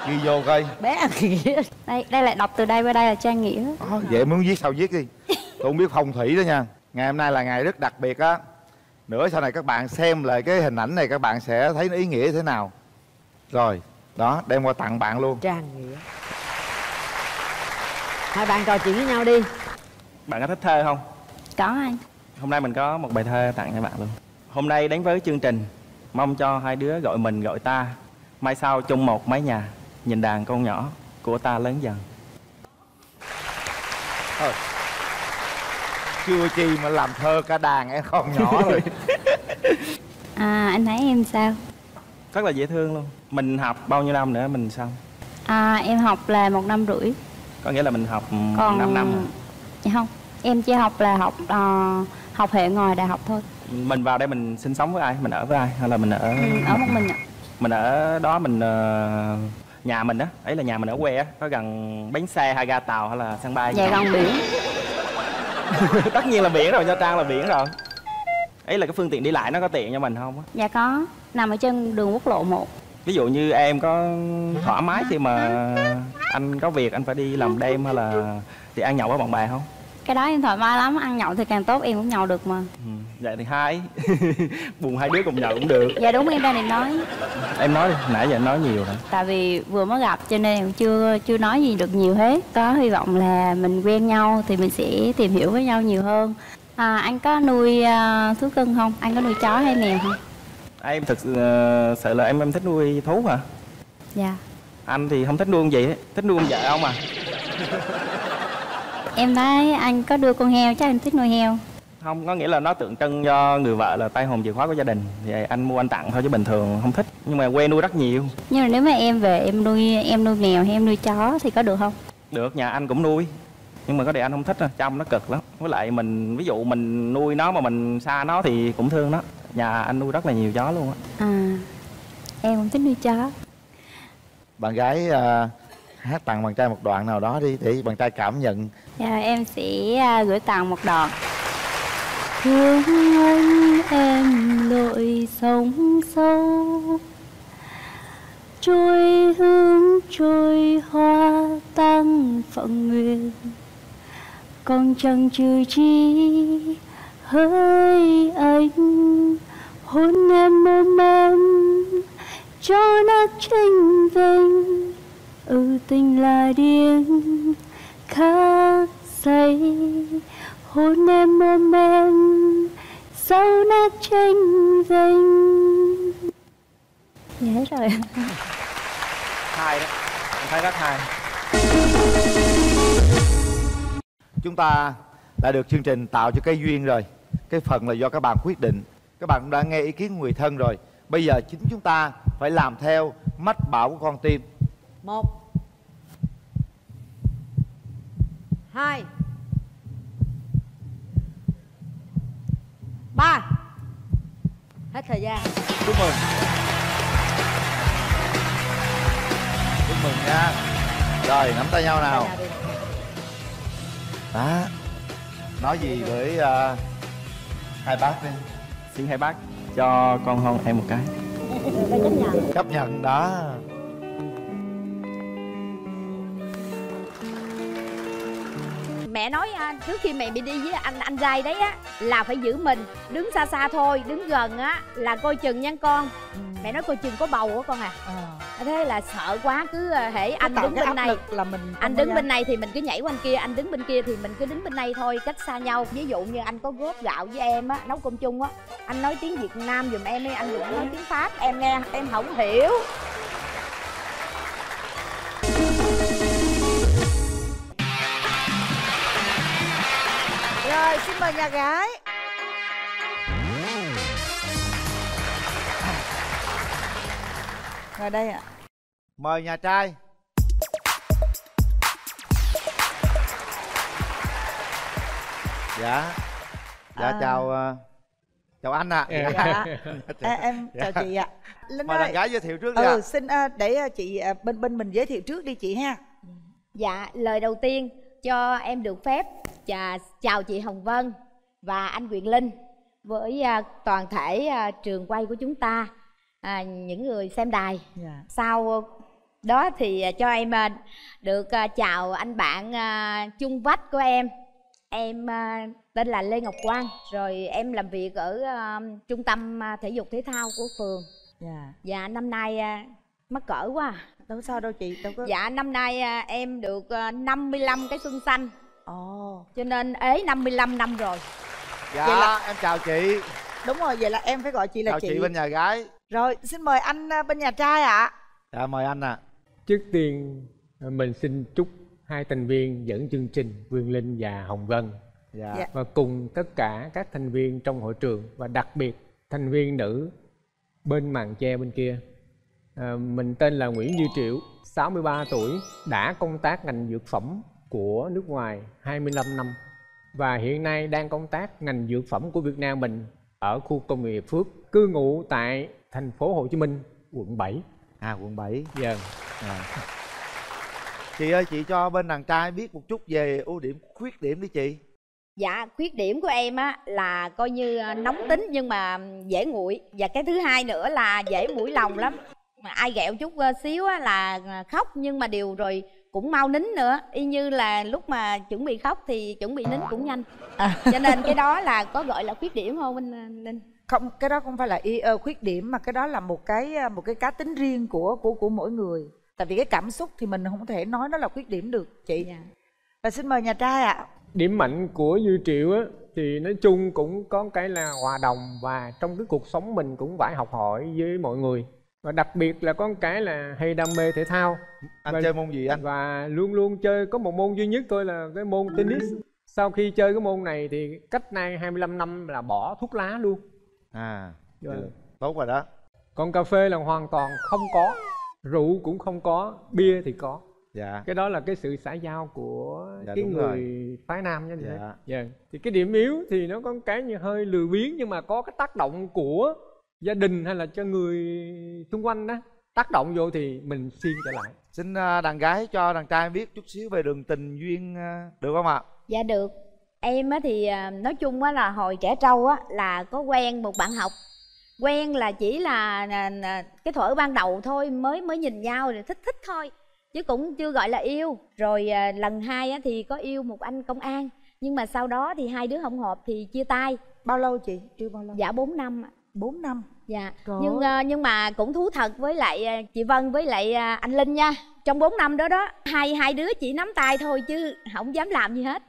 ghi vô coi. Bé nghĩa đây đây lại đọc từ đây qua đây là trang nghĩa. Ờ, vậy muốn viết sao viết đi. Tôi không biết phong thủy đó nha. Ngày hôm nay là ngày rất đặc biệt á. Nữa sau này các bạn xem lại cái hình ảnh này các bạn sẽ thấy nó ý nghĩa thế nào. Rồi đó đem qua tặng bạn luôn. Trang nghĩa. Hai bạn trò chuyện với nhau đi. Bạn có thích thơ không? Có anh. Hôm nay mình có một bài thơ tặng cho bạn luôn. Hôm nay đến với chương trình mong cho hai đứa gọi mình gọi ta. Mai sau chung một mái nhà nhìn đàn con nhỏ của ta lớn dần. Thôi. chưa chi mà làm thơ cả đàn em con nhỏ rồi. À anh thấy em sao rất là dễ thương luôn. Mình học bao nhiêu năm nữa mình xong à em học là một năm rưỡi. Có nghĩa là mình học còn 5 năm rồi. dạ không em chỉ học là học ờ, học hệ ngoài đại học thôi. Mình vào đây mình sinh sống với ai? Mình ở với ai? Hay là mình ở ừ, ở một mình ạ. Mình ở đó mình ờ, nhà mình á. Ấy là nhà mình ở quê á. Có gần bến xe hay ga tàu hay là sân bay dạ gần biển. Tất nhiên là biển rồi nha trang là biển rồi ấy là cái phương tiện đi lại nó có tiện cho mình không á? Dạ có nằm ở trên đường quốc lộ 1 ví dụ như em có thoải mái khi mà anh có việc anh phải đi làm đêm hay là đi ăn nhậu với bạn bè không? Cái đó em thoải mái lắm ăn nhậu thì càng tốt em cũng nhậu được mà. Ừ. vậy thì hai buồn hai đứa cùng nhậu cũng được. Dạ đúng em đang định nói. Em nói đi nãy giờ em nói nhiều rồi. Tại vì vừa mới gặp cho nên em chưa chưa nói gì được nhiều hết. Có hy vọng là mình quen nhau thì mình sẽ tìm hiểu với nhau nhiều hơn à, anh có nuôi uh, thú cưng không? Anh có nuôi chó hay mèo không em thực sự ờ, sự là em em thích nuôi thú hả? Dạ. Anh thì không thích nuôi con gì thích nuôi con vợ không à? Em thấy anh có đưa con heo chắc anh thích nuôi heo. Không có nghĩa là nó tượng trưng cho người vợ là tay hồn chìa khóa của gia đình. Thì anh mua anh tặng thôi chứ bình thường không thích. Nhưng mà quê nuôi rất nhiều. Nhưng mà nếu mà em về em nuôi em nuôi mèo hay em nuôi chó thì có được không? Được nhà anh cũng nuôi nhưng mà có điều anh không thích thôi chăm nó cực lắm. Với lại mình ví dụ mình nuôi nó mà mình xa nó thì cũng thương nó. Nhà anh nuôi rất là nhiều chó luôn á. À em cũng thích nuôi chó. Bạn gái à, hát tặng bạn trai một đoạn nào đó đi để bạn trai cảm nhận. Dạ em sẽ à, gửi tặng một đoạn. Thương anh em lội sông sâu. Trôi hương trôi hoa tăng phận nguyện con chẳng trừ chi. Hỡi anh hôn em ôm em cho nát tranh vinh ừ tình là điên khác say. Hôn em ôm em dấu nét tranh vinh dạ hết rồi. Hai đó. Em thấy rất hay chúng ta đã được chương trình tạo cho cái duyên rồi. Cái phần là do các bạn quyết định. Các bạn cũng đã nghe ý kiến người thân rồi. Bây giờ chính chúng ta phải làm theo mách bảo của con tim. Một hai ba. Hết thời gian. Chúc mừng. Chúc mừng nha. Rồi nắm tay nhau nào đó nói gì với uh, hai bác đi. Xin hai bác cho con hôn em một cái. Chấp nhận đó mẹ nói à, trước khi mẹ bị đi với anh anh trai đấy á là phải giữ mình đứng xa xa thôi đứng gần á là coi chừng nha con. Mẹ nói coi chừng có bầu á con à. Thế là sợ quá cứ à, hễ anh đứng bên này là mình anh đứng bên này thì mình cứ nhảy qua bên kia anh đứng bên kia thì mình cứ đứng bên đây thôi cách xa nhau. Ví dụ như anh có góp gạo với em á nấu cơm chung á anh nói tiếng việt nam giùm em đi anh đừng nói tiếng pháp em nghe em không hiểu rồi xin mời nhà gái ngồi đây ạ mời nhà trai dạ dạ À. chào ờ, chào anh ạ Dạ. À, em chào Dạ. chị ạ Linh mời ơi. đàn gái giới thiệu trước đi ừ ạ. xin à, để à, chị à, bên bên mình giới thiệu trước đi chị ha Dạ, lời đầu tiên cho em được phép chà, chào chị Hồng Vân và anh Quyền Linh với à, toàn thể à, trường quay của chúng ta, à, những người xem đài. Dạ. Sau đó thì cho em được chào anh bạn chung vách của em. Em tên là Lê Ngọc Quang, rồi em làm việc ở trung tâm thể dục thể thao của phường. dạ Dạ, năm nay mắc cỡ quá. À. đâu sao đâu chị đâu có Dạ năm nay à, em được à, 55 cái xuân xanh ồ Cho nên ế 55 năm rồi dạ Vậy là- em chào chị đúng rồi vậy là em phải gọi chị là chào chị, chị bên nhà gái rồi xin mời anh à, bên nhà trai ạ dạ mời anh ạ Trước tiên mình xin chúc hai thành viên dẫn chương trình Quyền Linh và Hồng Vân dạ. Dạ. và cùng tất cả các thành viên trong hội trường và đặc biệt thành viên nữ bên màn che bên kia. À, mình tên là Nguyễn Như Triệu, 63 tuổi, đã công tác ngành dược phẩm của nước ngoài 25 năm và hiện nay đang công tác ngành dược phẩm của Việt Nam mình ở khu công nghiệp Phước, cư ngụ tại thành phố Hồ Chí Minh, quận 7. à quận 7 Vâng. à. chị ơi chị cho bên đàn trai biết một chút về ưu điểm khuyết điểm đi chị Dạ khuyết điểm của em á là coi như à, nóng tính nhưng mà dễ nguội Và cái thứ hai nữa là dễ mũi lòng lắm mà Ai ghẹo chút à, xíu á là à, khóc. Nhưng mà điều rồi cũng mau nín nữa. Y như là lúc mà chuẩn bị khóc thì chuẩn bị nín cũng nhanh. Cho nên cái đó là có gọi là khuyết điểm không anh à, Linh? không cái đó không phải là y ờ, khuyết điểm mà cái đó là một cái à, một cái cá tính riêng của của của mỗi người. Tại vì cái cảm xúc thì mình không thể nói nó là khuyết điểm được chị. Dạ. và xin mời nhà trai ạ. Điểm mạnh của Dư Triệu á thì nói chung cũng có cái là hòa đồng và trong cái cuộc sống mình cũng phải học hỏi với mọi người và đặc biệt là có một cái là hay đam mê thể thao anh và, chơi môn gì anh và luôn luôn chơi có một môn duy nhất thôi là cái môn tennis sau khi chơi cái môn này thì cách nay 25 năm là bỏ thuốc lá luôn à Vâng. được. tốt rồi đó còn cà phê là hoàn toàn không có rượu cũng không có bia thì có dạ cái đó là cái sự xã giao của Dạ, cái người rồi. phái nam như thế Dạ. dạ. thì cái điểm yếu thì nó có cái như hơi lười biếng nhưng mà có cái tác động của gia đình hay là cho người xung quanh đó tác động vô thì mình xiên trở lại. Xin à, đàn gái cho đàn trai biết chút xíu về đường tình duyên à, được không ạ? Dạ được. Em á thì à, nói chung á là hồi trẻ trâu á là có quen một bạn học. Quen là chỉ là, là, là cái thuở ban đầu thôi mới mới nhìn nhau rồi thích thích thôi Chứ cũng chưa gọi là yêu. Rồi à, lần hai á thì có yêu một anh công an Nhưng mà sau đó thì hai đứa không hợp thì chia tay. Bao lâu chị? Yêu bao lâu. Dạ 4 năm ạ. 4 năm. Dạ Trời nhưng ơi. à, nhưng mà cũng thú thật với lại à, chị Vân với lại à, anh Linh nha. Trong 4 năm đó đó hai hai đứa chỉ nắm tay thôi chứ không dám làm gì hết.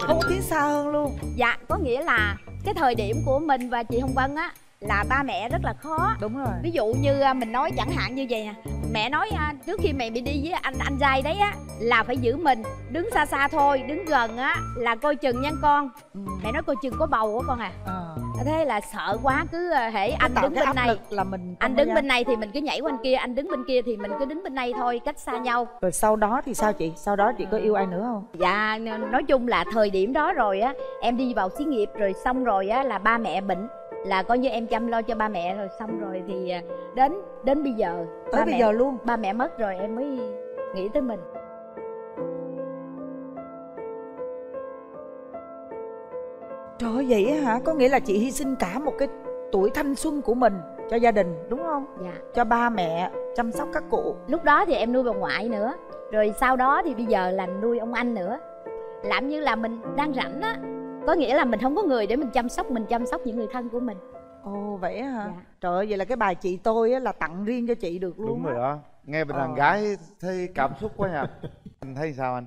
Không có tiến xa hơn luôn. Dạ có nghĩa là cái thời điểm của mình và chị hồng vân á là ba mẹ rất là khó. Đúng rồi. Ví dụ như à, mình nói chẳng hạn như vậy nè mẹ nói à, trước khi mẹ bị đi với anh anh trai đấy á là phải giữ mình đứng xa xa thôi đứng gần á là coi chừng nha con. Mẹ nói coi chừng có bầu á con à. Thế là sợ quá cứ à, hễ anh đứng bên này là mình anh đứng bên này thì mình cứ nhảy qua bên kia anh đứng bên kia thì mình cứ đứng bên này thôi cách xa nhau. Rồi sau đó thì sao chị? Sau đó chị có yêu ai nữa không? Dạ nói chung là thời điểm đó rồi á em đi vào xí nghiệp rồi xong rồi á là ba mẹ bệnh là coi như em chăm lo cho ba mẹ rồi xong rồi thì à, đến đến bây giờ Tới ba bây mẹ, giờ luôn? ba mẹ mất rồi em mới nghĩ tới mình Trời vậy hả? Có nghĩa là chị hy sinh cả một cái tuổi thanh xuân của mình cho gia đình đúng không? Dạ. Cho ba mẹ chăm sóc các cụ. lúc đó thì em nuôi bà ngoại nữa rồi sau đó thì bây giờ là nuôi ông anh nữa làm như là mình đang rảnh á có nghĩa là mình không có người để mình chăm sóc mình chăm sóc những người thân của mình. Ồ vậy hả? Trời ơi, vậy là cái bài chị tôi á là tặng riêng cho chị được luôn đúng rồi đó. Nghe bên Ờ. đàn gái thấy cảm xúc quá nha anh thấy sao anh?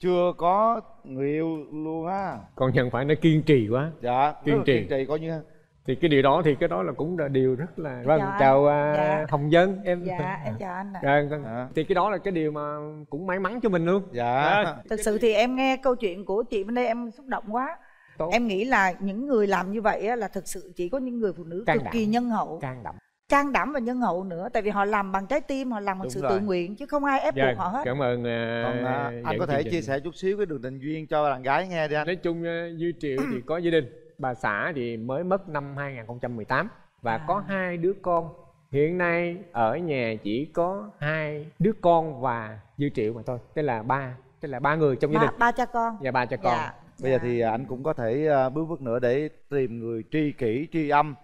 Chưa có người yêu luôn á. Còn nhận phải nó kiên trì quá. Dạ kiên trì. kiên trì coi như thì cái điều đó thì cái đó là cũng là điều rất là vâng Chào chào à, Dạ. hồng dân em Dạ, em chào anh ạ. Dạ, con- thì cái đó là cái điều mà cũng may mắn cho mình luôn dạ Thực sự thì em nghe câu chuyện của chị bên đây em xúc động quá. Em nghĩ là những người làm như vậy á, là thực sự chỉ có những người phụ nữ Can cực đảm. kỳ nhân hậu. can đảm Can đảm và nhân hậu nữa tại vì họ làm bằng trái tim, họ làm bằng Đúng sự rồi. tự nguyện chứ không ai ép Dạ, buộc họ hết. cảm ơn à, còn à, anh có thể chia sẻ chút xíu cái đường tình duyên cho đàn gái nghe đi anh nói chung à, Dư Triệu thì có gia đình bà xã thì mới mất năm 2018 và À. có hai đứa con. Hiện nay ở nhà chỉ có hai đứa con và Dư Triệu mà thôi tức là ba tức là ba người trong gia Ba, đình. ba cha con. và ba cha con. Dạ. bây giờ thì anh cũng có thể à, bước bước nữa để tìm người tri kỷ tri âm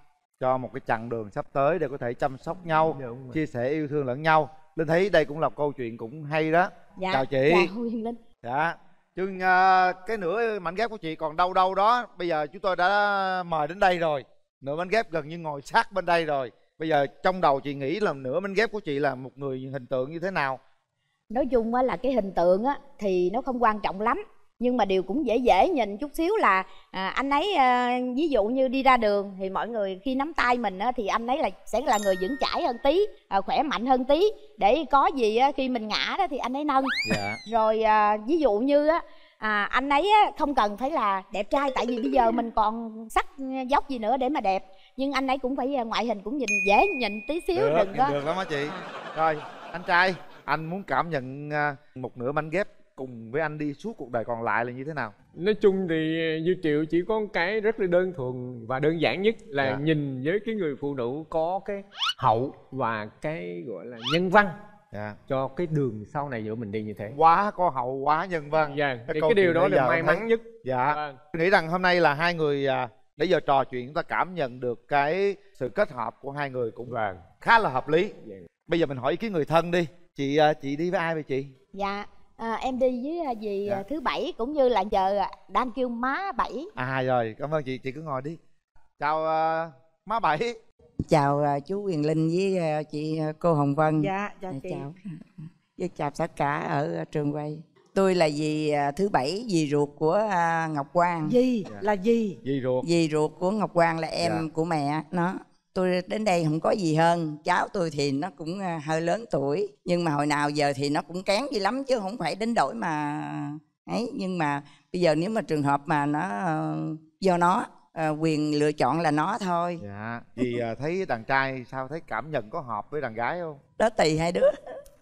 cho một cái chặng đường sắp tới để có thể chăm sóc nhau Đúng rồi. chia sẻ yêu thương lẫn nhau. Linh thấy đây cũng là câu chuyện cũng hay đó. Dạ. Chào chị. Dạ Huyền Linh. Dạ nhưng à, cái nửa mảnh ghép của chị còn đâu đâu đó. Bây giờ chúng tôi đã mời đến đây rồi. Nửa mảnh ghép gần như ngồi sát bên đây rồi. Bây giờ trong đầu chị nghĩ là nửa mảnh ghép của chị là một người hình tượng như thế nào? Nói chung á là cái hình tượng á thì nó không quan trọng lắm nhưng mà điều cũng dễ dễ nhìn chút xíu là à, anh ấy à, ví dụ như đi ra đường thì mọi người khi nắm tay mình á thì anh ấy là sẽ là người vững chãi hơn tí à, khỏe mạnh hơn tí. Để có gì á khi mình ngã đó thì anh ấy nâng. Dạ. Rồi à, ví dụ như á à, anh ấy á, không cần phải là đẹp trai tại vì bây giờ mình còn sắc dốc gì nữa để mà đẹp. Nhưng anh ấy cũng phải à, ngoại hình cũng nhìn dễ nhìn tí xíu được đừng có được lắm á chị. Rồi anh trai anh muốn cảm nhận à, một nửa mảnh ghép cùng với anh đi suốt cuộc đời còn lại là như thế nào? Nói chung thì Dư Triệu chỉ có một cái rất là đơn thuần và đơn giản nhất là Dạ. nhìn với cái người phụ nữ có cái hậu và cái gọi là nhân văn dạ. cho cái đường sau này giữa mình đi như thế. Quá có hậu quá nhân văn. Dạ thì cái điều đó là may mắn thấy- nhất. Dạ. Vâng. Tôi nghĩ rằng hôm nay là hai người à, nãy giờ trò chuyện chúng ta cảm nhận được cái sự kết hợp của hai người cũng vâng. khá là hợp lý. Dạ. bây giờ mình hỏi ý kiến người thân đi. Chị à, chị đi với ai vậy chị? Dạ à, em đi với à, dì Dạ. à, thứ bảy cũng như là giờ à, đang kêu má bảy. À rồi cảm ơn chị chị cứ ngồi đi. Chào à, má bảy. Chào à, chú Quyền Linh với à, chị à, cô Hồng Vân. Dạ, chào Dạ, chị. chào. Với chào tất cả ở à, trường quay. Tôi là dì à, thứ bảy dì ruột của à, Ngọc Quang. Gì là gì? dì ruột. Dì ruột của Ngọc Quang là em Dạ. của mẹ nó tôi đến đây không có gì hơn. Cháu tôi thì nó cũng à, hơi lớn tuổi nhưng mà hồi nào giờ thì nó cũng kén gì lắm chứ không phải đến đổi mà ấy. Nhưng mà bây giờ nếu mà trường hợp mà nó ờ, do nó ờ, quyền lựa chọn là nó thôi. Dạ. Dì à, thấy đàn trai sao? Thấy cảm nhận có hợp với đàn gái không? Đó tùy hai đứa.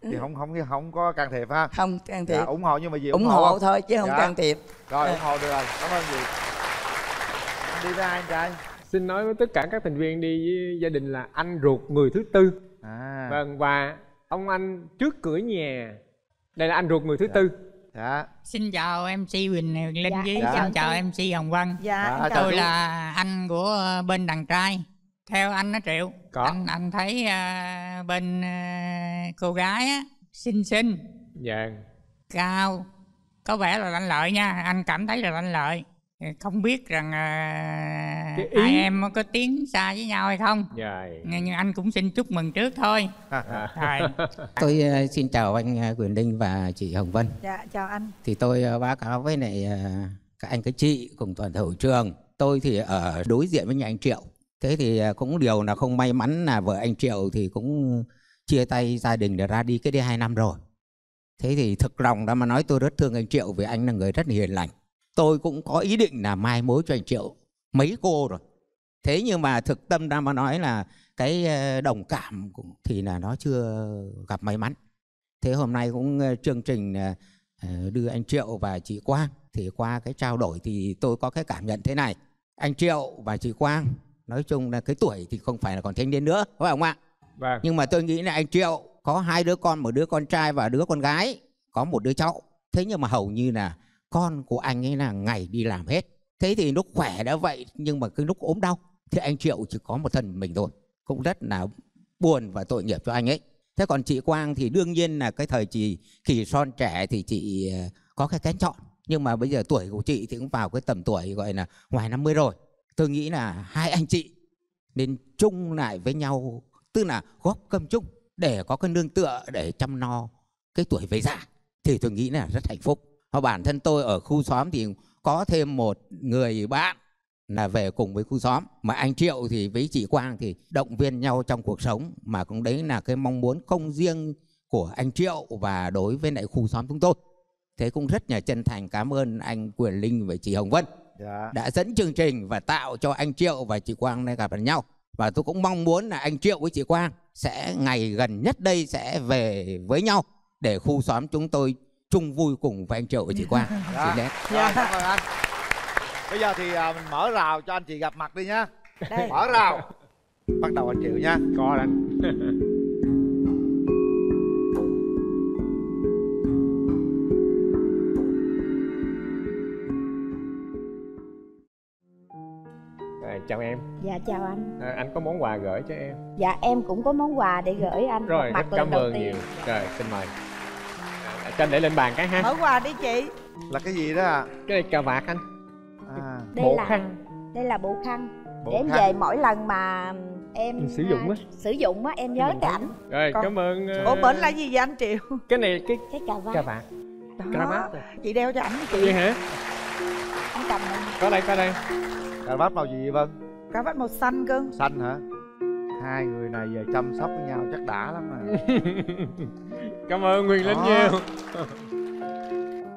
Thì không không không có can thiệp ha. Không can thiệp. Dạ, ủng hộ nhưng mà dì ủng ủng hộ không? thôi chứ không Dạ. can thiệp. Rồi Ờ. ủng hộ được rồi. Cảm ơn anh đi ai anh trai xin nói với tất cả các thành viên đi với gia đình là anh ruột người thứ tư à vâng và ông anh trước cửa nhà đây là anh ruột người thứ tư dạ Xin chào MC Huỳnh Linh Dạ, với em xin chào. MC Hồng Vân. Dạ, Dạ, Tôi là anh của ờ, bên đàn trai. Theo anh nó Triệu. Có. Anh anh thấy ờ, bên ờ, cô gái á xinh xinh, dạ cao, có vẻ là lanh lợi nha, anh cảm thấy là lanh lợi. Không biết rằng à, Cái ý- hai em có tiến xa với nhau hay không Rồi. nhưng anh cũng xin chúc mừng trước thôi rồi Tôi ờ, xin chào anh ờ, Quyền Linh và chị Hồng Vân. dạ chào anh Thì tôi ờ, báo cáo với lại ờ, các anh các chị cùng toàn thể hội trường. Tôi thì ở đối diện với nhà anh Triệu. Thế thì ờ, cũng điều là không may mắn là vợ anh Triệu thì cũng chia tay gia đình để ra đi cái đi hai năm rồi. Thế thì thực lòng đã mà nói tôi rất thương anh Triệu vì anh là người rất hiền lành. Tôi cũng có ý định là mai mối cho anh Triệu mấy cô rồi. Thế nhưng mà thực tâm ra mà nói là cái ờ, đồng cảm thì là nó chưa gặp may mắn. Thế hôm nay cũng ờ, chương trình ờ, đưa anh Triệu và chị Quang thì qua cái trao đổi thì tôi có cái cảm nhận thế này. Anh Triệu và chị Quang nói chung là cái tuổi thì không phải là còn thanh niên nữa, phải không ạ? Vâng. Nhưng mà tôi nghĩ là anh Triệu có hai đứa con, một đứa con trai và đứa con gái, có một đứa cháu. Thế nhưng mà hầu như là con của anh ấy là ngày đi làm hết. Thế thì lúc khỏe đã vậy, nhưng mà cái lúc ốm đau, thì anh Triệu chỉ có một thân mình thôi. Cũng rất là buồn và tội nghiệp cho anh ấy. Thế còn chị Quang thì đương nhiên là cái thời chị kỳ son trẻ thì chị ờ, có cái kén chọn. Nhưng mà bây giờ tuổi của chị thì cũng vào cái tầm tuổi gọi là ngoài 50 rồi. Tôi nghĩ là hai anh chị nên chung lại với nhau, tức là góp cơm chung để có cái nương tựa để chăm no cái tuổi về già, thì tôi nghĩ là rất hạnh phúc và bản thân tôi ở khu xóm thì có thêm một người bạn là về cùng với khu xóm. Mà anh Triệu thì với chị Quang thì động viên nhau trong cuộc sống. Mà cũng đấy là cái mong muốn không riêng của anh Triệu và đối với lại khu xóm chúng tôi. Thế cũng rất là chân thành cảm ơn anh Quyền Linh và chị Hồng Vân Dạ. đã dẫn chương trình và tạo cho anh Triệu và chị Quang này gặp nhau. Và tôi cũng mong muốn là anh Triệu với chị Quang sẽ ngày gần nhất đây sẽ về với nhau để khu xóm chúng tôi chung vui cùng với anh Triệu và chị Quang. Dạ. Xin đấy. Rồi, cảm ơn anh. Bây giờ thì à, mình mở rào cho anh chị gặp mặt đi nhá. Đây. mở rào. Bắt đầu anh Triệu nha có anh. Rồi, chào em. Dạ chào anh. À, anh có món quà gửi cho em? Dạ em cũng có món quà để gửi anh. Rồi mặt cảm ơn nhiều. Rồi xin mời. à, cho anh để lên bàn cái ha. Mở quà đi chị. Là cái gì đó à cái này cà vạt anh. À. đây bộ là khăn. đây là bộ khăn. Bộ để em khăn. về mỗi lần mà em sử dụng á. à, sử dụng á em nhớ cái ảnh. Rồi Con- cảm ơn ờ, ủa bển là gì vậy anh triệu cái này cái cái cà vạt. cà vạt. Cà vạt chị đeo cho ảnh đi vậy chị hả? Anh cầm này. có đây có đây. Cà vạt màu gì vậy Vân? Cà vạt màu xanh cơ. Xanh hả hai người này giờ chăm sóc với nhau chắc đã lắm nè cảm ơn Nguyên Linh Đó. nhiều.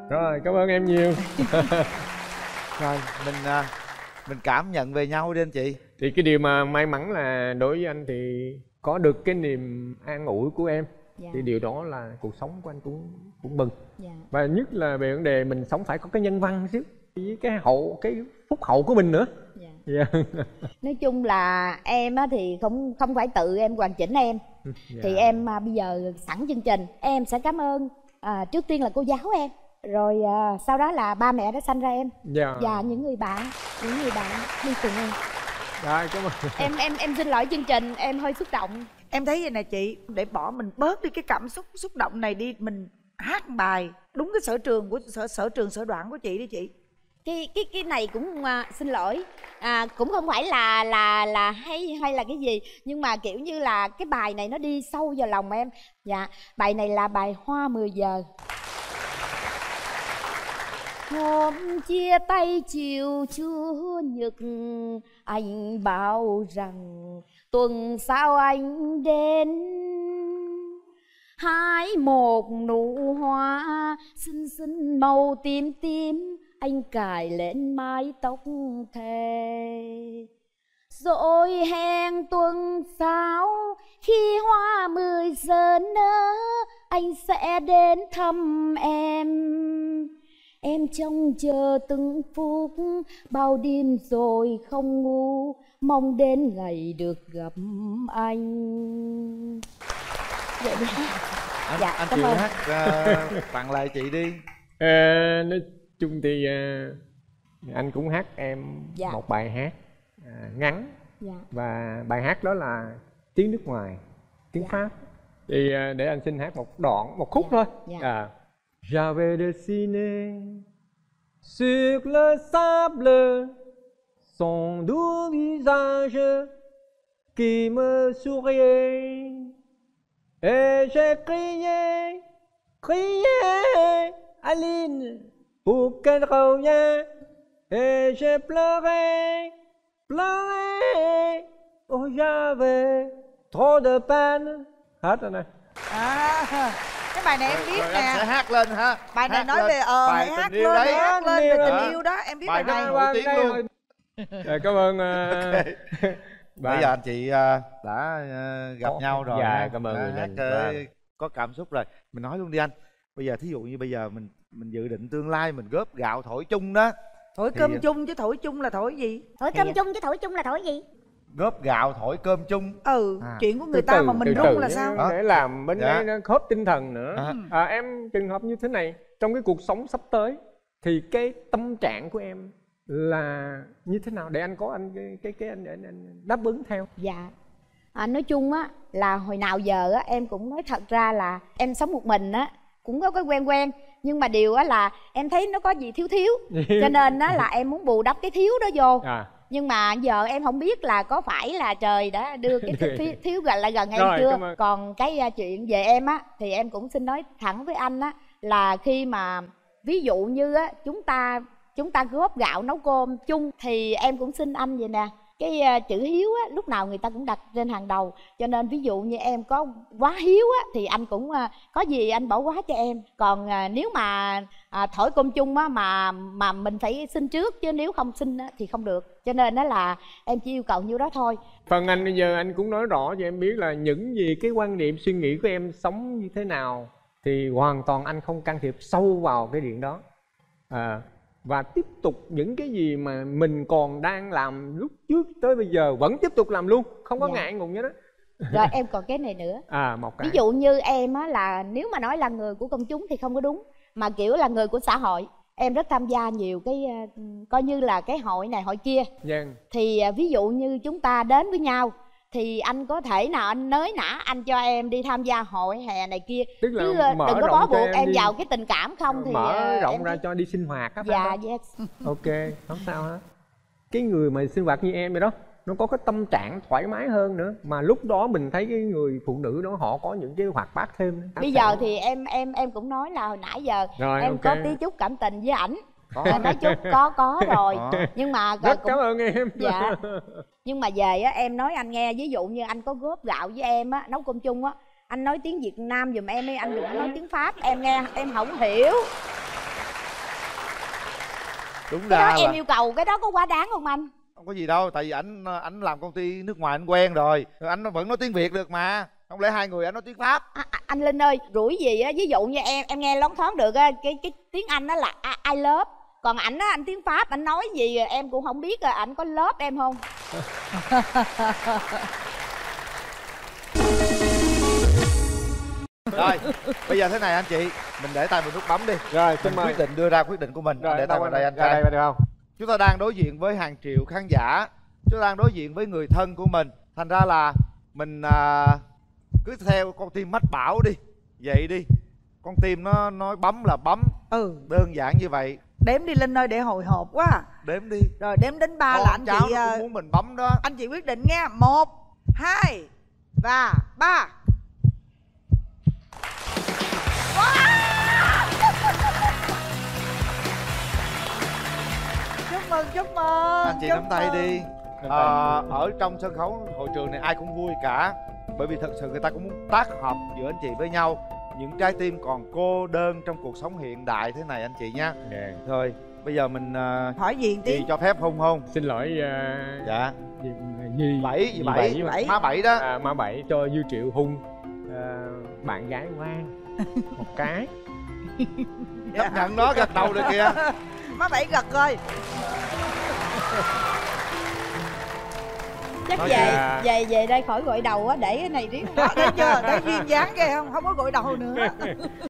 Rồi cảm ơn em nhiều. Rồi mình à, mình cảm nhận về nhau đi anh chị. Thì cái điều mà may mắn là đối với anh thì có được cái niềm an ủi của em. Dạ. thì điều đó là cuộc sống của anh cũng cũng mừng. Dạ. và nhất là về vấn đề mình sống phải có cái nhân văn chứ với cái hậu cái phúc hậu của mình nữa dạ. Nói chung là em á thì không không phải tự em hoàn chỉnh em. Thì em à, bây giờ sẵn chương trình. Em sẽ cảm ơn à, trước tiên là cô giáo em. Rồi à, sau đó là ba mẹ đã sanh ra em. Dạ. và những người bạn những người bạn đi cùng em. Rồi cảm ơn. Em em em xin lỗi chương trình em hơi xúc động. Em thấy vậy nè chị để bỏ mình bớt đi cái cảm xúc xúc động này đi mình hát bài đúng cái sở trường của sở sở trường sở đoạn của chị đi chị cái cái cái này cũng à, xin lỗi. À, cũng không phải là là là hay hay là cái gì nhưng mà kiểu như là cái bài này nó đi sâu vào lòng em. Dạ bài này là bài hoa 10 giờ. Hôm chia tay chiều chưa nhật anh bảo rằng tuần sau anh đến. Hái một nụ hoa xinh xinh màu tím tím anh cài lên mái tóc thề. Rồi hẹn tuần sau khi hoa mười giờ nở anh sẽ đến thăm em. Em trông chờ từng phút bao đêm rồi không ngủ mong đến ngày được gặp anh. Vậy đi anh, Dạ, anh cảm chịu ơn. hát à, tặng lại chị đi. Nói chung thì ờ, anh cũng hát em Dạ. một bài hát à, ngắn. Dạ. Và bài hát đó là tiếng nước ngoài tiếng pháp. Thì ờ, để anh xin hát một đoạn một khúc thôi. Dạ. à. J'avais dessiné Sur le sable, son doux visage qui me souriait. Et j'ai crié, crié, Aline, pour qu'elle revienne. Et j'ai pleuré, pleuré, oh j'avais trop de peine. Hết rồi này. à, cái bài này em biết Rồi anh sẽ nè hát lên ha. Bài này Hát nói lên. về ờ Bài hãy tình hát yêu lên đấy. hát lên về tình yêu đó. Em biết bài, bài này. rất nổi tiếng luôn. Rồi, cảm ơn uh, bây giờ anh chị à, đã à, gặp Ồ, nhau rồi dạ, cảm ơn hát, ờ, Vâng. có cảm xúc rồi. Mình nói luôn đi anh. Bây giờ thí dụ như bây giờ mình mình dự định tương lai mình góp gạo thổi chung đó. Thổi thì- cơm chung chứ thổi chung là thổi gì? Thổi cơm chung chứ thổi chung là thổi gì? Góp gạo thổi cơm chung. Ừ À. chuyện của người từ ta từ, mà mình rung là sao? Để làm bên Dạ. đây nó khớp tinh thần nữa. À. à, em trường hợp như thế này trong cái cuộc sống sắp tới thì cái tâm trạng của em là như thế nào? Để anh có anh cái cái cái anh, anh, anh đáp ứng theo. Dạ. À, nói chung á là hồi nào giờ á em cũng nói thật ra là em sống một mình á cũng có cái quen quen nhưng mà điều á là em thấy nó có gì thiếu thiếu. Cho nên á là em muốn bù đắp cái thiếu đó vô. À. Nhưng mà giờ em không biết là có phải là trời đã đưa cái thiếu, thiếu, thiếu gần lại gần em Rồi, chưa. còn cái à, chuyện về em á thì em cũng xin nói thẳng với anh á là khi mà ví dụ như á chúng ta chúng ta góp gạo nấu cơm chung thì em cũng xin anh vậy nè cái chữ hiếu á lúc nào người ta cũng đặt trên hàng đầu. Cho nên ví dụ như em có quá hiếu á thì anh cũng có gì anh bỏ quá cho em. Còn à, nếu mà à, thổi cơm chung á mà mà mình phải xin trước chứ nếu không xin á, thì không được. Cho nên đó là em chỉ yêu cầu nhiêu đó thôi. Phần anh bây giờ anh cũng nói rõ cho em biết là những gì cái quan niệm suy nghĩ của em sống như thế nào thì hoàn toàn anh không can thiệp sâu vào cái điện đó. À, và tiếp tục những cái gì mà mình còn đang làm lúc trước tới bây giờ vẫn tiếp tục làm luôn không có Dạ. ngại ngùng như đó rồi em còn cái này nữa à một cái ví dụ như em á là nếu mà nói là người của công chúng thì không có đúng mà kiểu là người của xã hội em rất tham gia nhiều cái ờ, coi như là cái hội này hội kia Vâng. thì à, ví dụ như chúng ta đến với nhau thì anh có thể nào anh nới nã anh cho em đi tham gia hội hè này kia. Tức là chứ à, mở đừng có bó buộc em em, đi. vào cái tình cảm không thì mở à, rộng em ra cho đi sinh hoạt á phải dạ không? yes. Ok không sao hết. Cái người mà sinh hoạt như em vậy đó nó có cái tâm trạng thoải mái hơn nữa. Mà lúc đó mình thấy cái người phụ nữ đó họ có những cái hoạt bát thêm bây giờ thì em em em cũng nói là hồi nãy giờ Rồi, em ok. có tí chút cảm tình với ảnh Có. Em nói chút có có rồi. Có. nhưng mà rất cũng- cảm ơn em. Dạ. Nhưng mà về á em nói anh nghe ví dụ như anh có góp gạo với em á nấu cơm chung á anh nói tiếng việt nam giùm em đi anh đừng có nói tiếng pháp em nghe em không hiểu. Đúng cái ra đó em là yêu cầu cái đó có quá đáng không anh? Không có gì đâu tại vì ảnh ảnh làm công ty nước ngoài anh quen rồi. Anh vẫn nói tiếng việt được mà. Không lẽ hai người anh nói tiếng pháp? À, à, anh linh ơi rủi gì á ví dụ như em em nghe loáng thoáng được á cái cái tiếng anh đó là I love còn ảnh á anh tiếng pháp anh nói gì em cũng không biết à ảnh có lớp em không? Rồi bây giờ thế này anh chị mình để tay mình nút bấm đi. Rồi mình quyết định đưa ra quyết định của mình. Rồi, Anh để tay vào đây anh- anh ra trai đây được không? chúng ta đang đối diện với hàng triệu khán giả. Chúng ta đang đối diện với người thân của mình. Thành ra là mình à, cứ theo con tim mách bảo đi. Vậy đi. Con tim nó nói bấm là bấm. Ừ. Đơn giản như vậy đếm đi linh ơi để hồi hộp quá. À. đếm đi. Rồi đếm đến ba là anh cháu chị nó cũng ờ, muốn mình bấm đó. anh chị quyết định nghe. Một hai và ba. Chúc mừng chúc mừng anh chị chúc nắm tay mừng. đi. À, ở trong sân khấu hội trường này ai cũng vui cả. Bởi vì thật sự người ta cũng muốn tác hợp giữa anh chị với nhau những trái tim còn cô đơn trong cuộc sống hiện đại thế này anh chị nha. Thôi bây giờ mình uh, hỏi gì chị cho phép hôn hôn. Xin lỗi uh, dạ. gì, gì? Bảy gì bảy. mà- má bảy đó. À, má bảy cho dư triệu hung à, bạn gái ngoan một cái. Chấp nhận nó gật đầu được kìa. Má bảy gật rồi chắc Nói về về. về đây khỏi gội đầu á để cái này riết. Đó thấy chưa thấy duyên dáng ghê không? Không có gội đầu nữa